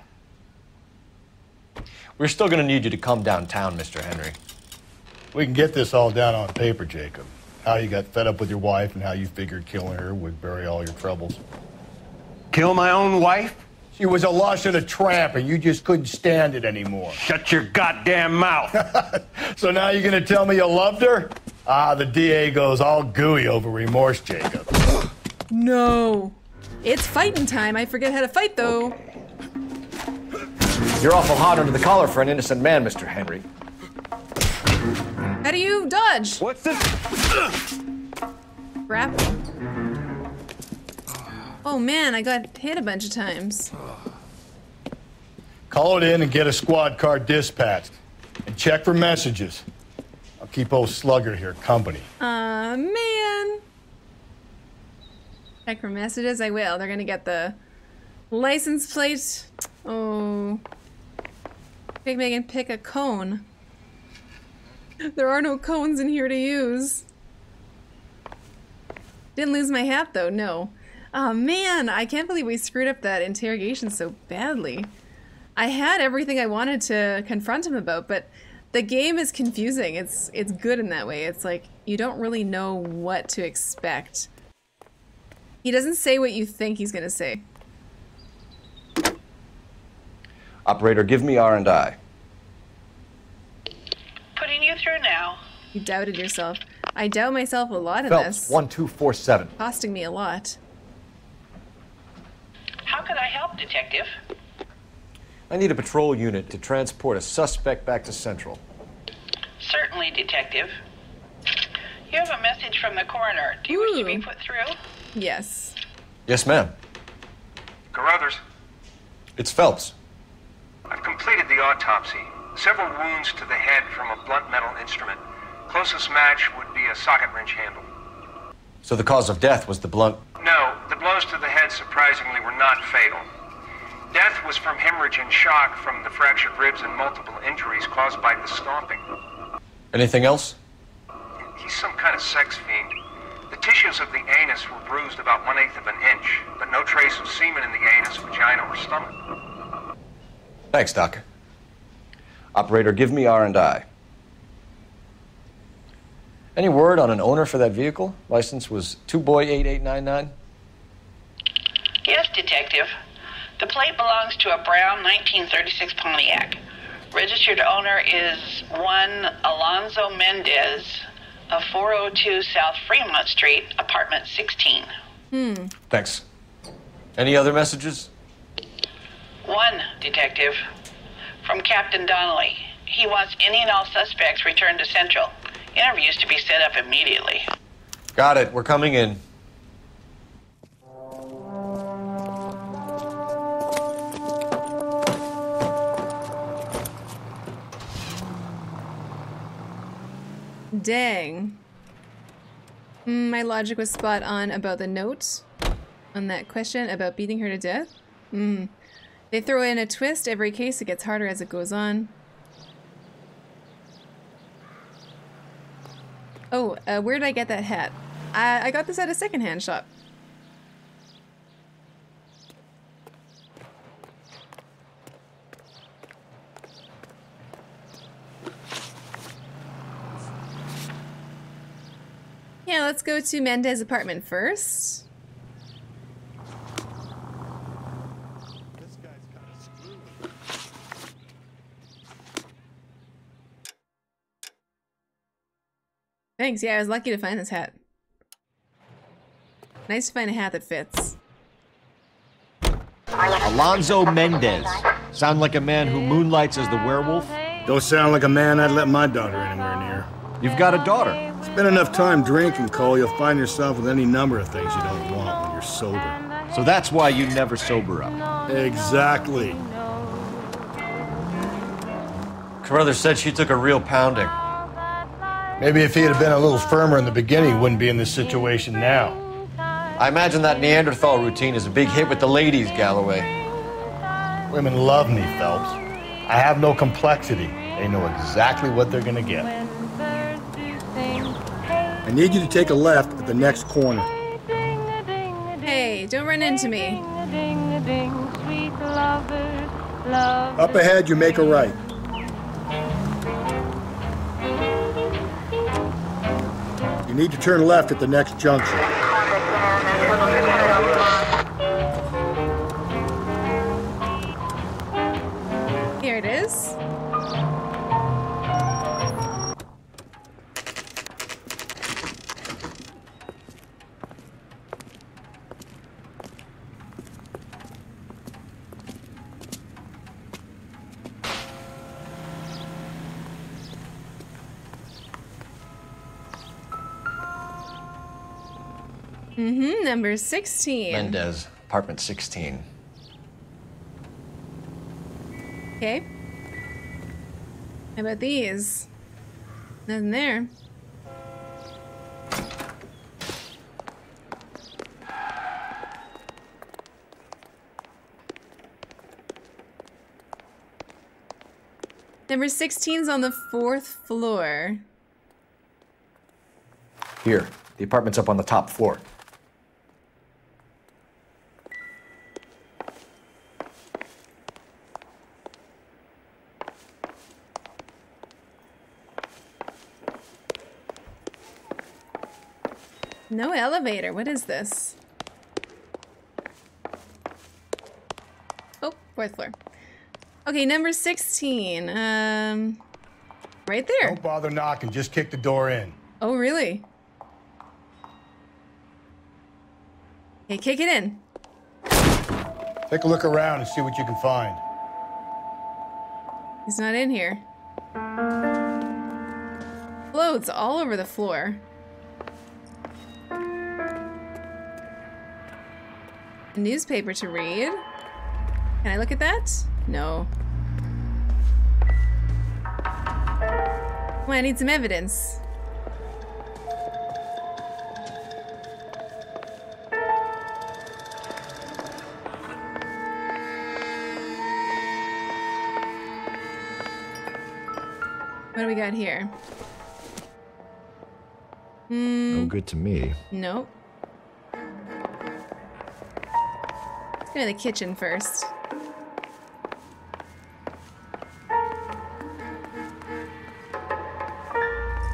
We're still going to need you to come downtown, Mr. Henry. We can get this all down on paper, Jacob. How you got fed up with your wife and how you figured killing her would bury all your troubles. Kill my own wife? She was a lush and a tramp, and you just couldn't stand it anymore. Shut your goddamn mouth. [laughs] so now you're gonna tell me you loved her? Ah, the DA goes all gooey over remorse, Jacob. [gasps] No. It's fighting time. I forget how to fight though. You're awful hot under the collar for an innocent man, Mr. Henry. How do you dodge? What's this? Grapple. Oh man, I got hit a bunch of times. Call it in and get a squad car dispatched. And check for messages. I'll keep old Slugger here company. Uh man. Check for messages. I will. They're gonna get the license plate. Oh. Big Meghan, pick a cone. There are no cones in here to use. Didn't lose my hat though, no. Oh man, I can't believe we screwed up that interrogation so badly. I had everything I wanted to confront him about, but the game is confusing. It's it's good in that way. It's like you don't really know what to expect. He doesn't say what you think he's gonna say. Operator, give me R and I. Putting you through now. You doubted yourself. I doubt myself a lot in Phelps, this. 1247. Costing me a lot. How can I help, Detective? I need a patrol unit to transport a suspect back to Central. Certainly, Detective. You have a message from the coroner. Do you wish to be put through? Yes. Yes, ma'am. Carruthers, It's Phelps. I've completed the autopsy. Several wounds to the head from a blunt metal instrument. Closest match would be a socket wrench handle. So the cause of death was the blunt. No, the blows to the head surprisingly were not fatal. Death was from hemorrhage and shock from the fractured ribs and multiple injuries caused by the stomping. Anything else? He's some kind of sex fiend. The tissues of the anus were bruised about one eighth of an inch, but no trace of semen in the anus, vagina, or stomach. Thanks, Doc. Operator, give me R and I. Any word on an owner for that vehicle? License was 2boy8899. Yes, Detective. The plate belongs to a brown 1936 Pontiac. Registered owner is one Alonzo Mendez of 402 South Fremont Street, apartment 16. Hmm. Thanks. Any other messages? One, Detective. From Captain Donnelly. He wants any and all suspects returned to Central. Interviews to be set up immediately. Got it. We're coming in. Dang. Mm, my logic was spot on about the note on that question about beating her to death. Mm. They throw in a twist every case, it gets harder as it goes on. Oh, uh, where did I get that hat? I, I got this at a secondhand shop. Yeah, let's go to Mendez' apartment first. Thanks, yeah, I was lucky to find this hat. Nice to find a hat that fits. Alonzo Mendez. Sound like a man who moonlights as the werewolf? Don't sound like a man I'd let my daughter anywhere near. You've got a daughter. Spend enough time drinking, Cole, you'll find yourself with any number of things you don't want when you're sober. So that's why you never sober up. Exactly. Carruthers said she took a real pounding. Maybe if he had been a little firmer in the beginning, he wouldn't be in this situation now. I imagine that Neanderthal routine is a big hit with the ladies, Galloway. Women love me, Phelps. I have no complexity. They know exactly what they're gonna get. I need you to take a left at the next corner. Hey, don't run into me. Up ahead, you make a right. You need to turn left at the next junction. Number 16. Mendez, apartment 16. Okay. How about these? Nothing there. Number 16's on the fourth floor. Here, the apartment's up on the top floor. No elevator. What is this? Oh, fourth floor. Okay, number 16. Um, right there. Don't bother knocking. Just kick the door in. Oh, really? Okay, kick it in. Take a look around and see what you can find. He's not in here. Clothes all over the floor. Newspaper to read. Can I look at that? No. Well, I need some evidence. What do we got here? Hmm. No good to me. Nope. Go to the kitchen first.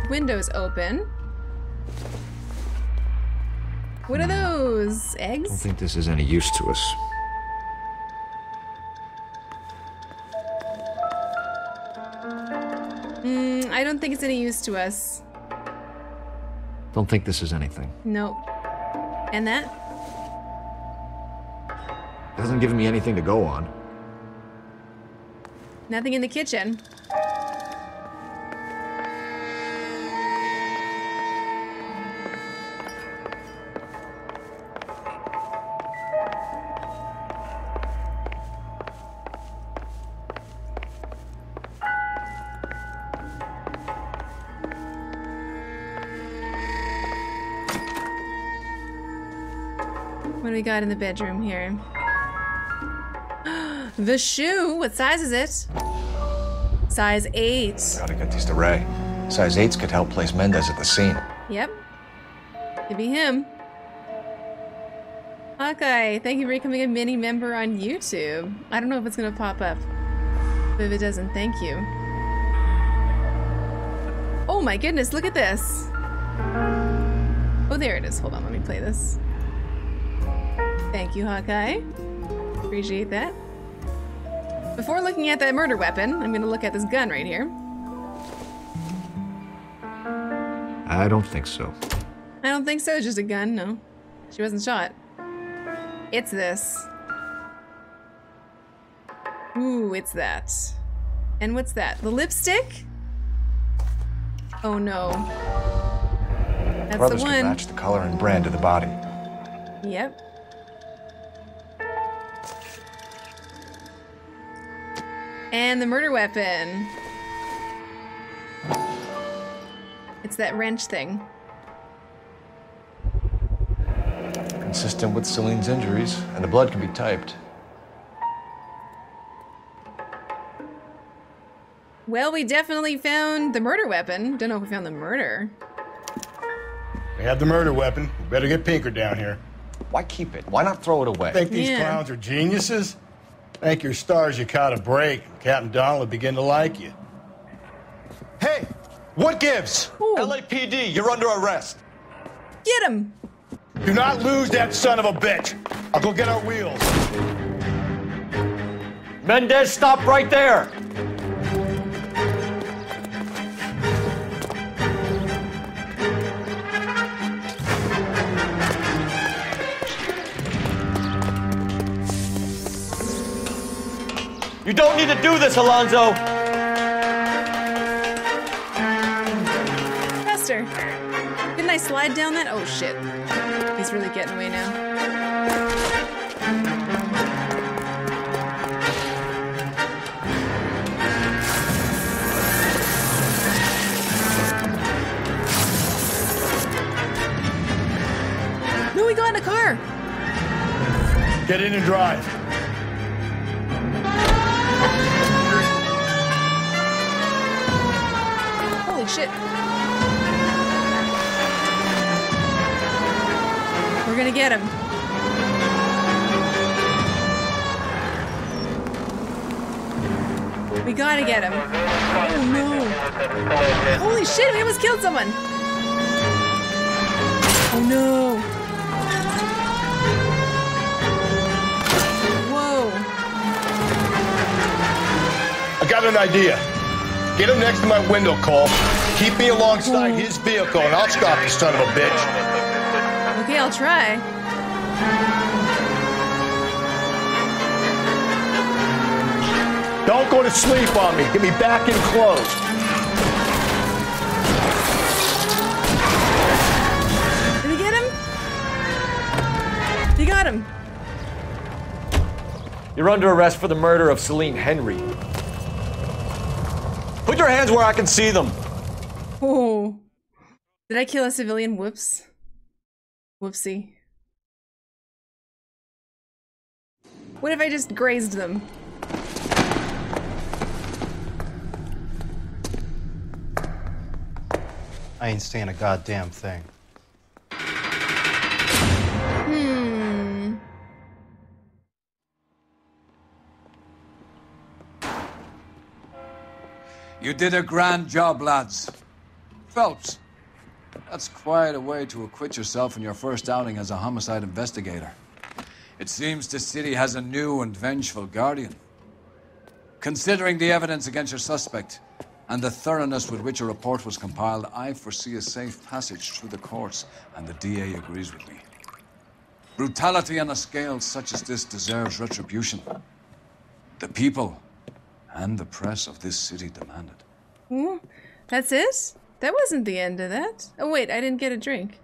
Windows open. What are those? Eggs? I don't think this is any use to us. Mm, I don't think it's any use to us. Don't think this is anything. Nope. And that? It hasn't given me anything to go on. Nothing in the kitchen. What do we got in the bedroom here? The shoe. What size is it? Size 8. Gotta get these to Ray. Size 8s could help place Mendez at the scene. Yep. Could be him. Hawkeye, thank you for becoming a mini member on YouTube. I don't know if it's gonna pop up. But if it doesn't, thank you. Oh my goodness, look at this. Oh, there it is. Hold on, let me play this. Thank you, Hawkeye. Appreciate that. Before looking at that murder weapon, I'm gonna look at this gun right here. I don't think so. I don't think so. It's just a gun. No, she wasn't shot. It's this. Ooh, it's that. And what's that? The lipstick? Oh no. That's Brothers the one. match the color and brand of the body. Yep. And the murder weapon. It's that wrench thing. Consistent with Celine's injuries, and the blood can be typed. Well, we definitely found the murder weapon. Don't know if we found the murder. We have the murder weapon. We better get Pinker down here. Why keep it? Why not throw it away? Think these Yeah. clowns are geniuses? Thank your stars you caught a break. Captain Donnelly will begin to like you. Hey, what gives? LAPD, you're under arrest. Get him! Do not lose that son of a bitch. I'll go get our wheels. Mendez, stop right there! You don't need to do this, Alonzo! Faster. Didn't I slide down that? Oh shit. He's really getting away now. No, we got in a car. Get in and drive. Shit. We're gonna get him. We gotta get him. Oh no. Holy shit, we almost killed someone. Oh no. Whoa. I got an idea. Get him next to my window, Cole. Keep me alongside his vehicle, and I'll stop the son of a bitch. Okay, I'll try. Don't go to sleep on me. Get me back in close. Did he get him? You got him. You're under arrest for the murder of Celine Henry. Put your hands where I can see them. Oh. Did I kill a civilian? Whoops. Whoopsie. What if I just grazed them? I ain't saying a goddamn thing. Hmm. You did a grand job, lads. Phelps, that's quite a way to acquit yourself in your first outing as a homicide investigator. It seems the city has a new and vengeful guardian. Considering the evidence against your suspect and the thoroughness with which a report was compiled, I foresee a safe passage through the courts, and the DA agrees with me. Brutality on a scale such as this deserves retribution. The people and the press of this city demand it. Hmm? That's it? That wasn't the end of that. Oh wait, I didn't get a drink.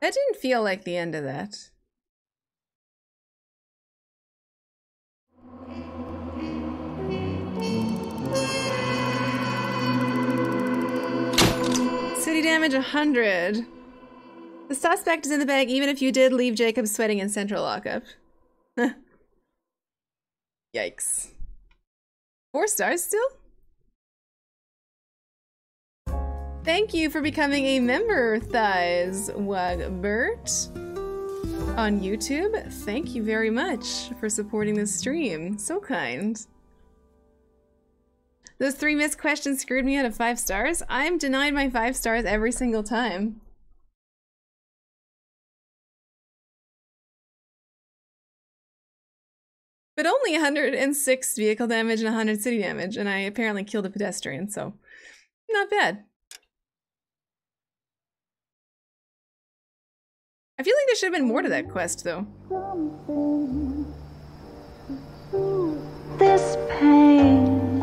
That didn't feel like the end of that. City damage 100. The suspect is in the bag even if you did leave Jacob sweating in central lockup. [laughs] Yikes. Four stars still? Thank you for becoming a member, Thighs Wagbert. On YouTube, thank you very much for supporting this stream. So kind. Those three missed questions screwed me out of five stars. I'm denied my five stars every single time. But only 106 vehicle damage and 100 city damage, and I apparently killed a pedestrian, so not bad. I feel like there should have been more to that quest, though. This pain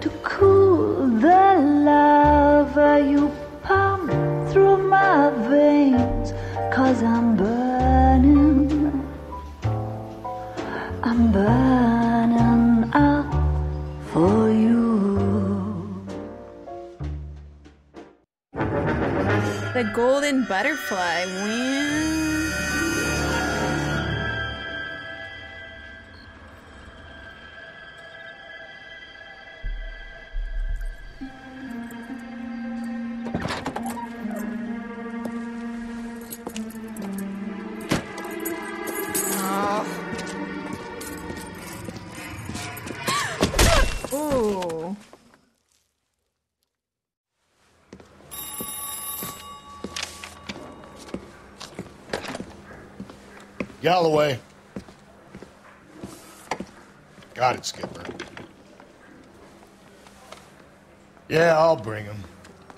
to cool the lava you pump through my veins. Cause I'm burning, I'm burning up for you. The golden butterfly. Wow. Galloway. Got it, Skipper. Yeah, I'll bring him.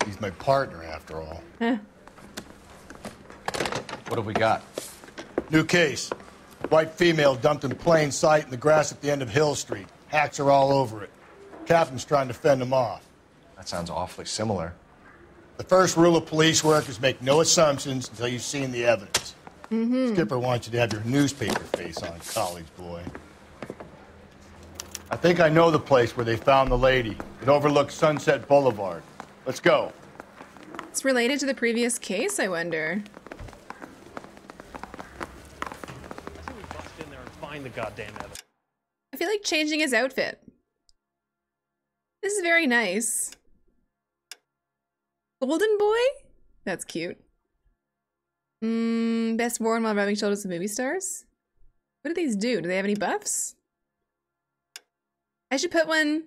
He's my partner, after all. Huh. What have we got? New case. White female dumped in plain sight in the grass at the end of Hill Street. Hacks are all over it. Captain's trying to fend them off. That sounds awfully similar. The first rule of police work is make no assumptions until you've seen the evidence. Mm-hmm. Skipper wants you to have your newspaper face on, college boy. I think I know the place where they found the lady. It overlooks Sunset Boulevard. Let's go. It's related to the previous case, I wonder. in there and find the goddamn evidence. I feel like changing his outfit. This is very nice. Golden boy? That's cute. Mm, best worn while rubbing shoulders with movie stars? What do these do? Do they have any buffs? I should put one.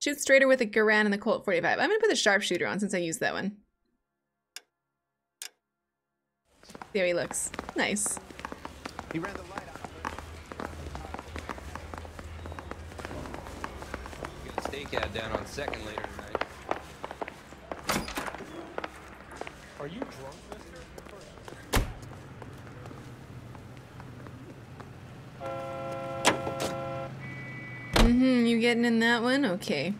Shoot straighter with a Garand and the Colt 45. I'm gonna put the sharpshooter on since I used that one. There he looks. Nice. He ran the light Got a stakeout down on second later tonight. Are you drunk, Mm-hmm, you getting in that one? Okay.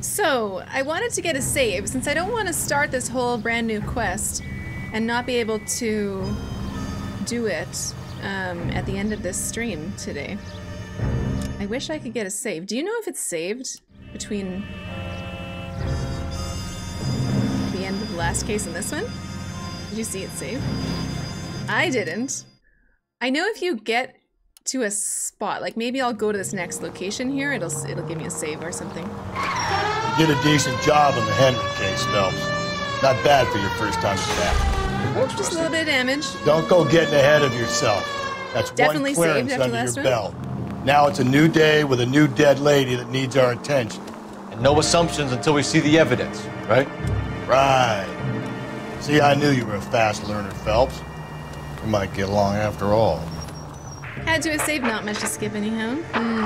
So, I wanted to get a save since I don't want to start this whole brand new quest and not be able to do it um, at the end of this stream today. I wish I could get a save. Do you know if it's saved between last case in this one? Did you see it save? I didn't. I know if you get to a spot, like maybe I'll go to this next location here, it'll it'll give me a save or something. You did a decent job on the Henry case, Phelps. Not bad for your first time back. Just a little bit of damage. Don't go getting ahead of yourself. That's Definitely one saved clearance after under last your one. belt. Now it's a new day with a new dead lady that needs our attention. And no assumptions until we see the evidence, right? Right. See, I knew you were a fast learner, Phelps. We might get along after all. Had to a save, not much to skip anyhow. Hmm.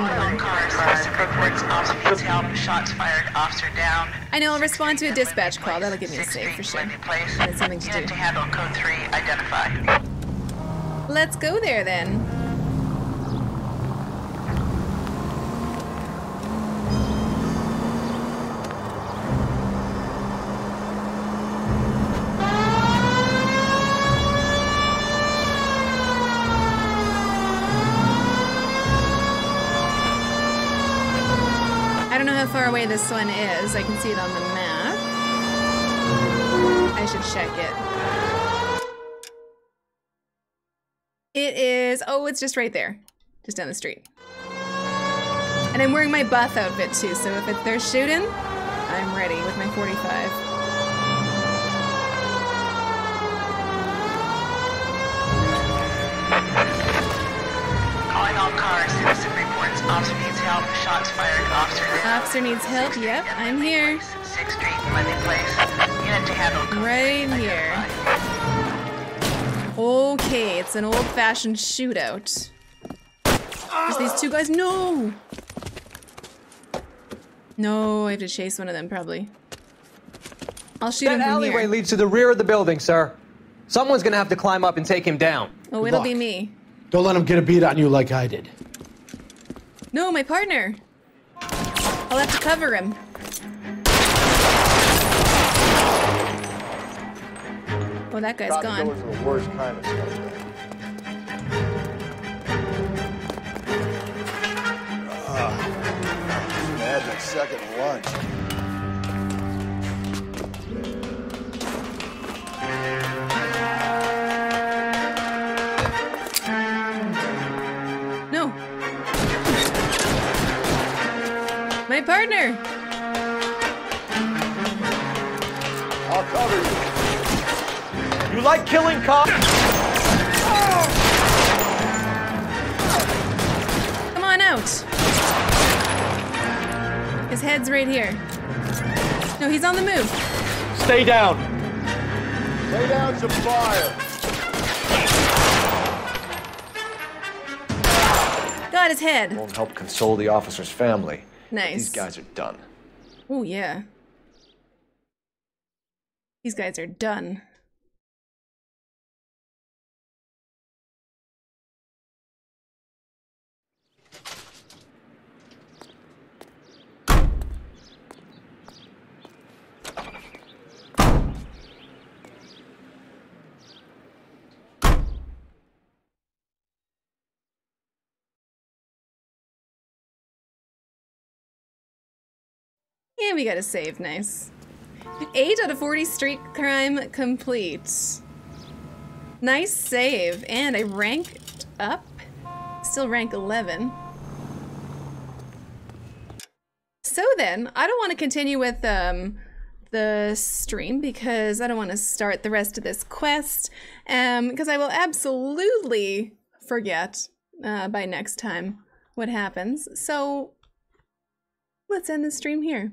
Shots fired, officer down. I know, I'll respond to a dispatch call. That'll give me a save for sure. That's something to do. To handle code 3, identify. Let's go there then. I this one is. I can see it on the map. I should check it. It is, oh, it's just right there. Just down the street. And I'm wearing my buff outfit too, so if it, they're shooting, I'm ready with my 45. Officer needs help. Shots fired. Officer Officer needs help. Yep, I'm here. 6th Street, Monday Place. Unit to handle. Right here. Okay, it's an old-fashioned shootout. There's these two guys. No! No, I have to chase one of them, probably. I'll shoot him That from alleyway here. leads to the rear of the building, sir. Someone's gonna have to climb up and take him down. Oh, it'll be me. Don't let him get a beat on you like I did. No, my partner. I'll have to cover him. Oh, that guy's Probably gone. for the worst kind of stuff. Ah, Mad like second lunch. My partner. I'll cover you. You like killing cops? Come on out. His head's right here. No, he's on the move. Stay down. Lay down some fire. Got his head. Won't help console the officer's family. Nice. These guys are done. Oh, yeah. These guys are done. Yeah, we got a save. Nice. 8 out of 40 street crime complete. Nice save. And I ranked up. Still rank 11. So then, I don't want to continue with um, the stream because I don't want to start the rest of this quest um because I will absolutely forget uh, by next time what happens. So let's end the stream here.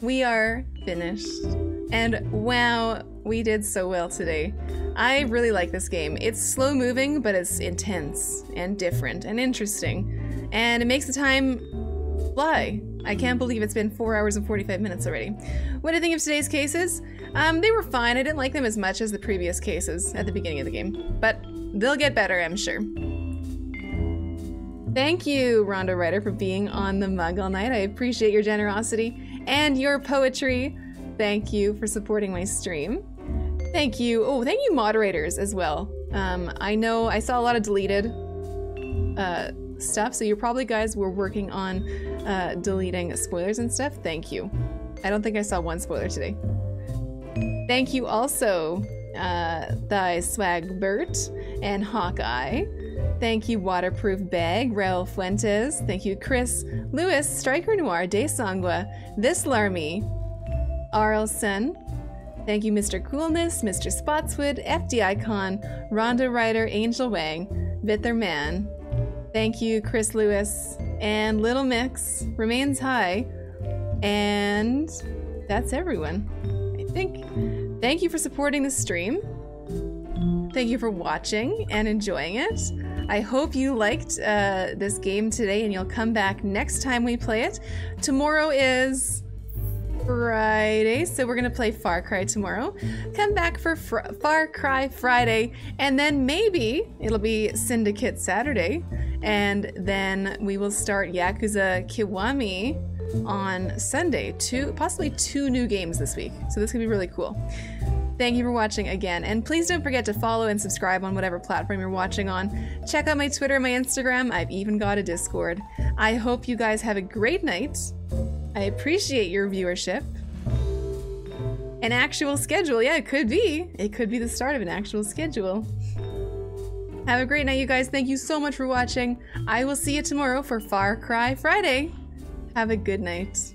We are finished. And wow, we did so well today. I really like this game. It's slow moving, but it's intense and different and interesting. And it makes the time fly. I can't believe it's been 4 hours and 45 minutes already. What do you think of today's cases? Um, they were fine. I didn't like them as much as the previous cases at the beginning of the game. But they'll get better, I'm sure. Thank you, Rhonda Ryder, for being on the mug all night. I appreciate your generosity and your poetry. Thank you for supporting my stream. Thank you. Oh, thank you, moderators, as well. Um, I know I saw a lot of deleted uh, stuff, so you probably guys were working on uh, deleting spoilers and stuff. Thank you. I don't think I saw one spoiler today. Thank you also, uh, Thy Swag Bert and Hawkeye. Thank you, Waterproof Bag, Raul Fuentes. Thank you, Chris, Lewis, Striker Noir, De Desangwa, This Larmy, Arlson. Thank you, Mr. Coolness, Mr. Spotswood, FD Icon, Rhonda Ryder, Angel Wang, Vither Man. Thank you, Chris Lewis, and Little Mix remains high. And that's everyone. I think. Thank you for supporting the stream. Thank you for watching and enjoying it. I hope you liked uh, this game today and you'll come back next time we play it. Tomorrow is Friday, so we're gonna play Far Cry tomorrow. Come back for Fr Far Cry Friday, and then maybe it'll be Syndicate Saturday, and then we will start Yakuza Kiwami on Sunday. Two, possibly two new games this week, so this could be really cool. Thank you for watching again, and please don't forget to follow and subscribe on whatever platform you're watching on. Check out my Twitter, my Instagram, I've even got a Discord. I hope you guys have a great night. I appreciate your viewership. An actual schedule, yeah, it could be. It could be the start of an actual schedule. Have a great night, you guys. Thank you so much for watching. I will see you tomorrow for Far Cry Friday. Have a good night.